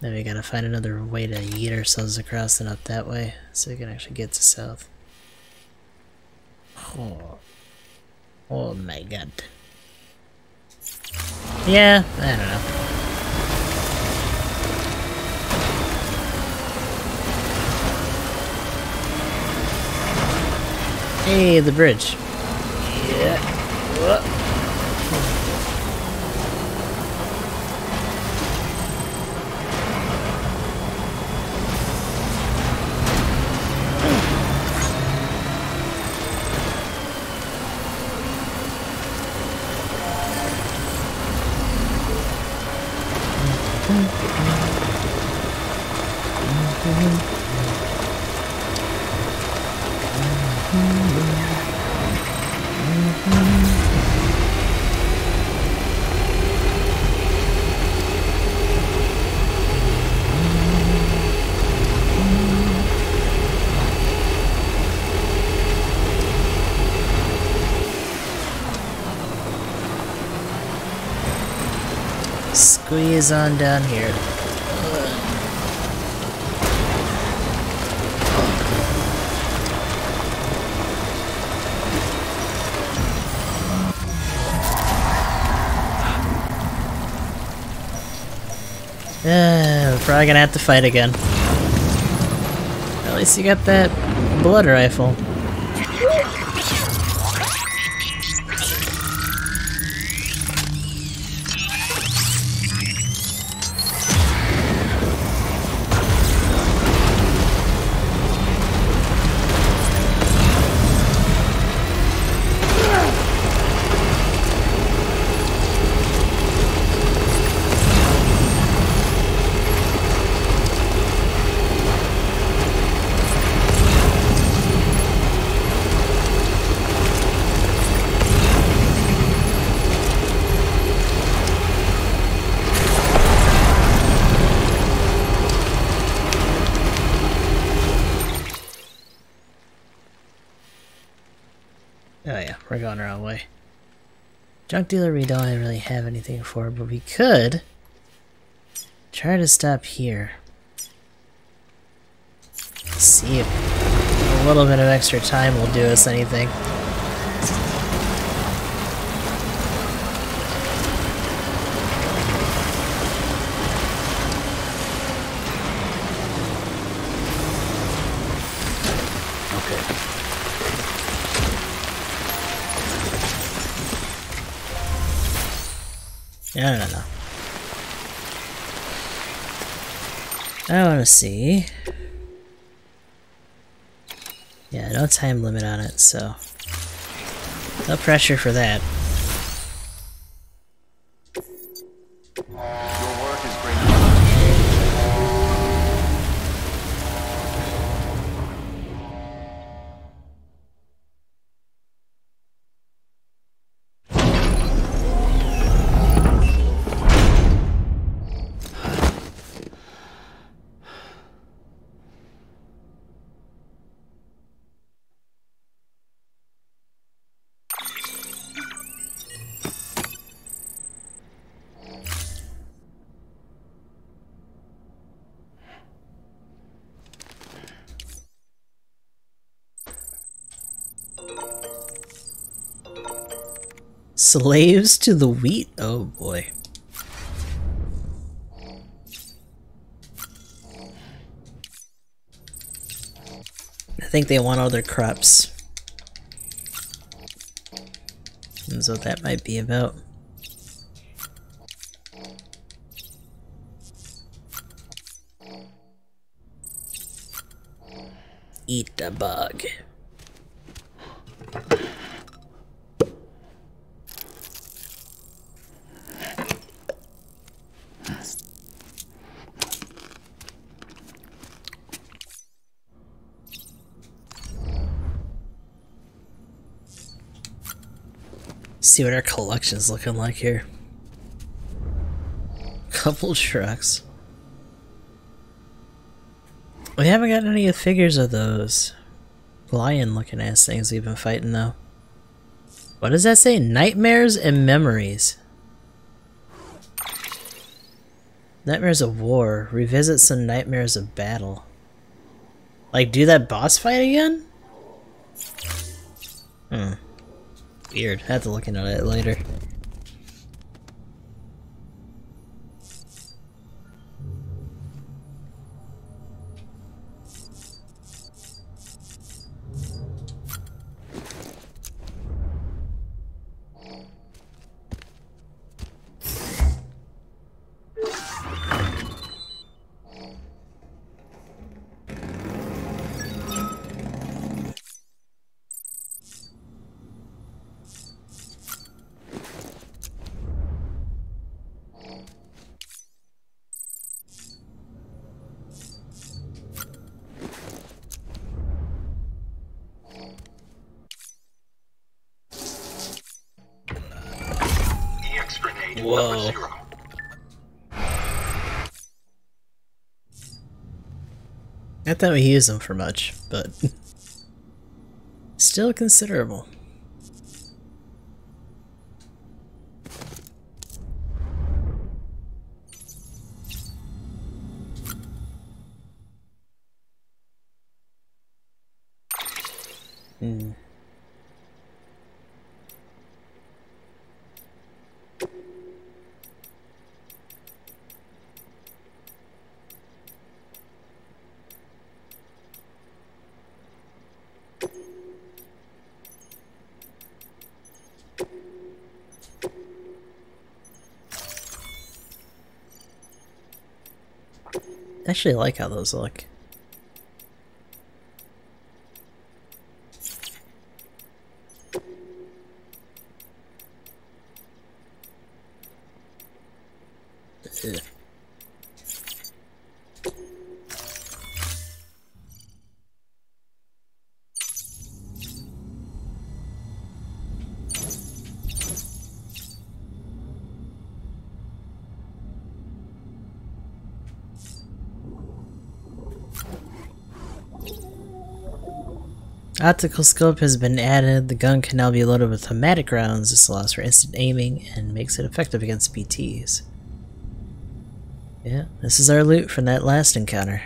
Then we gotta find another way to yeet ourselves across and up that way, so we can actually get to south. Oh, oh my god. Yeah, I don't know. Hey, the bridge. Yeah. Whoa. Squeeze on down here. Uh, we're probably gonna have to fight again. At least you got that blood rifle. Junk dealer we don't really have anything for, but we could try to stop here. See if a little bit of extra time will do us anything. Oh, I want to see. Yeah, no time limit on it, so no pressure for that. Slaves to the wheat? Oh boy. I think they want other crops. Seems what that might be about. Eat the bug. See what our collection's looking like here. [LAUGHS] Couple trucks. We haven't gotten any figures of those lion looking ass things we've been fighting though. What does that say? Nightmares and memories. Nightmares of war. Revisit some nightmares of battle. Like do that boss fight again? Weird. I have to look into it later. That we use them for much, but [LAUGHS] still considerable. Actually like how those look. Optical scope has been added. The gun can now be loaded with hematic rounds. This allows for instant aiming and makes it effective against BTs. Yeah, this is our loot from that last encounter.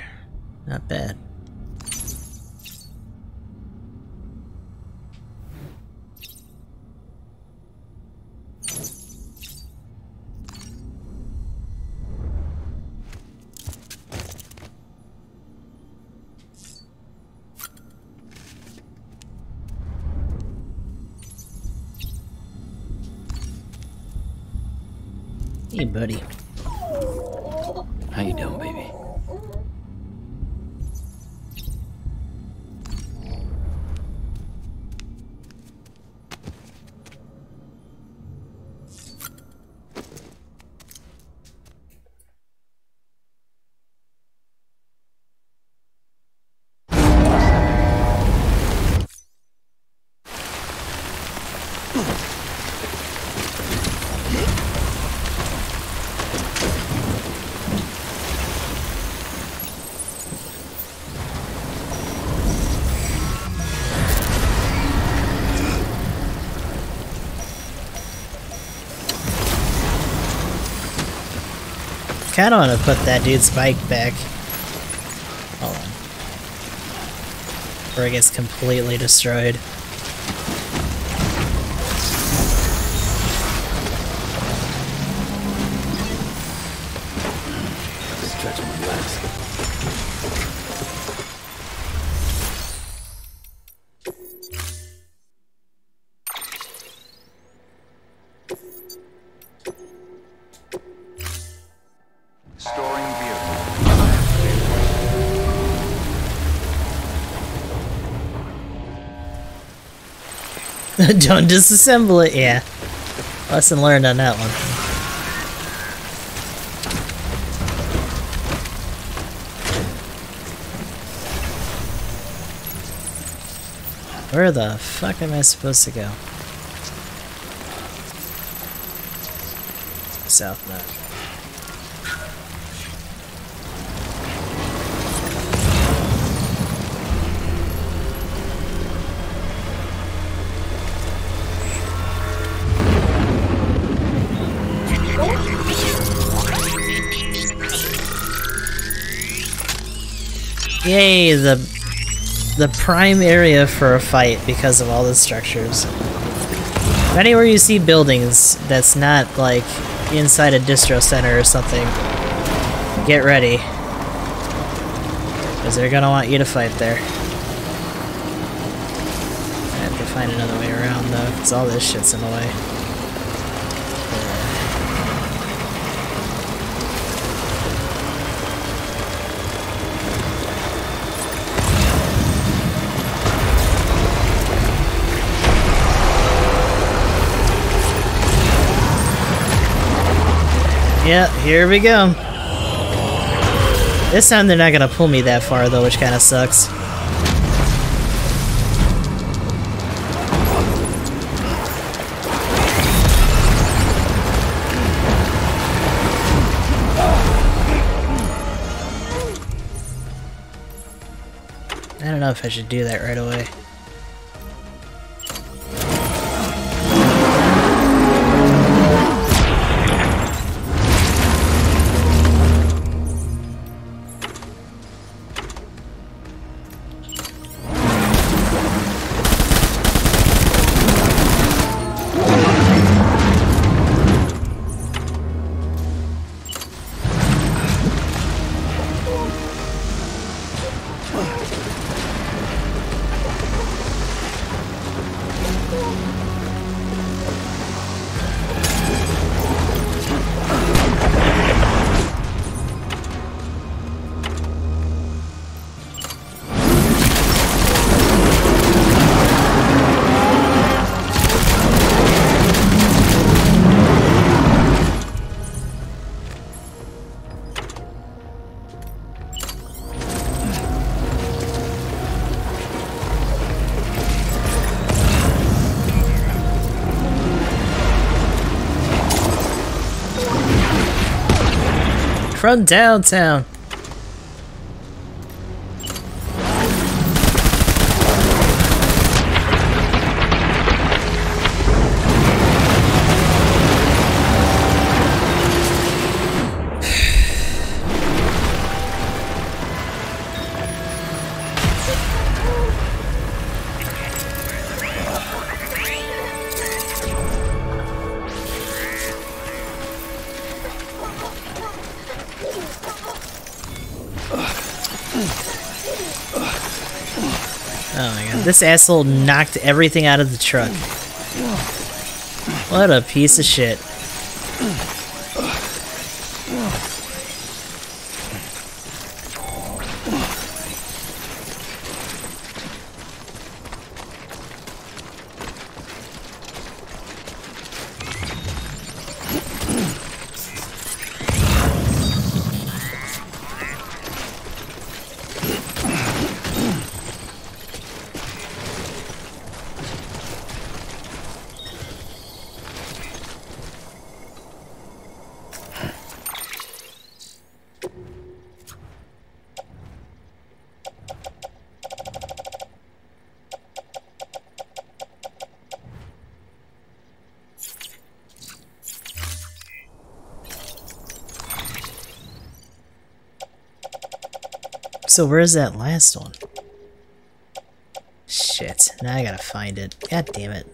Kinda wanna put that dude's bike back. Hold on. It gets completely destroyed. Don't disassemble it, yeah. Lesson learned on that one. Where the fuck am I supposed to go? South Knot. Yay, the the prime area for a fight because of all the structures. Anywhere you see buildings that's not like inside a distro center or something, get ready. Because they're gonna want you to fight there. I have to find another way around though, because all this shit's in the way. Yeah, here we go. This time they're not gonna pull me that far though, which kinda sucks. I don't know if I should do that right away. Downtown. This asshole knocked everything out of the truck. What a piece of shit. So where's that last one? Shit, now I gotta find it. God damn it.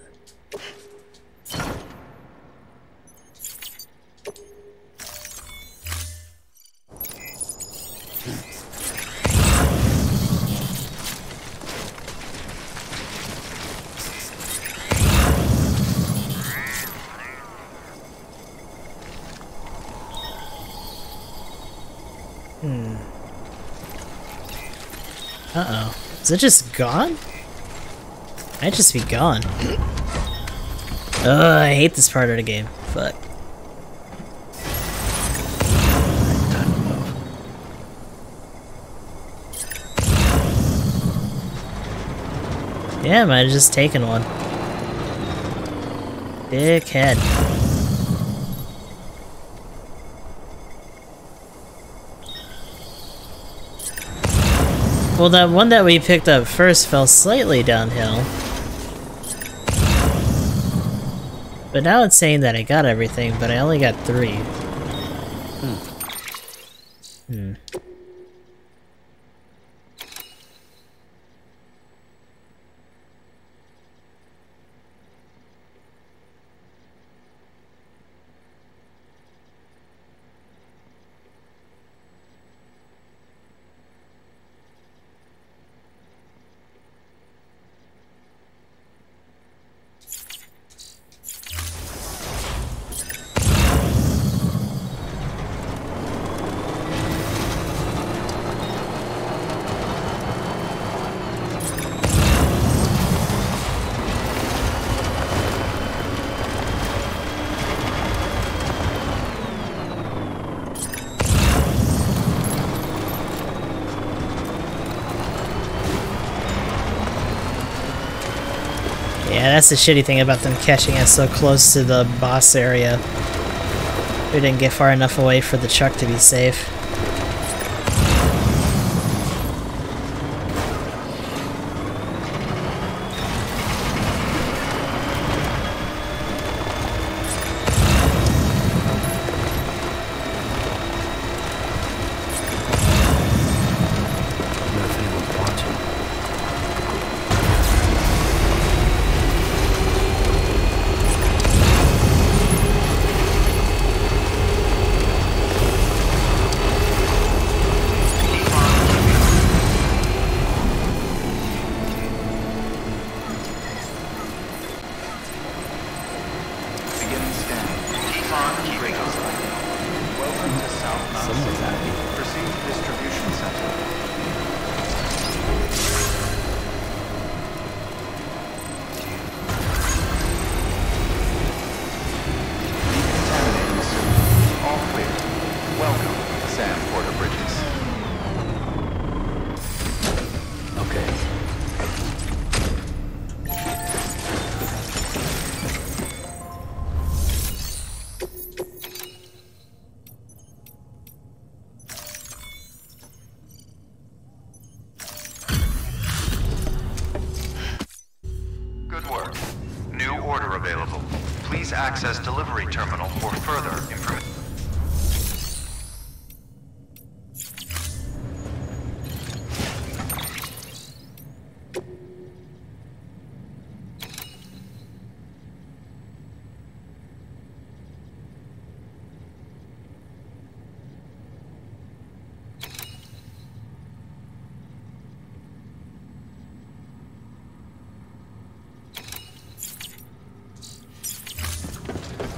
Is it just gone? Might just be gone. Ugh, I hate this part of the game. Fuck. Yeah, might have just taken one. Dickhead. Well, that one that we picked up first fell slightly downhill. But now it's saying that I got everything, but I only got three. That's the shitty thing about them catching us so close to the boss area. We didn't get far enough away for the truck to be safe.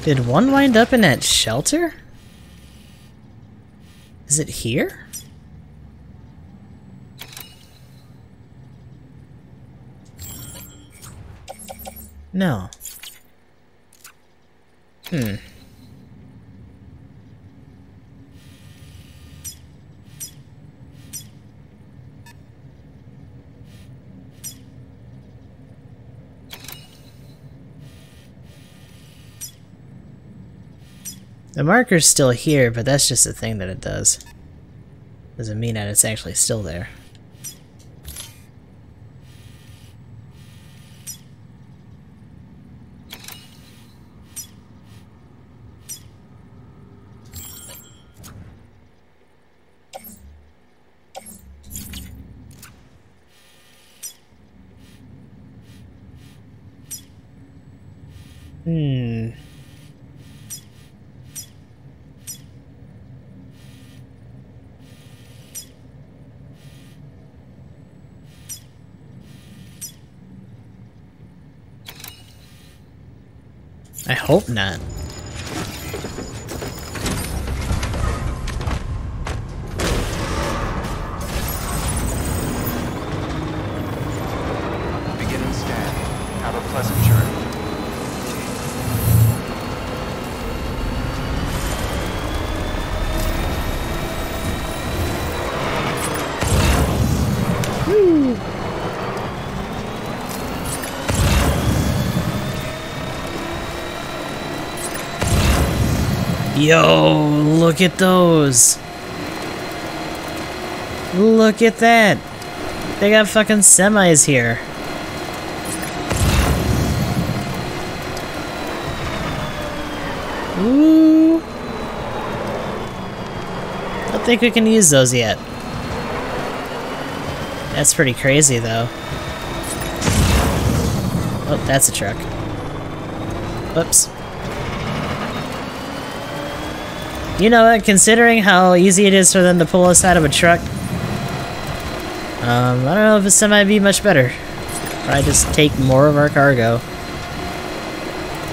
Did one wind up in that shelter? Is it here? No. Hmm. The marker's still here, but that's just a thing that it does. Doesn't mean that it's actually still there. Hmm. Hope not. Yo, look at those. Look at that. They got fucking semis here. Ooh. Don't think we can use those yet. That's pretty crazy though. Oh, that's a truck. Whoops. You know what, considering how easy it is for them to pull us out of a truck, um, I don't know if a semi be much better. Probably just take more of our cargo.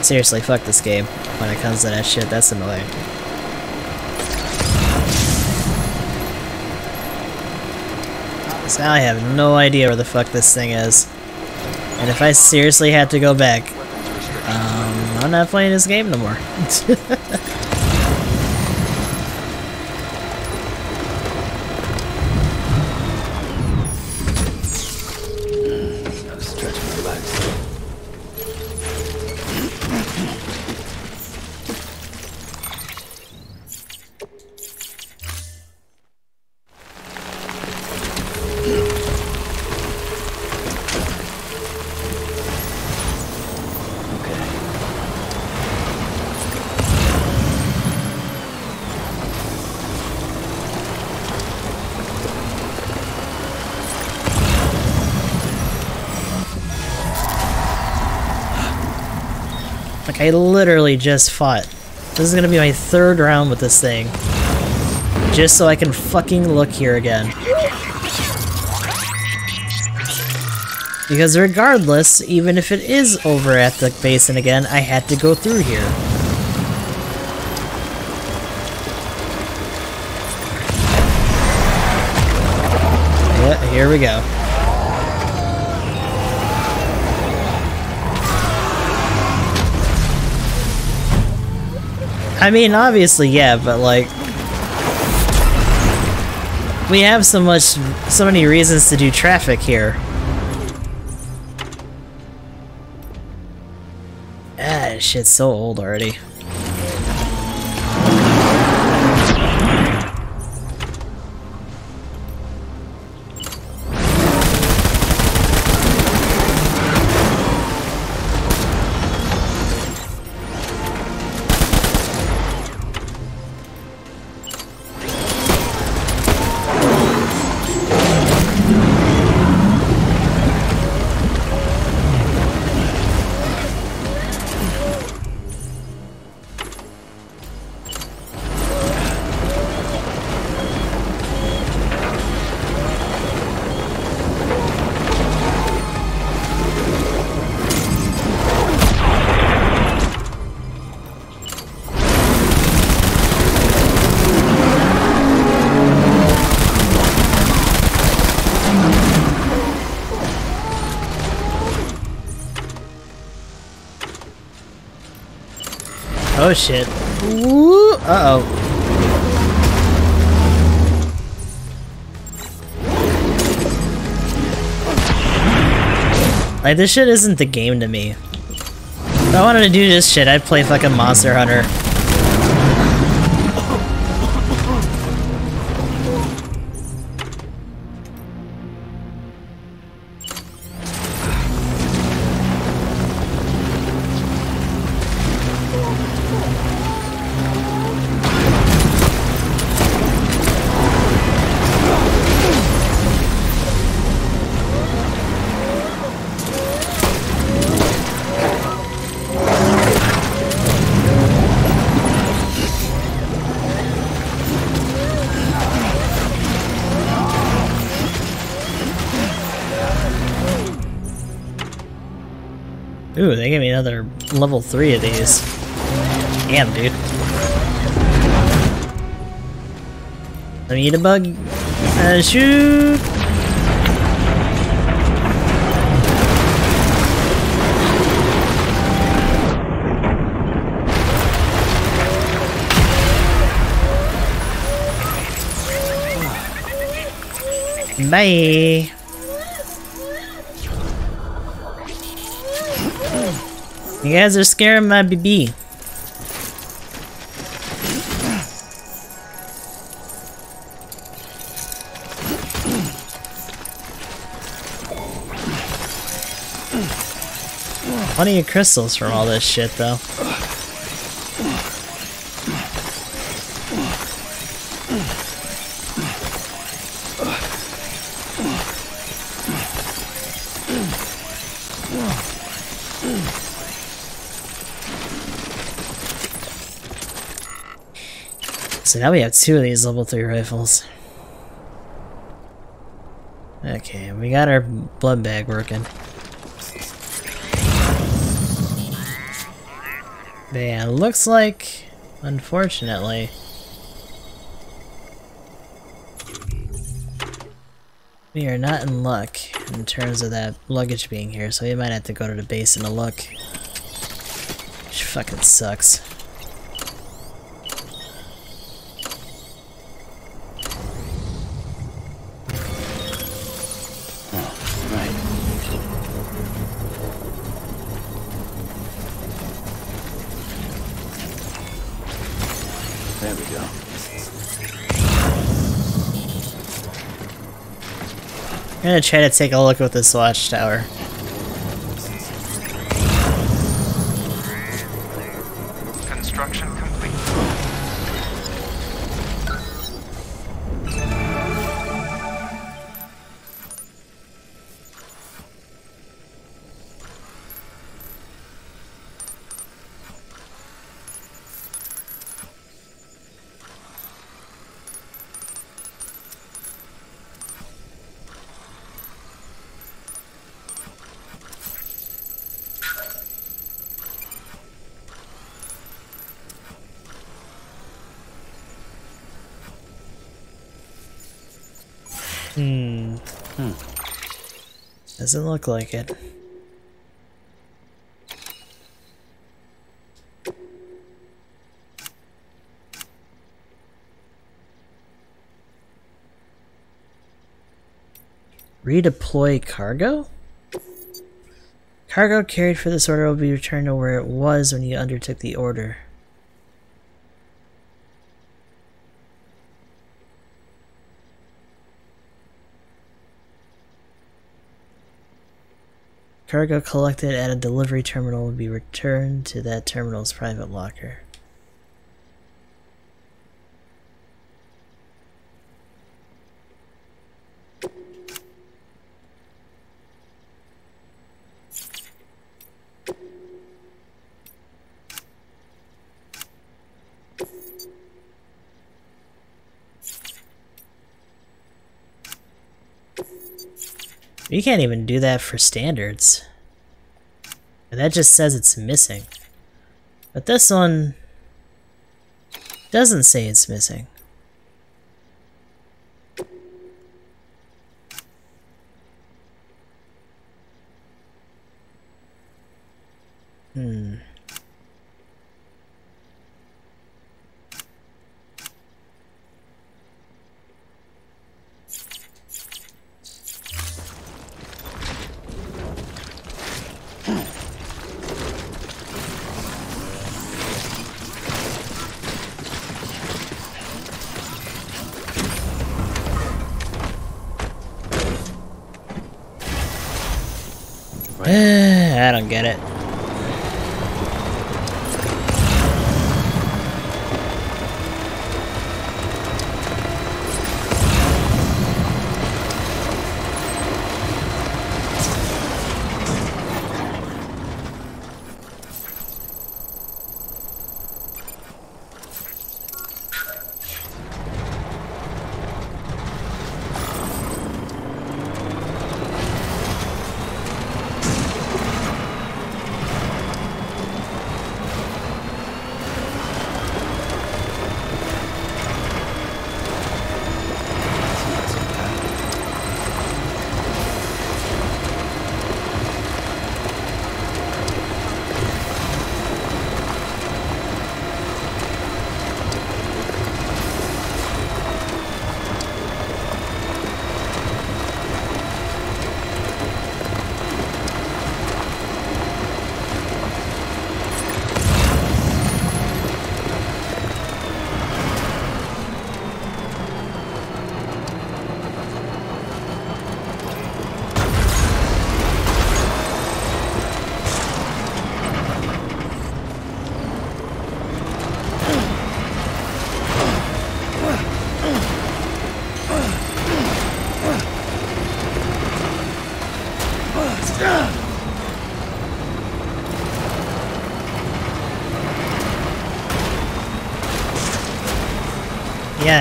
Seriously, fuck this game when it comes to that shit, that's annoying. So I have no idea where the fuck this thing is. And if I seriously had to go back, um, I'm not playing this game no more. [LAUGHS] literally just fought. This is gonna be my third round with this thing. Just so I can fucking look here again. Because regardless, even if it is over at the basin again, I had to go through here. Yeah, here we go. I mean, obviously, yeah, but like... We have so much, so many reasons to do traffic here. Ah, shit's so old already. Oh shit. Woo! Uh oh. Like, this shit isn't the game to me. If I wanted to do this shit, I'd play fucking Monster Hunter. Level 3 of these. Damn, dude. Let me eat a bug. Uh, shoot! Bye! You guys are scaring my BB. Plenty of crystals from all this shit, though. So now we have two of these level 3 rifles. Okay, we got our blood bag working. Yeah, looks like, unfortunately, we are not in luck in terms of that luggage being here, so we might have to go to the base and look. Which fucking sucks. I'm gonna try to take a look at this watchtower. Doesn't look like it. Redeploy cargo? Cargo carried for this order will be returned to where it was when you undertook the order. Cargo collected at a delivery terminal will be returned to that terminal's private locker. You can't even do that for standards. That just says it's missing. But this one doesn't say it's missing.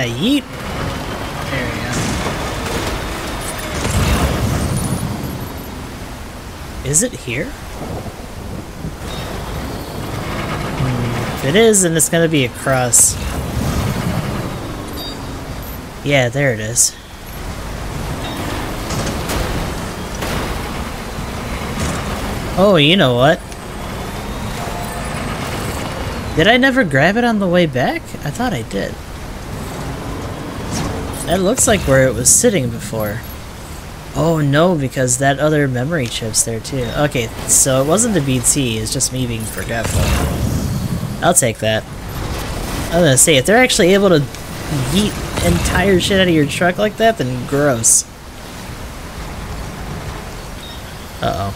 Yeah, yeet. There we go. Is it here? Hmm, If it is, then it's gonna be across. Yeah, there it is. Oh, you know what? Did I never grab it on the way back? I thought I did. That looks like where it was sitting before. Oh no, because that other memory chip's there too. Okay, so it wasn't the BT, it's just me being forgetful. I'll take that. I was gonna say, if they're actually able to yeet entire shit out of your truck like that, then gross. Uh-oh.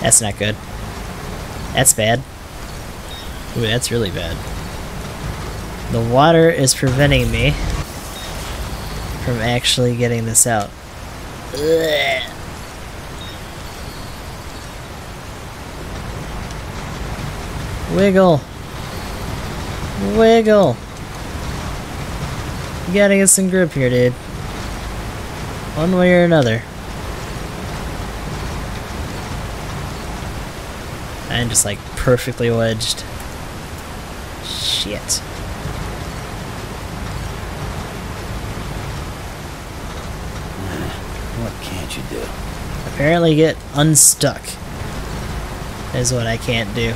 That's not good. That's bad. Ooh, that's really bad. The water is preventing me from actually getting this out. Ugh. Wiggle. Wiggle. You gotta get some grip here, dude. One way or another. I'm just like perfectly wedged. Shit. What can't you do? Apparently get unstuck. Is what I can't do.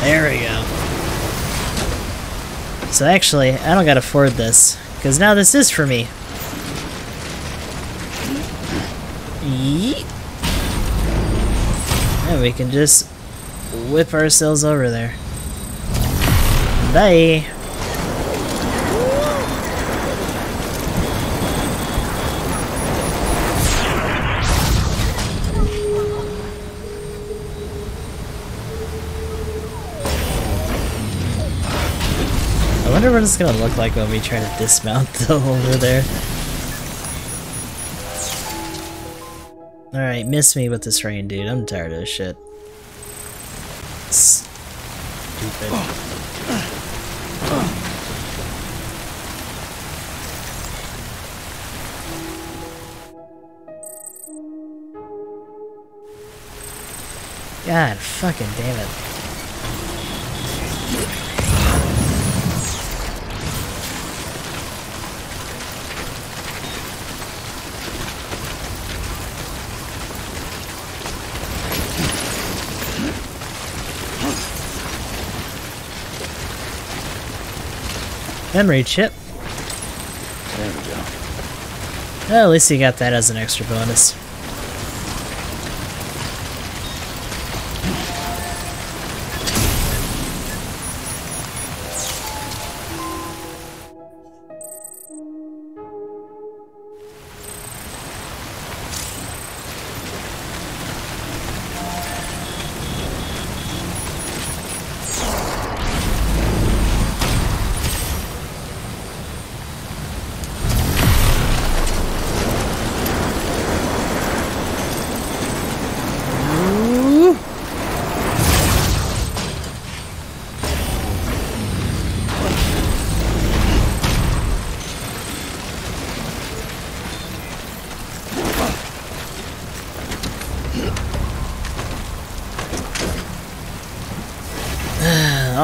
There we go. So actually, I don't gotta afford this, because now this is for me. Yeet. And we can just whip ourselves over there. Bye. Wonder what it's gonna look like when we try to dismount [LAUGHS] though over there. Alright, miss me with this rain, dude. I'm tired of this shit. Stupid. God fucking damn it. Memory chip. There we go. Well, at least you got that as an extra bonus.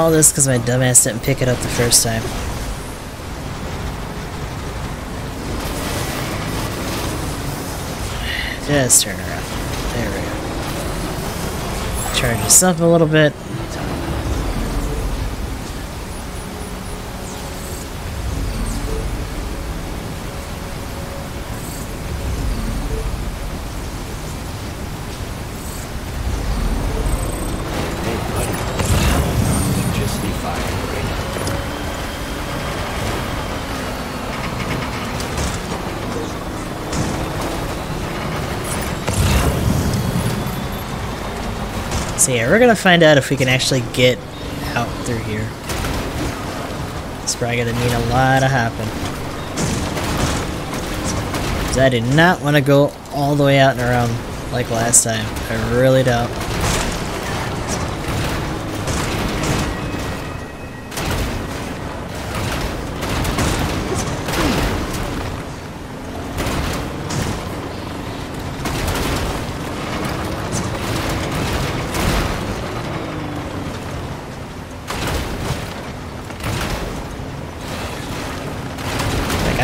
All this because my dumbass didn't pick it up the first time. Just turn around. There we go. Charge this up a little bit. Just be fine right now. So yeah, we're gonna find out if we can actually get out through here. It's probably gonna need a lot of hopping. 'Cause I do not want to go all the way out and around like last time. I really don't.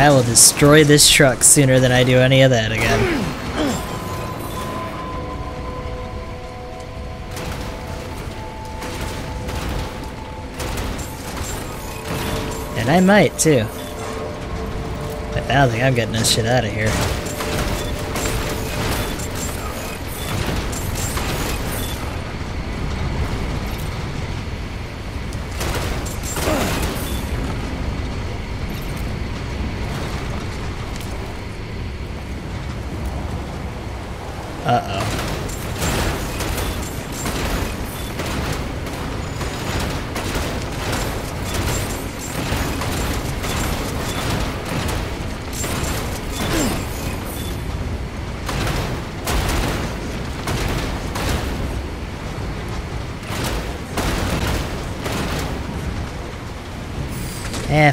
I will destroy this truck sooner than I do any of that again. And I might, too. I don't think I'm getting this shit out of here.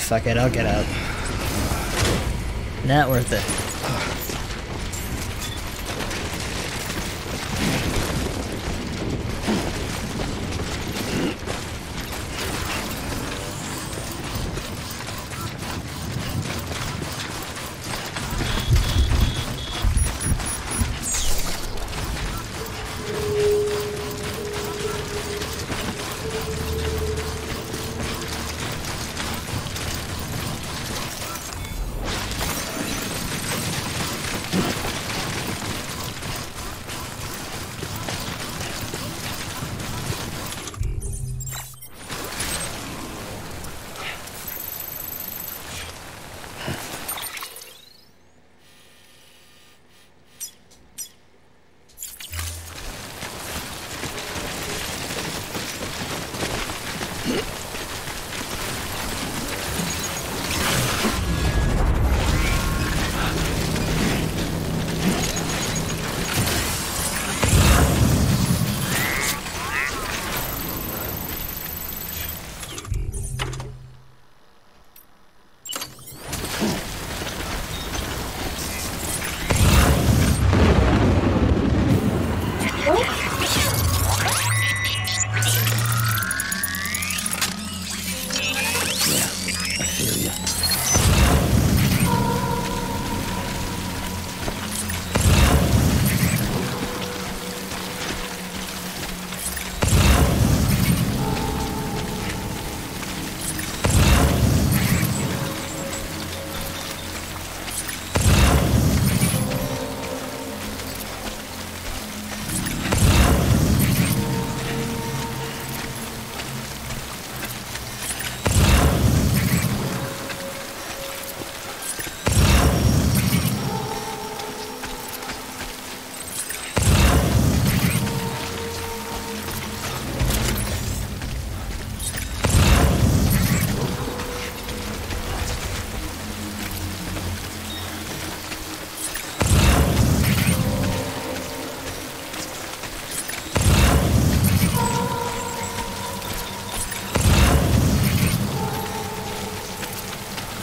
Fuck it, I'll get up. Not worth it.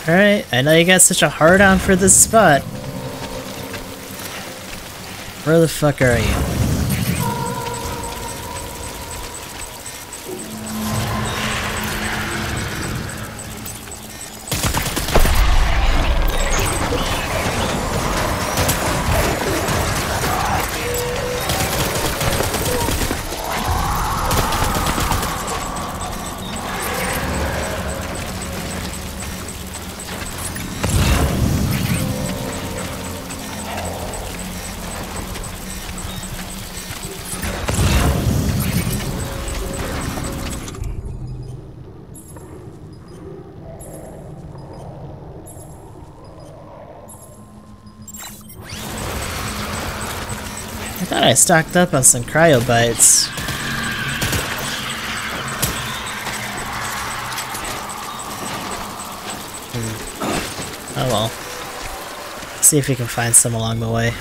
Alright, I know you got such a hard on for this spot. Where the fuck are you? Stocked up on some cryptobiotes. Hmm. Oh well. See if we can find some along the way.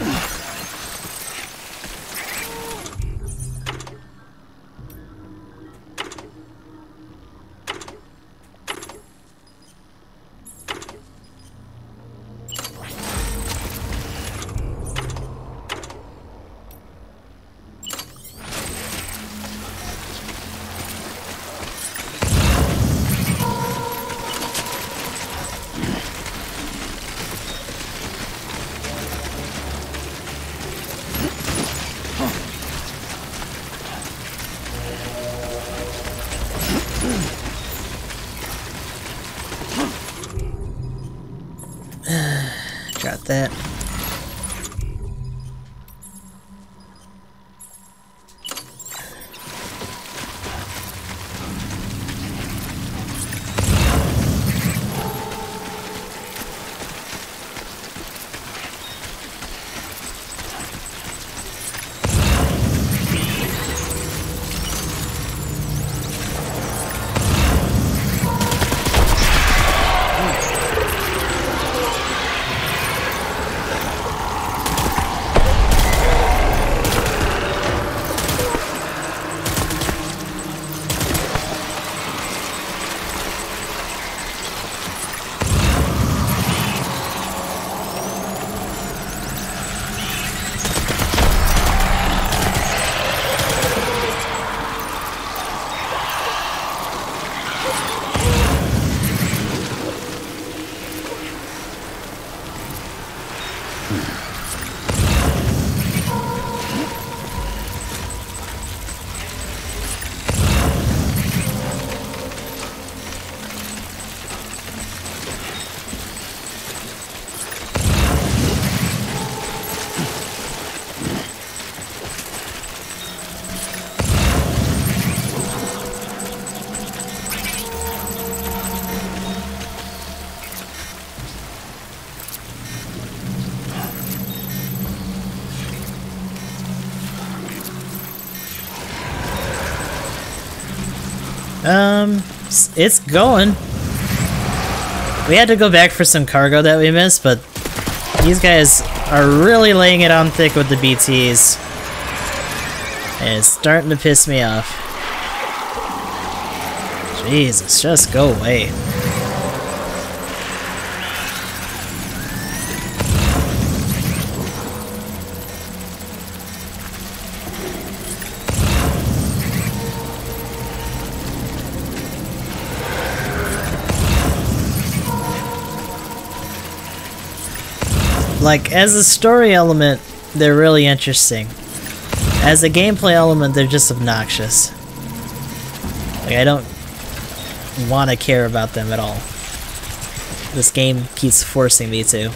It's going. We had to go back for some cargo that we missed, but these guys are really laying it on thick with the BTs. And it's starting to piss me off. Jesus, just go away. Like, as a story element, they're really interesting. As a gameplay element, they're just obnoxious. Like, I don't want to care about them at all. This game keeps forcing me to.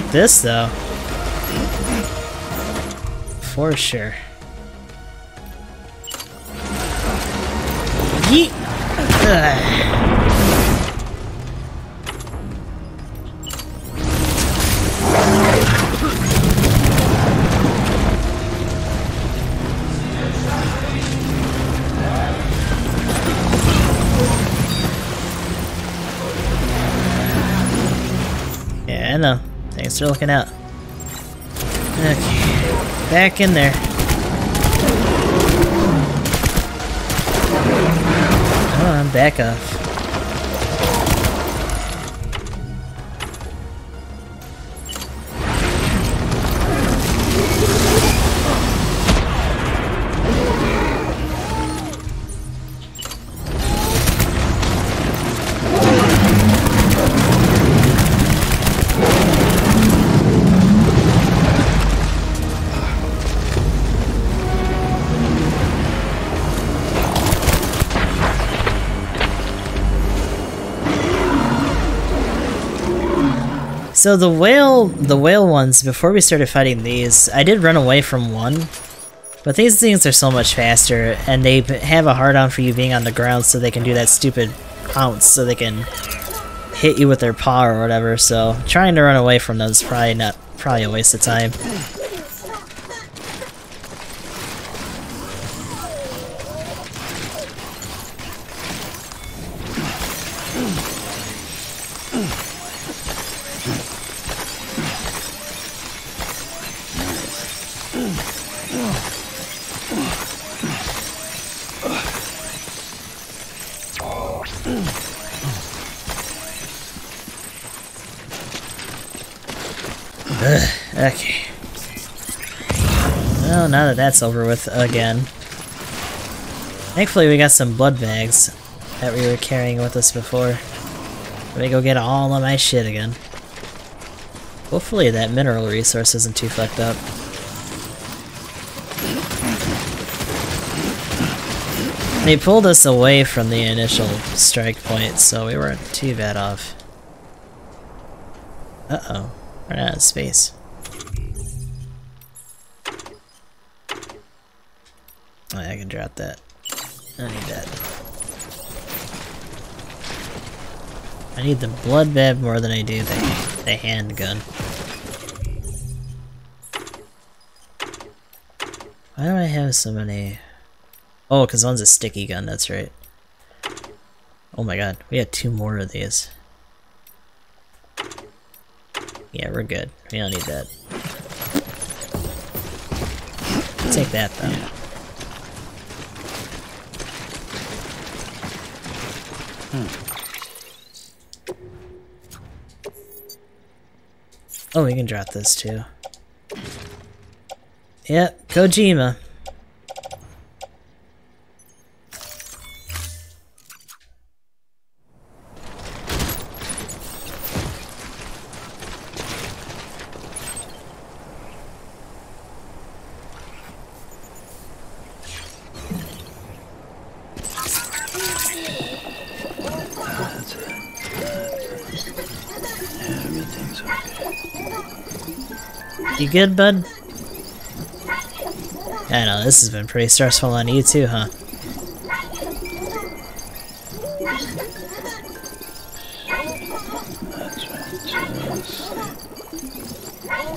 Take this, though. For sure. Yeet! Ugh. For looking out. Okay. Back in there. On, back off. So the whale, the whale ones, before we started fighting these, I did run away from one. But these things are so much faster, and they have a hard on for you being on the ground so they can do that stupid pounce, so they can hit you with their paw or whatever, so trying to run away from those is probably not, probably a waste of time. Over with again. Thankfully we got some blood bags that we were carrying with us before. Let me go get all of my shit again. Hopefully that mineral resource isn't too fucked up. They pulled us away from the initial strike point, so we weren't too bad off. Uh-oh. We're out of space. I need the blood more than I do the, the handgun. Why do I have so many... Oh, because one's a sticky gun, that's right. Oh my god, we had two more of these. Yeah, we're good. We don't need that. Take that, though. Hmm. Oh, we can drop this, too. Yep, Kojima. Good, bud? I know, this has been pretty stressful on you too, huh?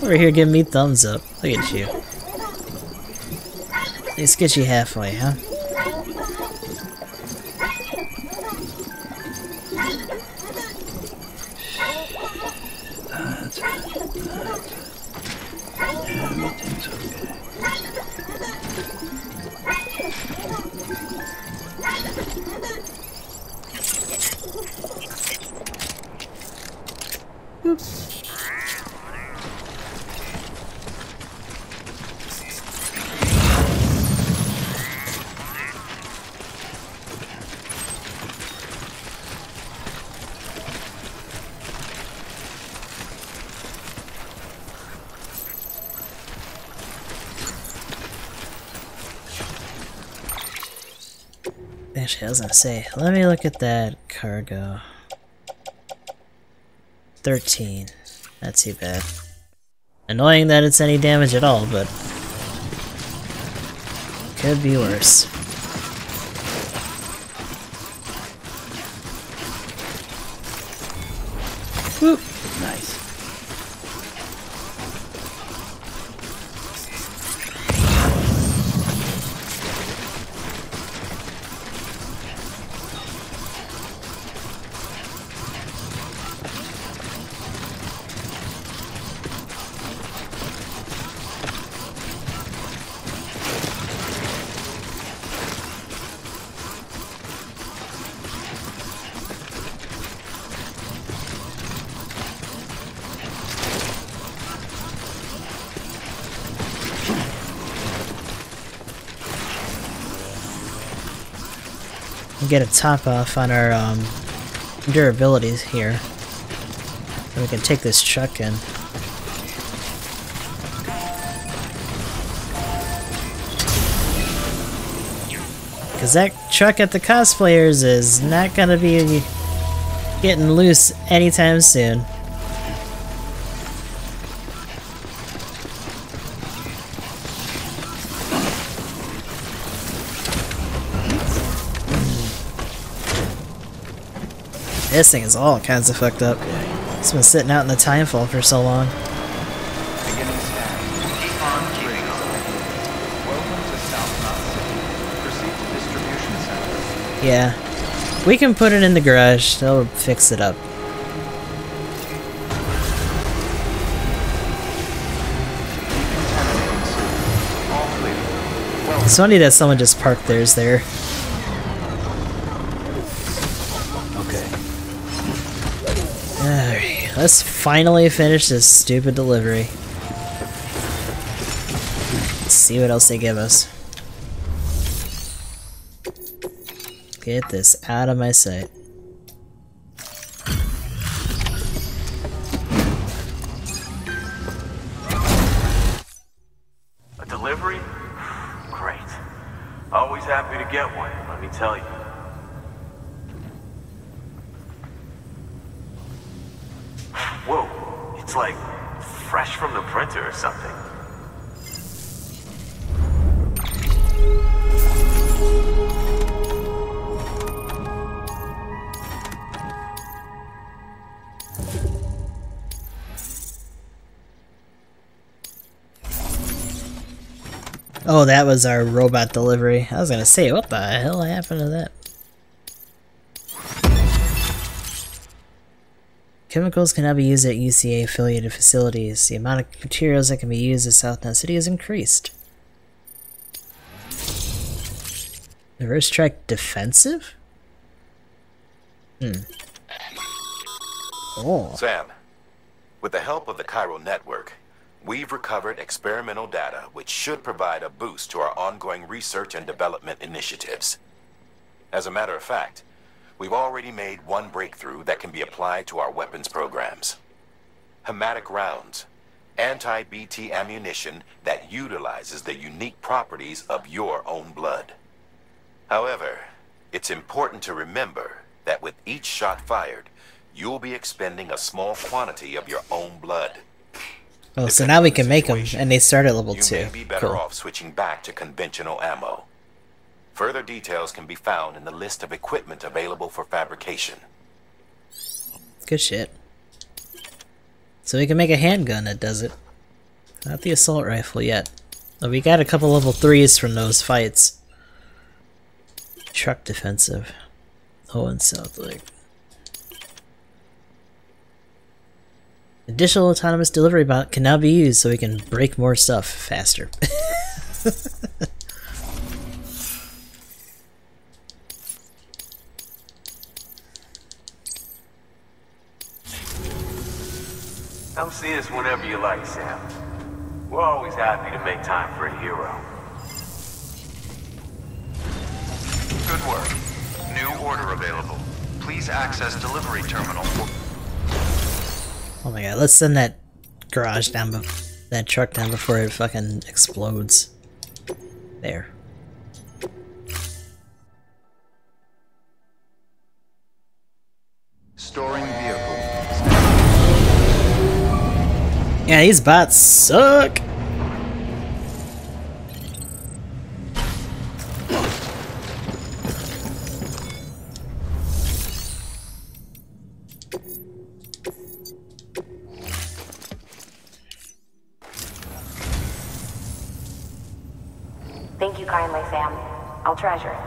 Over here giving me thumbs up. Look at you. Let's get you halfway, huh? Say, let me look at that cargo. 13. Not too bad. Annoying that it's any damage at all, but... Could be worse. Whoop. Nice. Get a top off on our um, durabilities here. And we can take this truck in. Because that truck at the cosplayers is not going to be getting loose anytime soon. This thing is all kinds of fucked up. It's been sitting out in the timefall for so long. Yeah. We can put it in the garage. They'll fix it up. It's funny that someone just parked theirs there. Okay. Alright, let's finally finish this stupid delivery. Let's see what else they give us. Get this out of my sight. Oh, that was our robot delivery. I was gonna say, what the hell happened to that? Chemicals cannot be used at UCA affiliated facilities. The amount of materials that can be used at South Knot City has increased. Reverse trike defensive? Hmm. Oh. Sam, with the help of the Chiral Network, we've recovered experimental data which should provide a boost to our ongoing research and development initiatives. As a matter of fact, we've already made one breakthrough that can be applied to our weapons programs. Hematic rounds, anti-BT ammunition that utilizes the unique properties of your own blood. However, it's important to remember that with each shot fired, you'll be expending a small quantity of your own blood. Oh, so now we can make them, and they start at level You 2. may be better Cool. off switching back to conventional ammo. Further details can be found in the list of equipment available for fabrication. Good shit. So we can make a handgun that does it. Not the assault rifle yet. But we got a couple level 3s from those fights. Truck defensive. Oh, and South Lake. Additional autonomous delivery bot can now be used so we can break more stuff faster. [LAUGHS] Come see us whenever you like, Sam. We're always happy to make time for a hero. Good work. New order available. Please access delivery terminal. Oh my god, let's send that garage down, that truck down before it fucking explodes. There. Storing vehicle. Yeah, these bots suck. Kindly, Sam. I'll treasure it.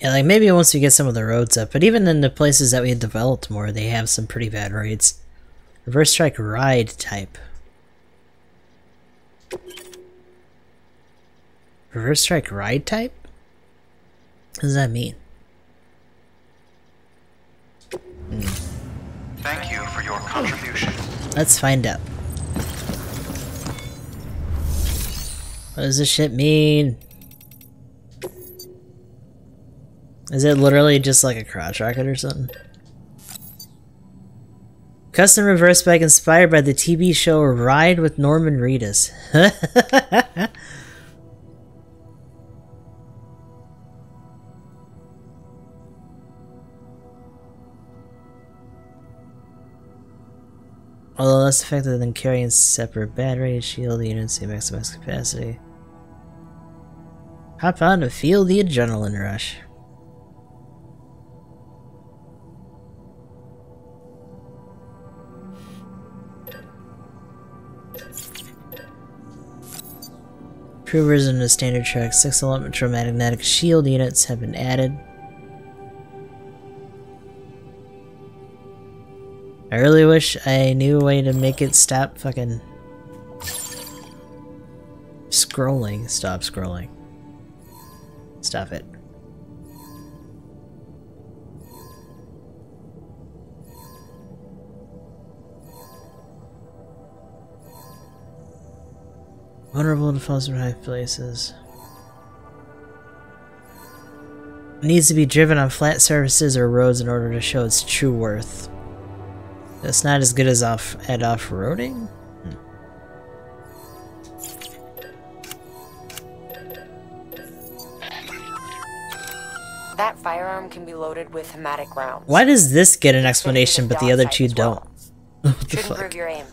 Yeah, like maybe once we get some of the roads up, but even in the places that we had developed more, they have some pretty bad roads. Reverse trike ride type. Reverse trike ride type? What does that mean? Thank you for your contribution. Let's find out. What does this shit mean? Is it literally just like a crotch rocket or something? Custom reverse bike inspired by the TV show Ride with Norman Reedus. [LAUGHS] Although less effective than carrying separate battery, shield units, the maximum capacity. Hop on to feel the adrenaline rush. Improvers in the standard track, six electromagnetic shield units have been added. I really wish I knew a way to make it stop fucking scrolling. Stop scrolling. Stop it. Vulnerable to falls from high places. needs to be driven on flat surfaces or roads in order to show its true worth. That's not as good as off at off-roading? Hmm. That firearm can be loaded with hematic rounds. Why does this get an explanation but the other two don't? [LAUGHS] what the fuck? your aim.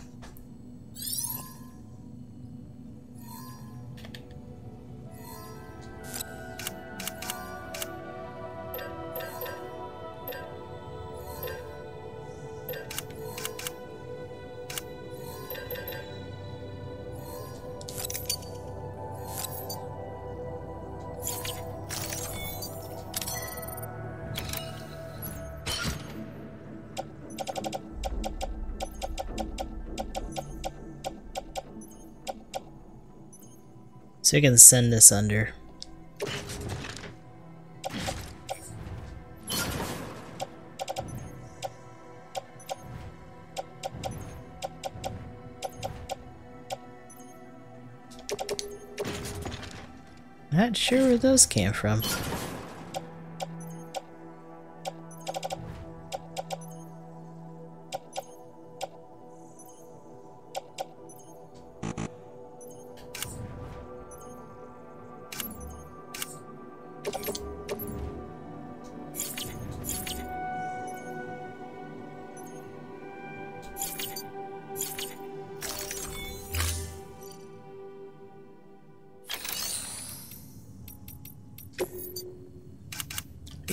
So you can send this under. Not sure where those came from.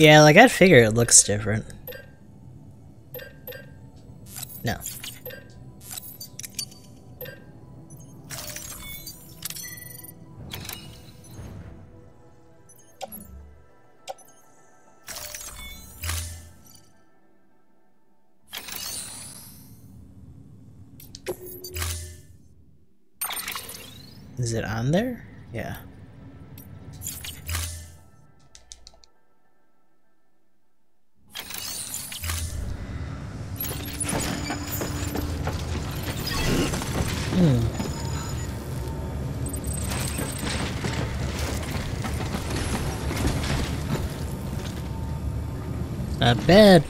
Yeah, like I'd figure it looks different. No. Is it on there? Yeah. Not bad.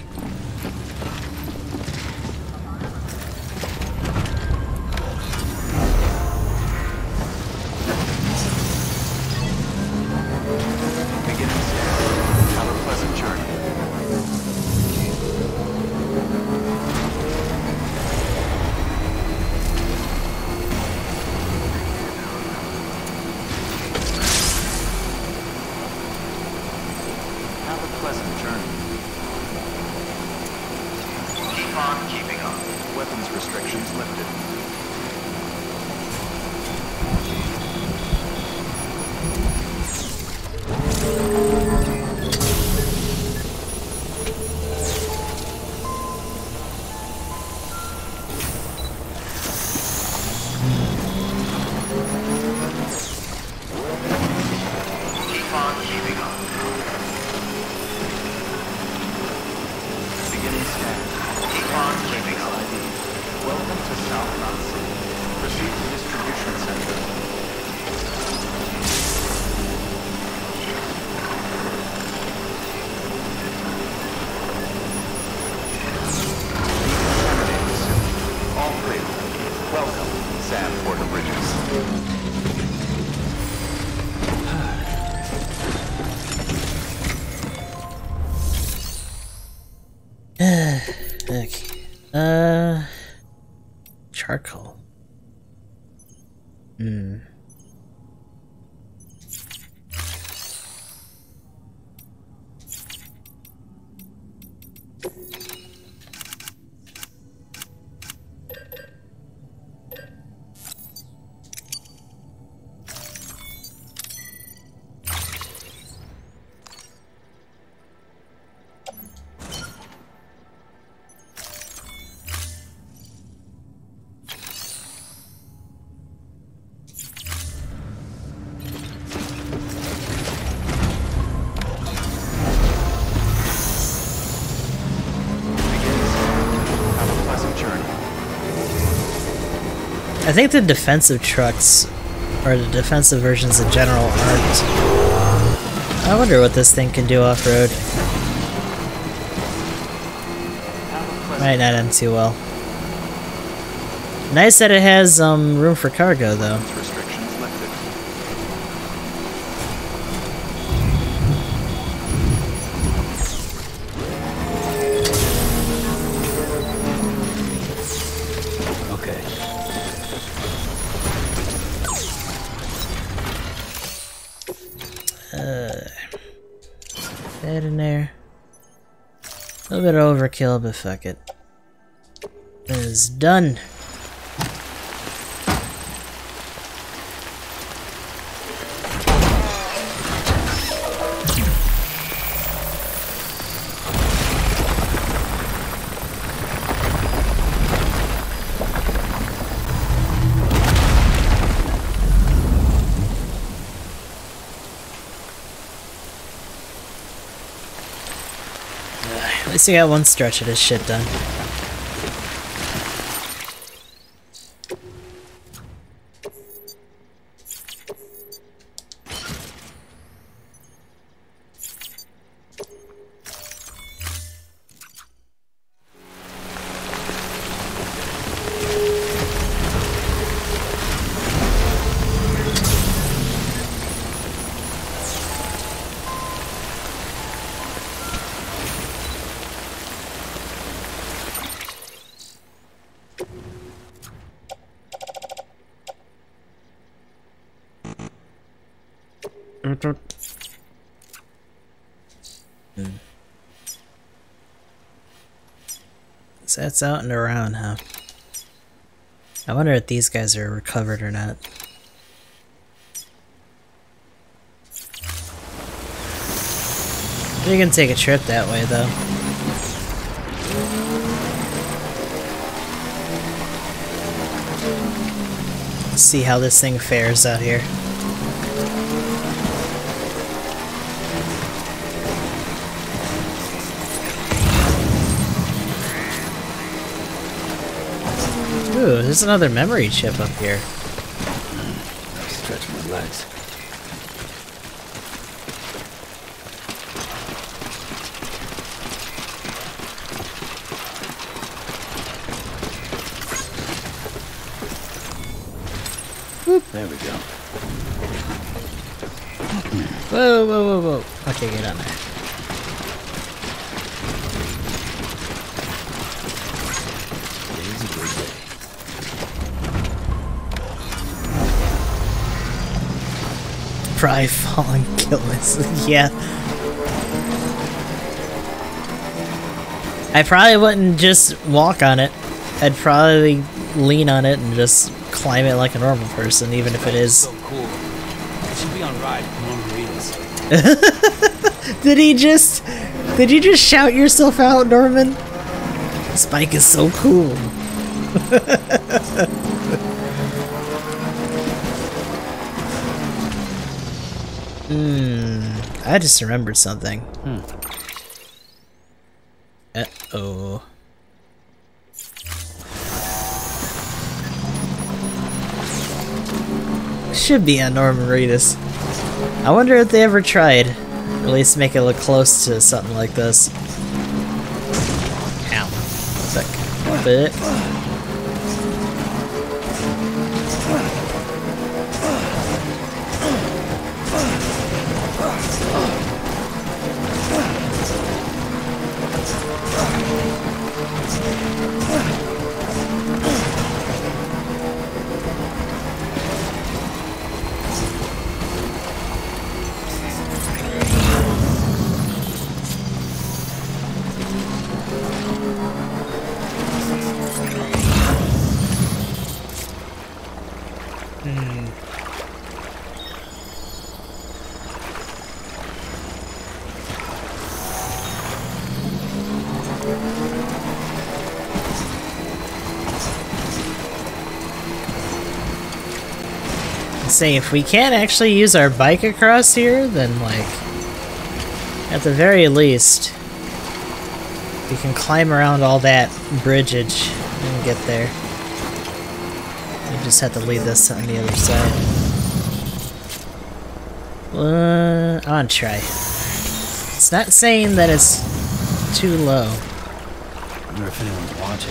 I think the defensive trucks, or the defensive versions in general, aren't. I wonder what this thing can do off road. Might not end too well. Nice that it has um room for cargo though. Overkill, but fuck it. It is done. Least you got one stretch of this shit done. That's out and around, huh? I wonder if these guys are recovered or not. You can take a trip that way, though. See how this thing fares out here. Ooh, there's another memory chip up here. [LAUGHS] yeah. I probably wouldn't just walk on it. I'd probably lean on it and just climb it like a normal person, even if it is. So cool. It should be on ride. [LAUGHS] Did he just. Did you just shout yourself out, Norman? Spike is so cool. [LAUGHS] Hmm. I just remembered something. Hmm. Uh oh. Should be on Norman Reedus. I wonder if they ever tried. At least make it look close to something like this. Ow. Sick. Bit. Say if we can't actually use our bike across here, then like at the very least we can climb around all that bridgeage and get there. We just have to leave this on the other side. Uh, to try. It's not saying that it's too low. I wonder if anyone's watching.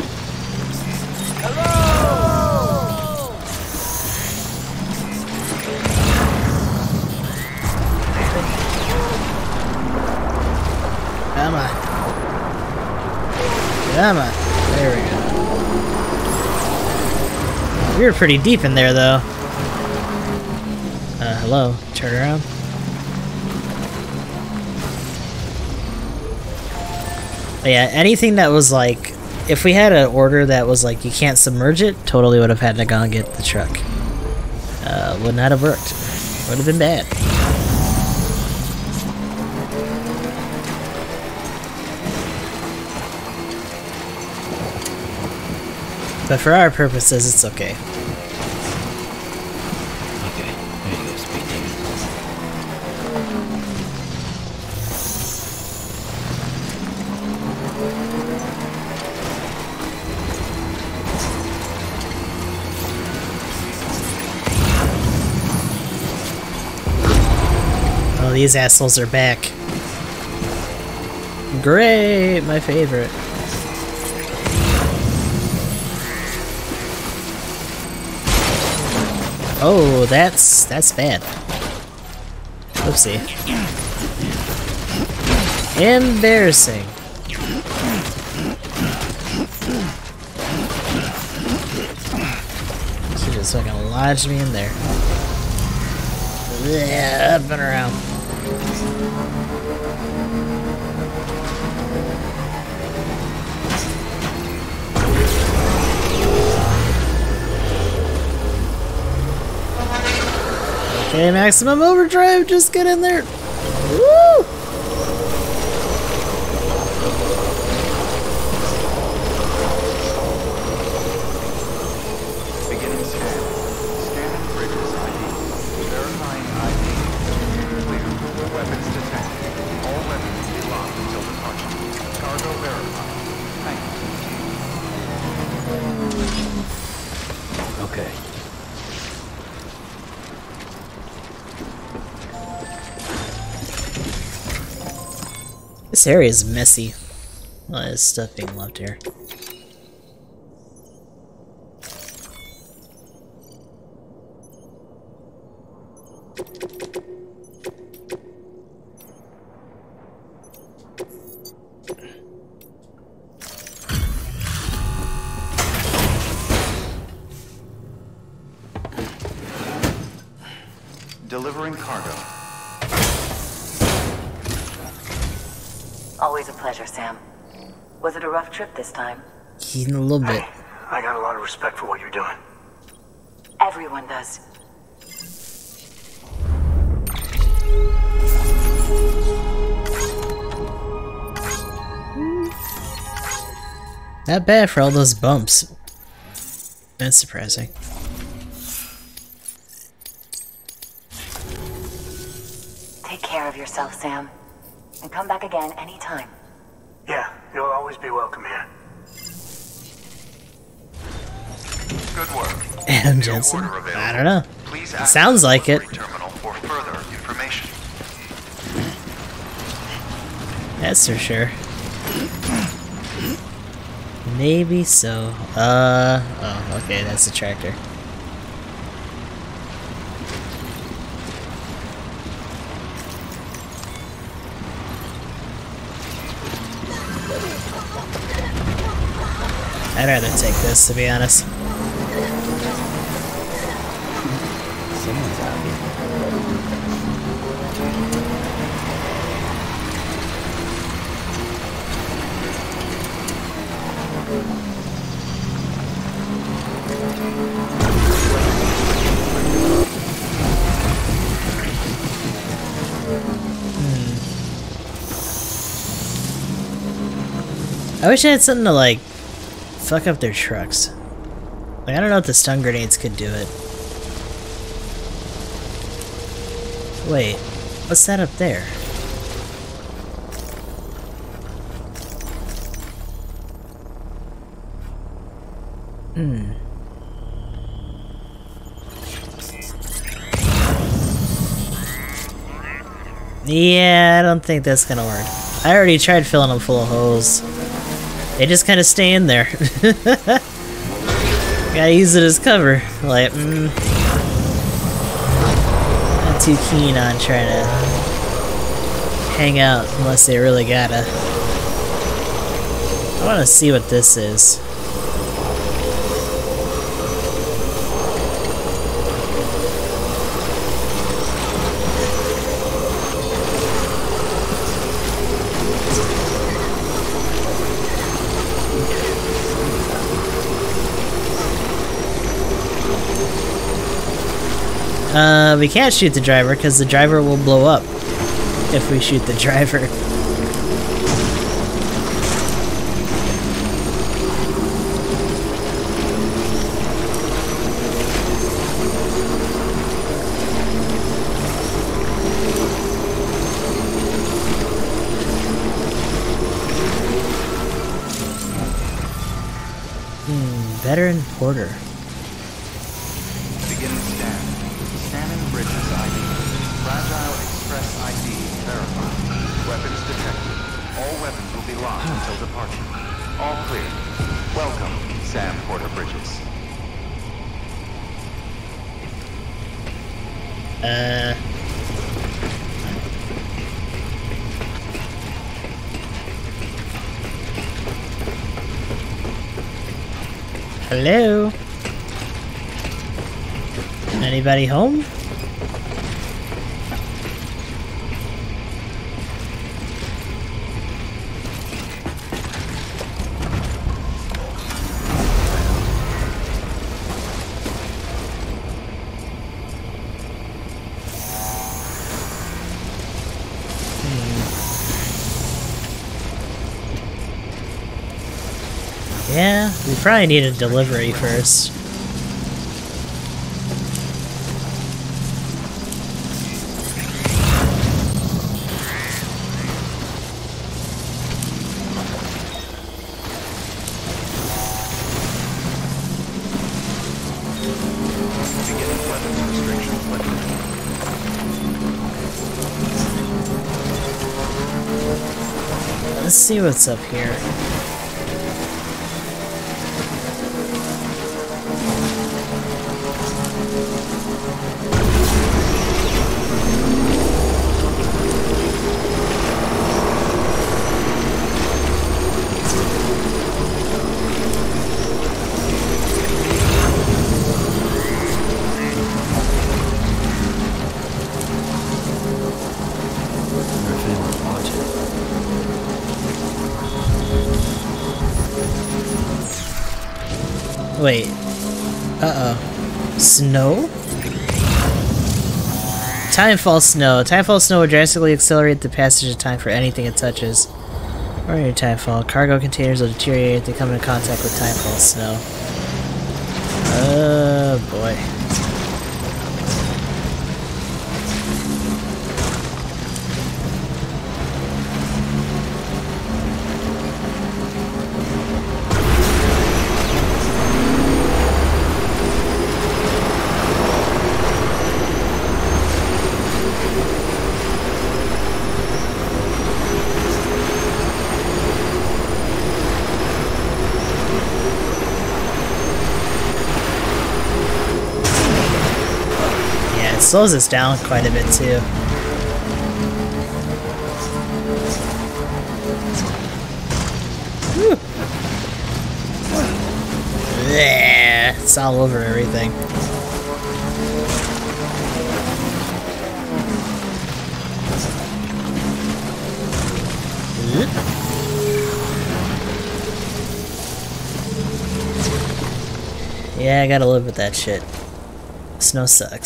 We were pretty deep in there, though. Uh, hello. Turn around. But yeah, anything that was like... If we had an order that was like, you can't submerge it, totally would have had to go and get the truck. Uh, would not have worked. Would have been bad. But for our purposes, it's okay. Okay, there you go, speed demon. Oh, these assholes are back. Great, my favorite. Oh, that's that's bad. Oopsie. Embarrassing. She just fucking lodged me in there. Yeah, up and around. Okay, maximum overdrive, just get in there. This area is messy. Lot of stuff being left here. Rough trip this time? In a little bit. I got a lot of respect for what you're doing. Everyone does. Not bad for all those bumps. That's surprising. Take care of yourself, Sam. And come back again anytime. Yeah, you'll always be welcome here. Good work. Adam Jensen? I don't know. It sounds like it. Terminal for further information. That's for sure. Maybe so. Uh, oh, okay, that's the tractor. I'd rather take this, to be honest. I wish I had something to like fuck up their trucks. Like I don't know if the stun grenades could do it. Wait, what's that up there? Hmm. Yeah, I don't think that's gonna work. I already tried filling them full of holes. They just kind of stay in there. [LAUGHS] Gotta use it as cover. Like, mm, not too keen on trying to hang out unless they really gotta. I want to see what this is. Uh, we can't shoot the driver because the driver will blow up if we shoot the [LAUGHS] driver. Anybody home? Yeah, we probably need a delivery first. See what's up here. Snow? Timefall snow. Timefall snow will drastically accelerate the passage of time for anything it touches. Warning timefall. Cargo containers will deteriorate if they come into contact with timefall snow. Slows us down quite a bit too. Yeah, it's all over everything. Hmm? Yeah, I gotta live with that shit. Snow sucks.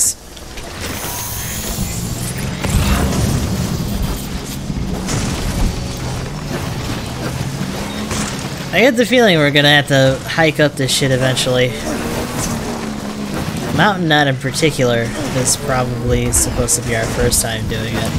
I get the feeling we're gonna have to hike up this shit eventually. Mountain Knot in particular is probably supposed to be our first time doing it.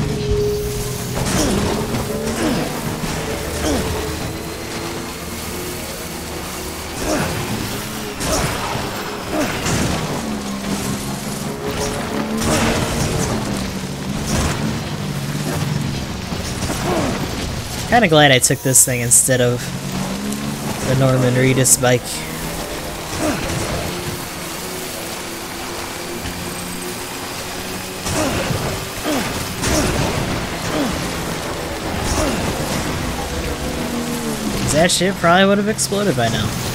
Kinda glad I took this thing instead of the Norman Reedus bike. That shit probably would have exploded by now.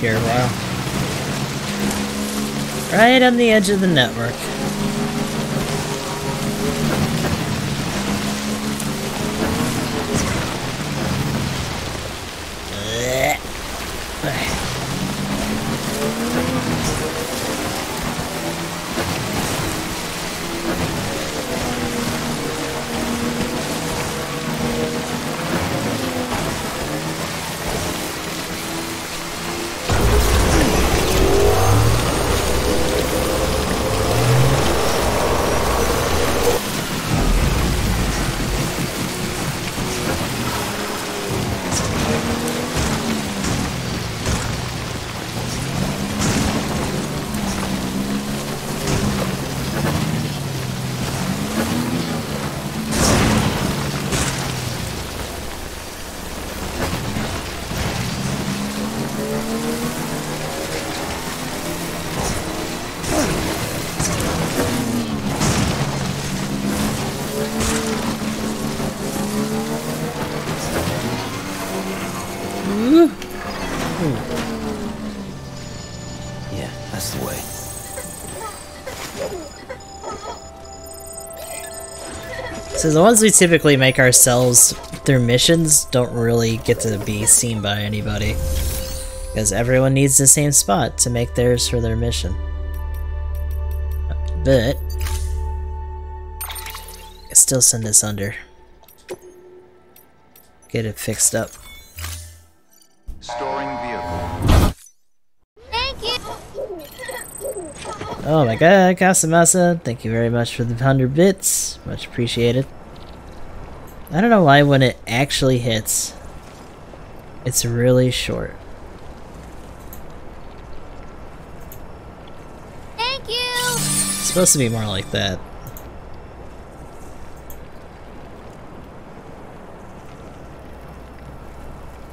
Here, wow. Right on the edge of the network. So the ones we typically make ourselves through missions don't really get to be seen by anybody. Because everyone needs the same spot to make theirs for their mission. But... I still send this under. Get it fixed up. Storing vehicle. Thank you! Oh my god, Casamasa, thank you very much for the 100 bits. Much appreciated. I don't know why when it actually hits, it's really short. Thank you! It's supposed to be more like that.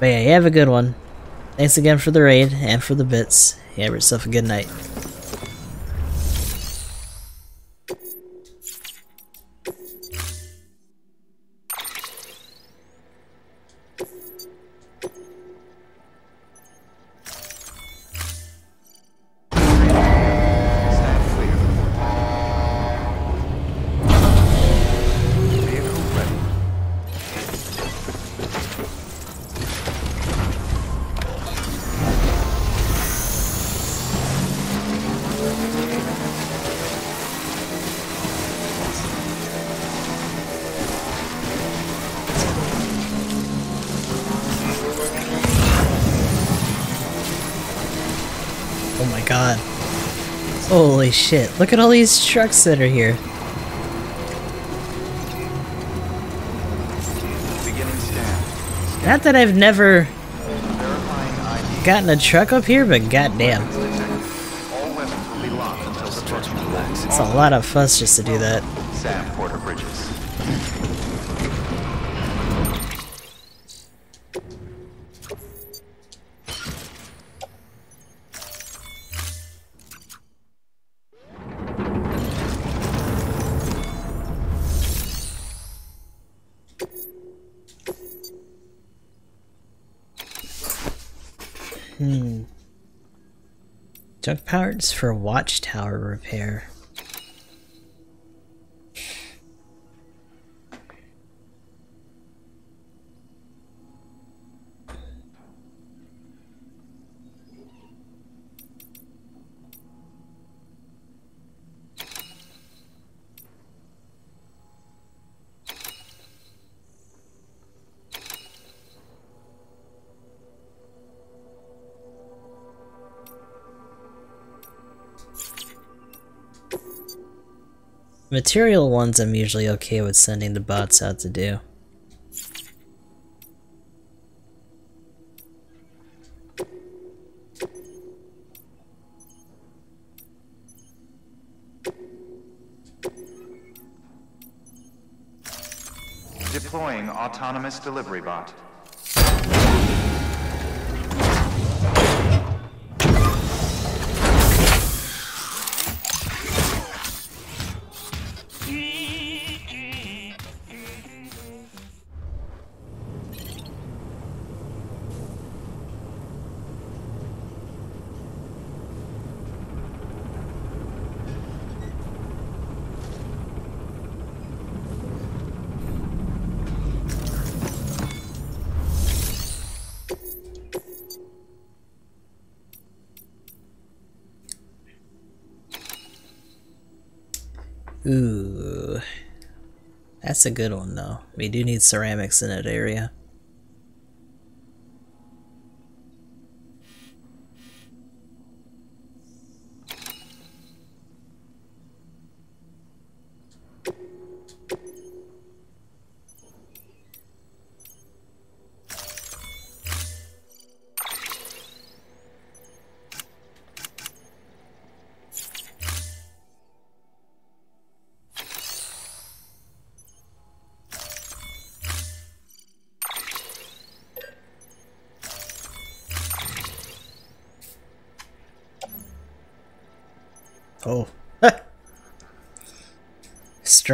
But yeah, you have a good one. Thanks again for the raid and for the bits. You have yourself a good night. Holy shit, look at all these trucks that are here. Not that I've never gotten a truck up here, but goddamn. It's a lot of fuss just to do that. Parts for watchtower repair. Material ones I'm usually okay with sending the bots out to do. Deploying autonomous delivery bot. That's a good one though. We do need ceramics in that area.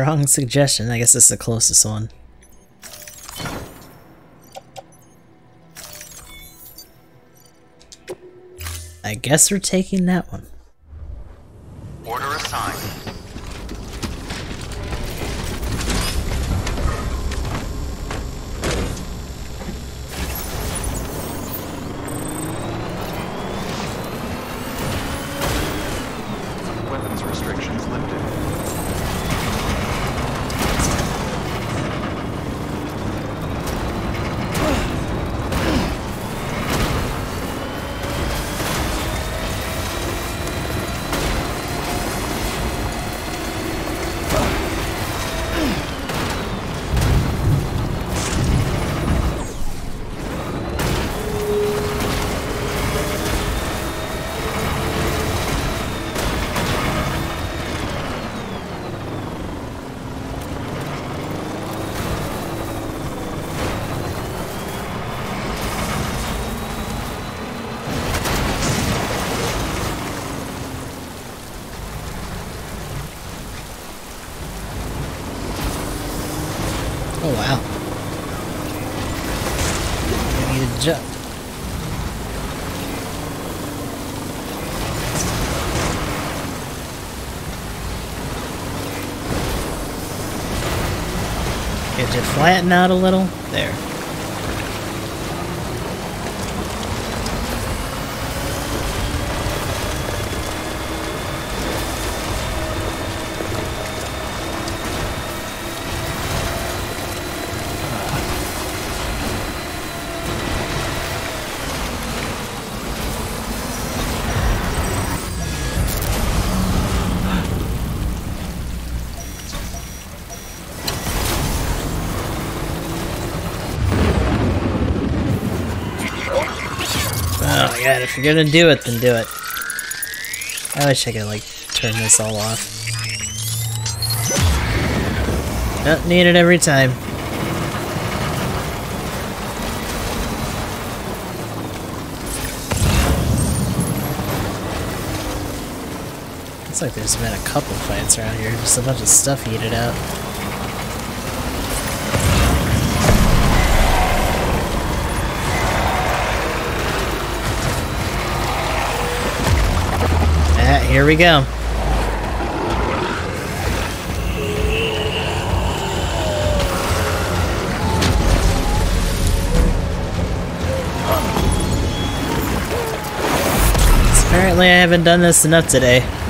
Strong suggestion. I guess it's the closest one. I guess we're taking that one. Out a little? You're gonna do it, then do it. I wish I could, like, turn this all off. Don't need it every time. Looks like there's been a couple fights around here, just a bunch of stuff heated up. Here we go. Apparently I haven't done this enough today.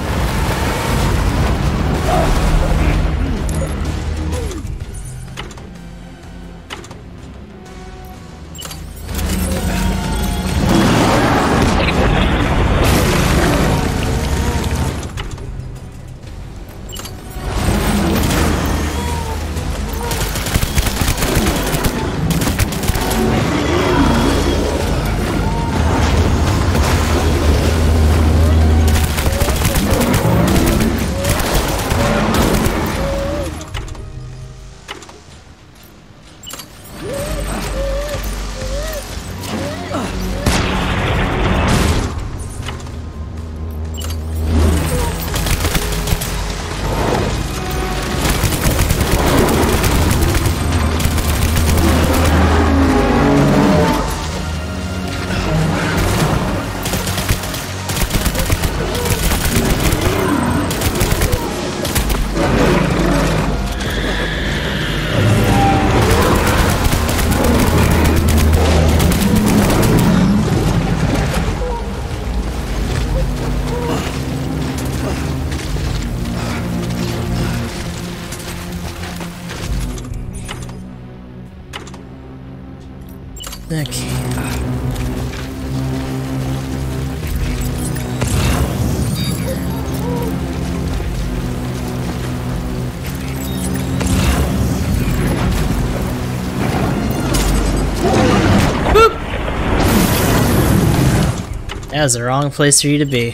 That was the wrong place for you to be.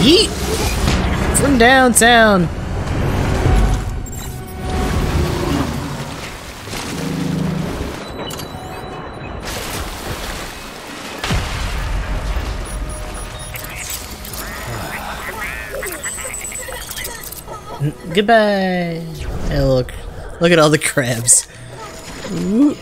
Yeet! From downtown! Goodbye. Hey, look. Look at all the crabs. Ooh.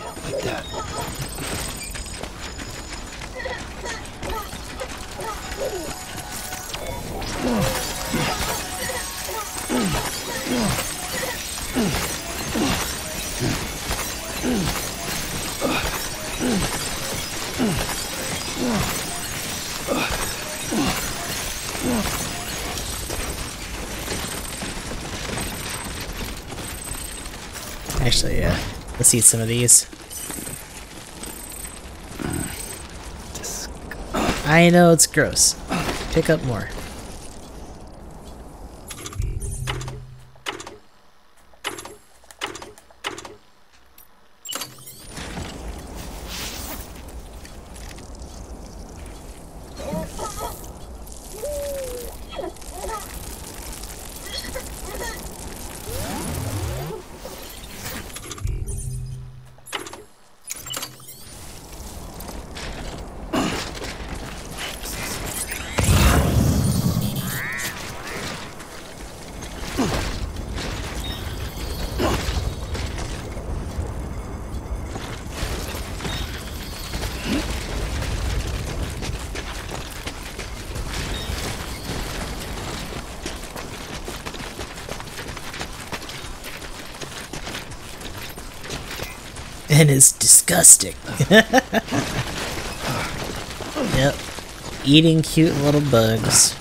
Eat some of these. I know it's gross. Pick up more. Disgusting. [LAUGHS] yep. Eating cute little bugs.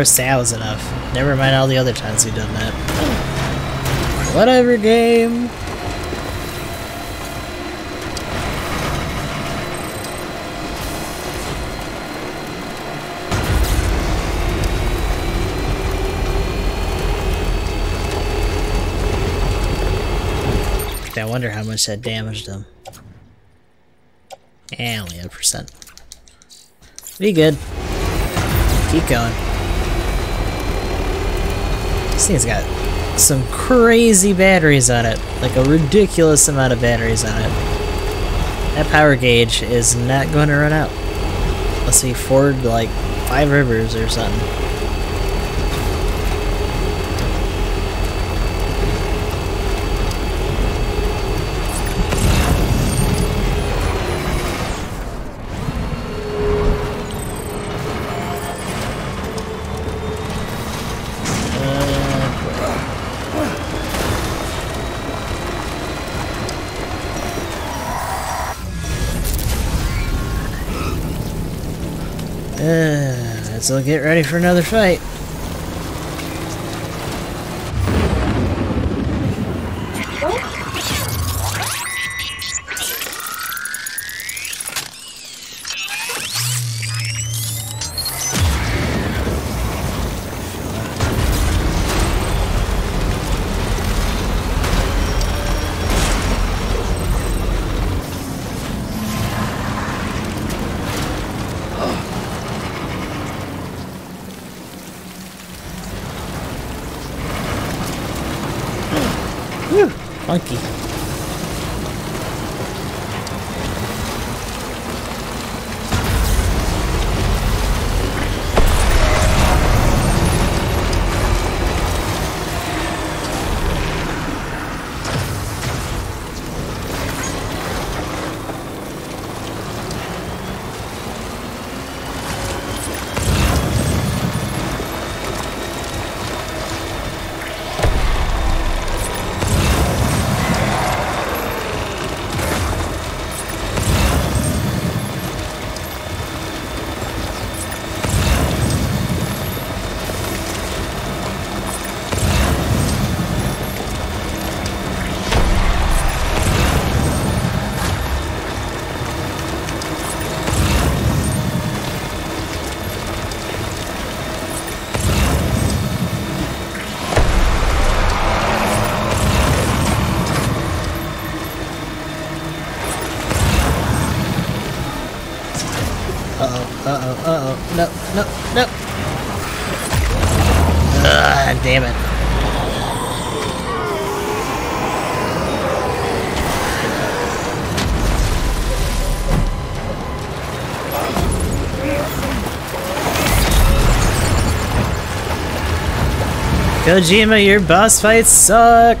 Course that was enough. Never mind all the other times we've done that. Whatever, game. I wonder how much that damaged them. Yeah, only a percent. Be good. Keep going. This thing's got some crazy batteries on it. Like a ridiculous amount of batteries on it. That power gauge is not going to run out. Unless we ford like five rivers or something. So get ready for another fight. Kojima, your boss fights suck!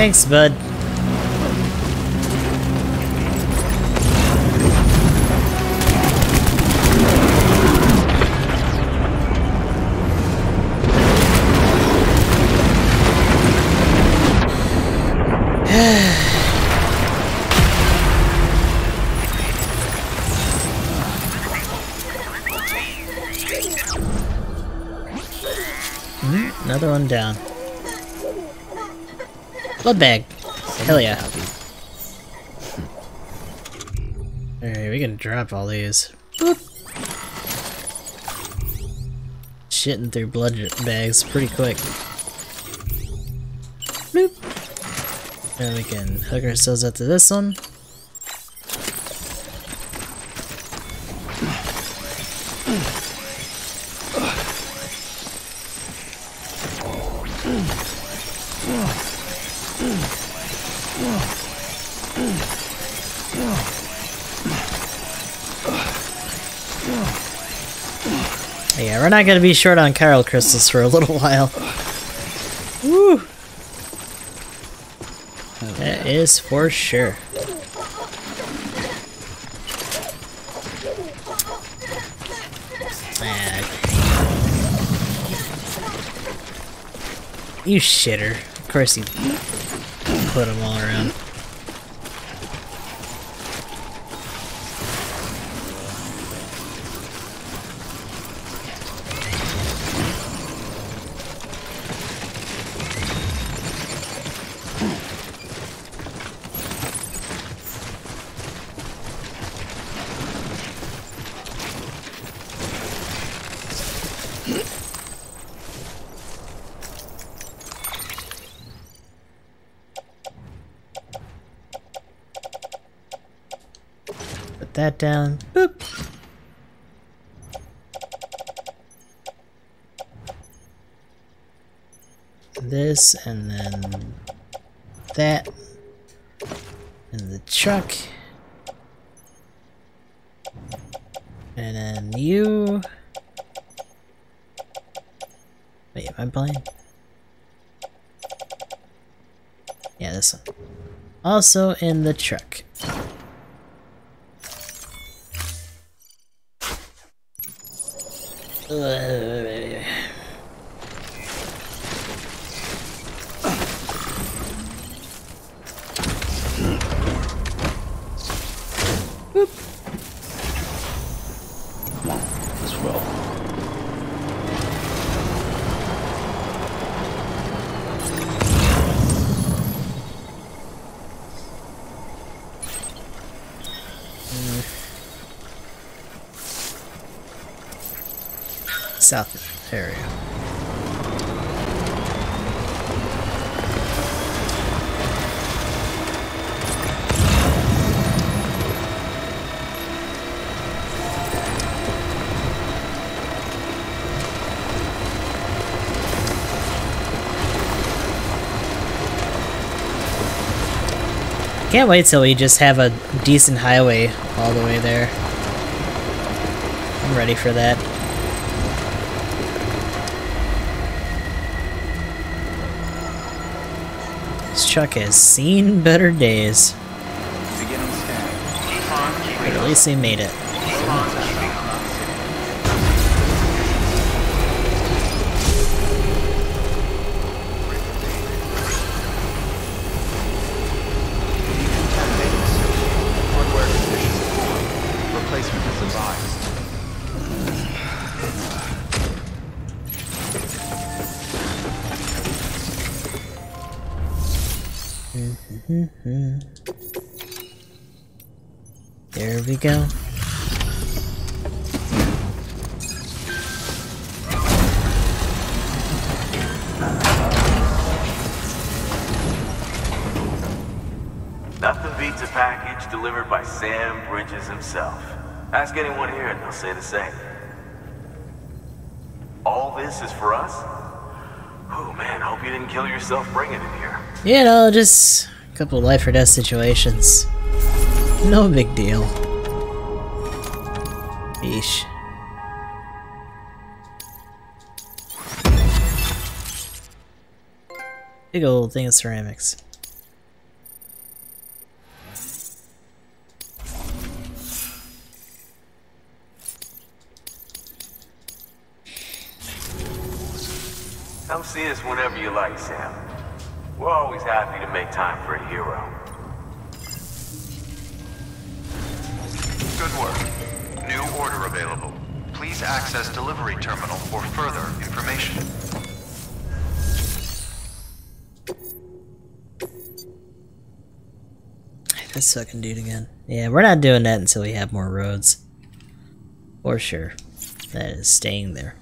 Thanks, bud. [SIGHS] Hmm, Another one down. Blood bag. Hell yeah. Hmm. Alright, we can drop all these. Boop. Shitting through blood bags pretty quick. Boop. And we can hook ourselves up to this one. Not gonna be short on Chiral crystals for a little while. Woo! That is for sure. Ah. You shitter. Of course you put them all around. That down. Boop. This and then that. And the truck. And then you. Wait, am I blind? Yeah, this one. Also in the truck. Can't wait till we just have a decent highway all the way there. I'm ready for that. This truck has seen better days. But at least they made it. Go. Nothing beats a package delivered by Sam Bridges himself. Ask anyone here and they'll say the same. All this is for us? Oh man, hope you didn't kill yourself bringing it here. You know, just a couple life or death situations. No big deal. Big old thing of ceramics. Come see us whenever you like, Sam. We're always happy to make time for a hero. Good work. Order available. Please access delivery terminal for further information. This fucking dude again. Yeah, we're not doing that until we have more roads. For sure. That is staying there.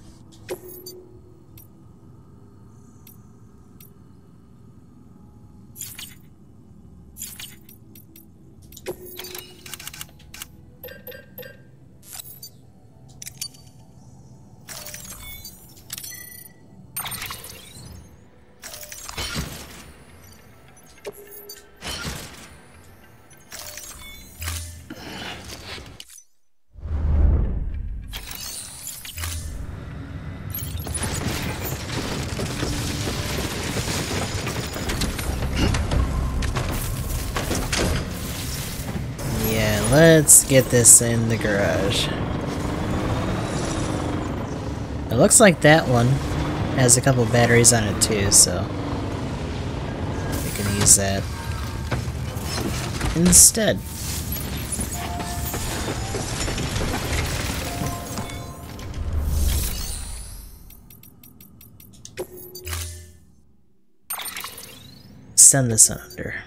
Let's get this in the garage. It looks like that one has a couple batteries on it too, so we can use that instead. Send this under.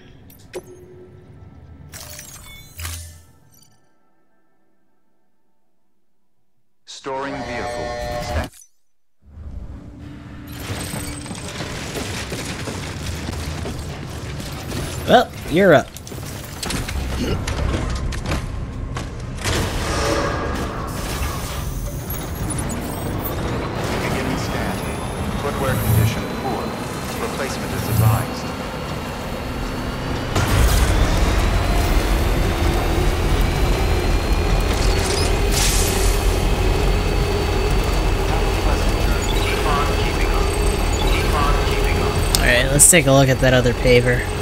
Up. Footwear condition poor. Replacement is devised. Alright, let's take a look at that other paver.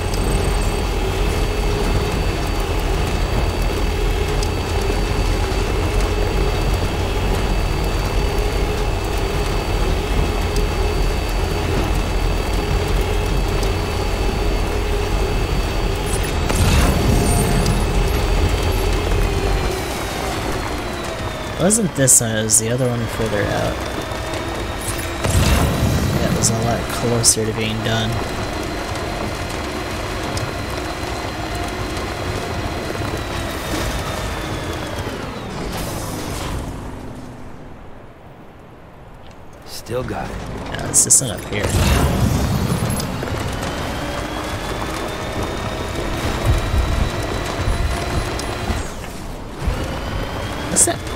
Wasn't this one, it was the other one further out. That was a lot closer to being done. Still got it. No, it's this one up here.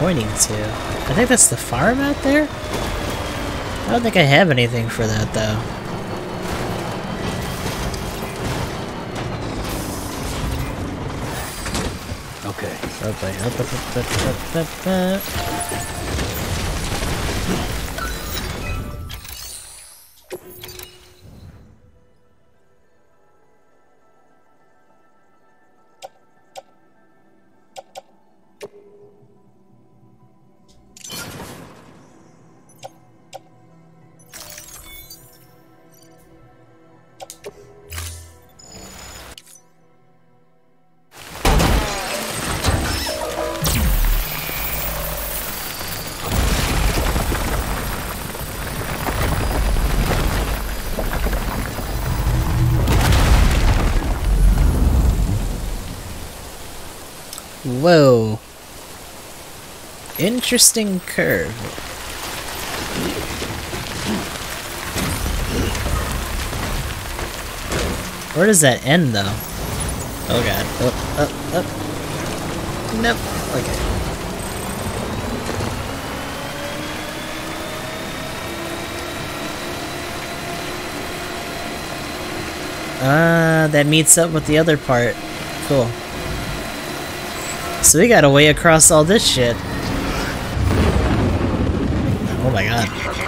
Pointing to? I think that's the farm out there? I don't think I have anything for that though. Okay. Interesting curve. Where does that end, though? Oh god. Up, up, up. Nope. Okay. Ah, that meets up with the other part. Cool. So we got a way across all this shit. Oh my god.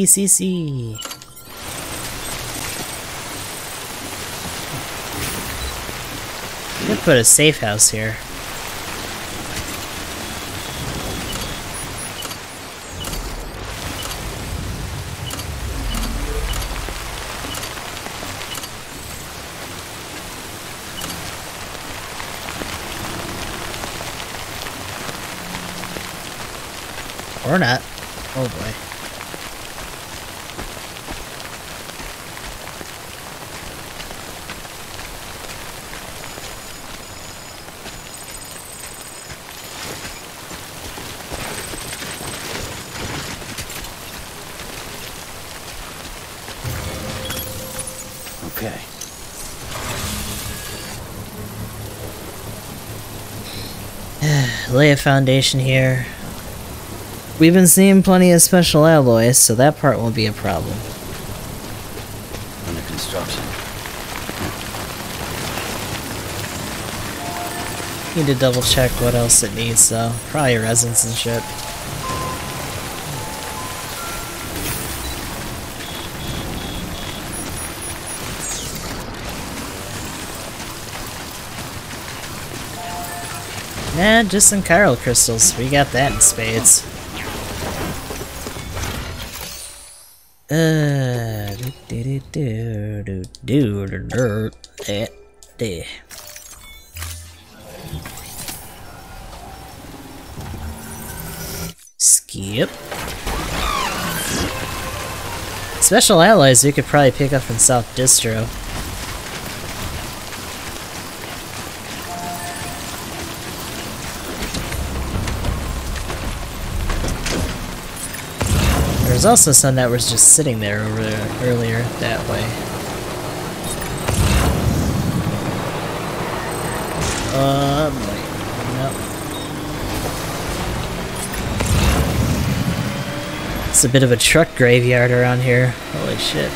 PCC. Could put a safe house here. Or not. Oh boy. Okay. Lay a foundation here. We've been seeing plenty of special alloys, so that part won't be a problem. Under construction. Need to double check what else it needs though. Probably resins and shit. Just some chiral crystals. We got that in spades. Uh. Skip. Special alloys we could probably pick up from South Distro. There's also some that was just sitting there over there earlier that way. Uh, no. It's a bit of a truck graveyard around here. Holy shit.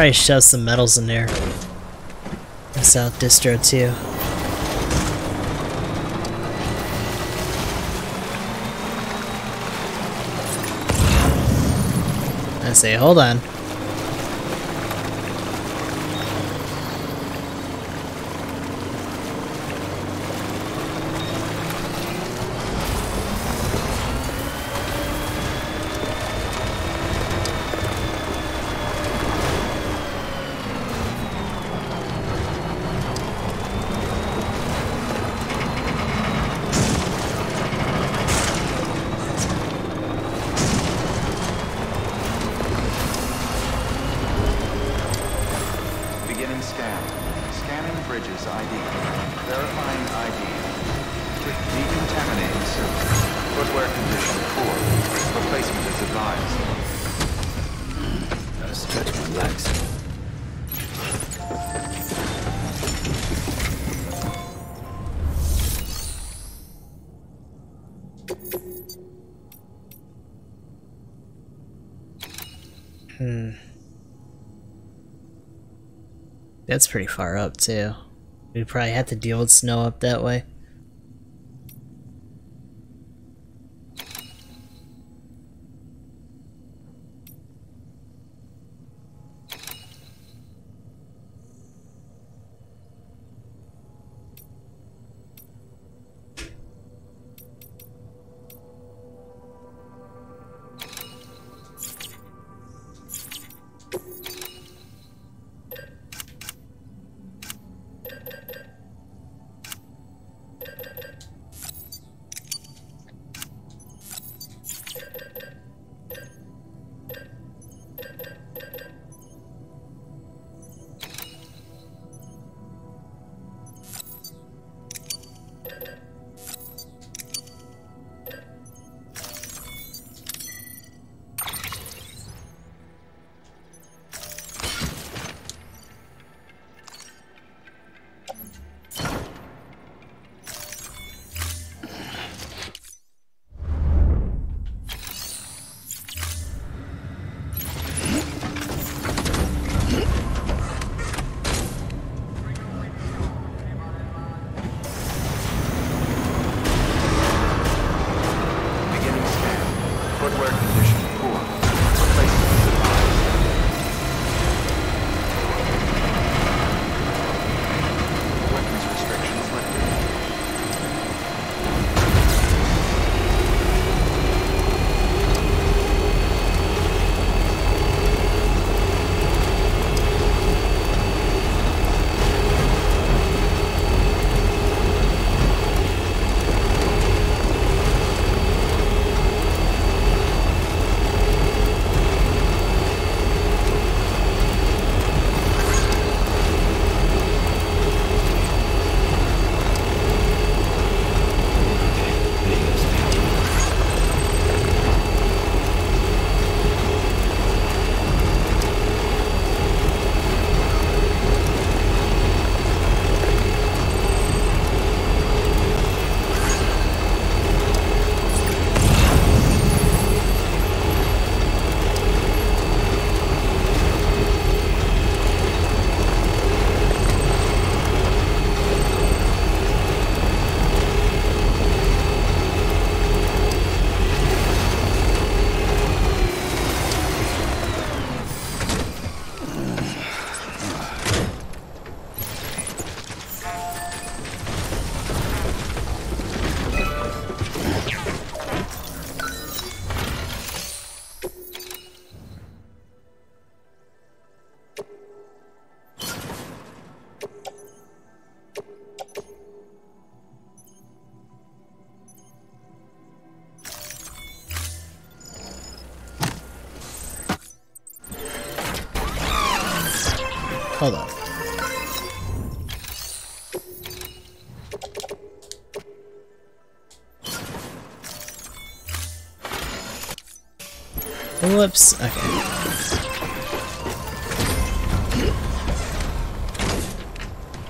Probably shove some metals in there. In South Distro too. I say, hold on. Pretty far up, too. We'd probably have to deal with snow up that way.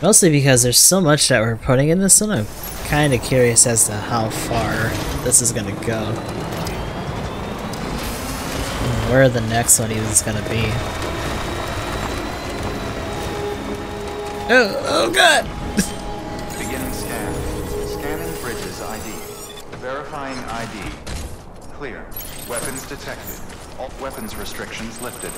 Mostly because there's so much that we're putting in this one, I'm kind of curious as to how far this is gonna go. And where the next one even is gonna be. Oh, oh god! [LAUGHS] Beginning scan. Scanning bridges ID. Verifying ID. Clear. Weapons detected. All weapons restrictions lifted.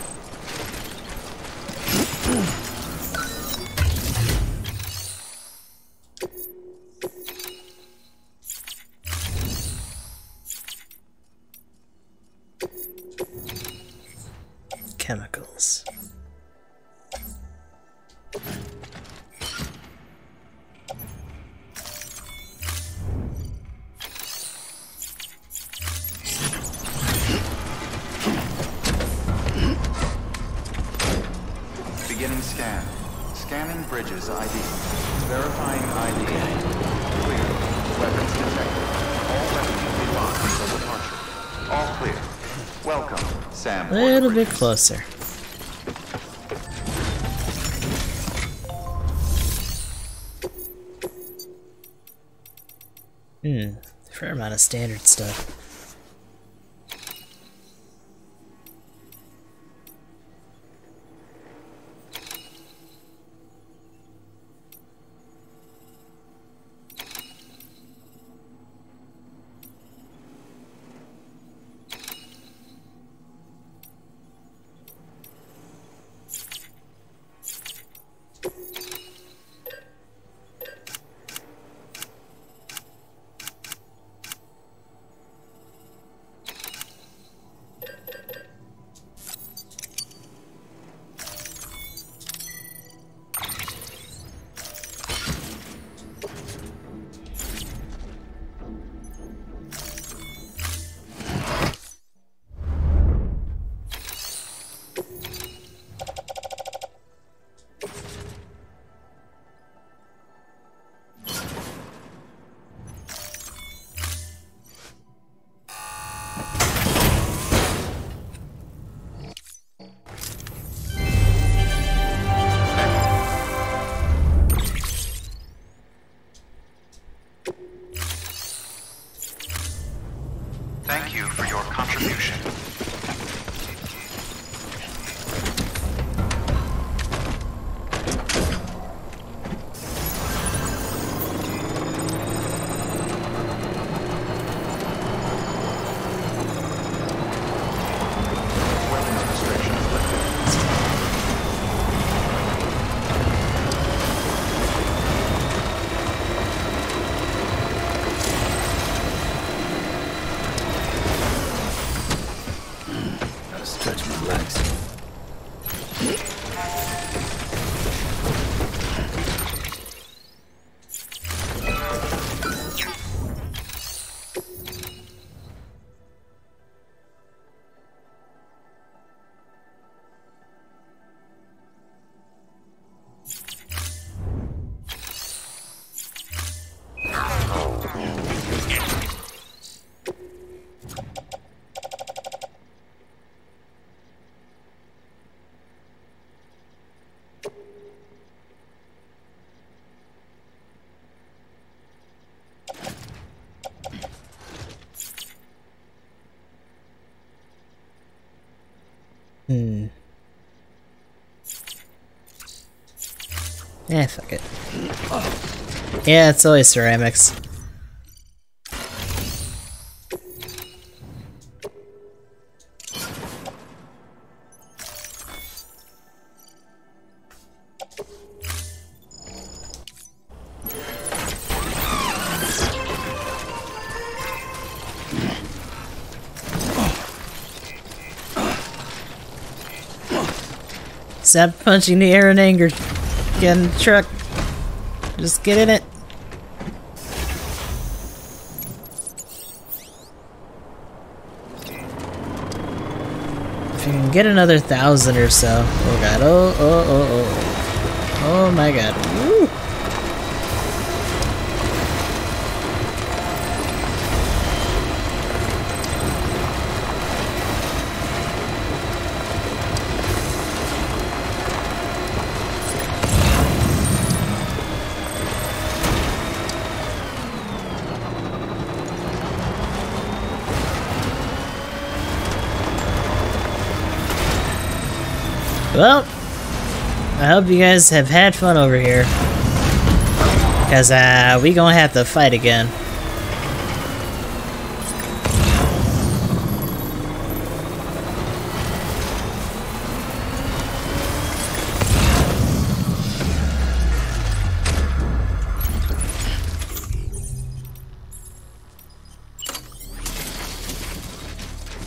Closer. Hmm, fair amount of standard stuff. Eh, fuck it. Yeah, it's always ceramics. Stop punching the air in anger. In the truck. Just get in it. If you can get another thousand or so. Oh god. Oh, oh, oh, oh. Oh, oh my god. Woo. Well, I hope you guys have had fun over here. Cause uh, we gonna have to fight again.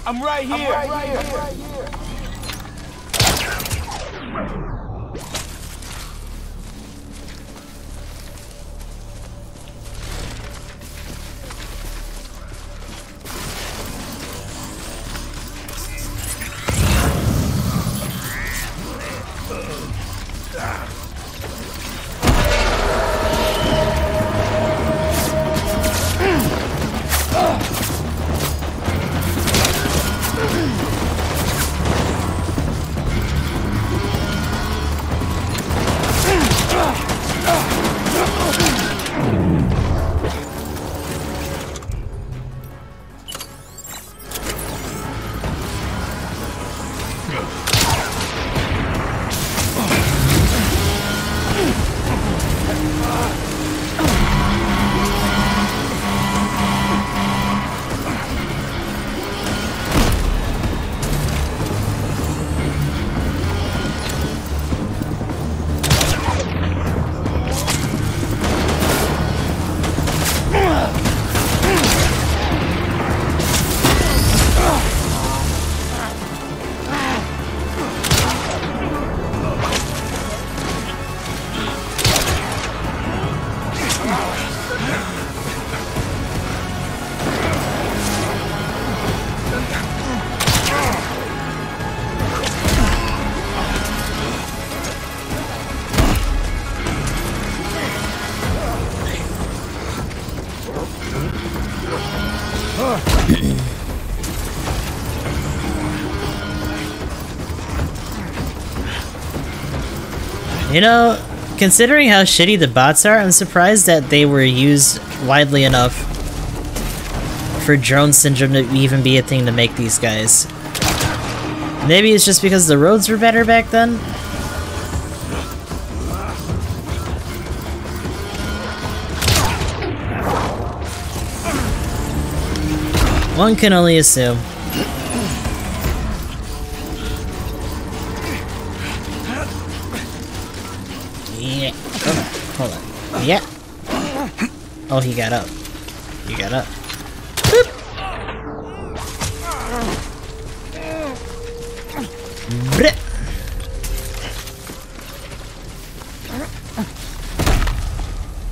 I'm right here. I'm right here. You know, considering how shitty the bots are, I'm surprised that they were used widely enough for drone syndrome to even be a thing to make these guys. Maybe it's just because the roads were better back then? One can only assume. Yeah. Oh, he got up. He got up. Boop. Bleh.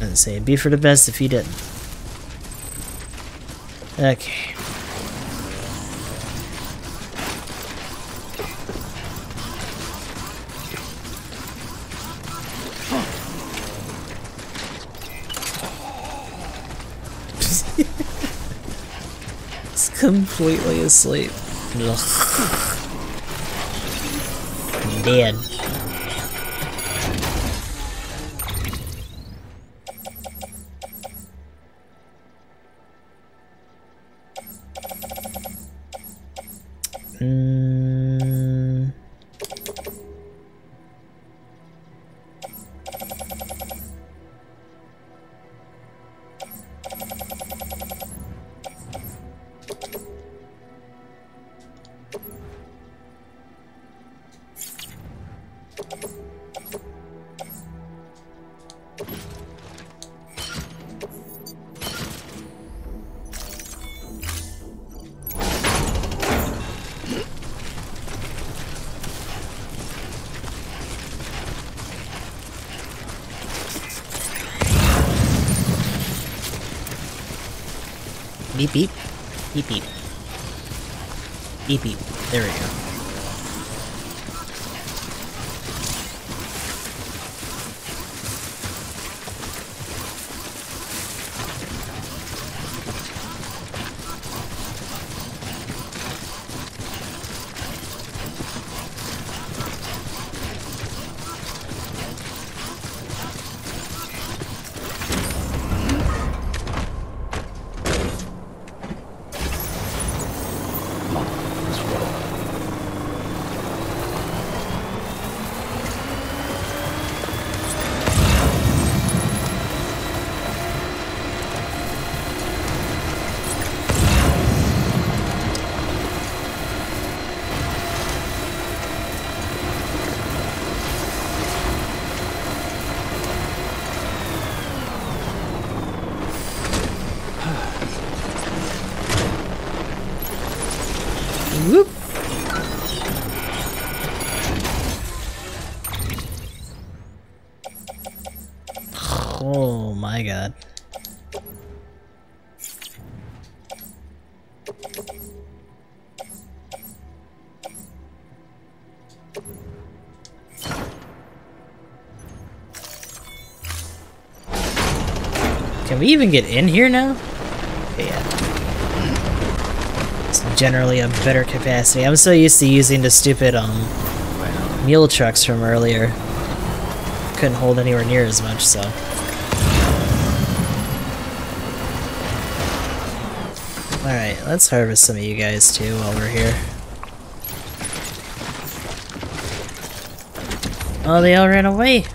Let's say it'd be for the best if he didn't. Okay. Completely asleep. Ugh. Dead. Even get in here now? Yeah. It's generally a better capacity. I'm so used to using the stupid um mule trucks from earlier. Couldn't hold anywhere near as much, so. Alright, let's harvest some of you guys too while we're here. Oh, they all ran away!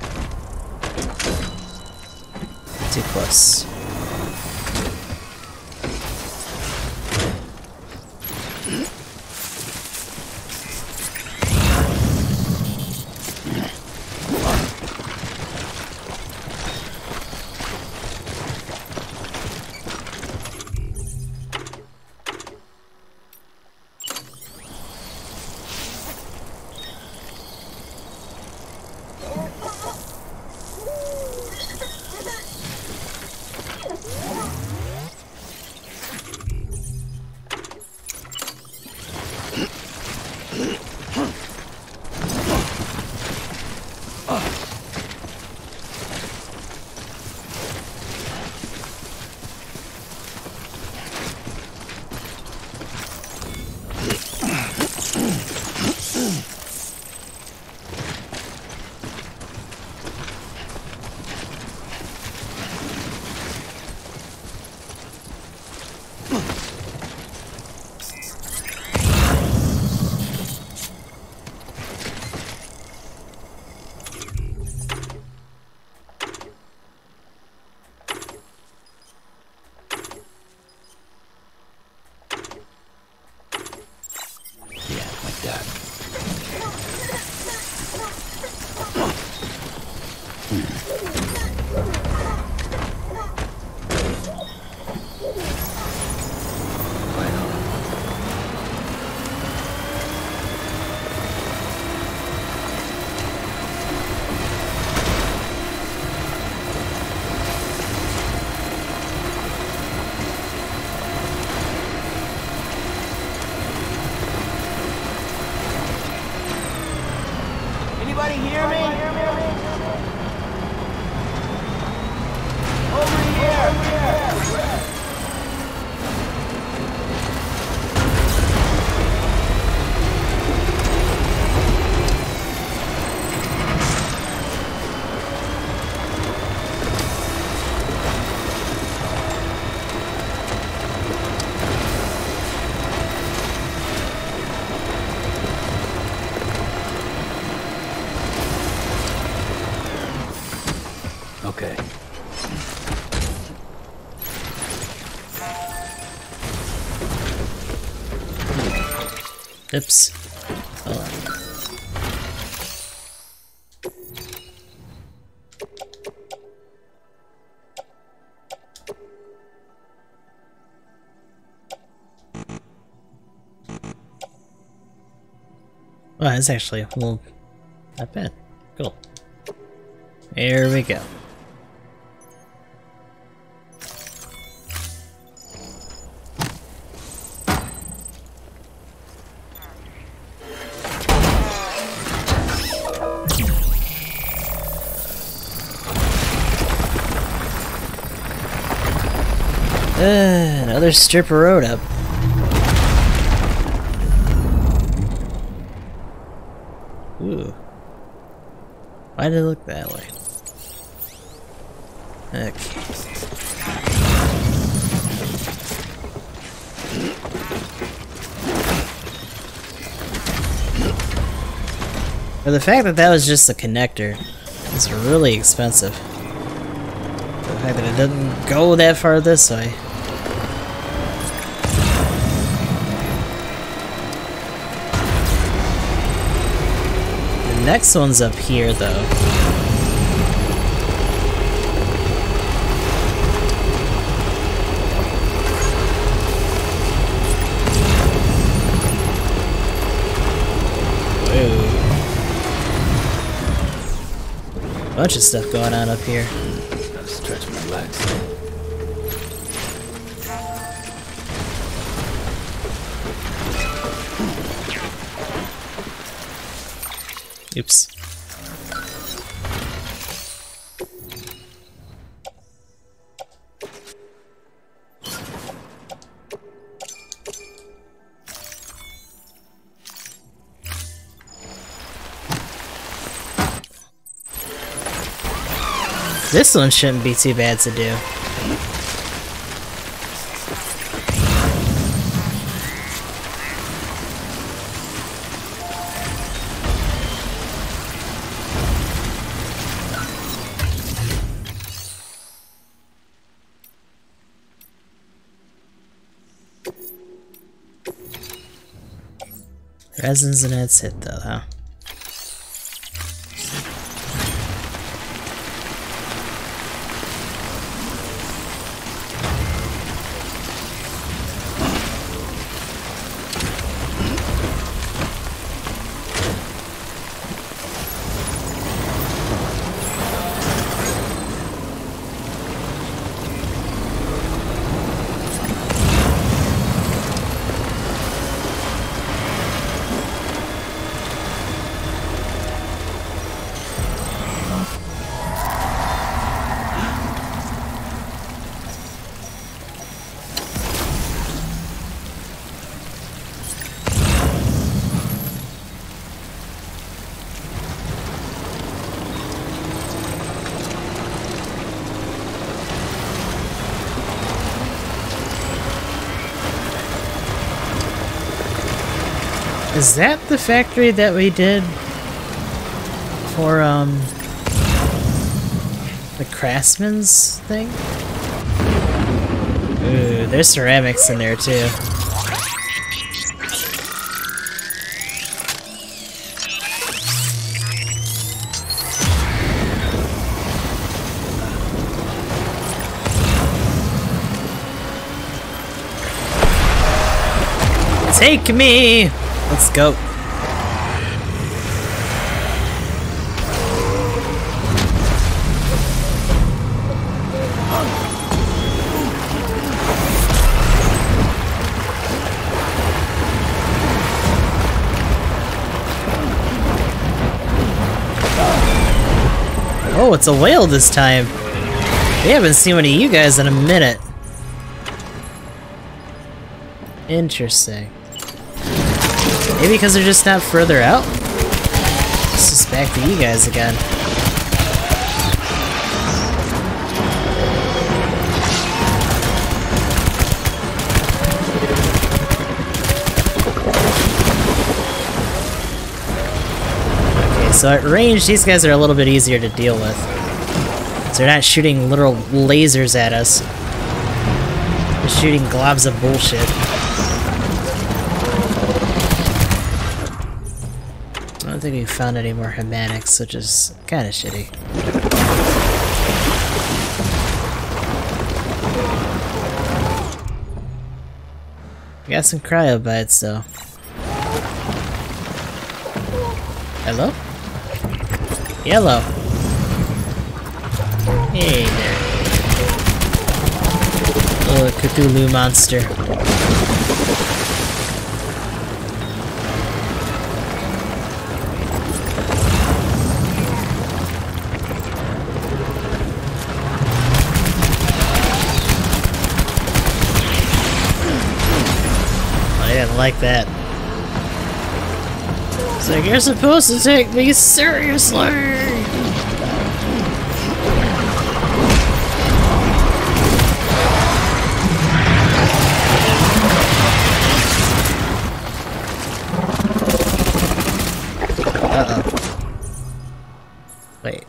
Oops. On. Well, that's actually well, not bad. Cool. Here we go. Another strip of road up. Ooh. Why did it look that way? Okay. For the fact that that was just a connector is really expensive. The fact that it didn't go that far this way. Next one's up here, though. Bunch of stuff going on up here. My legs. Oops. This one shouldn't be too bad to do. Resins and hit though, Is that the factory that we did for, um, the Craftsman's thing? Ooh, there's ceramics in there too. Take me! Let's go. Oh, it's a whale this time. We haven't seen one of you guys in a minute. Interesting. Maybe because they're just not further out? It's just back to you guys again. Okay, so at range, these guys are a little bit easier to deal with. They're not shooting literal lasers at us. They're shooting globs of bullshit. I don't think we found any more Hematics, which is kind of shitty. We got some cryptobiotes though. Hello? Yellow. Hey there. Little Cthulhu monster. Like that. It's like, you're supposed to take me seriously! Wait.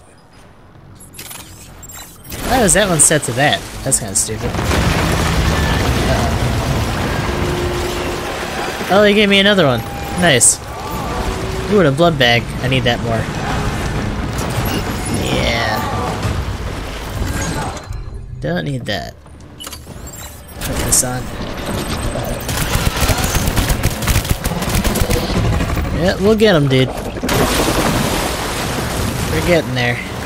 Why was that one set to that? That's kind of stupid. Oh, they gave me another one. Nice. Ooh, and a blood bag. I need that more. Yeah. Don't need that. Put this on. Yeah, we'll get him, dude. We're getting there.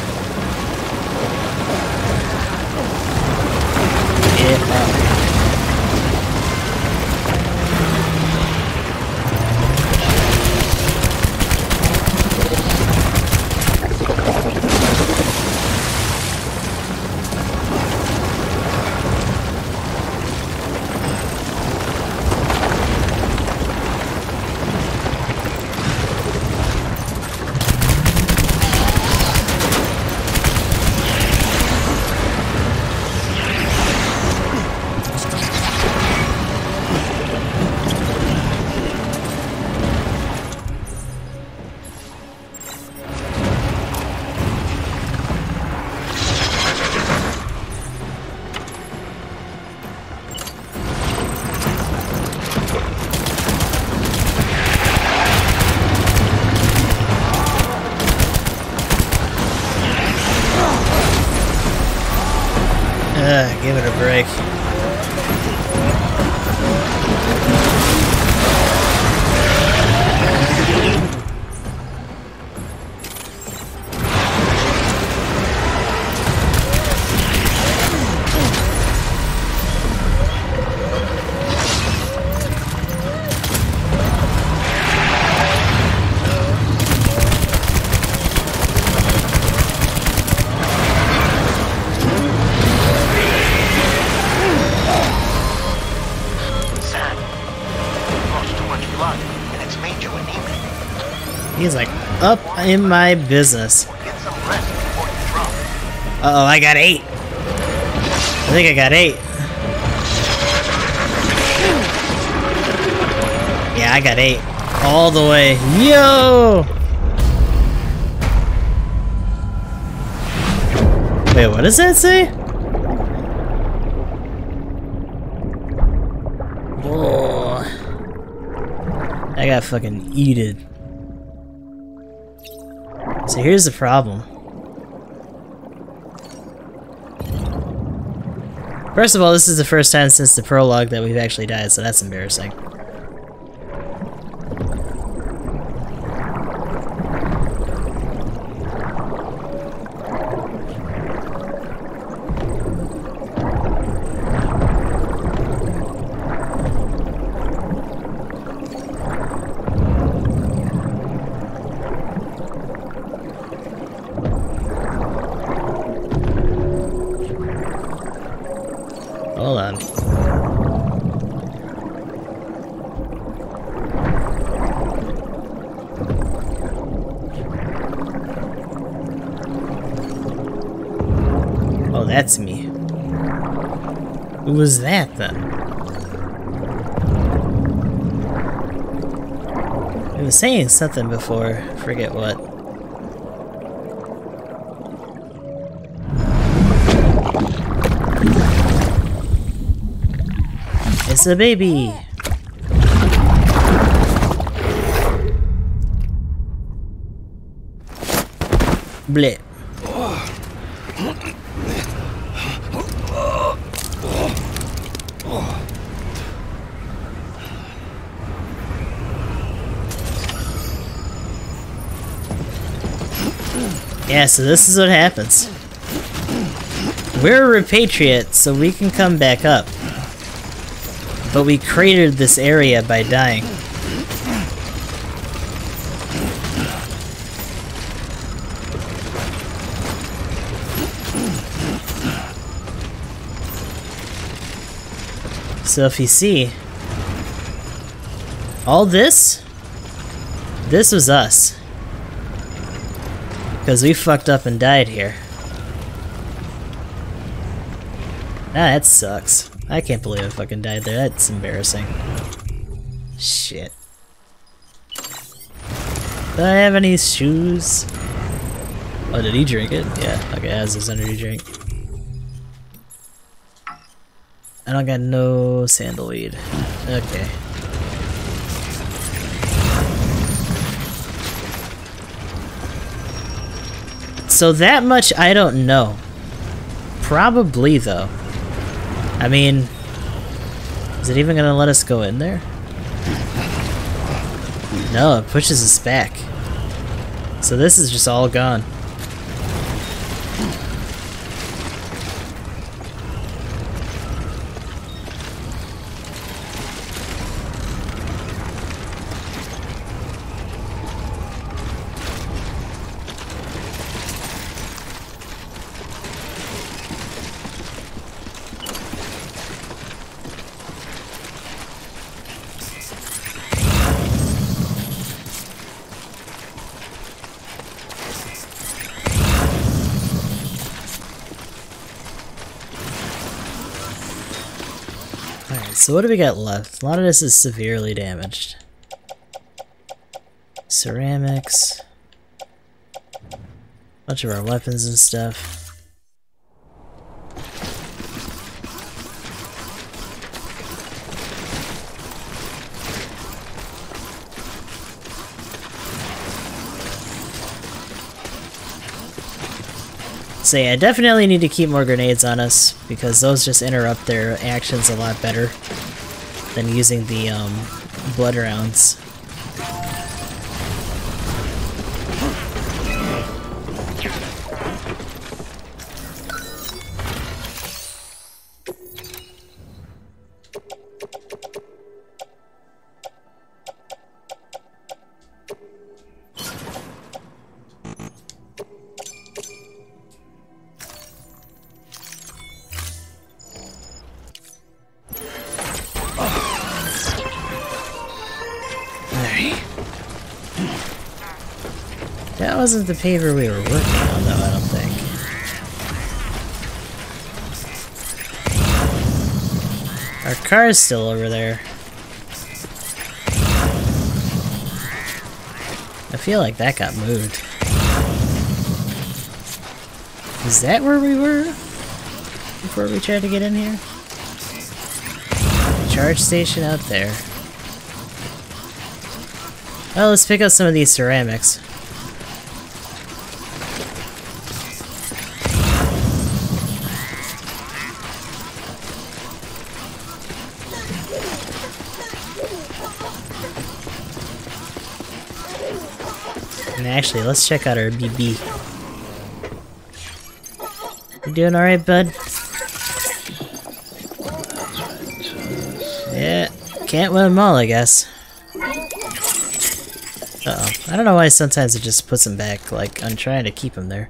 In my business. Uh oh, I got eight. I think I got eight. Yeah, I got eight. All the way. Yo! Wait, what does that say? Oh. I got fucking eated. So here's the problem. First of all, this is the first time since the prologue that we've actually died, so that's embarrassing. was that then? It was saying something before, forget what. It's a baby! Blip. Yeah, so this is what happens. We're a repatriate, so we can come back up. But we cratered this area by dying. So if you see, all this, this was us. Because we fucked up and died here. Ah, that sucks. I can't believe I fucking died there. That's embarrassing. Shit. Do I have any shoes? Oh, did he drink it? Yeah, okay, has his energy drink. I don't got no sandalweed. Okay. So that much I don't know. Probably though. I mean, is it even gonna let us go in there? No, it pushes us back. So this is just all gone. Alright, so what do we got left? A lot of this is severely damaged. Ceramics. Bunch of our weapons and stuff. Yeah, definitely need to keep more grenades on us, because those just interrupt their actions a lot better than using the um, blood rounds. Wasn't the paper we were working on, though, I don't think. Our car's still over there. I feel like that got moved. Is that where we were? Before we tried to get in here? Charge station out there. Oh, let's pick up some of these ceramics. And actually, let's check out our BB. You doing alright, bud? Yeah, can't win them all, I guess. Uh-oh. I don't know why sometimes it just puts him back, like, I'm trying to keep him there.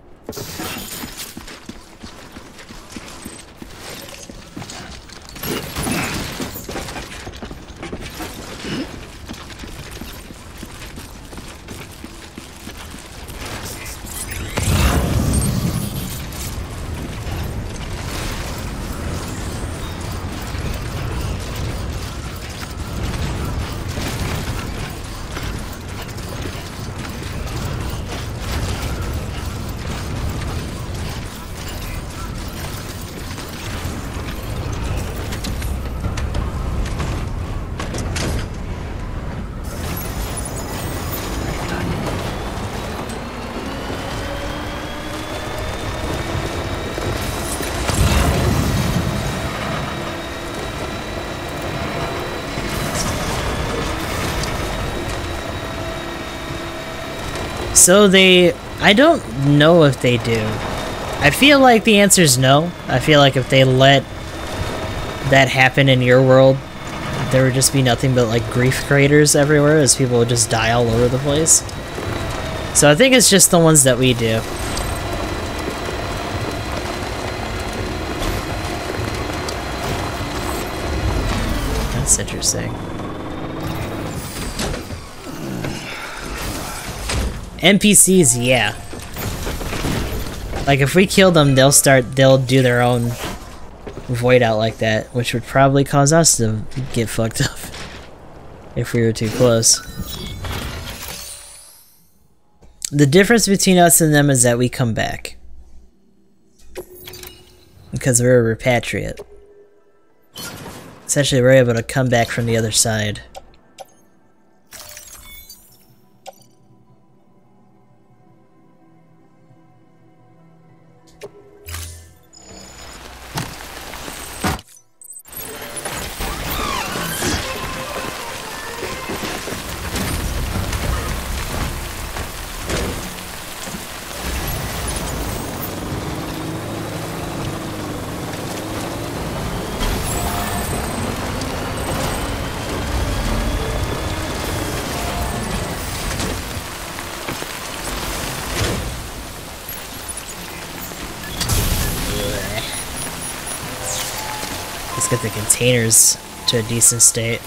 So they... I don't know if they do. I feel like the answer is no. I feel like if they let that happen in your world, there would just be nothing but like grief craters everywhere as people would just die all over the place. So I think it's just the ones that we do. That's interesting. NPCs, yeah. Like if we kill them, they'll start, they'll do their own void out like that, which would probably cause us to get fucked up [LAUGHS] if we were too close. The difference between us and them is that we come back. Because we're a repatriate. Essentially, we're able to come back from the other side. Containers to a decent state.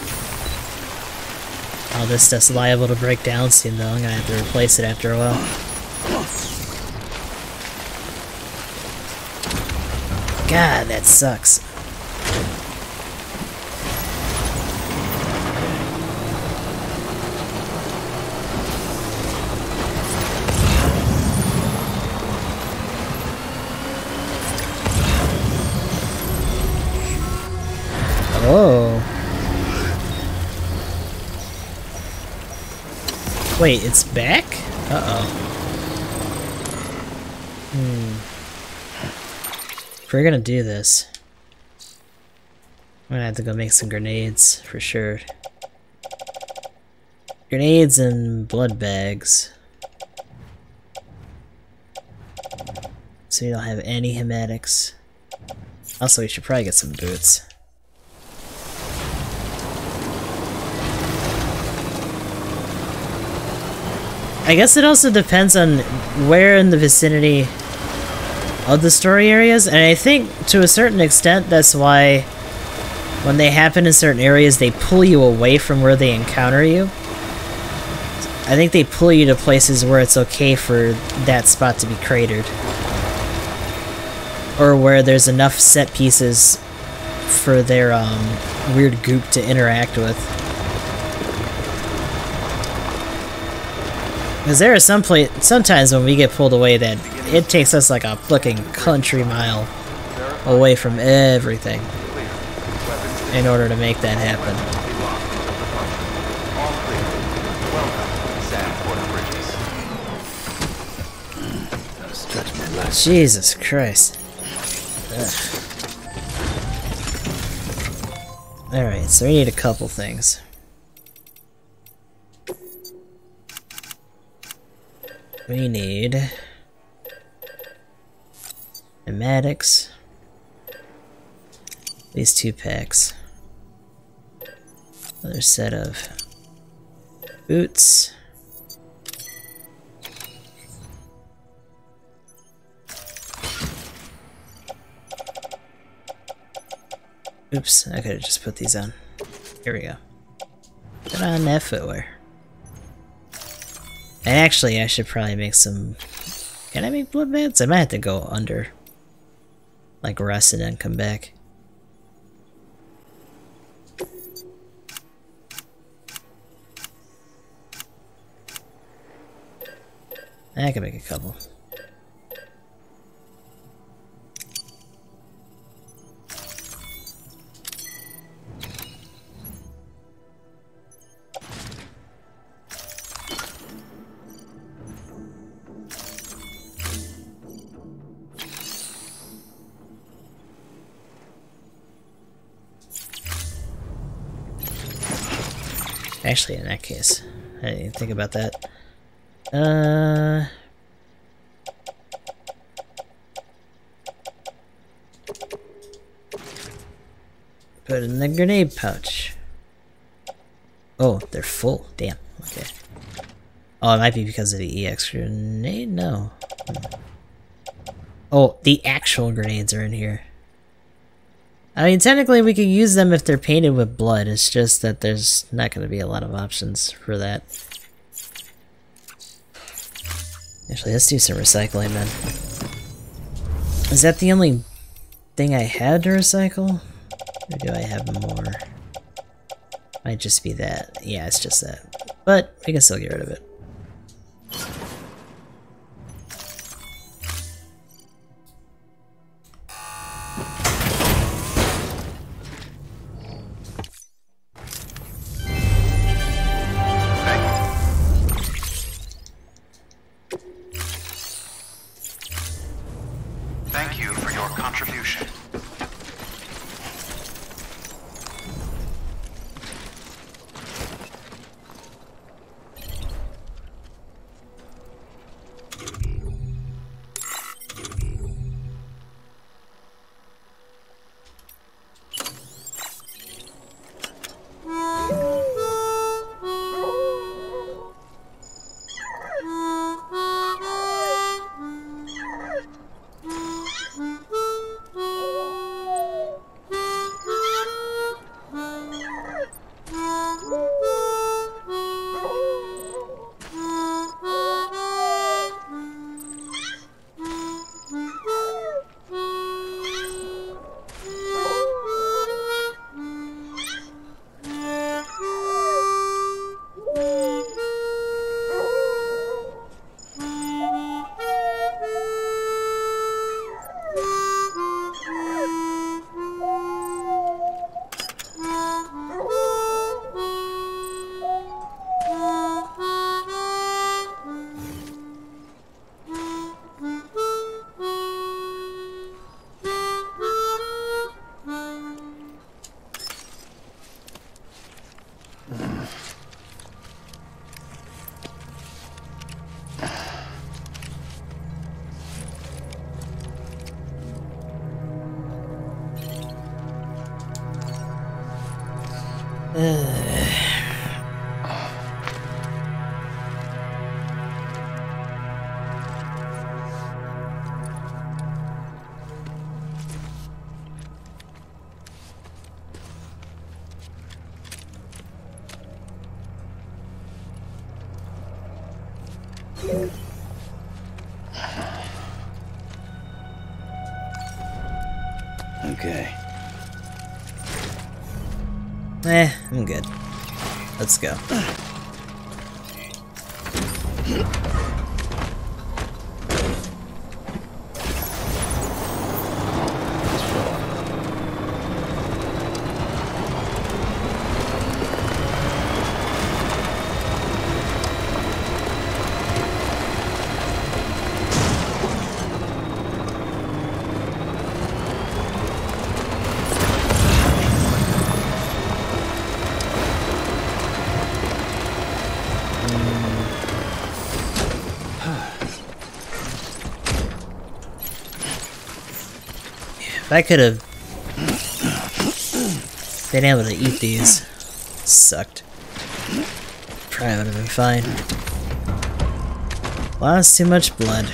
All this stuff's liable to break down soon though, I'm gonna have to replace it after a while. God, that sucks. Wait, it's back? Uh-oh. Hmm. If we're gonna do this, I'm gonna have to go make some grenades, for sure. Grenades and blood bags. So you don't have any hematics. Also, we should probably get some boots. I guess it also depends on where in the vicinity of the story areas, and I think to a certain extent that's why when they happen in certain areas they pull you away from where they encounter you. I think they pull you to places where it's okay for that spot to be cratered. Or where there's enough set pieces for their um, weird goop to interact with. Because there are some pla sometimes when we get pulled away that it takes us like a fucking country mile away from everything in order to make that happen. Jesus Christ. Alright, so we need a couple things. We need pneumatics. These two packs. Another set of boots. Oops, I could have just put these on. Here we go. Put on that footwear. Actually, I should probably make some... Can I make blood baths? I might have to go under. Like, rest and then come back. I can make a couple. Actually, in that case, I didn't think about that. Uh. Put in the grenade pouch. Oh, they're full. Damn. Okay. Oh, it might be because of the EX grenade? No. Oh, the actual grenades are in here. I mean, technically we could use them if they're painted with blood. It's just that there's not going to be a lot of options for that. Actually, let's do some recycling then. Is that the only thing I had to recycle? Or do I have more? Might just be that. Yeah, it's just that. But we can still get rid of it. Let's I could have been able to eat these, sucked. Probably would have been fine. Lost too much blood.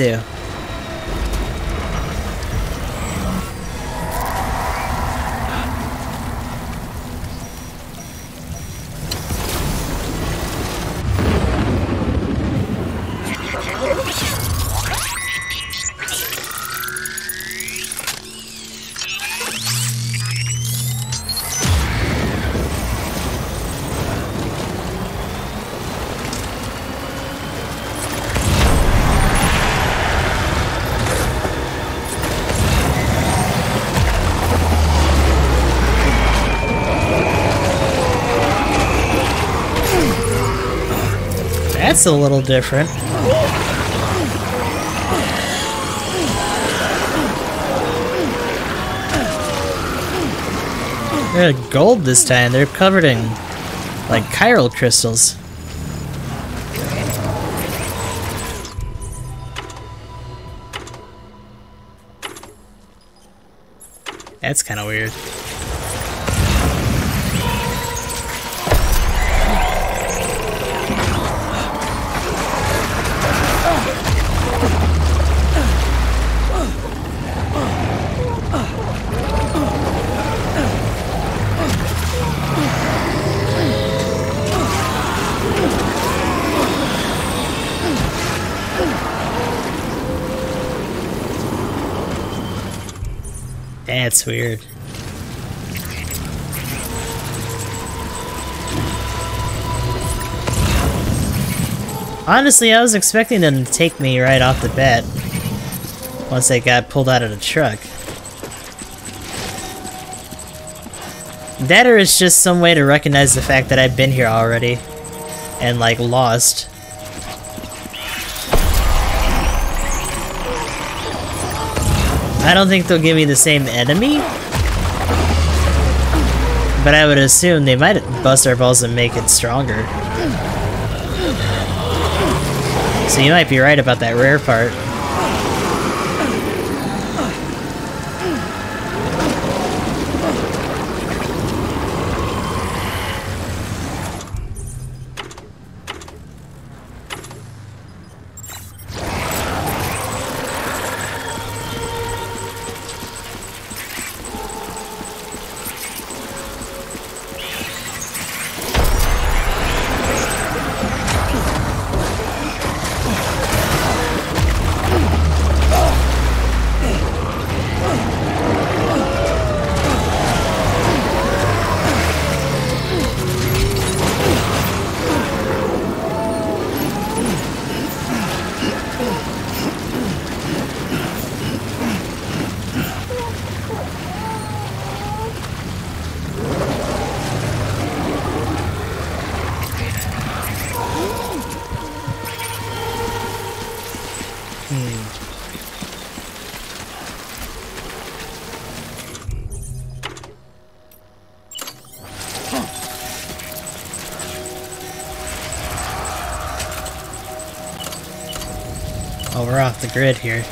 Round A little different. They're gold this time. They're covered in like chiral crystals. That's kind of weird. That's weird. Honestly, I was expecting them to take me right off the bat. Once they got pulled out of the truck. That or it's just some way to recognize the fact that I've been here already. And, like, lost. I don't think they'll give me the same enemy. But I would assume they might bust our balls and make it stronger. So you might be right about that rare part. Grid here.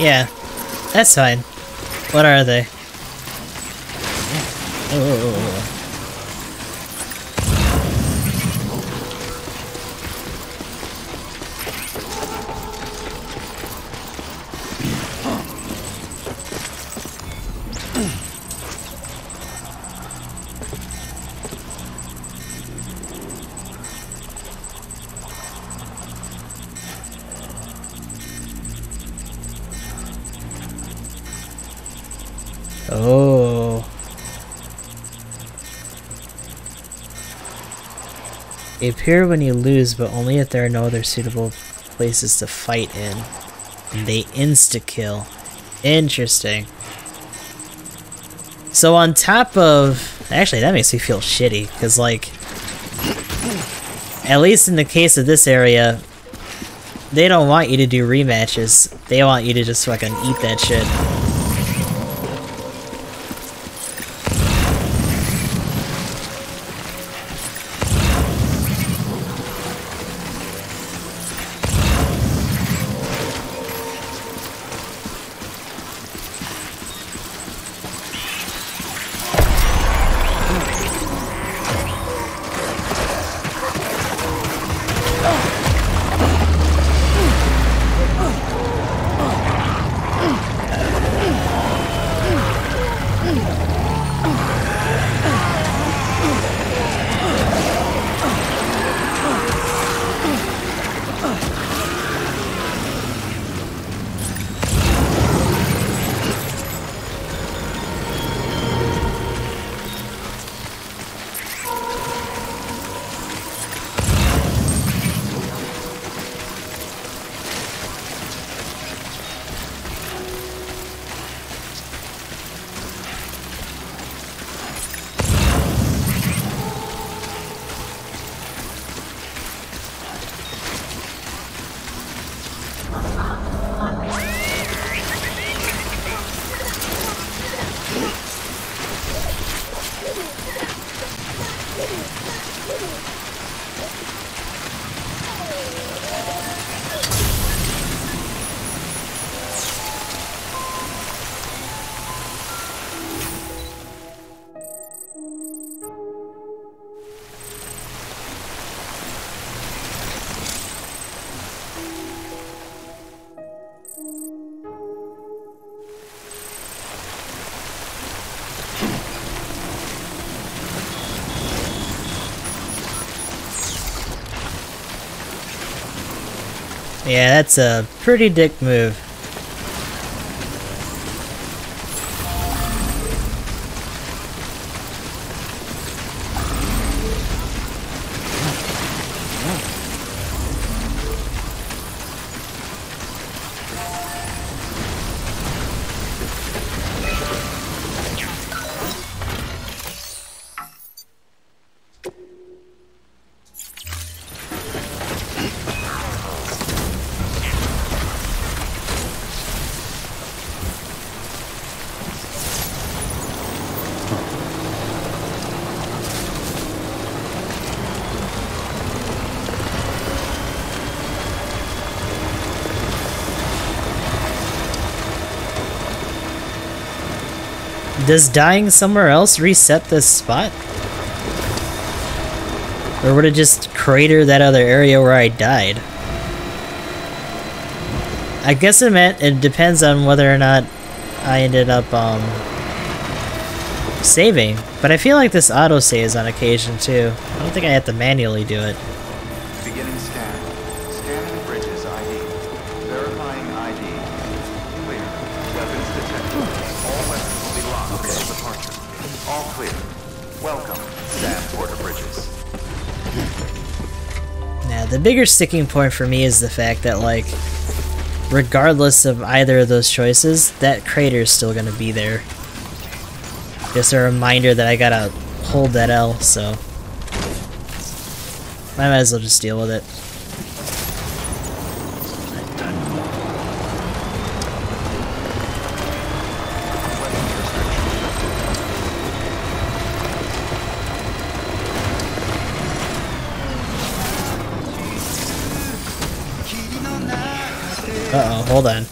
Yeah, that's fine. What are they? They appear when you lose, but only if there are no other suitable places to fight in. And they insta-kill. Interesting. So on top of... Actually, that makes me feel shitty, because like... At least in the case of this area, they don't want you to do rematches. They want you to just fucking eat that shit. That's a pretty dick move. Does dying somewhere else reset this spot? Or would it just crater that other area where I died? I guess it meant it depends on whether or not I ended up um saving. But I feel like this auto saves on occasion too. I don't think I have to manually do it. The bigger sticking point for me is the fact that, like, regardless of either of those choices, that crater is still gonna be there. Just a reminder that I gotta hold that L, so... I might as well just deal with it. Hold on.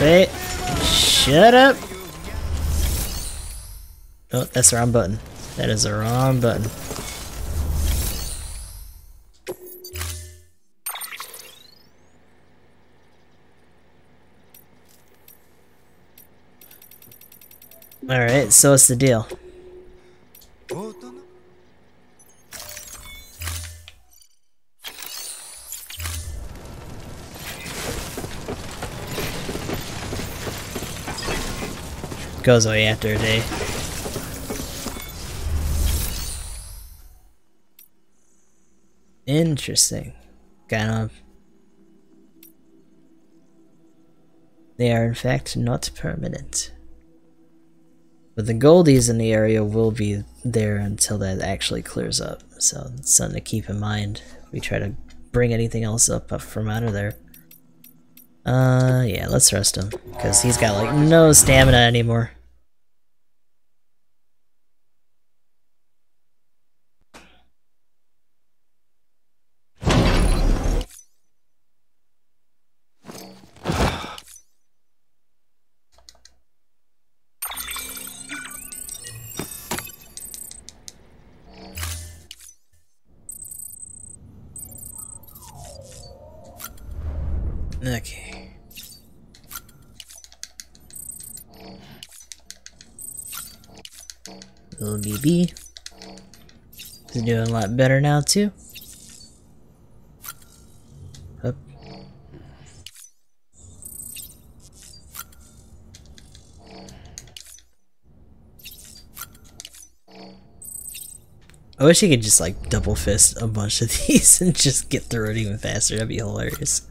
Wait. Shut up! Oh, that's the wrong button. That is the wrong button. Alright, so what's the deal? Goes away after a day. Interesting. Kind of. They are in fact not permanent. But the goldies in the area will be there until that actually clears up. So it's something to keep in mind. We try to bring anything else up, up from out of there. Uh, yeah, let's rest him. Because he's got like no stamina anymore. Too. Up. I wish you could just like double fist a bunch of [LAUGHS] these and just get through it even faster. That'd be hilarious.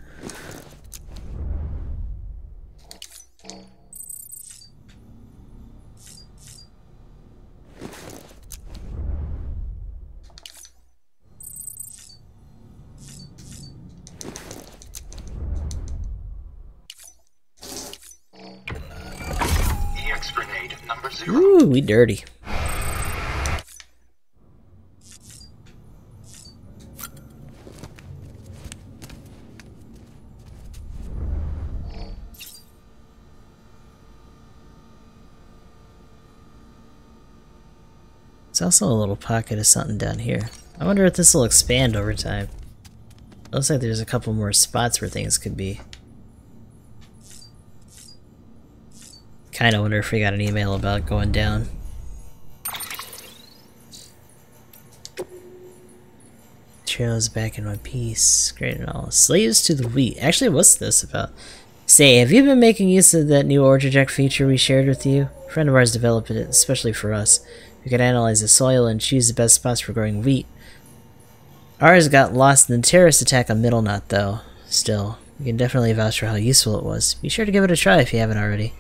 Dirty. There's also a little pocket of something down here. I wonder if this will expand over time. Looks like there's a couple more spots where things could be. Kinda wonder if we got an email about going down. Trails back in one piece. Great and all. Slaves to the wheat. Actually, what's this about? Say, have you been making use of that new Order feature we shared with you? A friend of ours developed it, especially for us. We could analyze the soil and choose the best spots for growing wheat. Ours got lost in the terrorist attack on Middle Knot, though. Still, we can definitely vouch for how useful it was. Be sure to give it a try if you haven't already.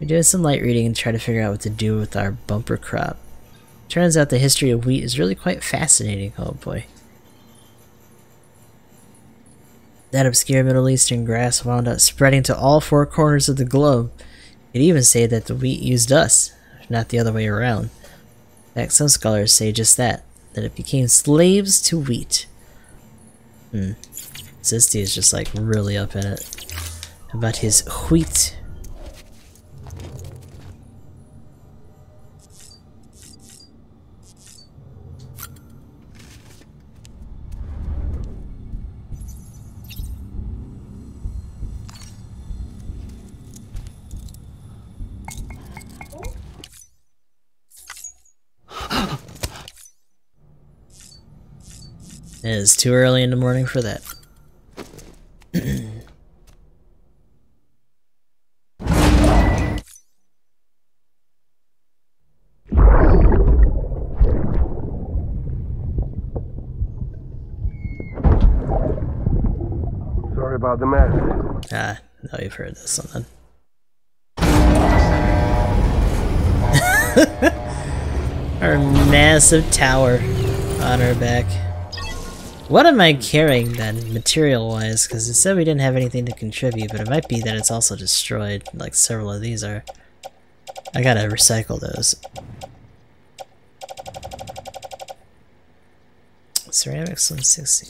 We're doing some light reading and try to figure out what to do with our bumper crop. Turns out the history of wheat is really quite fascinating. Oh boy. That obscure Middle Eastern grass wound up spreading to all four corners of the globe. You could even say that the wheat used us, not the other way around. In fact, some scholars say just that, that it became slaves to wheat. Hmm. Zisti is just like really up in it about his wheat. It is too early in the morning for that. Sorry about the mess. Ah, now you've heard this one [LAUGHS] our massive tower on our back. What am I carrying then, material-wise? Because it said we didn't have anything to contribute, but it might be that it's also destroyed, like several of these are. I gotta recycle those. Ceramics 160.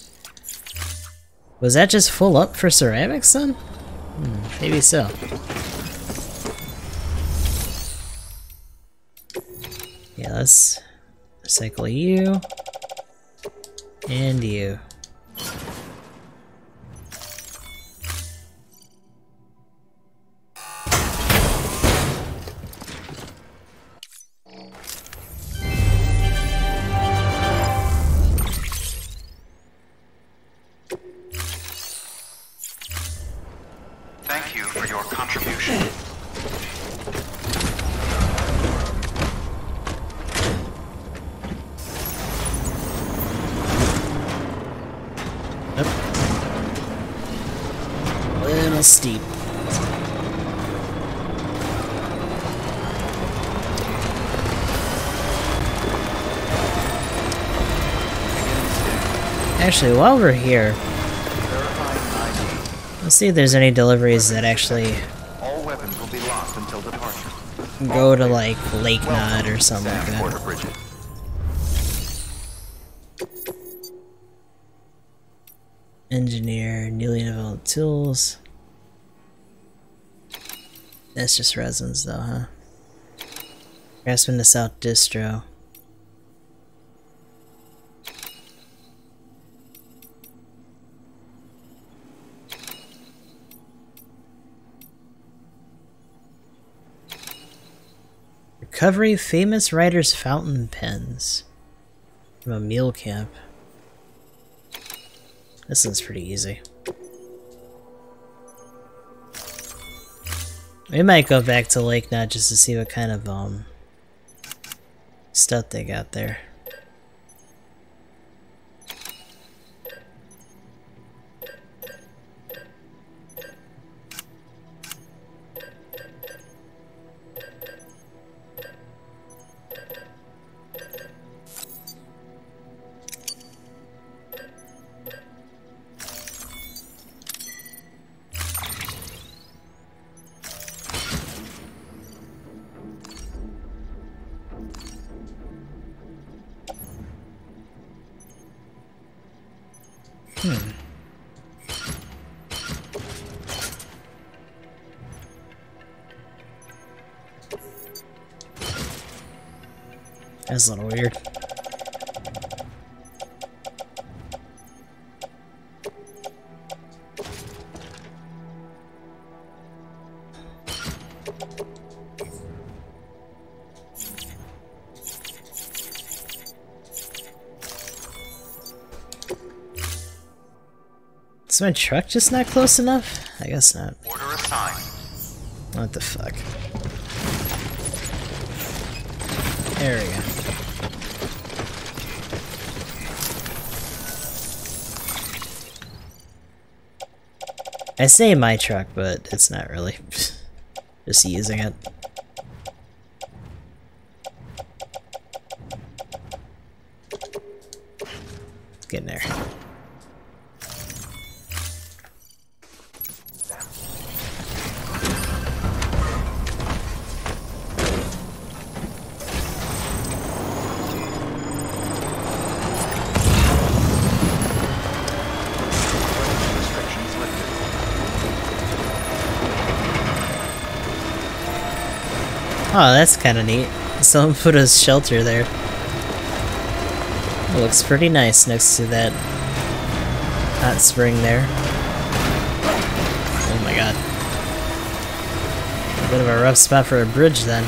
Was that just full up for ceramics then? Hmm, maybe so. Yeah, let's recycle you. And you. Actually, while we're here, let's see if there's any deliveries that actually All weapons will be locked until departure. go to like Lake Knot or something like that. Engineer, newly developed tools. That's just resins though, huh? Craftsman to South Distro. Recovery famous writers' fountain pens from a mule camp. This one's pretty easy. We might go back to Lake Knot just to see what kind of um stuff they got there. Is my truck just not close enough? I guess not. Order assigned. What the fuck? There we go. I say my truck, but it's not really. [LAUGHS] Just using it. Oh, that's kind of neat. Someone [LAUGHS] put a shelter there. It looks pretty nice next to that hot spring there. Oh my god. A bit of a rough spot for a bridge then.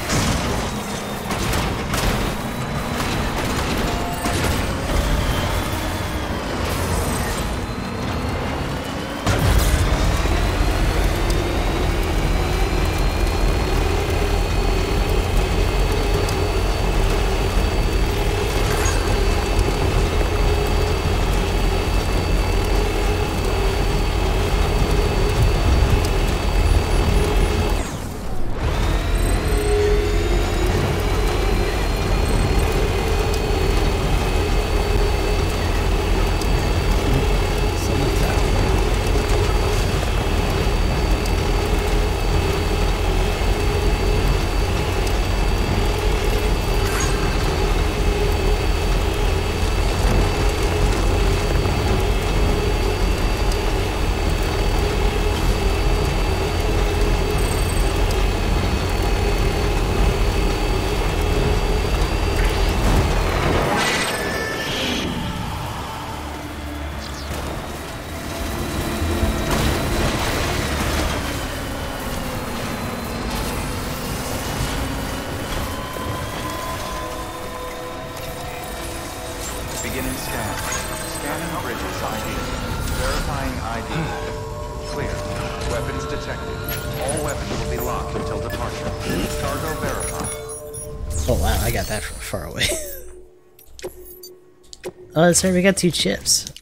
Oh, that's right, we got two chips.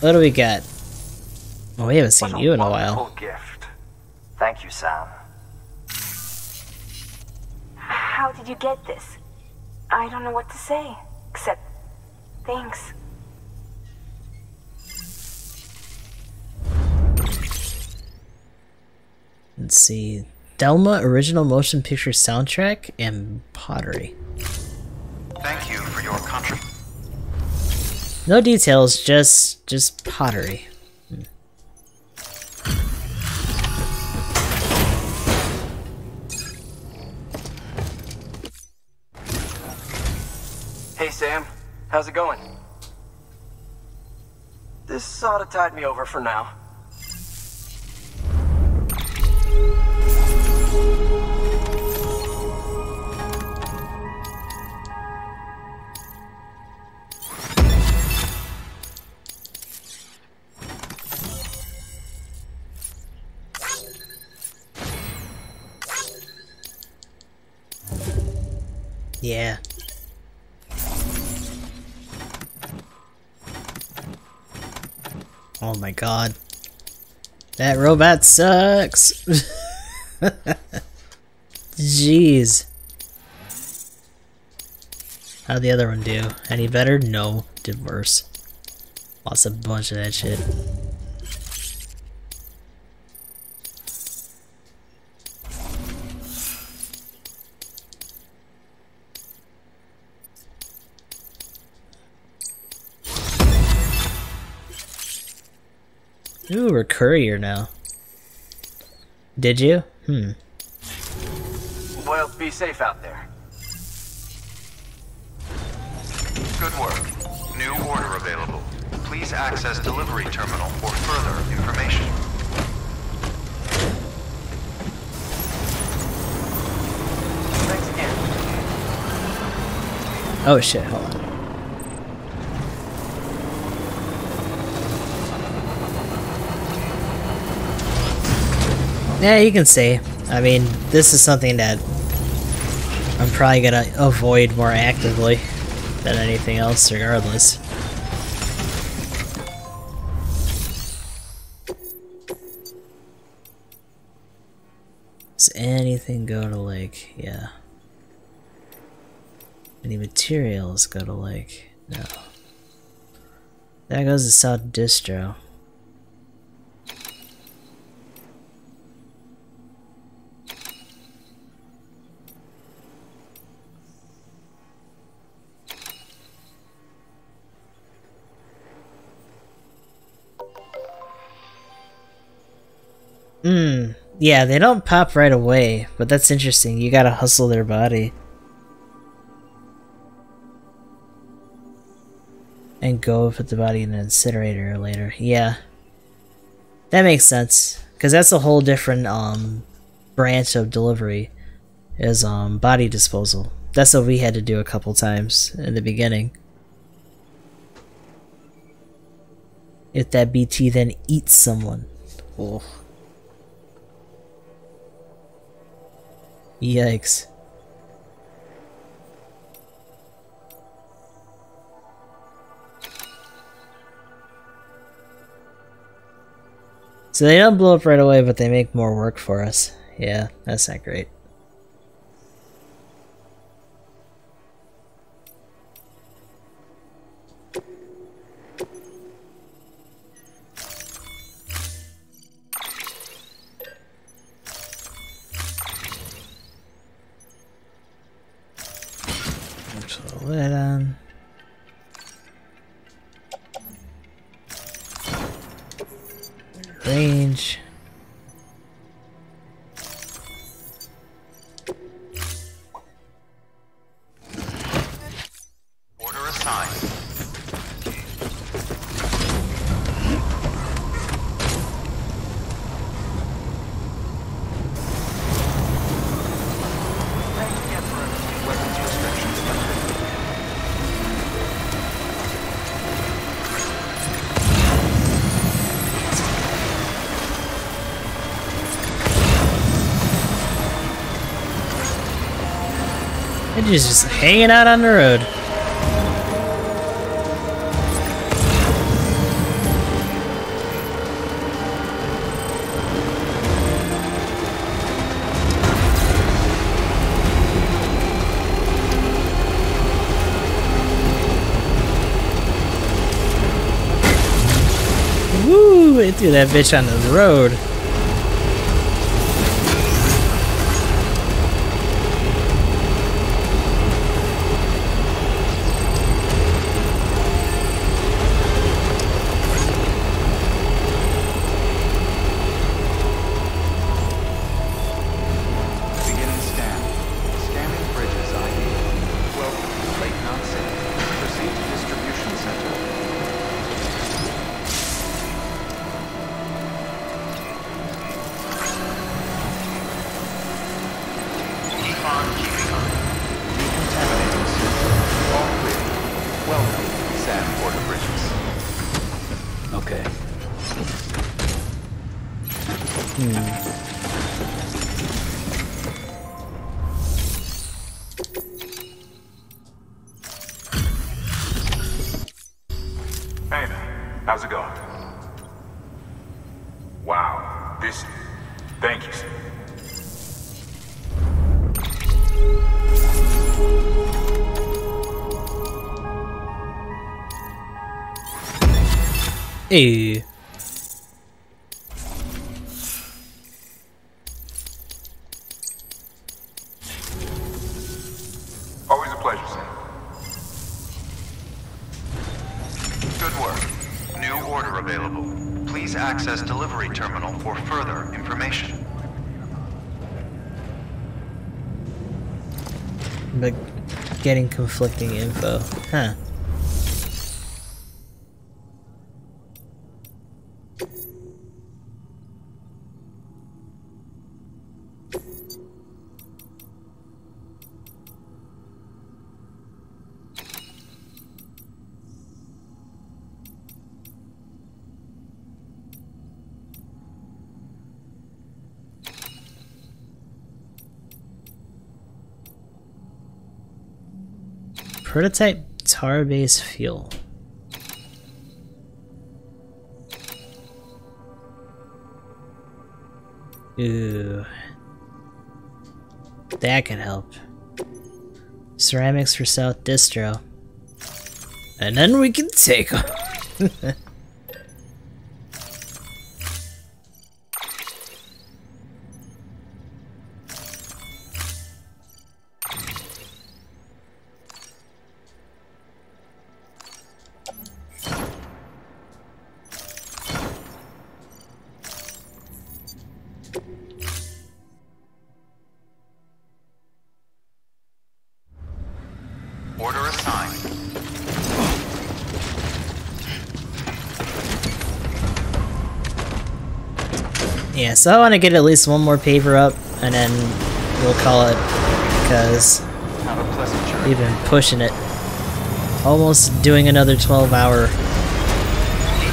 What do we got? Oh, we haven't seen you in a while. Wonderful gift. Thank you, Sam. How did you get this? I don't know what to say, except thanks. Let's see. Delma original motion picture soundtrack and No details, just just pottery. Hey, Sam. How's it going? This sorta tied me over for now. Yeah. Oh my god. That robot sucks. [LAUGHS] Jeez. How'd the other one do? Any better? No. Did worse. Lost a bunch of that shit. Courier now. Did you? Hmm. Well, be safe out there. Good work. New order available. Please access delivery terminal for further information. Thanks again. Oh shit, hold on. Yeah, you can say. I mean, this is something that I'm probably gonna avoid more actively than anything else, regardless. Does anything go to lake? Yeah. Any materials go to lake? No. That goes to South Distro. Hmm. Yeah, they don't pop right away, but that's interesting. You gotta hustle their body. And go put the body in an incinerator later. Yeah. That makes sense. Because that's a whole different um, branch of delivery. Is um, body disposal. That's what we had to do a couple times in the beginning. If that BT then eats someone. Oh. Yikes. So they don't blow up right away, but they make more work for us. Yeah, that's not great. Range. They're just, just hanging out on the road. Woo! They threw that bitch on the road. Conflicting info. Huh. Prototype tar base fuel. Ooh. That could help. Ceramics for South Distro. And then we can take [LAUGHS] them. So I want to get at least one more paver up, and then we'll call it, because Have a pleasant journey. we've been pushing it. Almost doing another 12 hour,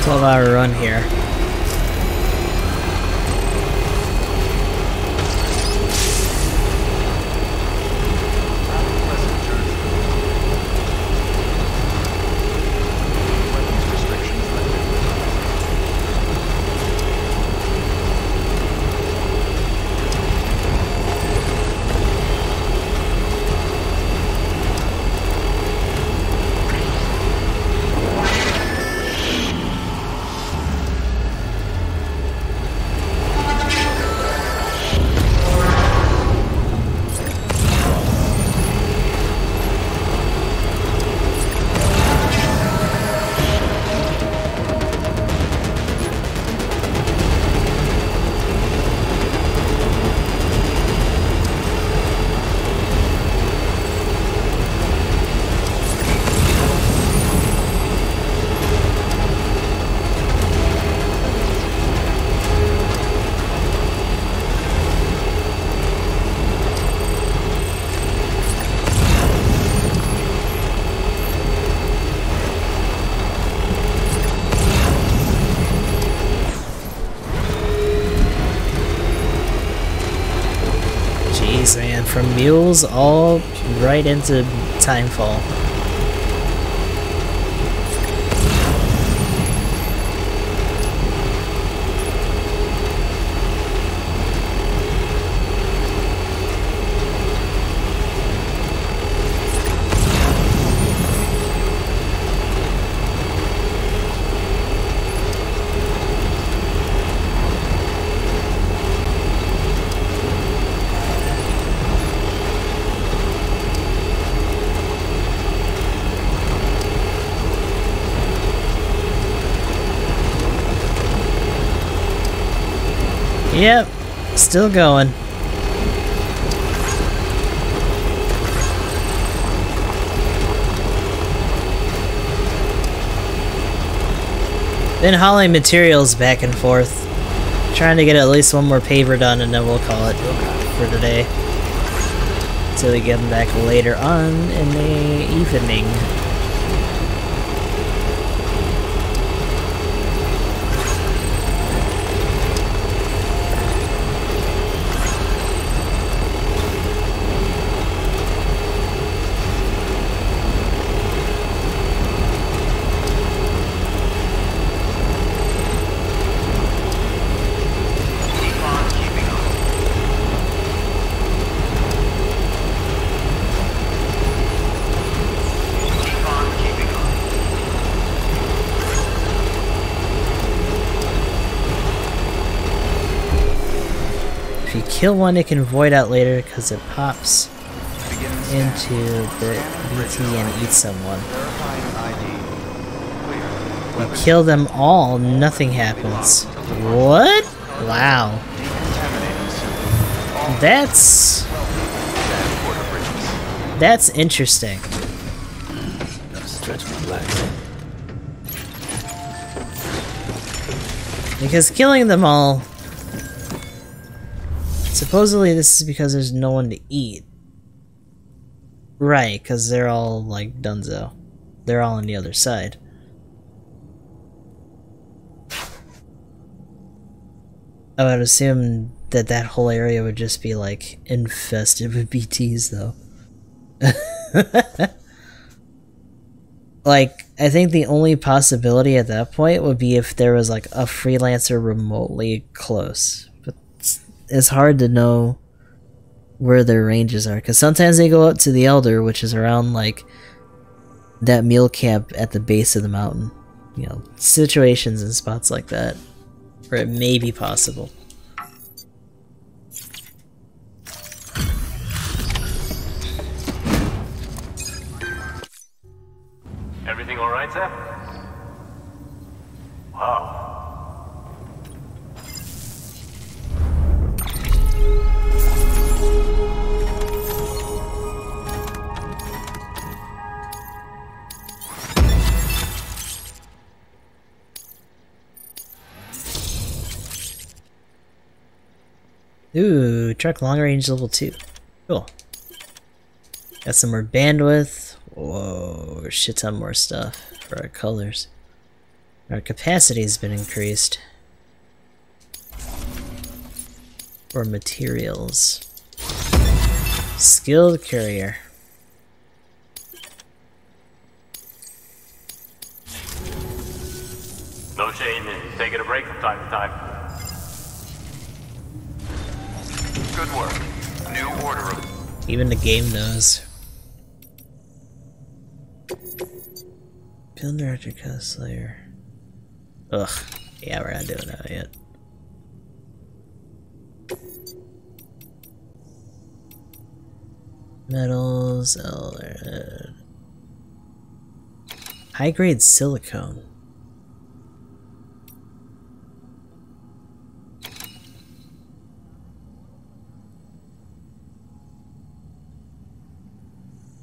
12 hour run here. All right into timefall. Yep, still going. Been hauling materials back and forth. Trying to get at least one more paver done and then we'll call it for today. Until we get them back later on in the evening. Kill one, it can void out later because it pops into the BT and eats someone. You kill them all, nothing happens. What? Wow. That's... That's interesting. Because killing them all... Supposedly this is because there's no one to eat. Right, because they're all, like, dunzo. They're all on the other side. I would assume that that whole area would just be, like, infested with [LAUGHS] BTs, though. like I think the only possibility at that point would be if there was like a freelancer remotely close. It's, hard to know where their ranges are because sometimes they go up to the Elder, which is around like that mule camp at the base of the mountain. You know, situations and spots like that where it may be possible. Everything all right, Zep? Wow. Ooh, truck long range level 2. Cool. Got some more bandwidth. Whoa, shit ton more stuff for our colors. Our capacity has been increased. For materials. Skilled courier. No shame in taking a break from time to time. Good work. New order Even the game knows. Build director cast slayer. Ugh. Yeah, we're not doing that yet. Metals, high grade silicone.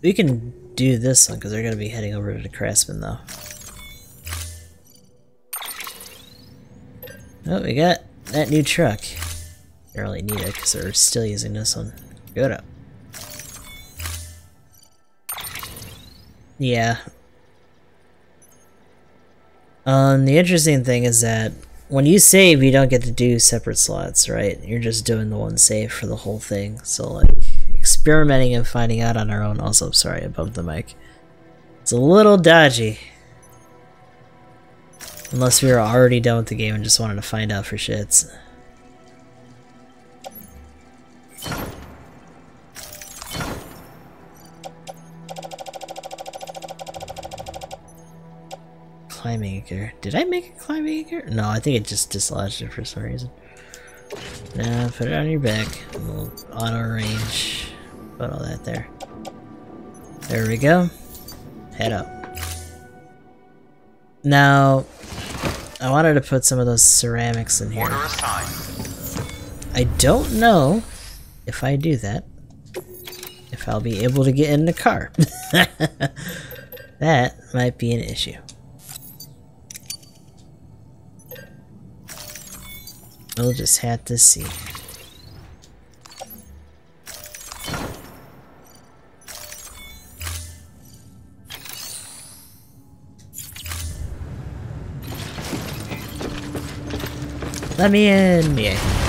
We can do this one because they're going to be heading over to the Craftsman though. Oh, we got that new truck. Barely need it because they're still using this one. Good up. Yeah. Um, the interesting thing is that when you save, you don't get to do separate slots, right? You're just doing the one save for the whole thing. So, like, experimenting and finding out on our own. Also, sorry, I bumped the mic. It's a little dodgy. Unless we were already done with the game and just wanted to find out for shits. Climbing gear. Did I make a climbing gear? No, I think it just dislodged it for some reason. Now put it on your back. We'll auto range. Put all that there. There we go. Head up. Now, I wanted to put some of those ceramics in here. I don't know if I do that, if I'll be able to get in the car. [LAUGHS] that might be an issue. We'll just have to see. Let me in! Yeah.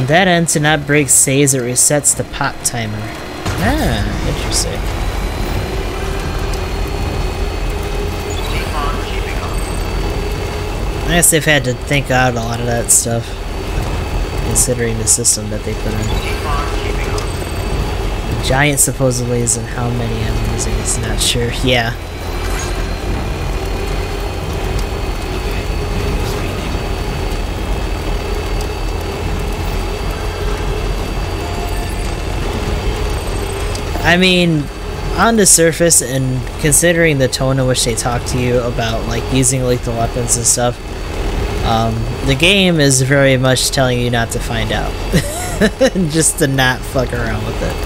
On that end, to not break saves, it resets the pop timer. Ah, interesting. I guess they've had to think out a lot of that stuff, considering the system that they put in. The giant supposedly isn't how many I'm using, is not sure. Yeah. I mean, on the surface and considering the tone in which they talk to you about like using lethal weapons and stuff, um, the game is very much telling you not to find out. [LAUGHS] Just to not fuck around with it.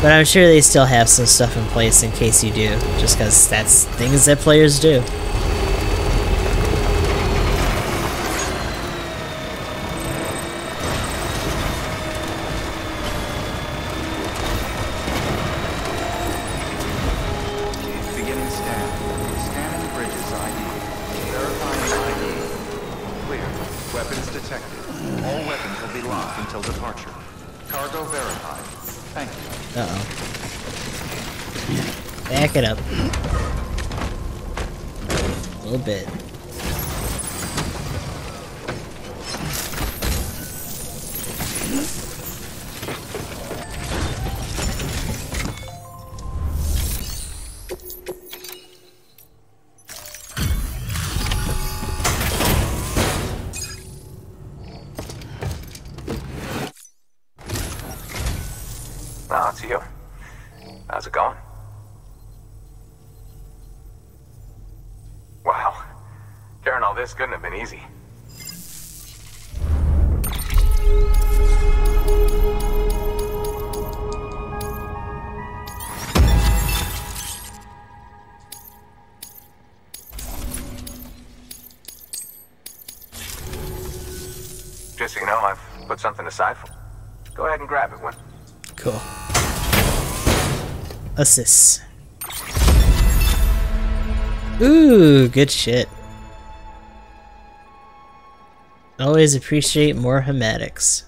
But I'm sure they still have some stuff in place in case you do, just because that's things that players do. Just so you know, I've put something aside for. Go ahead and grab it when. Cool. Assist. Ooh, good shit. Always appreciate more hematics.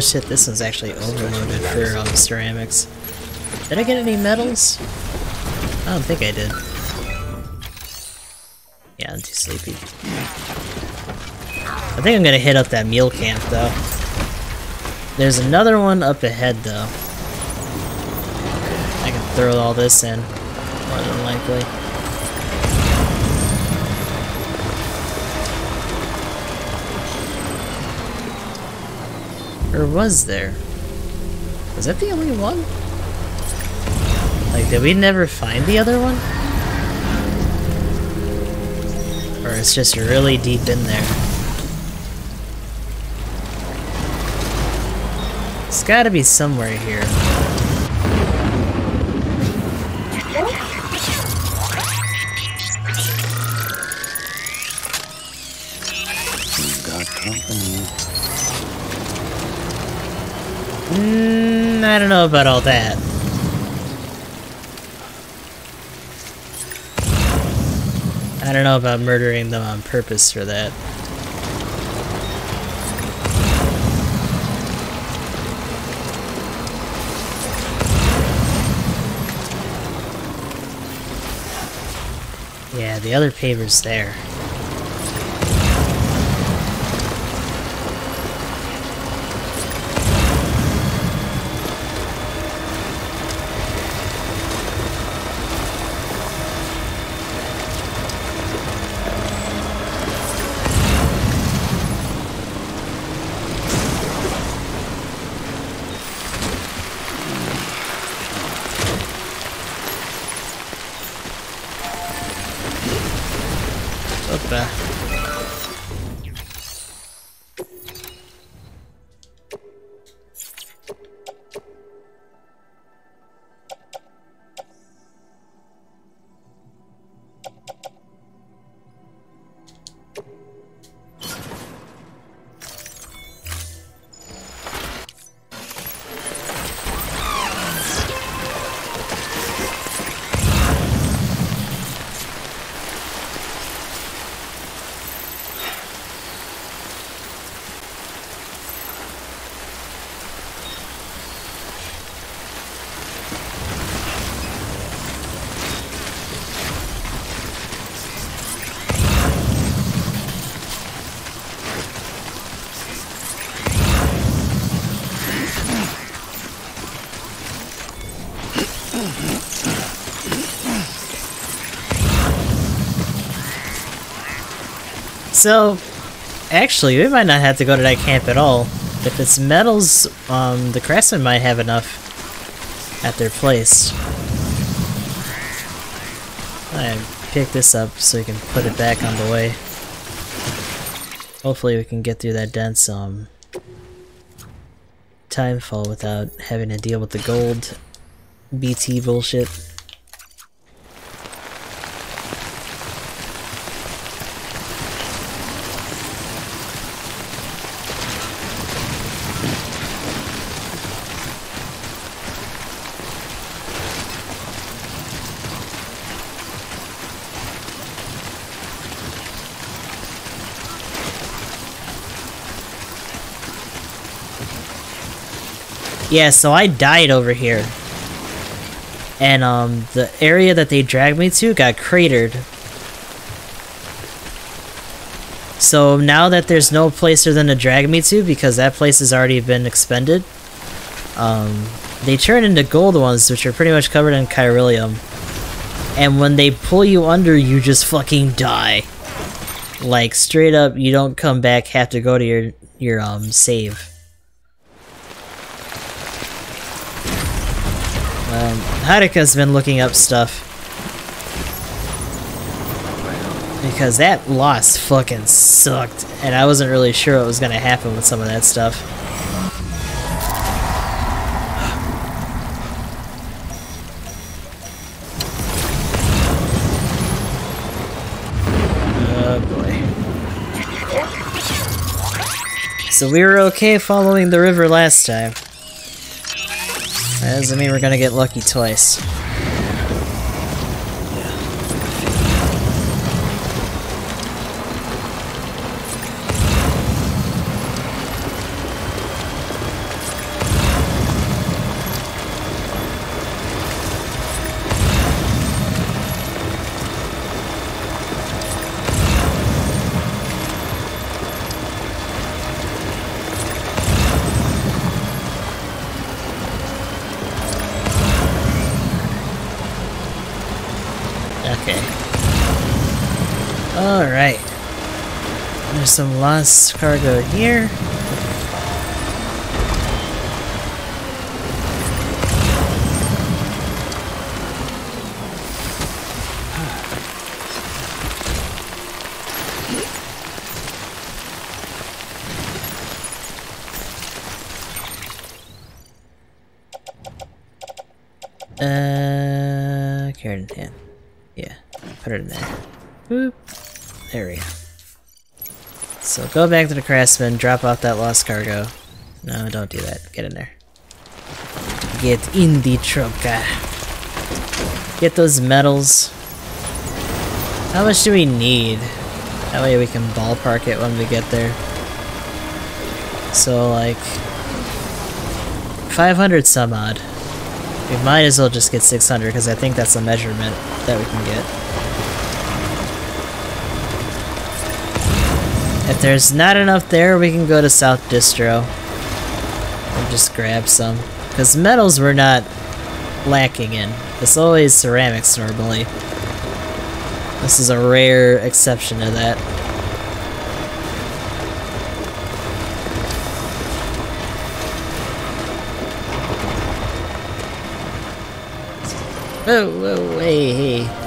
Oh shit, this one's actually overloaded for um, ceramics. Did I get any metals? I don't think I did. Yeah, I'm too sleepy. I think I'm gonna hit up that mule camp though. There's another one up ahead though. I can throw all this in, more than likely. Or was there? Was that the only one? Like, did we never find the other one? Or it's just really deep in there? It's gotta be somewhere here. I don't know about all that. I don't know about murdering them on purpose for that. Yeah, the other paver's there. So, actually, we might not have to go to that camp at all. If it's metals, um, the craftsman might have enough at their place. I pick this up so we can put it back on the way. Hopefully we can get through that dense, um, timefall without having to deal with the gold BT bullshit. Yeah, so I died over here. And um the area that they dragged me to got cratered. So now that there's no place for them to drag me to because that place has already been expended, um, they turn into gold ones which are pretty much covered in chiralium. And when they pull you under, you just fucking die. Like straight up, you don't come back, have to go to your your um save. Um, Haruka's been looking up stuff. Because that loss fucking sucked, and I wasn't really sure what was gonna happen with some of that stuff. Oh boy. So we were okay following the river last time. That doesn't mean we're gonna get lucky twice. Some lost cargo here. Go back to the craftsman, drop off that lost cargo. No, don't do that. Get in there. Get in the truck. Get those metals. How much do we need? That way we can ballpark it when we get there. So like 500 some odd. We might as well just get 600 because I think that's the measurement that we can get. If there's not enough there, we can go to South Distro and just grab some. Because metals we're not lacking in. It's always ceramics normally. This is a rare exception to that. Oh, whoa, whoa, hey, hey.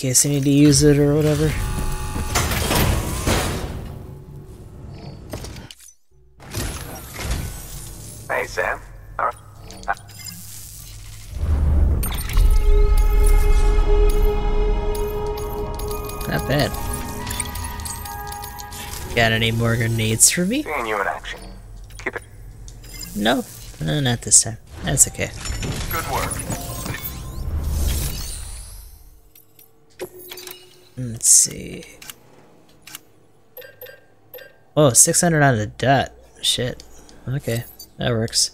Case I need to use it or whatever. Hey, Sam. Not bad. Got any more grenades for me? Seeing you in action. Keep it. No, no, not this time. That's okay. Good work. Let's see. Oh, 600 on the dot. Shit. Okay, that works.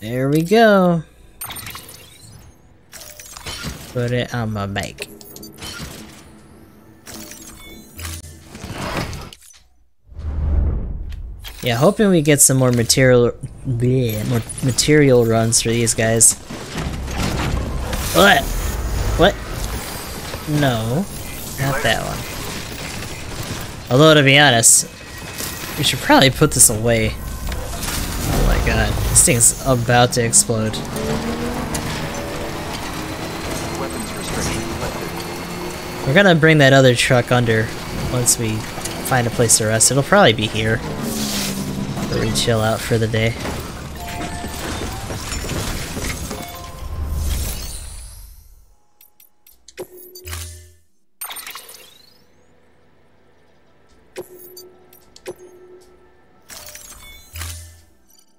There we go. Put it on my bike. Yeah, hoping we get some more material, bleh, more material runs for these guys. What? No, not that one. Although to be honest, we should probably put this away. Oh my god, this thing's about to explode. We're gonna bring that other truck under once we find a place to rest. It'll probably be here. Where we chill out for the day.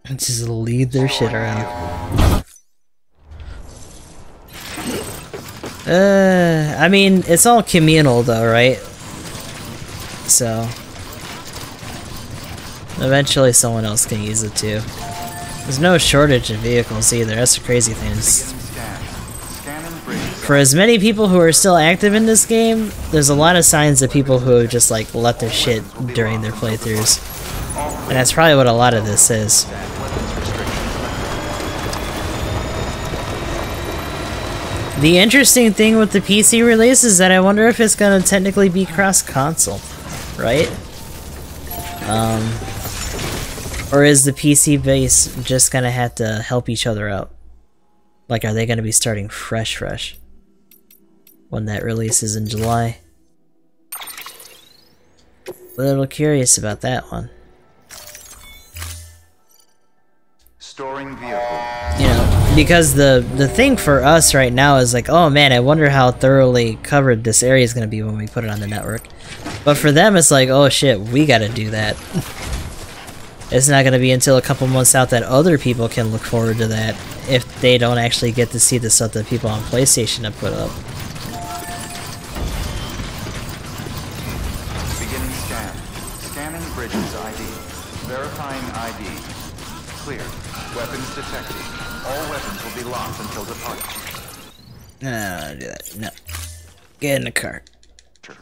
Just lead their shit around. Uh, I mean, it's all communal though, right? So... Eventually someone else can use it too. There's no shortage of vehicles either, that's the crazy thing. For as many people who are still active in this game, there's a lot of signs of people who have just like let their shit during their playthroughs. And that's probably what a lot of this is. The interesting thing with the PC release is that I wonder if it's gonna technically be cross-console, right? Um, or is the PC base just gonna have to help each other out? Like, are they gonna be starting fresh fresh? When that releases in July? A little curious about that one. Storing vehicle. Because the the thing for us right now is like, oh man, I wonder how thoroughly covered this area is gonna be when we put it on the network. But for them, it's like, oh shit, we gotta do that. it's not gonna be until a couple months out that other people can look forward to that if they don't actually get to see the stuff that people on PlayStation have put up. Locked until departure. No, don't do that. No. Get in the car.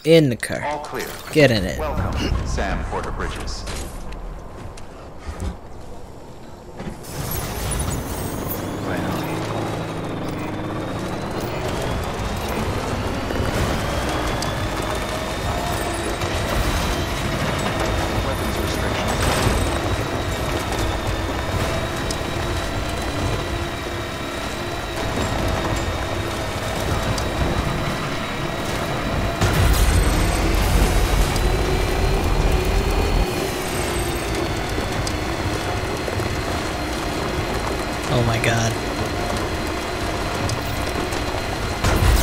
In the car. All clear. Get in it. Welcome, [CLEARS THROAT] Sam Porter Bridges. Oh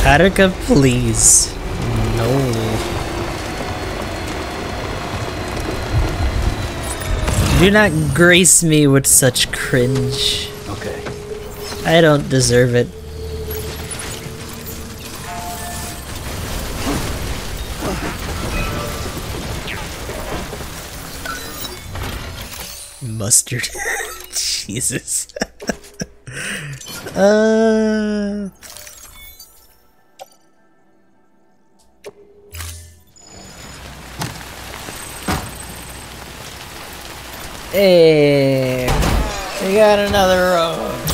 Haruka, please. No. Do not grace me with such cringe. Okay. I don't deserve it. Mustard. [LAUGHS] Jesus. [LAUGHS] uh... Hey, we got another road. [SIGHS]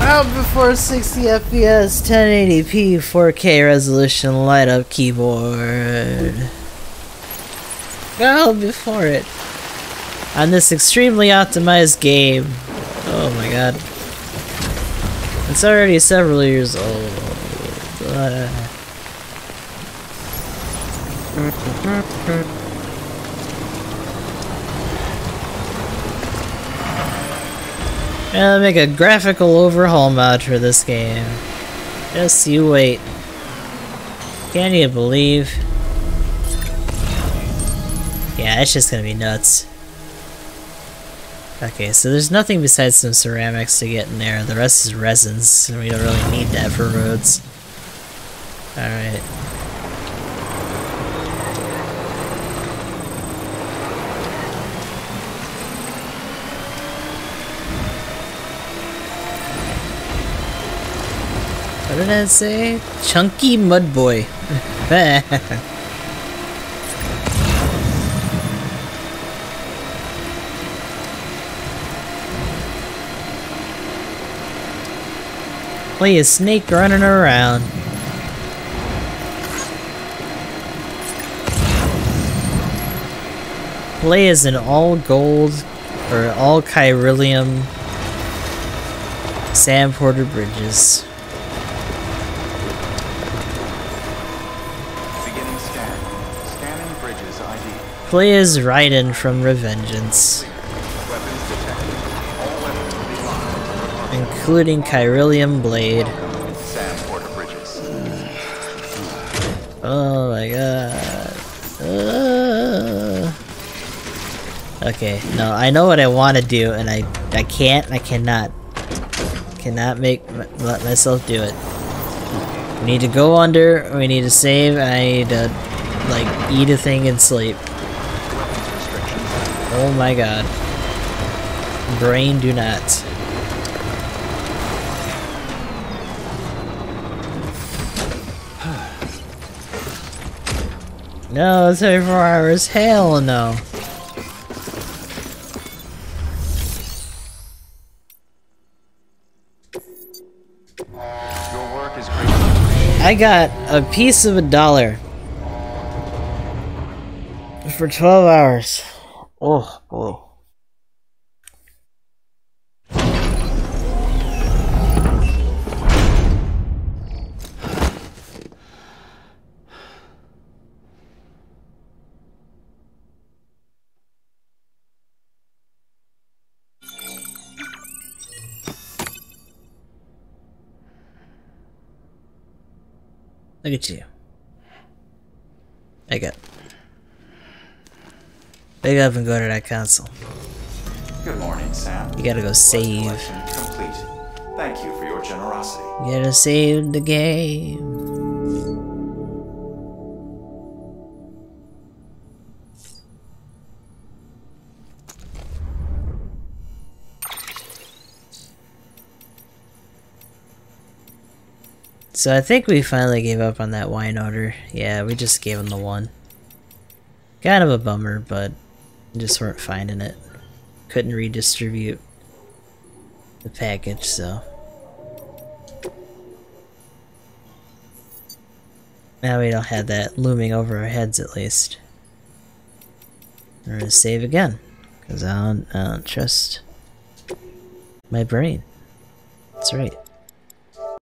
Out before 60 FPS, 1080p, 4K resolution, light up keyboard. Go before it. On this extremely optimized game. Oh my god. It's already several years old. I'll make a graphical overhaul mod for this game. Just you wait. Can you believe? Yeah, it's just gonna be nuts. Okay, so there's nothing besides some ceramics to get in there. The rest is resins, and we don't really need that for roads. Alright. What did I say? Chunky Mud Boy. [LAUGHS] Play a snake running around. Play as an all gold or all chiralium Sam Porter Bridges. Beginning scan. Scanning bridges ID. Raiden from Revengeance, Weapons detected. All weapons will be locked. including Chiralium Blade. Sam Porter Bridges. Oh my god. Uh. Okay, no, I know what I want to do, and I I can't, I cannot, cannot make let myself do it. We need to go under. We need to save. I need to like eat a thing and sleep. Oh my god. Brain, do not. [SIGHS] No, it's 24 hours. Hell no. I got a piece of a dollar for 12 hours. Oh, boy. Look at you. Wake up. Wake up and go to that console. Good morning, Sam. You gotta go save. Complete. Thank you for your generosity. You gotta save the game. So I think we finally gave up on that wine order. Yeah, we just gave him the one. Kind of a bummer, but just weren't finding it. Couldn't redistribute the package, so. Now we don't have that looming over our heads at least. We're gonna save again. Because I don't, I don't trust my brain. That's right.